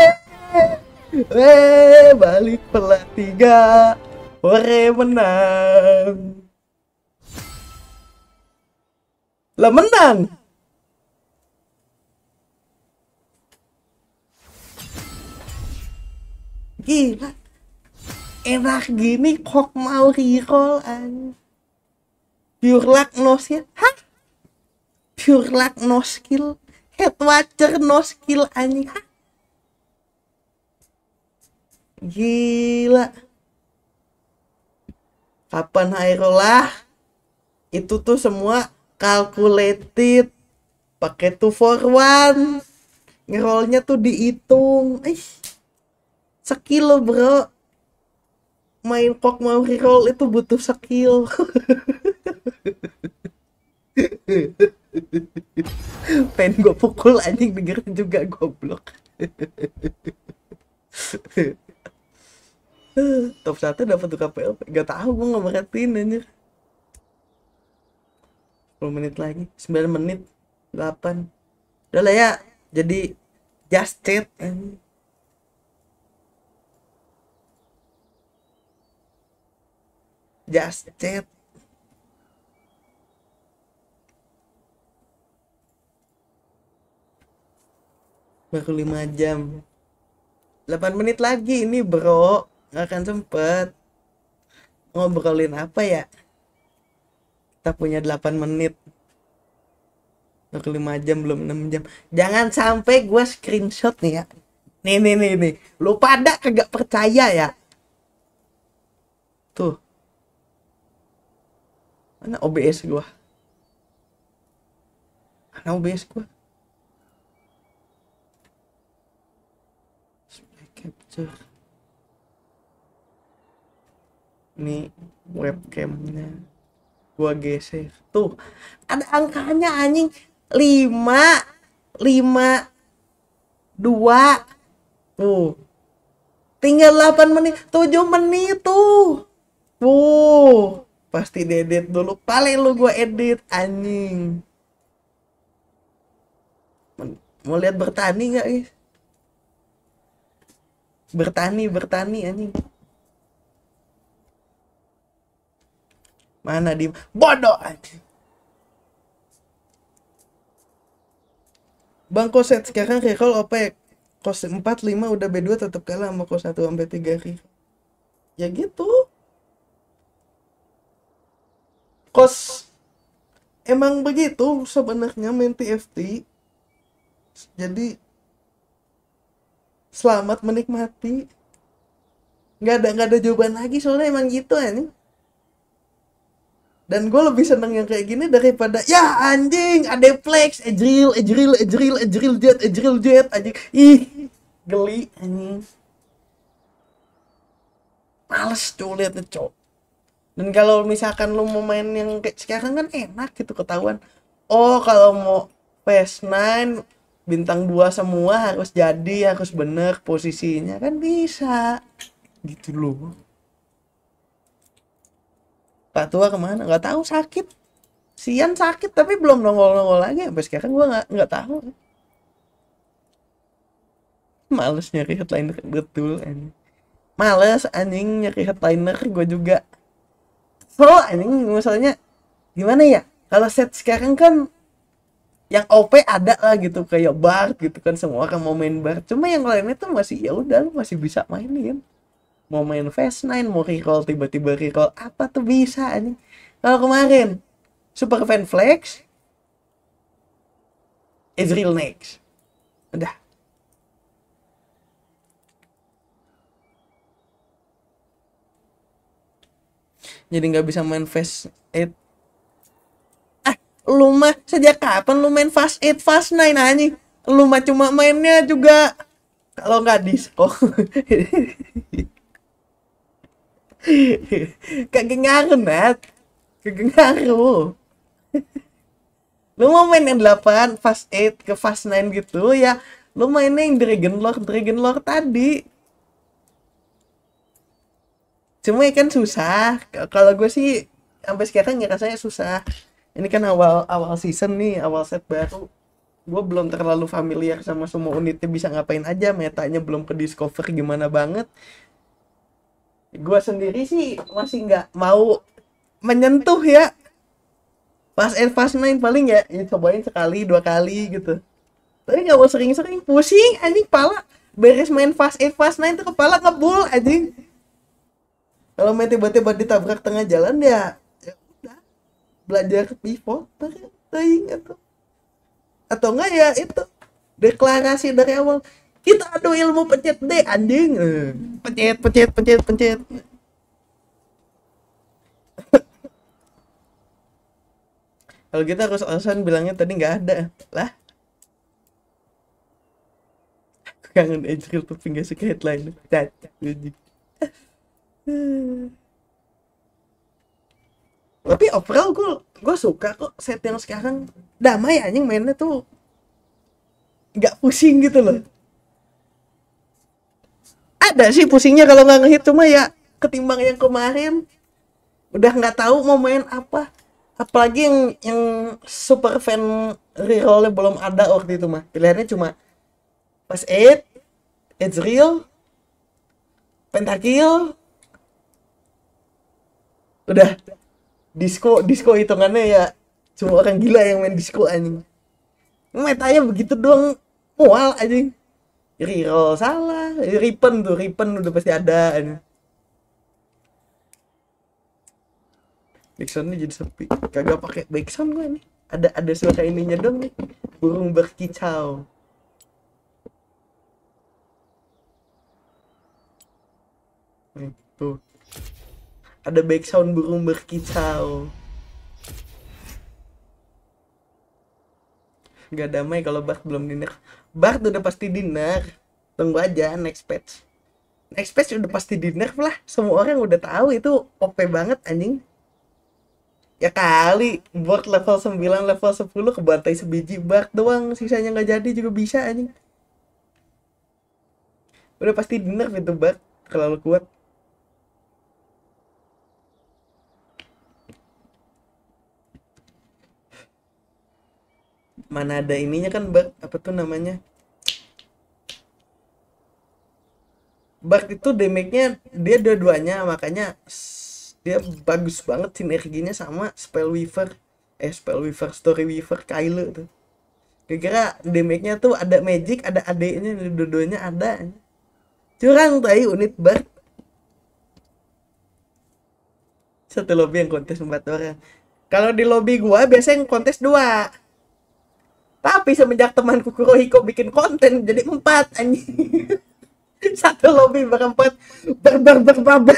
Eh, balik pelat tiga. Ore menang. Lah menang. Gila. Enak gini kok mau recall an. Pure luck no skill. Hah? Pure luck no skill. Head watcher no skill anjing. Hah? Gila. Kapan Hyrule lah? Itu tuh semua calculated. Pakai two for one. Ngerollnya tuh dihitung. Ih. Skill bro. Main kok mau reroll itu butuh skill. Pengen gue pukul anjing dengerin juga goblok. Top 1 dapat tuh KPL. Gak tahu gue nggak merhatiin anjir. 10 menit lagi, 9 menit, 8. Udah lah ya. Jadi just chat. Just chat. baru 5 jam 8 menit lagi ini bro nggak akan sempet ngobrolin apa ya kita punya 8 menit. Baru 5 jam belum 6 jam. Jangan sampai gua screenshot nih ya. Nih nih nih nih. Lu pada kagak percaya ya? Tuh. Mana OBS gua? Mana OBS gua? Capture. Ini webcamnya gua geser tuh ada angkanya anjing. Lima lima dua. Tuh. Tinggal 8 menit 7 menit tuh. Tuh pasti edit dulu. Paling lu gua edit anjing. Mau lihat bertani nggak guys? Bertani bertani anjing mana di bodoh Bang Koset sekarang recall OP Kos 4 5 udah B2 tetap kalah sama kos 1 sampai 3 recall. Ya gitu. Kos emang begitu sebenarnya main TFT. Jadi selamat menikmati nggak ada nggak ada jawaban lagi soalnya emang gitu anjing dan gue lebih seneng yang kayak gini daripada ya anjing ada flex ejril ejril ejril ejril jet ejril jet anjing. Ih geli anjing. Males tuh liatnya cok dan kalau misalkan lu mau main yang kayak sekarang kan enak gitu ketahuan. Oh kalau mau PS9 bintang dua semua harus jadi harus bener posisinya kan bisa. Gitu loh Pak tua ke mana? Nggak tahu sakit. Sian sakit tapi belum nongol-nongol lagi. Sampai sekarang gua nggak nggak tahu. Males nyari headliner betul anjing. Males anjing nyari headliner gue juga. So anjing misalnya gimana ya? Kalau set sekarang kan yang OP ada lah gitu kayak bar gitu kan semua orang mau main bar cuma yang lainnya tuh masih ya udah masih bisa mainin mau main fast nine mau recall tiba-tiba recall apa tuh bisa anjing? Kalau kemarin super fan flex Ezreal next. Udah. Jadi nggak bisa main fast eight. Ah lu mah sejak kapan lu main fast eight fast nine anjing? Lu mah cuma mainnya juga. Kalau nggak disco kagak ngaruh nat. Kagak ngaruh lu mau main yang 8 fast 8 ke fast 9 gitu ya. Lu mainnya yang Dragon Lord Dragon Lord tadi. Cuma ya kan susah. Kalau gue sih sampai sekarang ya rasanya susah. Ini kan awal awal season nih awal set baru. Gue belum terlalu familiar sama semua unitnya bisa ngapain aja. Metanya belum ke discover gimana banget gue sendiri sih masih nggak mau menyentuh ya. Pas eight fast nine paling ya, ya cobain sekali dua kali gitu. Tapi nggak mau sering-sering pusing anjing kepala. Beres main fast eight fast nine tuh kepala ngebul anjing. Kalau main tiba-tiba ditabrak tengah jalan ya ya udah. Belajar pivot atau atau enggak ya itu deklarasi dari awal kita adu ilmu pencet D anjing. Eh, pencet pencet pencet pencet. Kalau kita harus alasan bilangnya tadi nggak ada. Lah? Aku kangen Ezreal tapi nggak suka headline cacat tapi overall gue gue suka kok set yang sekarang. Damai anjing mainnya tuh nggak pusing gitu loh ada sih pusingnya kalau nggak ngehit cuma ya ketimbang yang kemarin. Udah nggak tahu mau main apa. Apalagi yang yang super fan rerollnya belum ada waktu itu mah. Pilihannya cuma pas eight Ezreal Pentakill udah disco disco hitungannya ya cuma orang gila yang main disco anjing. Metanya begitu doang mual anjing reroll salah. Ripen tuh ripen udah pasti ada. Backsoundnya jadi sepi. Kagak pakai backsound gue nih ada ada suara ininya dong nih. Burung berkicau. Nih tuh ada backsound burung berkicau. Nggak damai kalau Bart belum dinner Bart udah pasti dinner. Tunggu aja next patch next patch udah pasti dinner lah. Semua orang udah tahu itu OP banget anjing. Ya kali board level 9 level 10 kebantai sebiji Bart doang. Sisanya nggak jadi juga bisa anjing. Udah pasti dinner itu Bart terlalu kuat mana ada ininya kan Bart apa tuh namanya? Bart itu damage-nya dia dua-duanya makanya dia bagus banget sinerginya sama Spell Weaver eh Spell Weaver Story Weaver Kyle tuh. Kira-kira damage-nya tuh ada magic ada AD-nya dua-duanya ada. Curang tai unit Bart satu lobby yang kontes empat orang. Kalau di lobby gua biasanya kontes dua tapi semenjak temanku Kurohiko bikin konten jadi empat anjing. Satu lobby berempat ber ber ber ber,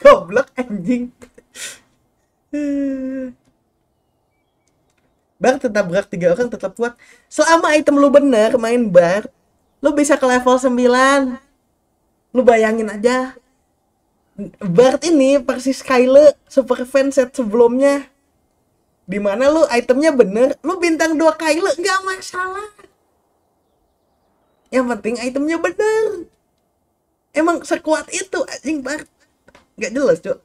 goblok anjing. Bar tetap berat tiga orang tetap kuat. Selama item lu bener main bar lu bisa ke level 9 lu bayangin aja. Bart ini persis Kyle super fan set sebelumnya di mana lu itemnya bener lu bintang dua Kyle nggak masalah. Yang penting itemnya bener. Emang sekuat itu anjing Bart nggak jelas cok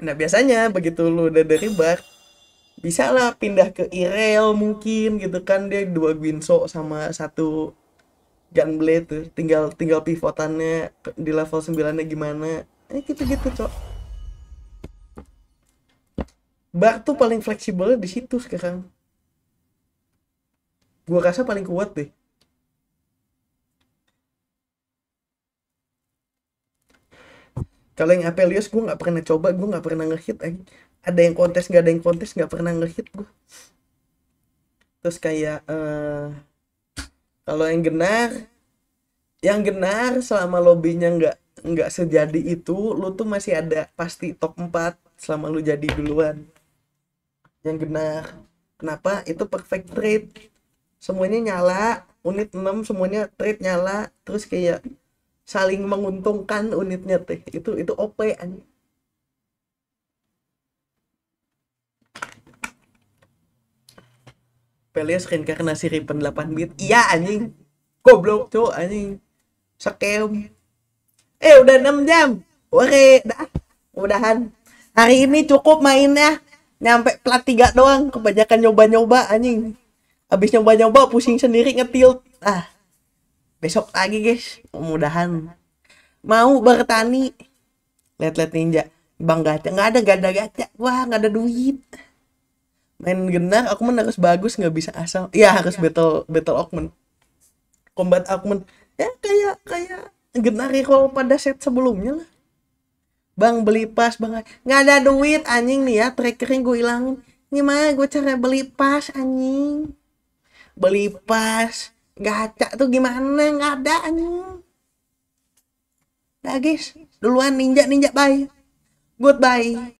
nah biasanya begitu lu udah dari bar bisa lah pindah ke Irel mungkin gitu kan dia dua Guinso sama satu Gunblade tuh tinggal tinggal pivotannya di level 9 nya gimana. Eh gitu gitu cok. Bar tuh paling fleksibel di situ sekarang. Gua rasa paling kuat deh. Kalau yang Apelios gue nggak pernah coba gue nggak pernah ngehit anjing. ada yang kontes nggak ada yang kontes nggak pernah ngehit gue terus kayak eh kalau yang genar yang genar selama lobbynya nggak nggak sejadi itu lu tuh masih ada pasti top 4 selama lu jadi duluan. Yang genar. Kenapa? Itu perfect trade. Semuanya nyala unit 6 semuanya trade nyala terus kayak saling menguntungkan unitnya teh. Itu itu OP anjing Pelias reinkarnasi Riven 8 bit. Iya anjing. Goblok cowok anjing. Scam eh udah 6 jam. Ore, dah. Mudahan. Hari ini cukup mainnya. Nyampe plat 3 doang. Kebanyakan nyoba-nyoba anjing. Habis nyoba-nyoba pusing sendiri ngetilt. Ah. Besok lagi guys. Mudahan. Mau bertani. Lihat-lihat ninja. Bang gacha. Nggak ada gak ada gacha. Wah nggak ada duit main genar Augment harus bagus nggak bisa asal. Ya harus battle battle Augment. Combat Augment. Ya kayak kayak genar recall pada set sebelumnya lah. Bang beli pas bang. Nggak ada duit anjing nih ya. Trackernya gue hilangin. Gimana gue cara beli pas anjing? Beli pas gacha tuh gimana? Nggak ada anjing. Dah guys. Duluan ninja ninja bye. Goodbye